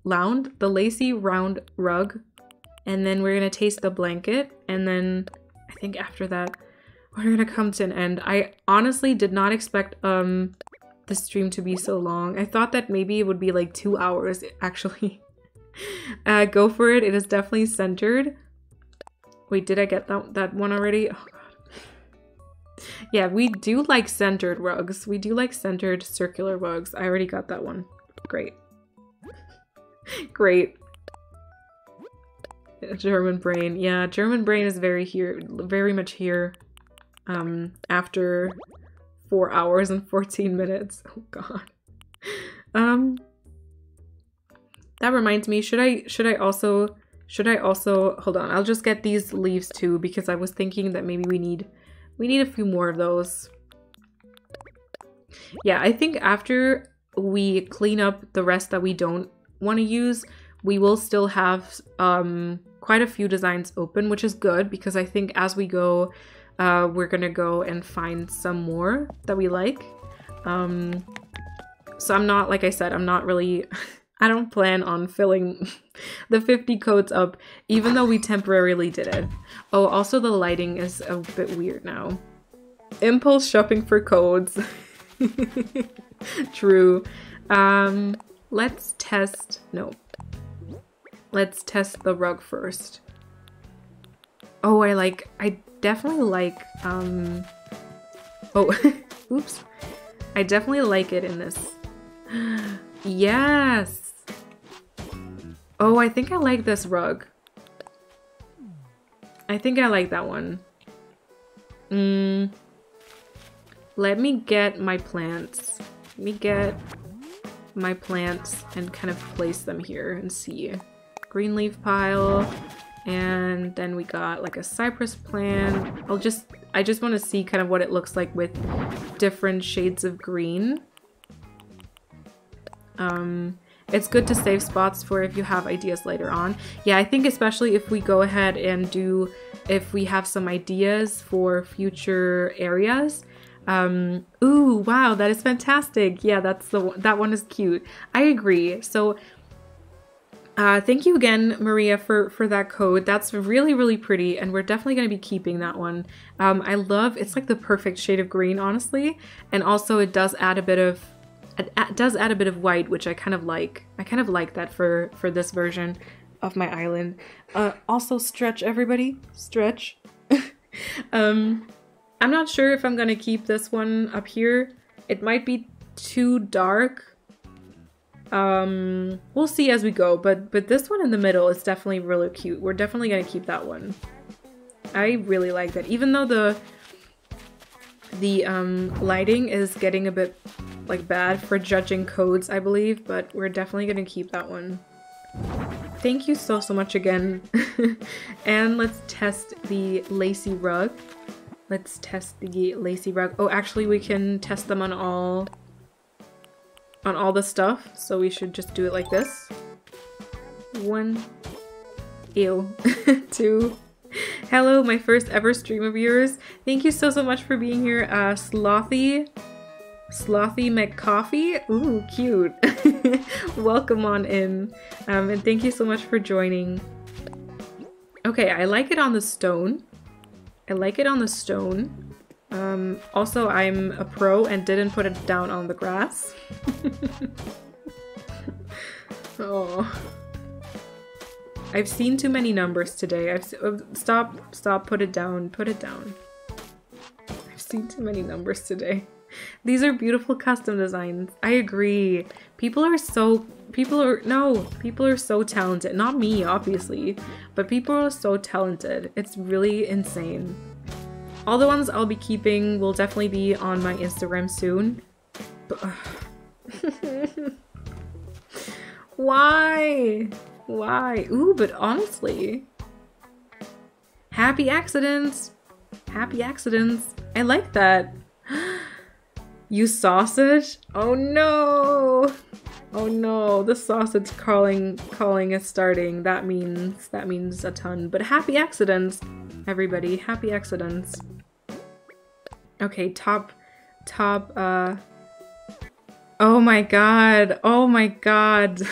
S1: lound, the lacy round rug, and then we're gonna taste the blanket, and then I think after that we're gonna come to an end. I honestly did not expect um the stream to be so long. I thought that maybe it would be like two hours actually. uh, go for it. It is definitely centered. Wait, did I get that that one already? Oh. Yeah, we do like centered rugs. We do like centered circular rugs. I already got that one. Great. Great. German brain. Yeah, German brain is very here, very much here. Um, after four hours and 14 minutes. Oh god. Um, that reminds me, should I, should I also, should I also, hold on, I'll just get these leaves too because I was thinking that maybe we need, we need a few more of those. Yeah, I think after we clean up the rest that we don't want to use, we will still have um, quite a few designs open, which is good because I think as we go, uh, we're gonna go and find some more that we like. Um, so I'm not, like I said, I'm not really, I don't plan on filling the 50 codes up, even though we temporarily did it. Oh, also the lighting is a bit weird now. Impulse shopping for codes. True. Um, let's test, no. Let's test the rug first. Oh, I like, I definitely like, um, oh, oops. I definitely like it in this. yes! Oh, I think I like this rug. I think I like that one. Mm. Let me get my plants. Let me get my plants and kind of place them here and see. Green leaf pile. And then we got like a cypress plant. I'll just, I just want to see kind of what it looks like with different shades of green. Um, it's good to save spots for if you have ideas later on. Yeah, I think especially if we go ahead and do, if we have some ideas for future areas. Um, ooh, wow, that is fantastic. Yeah, that's the that one is cute. I agree. So uh, thank you again, Maria, for, for that code. That's really, really pretty, and we're definitely going to be keeping that one. Um, I love, it's like the perfect shade of green, honestly, and also it does add a bit of, it does add a bit of white, which I kind of like. I kind of like that for, for this version of my island. Uh, also, stretch, everybody. Stretch. um, I'm not sure if I'm to keep this one up here. It might be too dark um, we'll see as we go, but but this one in the middle is definitely really cute. We're definitely gonna keep that one. I really like that, even though the the um, lighting is getting a bit like bad for judging codes, I believe, but we're definitely gonna keep that one. Thank you so, so much again. and let's test the lacy rug. Let's test the lacy rug. Oh, actually we can test them on all on all the stuff, so we should just do it like this. One. Ew. Two. Hello, my first ever stream of yours. Thank you so, so much for being here. Uh, Slothy. Slothy McCoffee. Ooh, cute. Welcome on in. Um, and thank you so much for joining. Okay, I like it on the stone. I like it on the stone. Um, also, I'm a pro and didn't put it down on the grass. oh. I've seen too many numbers today. I've uh, stop, stop, put it down, put it down. I've seen too many numbers today. These are beautiful custom designs. I agree. People are so people are no, people are so talented. Not me, obviously, but people are so talented. It's really insane. All the ones I'll be keeping will definitely be on my Instagram soon. But, Why? Why? Ooh, but honestly. Happy accidents! Happy accidents. I like that. you sausage? Oh no! Oh no, the sausage calling calling is starting. That means that means a ton. But happy accidents, everybody. Happy accidents. Okay, top top uh Oh my god. Oh my god.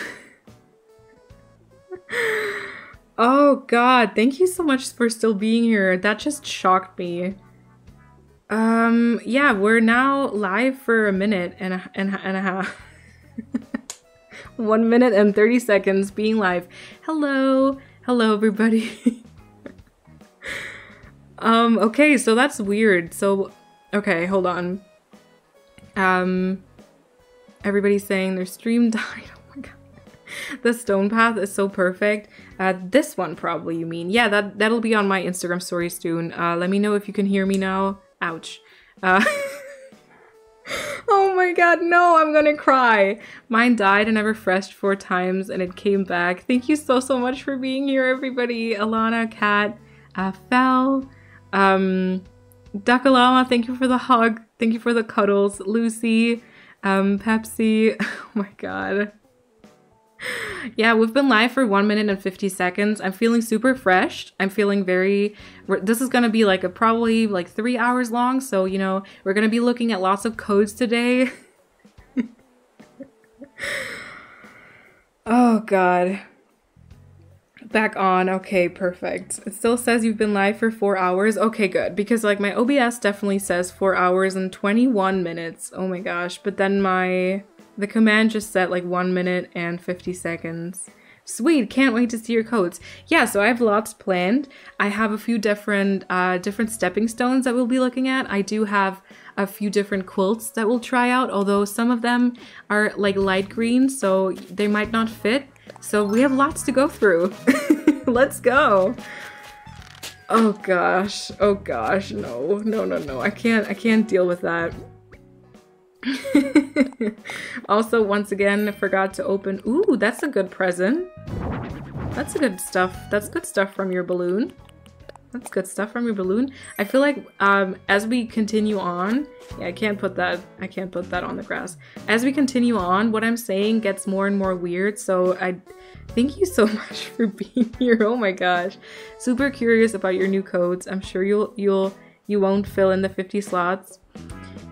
S1: oh god. Thank you so much for still being here. That just shocked me. Um yeah, we're now live for a minute and a, and, and a half. One minute and 30 seconds being live. Hello. Hello, everybody. um, okay, so that's weird. So, okay, hold on. Um, everybody's saying their stream died. Oh my god. the stone path is so perfect. Uh, this one probably, you mean. Yeah, that, that'll be on my Instagram story soon. Uh, let me know if you can hear me now. Ouch. Uh oh my god, no, I'm gonna cry. Mine died and I refreshed four times and it came back. Thank you so, so much for being here, everybody. Alana, Kat, uh, Fel, um, Dakalama, thank you for the hug. Thank you for the cuddles. Lucy, um, Pepsi. Oh my god. Yeah, we've been live for 1 minute and 50 seconds. I'm feeling super fresh. I'm feeling very... This is going to be like a probably like 3 hours long. So, you know, we're going to be looking at lots of codes today. oh, God. Back on. Okay, perfect. It still says you've been live for 4 hours. Okay, good. Because, like, my OBS definitely says 4 hours and 21 minutes. Oh my gosh. But then my the command just set like 1 minute and 50 seconds. Sweet, can't wait to see your codes. Yeah, so I have lots planned. I have a few different uh, different stepping stones that we'll be looking at. I do have a few different quilts that we'll try out, although some of them are like light green, so they might not fit. So we have lots to go through. Let's go. Oh gosh, oh gosh, no, no, no, no. I can't, I can't deal with that. also, once again, forgot to open. Ooh, that's a good present. That's a good stuff. That's good stuff from your balloon. That's good stuff from your balloon. I feel like um, as we continue on, yeah, I can't put that, I can't put that on the grass. As we continue on, what I'm saying gets more and more weird. So I thank you so much for being here. Oh my gosh. Super curious about your new codes. I'm sure you'll, you'll, you won't fill in the 50 slots.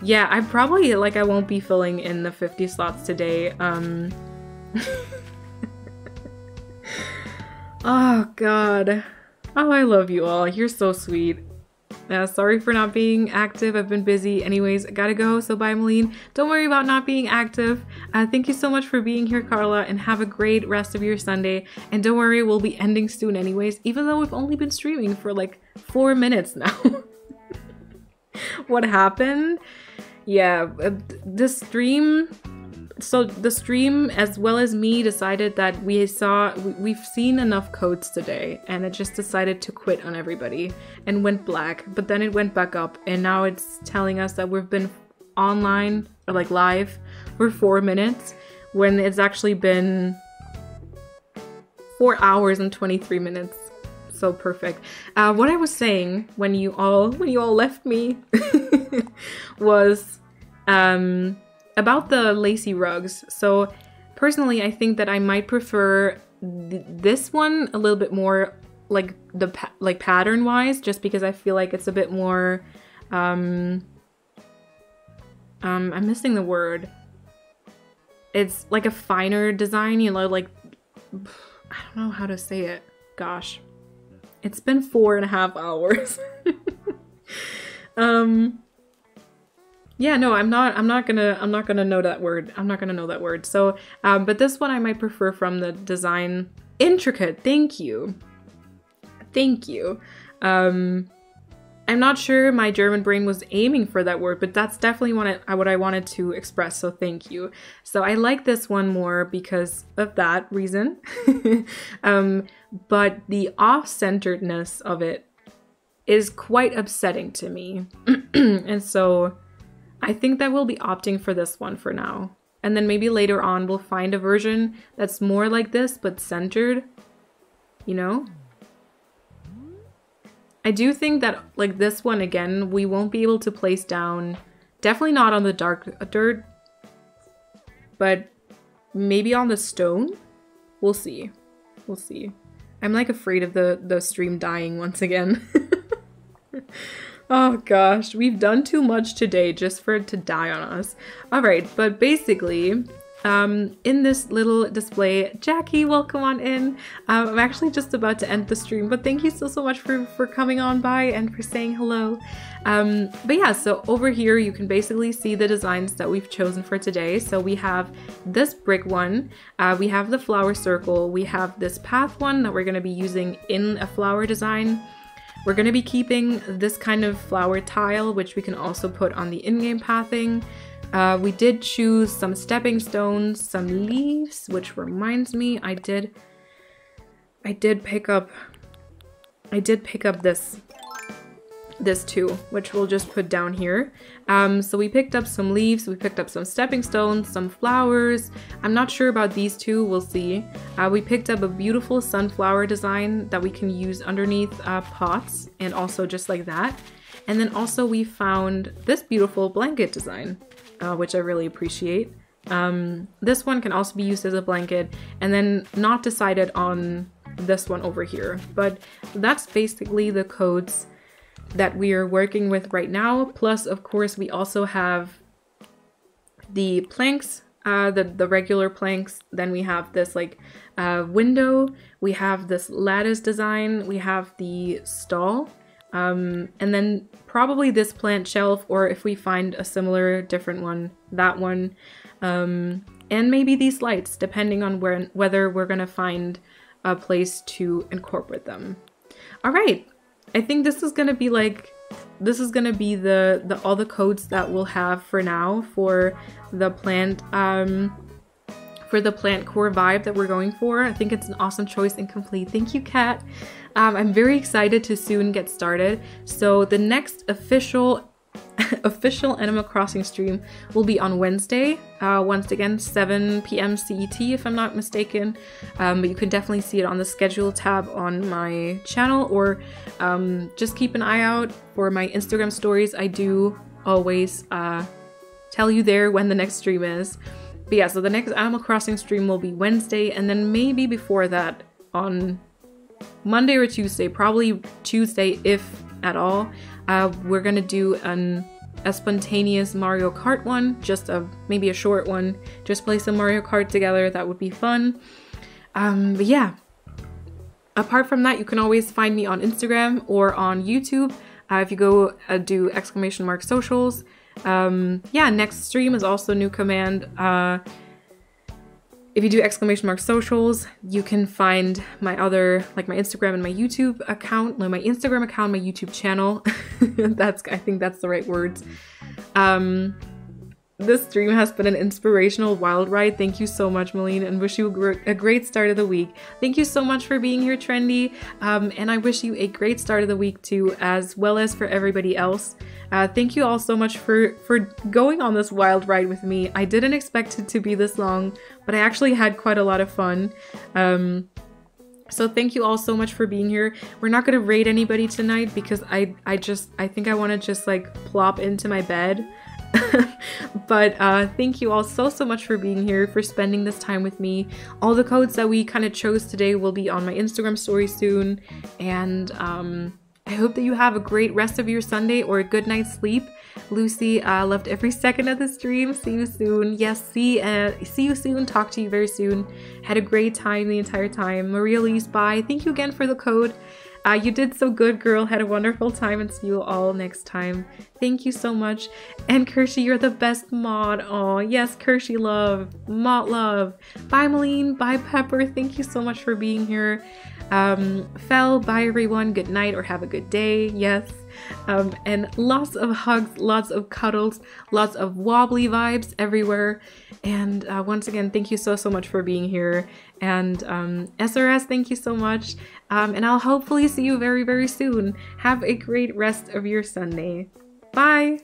S1: Yeah, I probably, like, I won't be filling in the 50 slots today. Um... oh, God. Oh, I love you all. You're so sweet. Uh, sorry for not being active. I've been busy. Anyways, gotta go. So bye, Malene. Don't worry about not being active. Uh, thank you so much for being here, Carla, and have a great rest of your Sunday. And don't worry, we'll be ending soon anyways, even though we've only been streaming for like four minutes now. what happened? Yeah, uh, the stream so the stream as well as me decided that we saw we've seen enough codes today and it just decided to quit on everybody and went black but then it went back up and now it's telling us that we've been online or like live for four minutes when it's actually been four hours and 23 minutes. So perfect. Uh, what i was saying when you all when you all left me was um, about the lacy rugs. So personally, I think that I might prefer th this one a little bit more like the pa like pattern wise, just because I feel like it's a bit more. Um, um, I'm missing the word. It's like a finer design, you know, like I don't know how to say it. Gosh, it's been four and a half hours. um, yeah, no, I'm not. I'm not gonna. I'm not gonna know that word. I'm not gonna know that word. So, um, but this one I might prefer from the design. Intricate. Thank you. Thank you. Um, I'm not sure my German brain was aiming for that word, but that's definitely what I, what I wanted to express. So thank you. So I like this one more because of that reason. um, but the off-centeredness of it is quite upsetting to me, and so I think that we'll be opting for this one for now. And then maybe later on we'll find a version that's more like this but centered, you know? I do think that like this one again, we won't be able to place down, definitely not on the dark uh, dirt, but maybe on the stone. We'll see. We'll see. I'm like afraid of the, the stream dying once again. oh gosh, we've done too much today just for it to die on us. Alright, but basically, um, in this little display. Jackie, welcome on in. Um, I'm actually just about to end the stream, but thank you so, so much for, for coming on by and for saying hello. Um, but yeah, so over here you can basically see the designs that we've chosen for today. So we have this brick one, uh, we have the flower circle, we have this path one that we're going to be using in a flower design. We're going to be keeping this kind of flower tile, which we can also put on the in-game pathing. Uh, we did choose some stepping stones, some leaves, which reminds me, I did, I did pick up, I did pick up this, this too, which we'll just put down here. Um, so we picked up some leaves, we picked up some stepping stones, some flowers. I'm not sure about these two, we'll see. Uh, we picked up a beautiful sunflower design that we can use underneath uh, pots and also just like that. And then also we found this beautiful blanket design uh, which I really appreciate. Um, this one can also be used as a blanket and then not decided on this one over here. But that's basically the codes that we are working with right now. Plus, of course, we also have the planks, uh, the, the regular planks. Then we have this like uh, window. We have this lattice design. We have the stall. Um, and then probably this plant shelf, or if we find a similar different one, that one. Um, and maybe these lights, depending on where whether we're gonna find a place to incorporate them. All right, I think this is gonna be like, this is gonna be the, the all the codes that we'll have for now for the plant, um, for the plant core vibe that we're going for. I think it's an awesome choice and complete. Thank you, Kat. Um, I'm very excited to soon get started. So the next official official Animal Crossing stream will be on Wednesday, uh, once again 7 p.m. CET if I'm not mistaken. Um, but you can definitely see it on the schedule tab on my channel or um, just keep an eye out for my Instagram stories. I do always uh, tell you there when the next stream is. But yeah, so the next Animal Crossing stream will be Wednesday and then maybe before that on Monday or Tuesday, probably Tuesday if at all, uh, we're gonna do an a spontaneous Mario Kart one, just a maybe a short one. Just play some Mario Kart together. That would be fun. Um, but yeah. Apart from that, you can always find me on Instagram or on YouTube. Uh, if you go uh, do exclamation mark socials. Um, yeah, next stream is also new command. Uh, if you do exclamation mark socials, you can find my other, like my Instagram and my YouTube account, my Instagram account, my YouTube channel. that's, I think that's the right words. Um, this stream has been an inspirational wild ride. Thank you so much, Malene, and wish you a great start of the week. Thank you so much for being here, Trendy, um, and I wish you a great start of the week too, as well as for everybody else. Uh, thank you all so much for for going on this wild ride with me. I didn't expect it to be this long, but I actually had quite a lot of fun. Um, so thank you all so much for being here. We're not gonna raid anybody tonight because I I just I think I want to just like plop into my bed. but uh, thank you all so so much for being here for spending this time with me all the codes that we kind of chose today will be on my instagram story soon and um, I hope that you have a great rest of your Sunday or a good night's sleep. Lucy uh, loved every second of the stream. See you soon. Yes, see uh, see you soon. Talk to you very soon. Had a great time the entire time. Maria Louise, bye. Thank you again for the code. Uh, you did so good, girl. Had a wonderful time and see you all next time. Thank you so much. And Kershey, you're the best mod. Oh, yes, Kershey love. Mod love. Bye, Malene. Bye, Pepper. Thank you so much for being here. Um, Fel, bye everyone. Good night or have a good day. Yes. Um, and lots of hugs, lots of cuddles, lots of wobbly vibes everywhere. And uh, once again, thank you so, so much for being here. And um, SRS, thank you so much. Um, and I'll hopefully see you very, very soon. Have a great rest of your Sunday. Bye!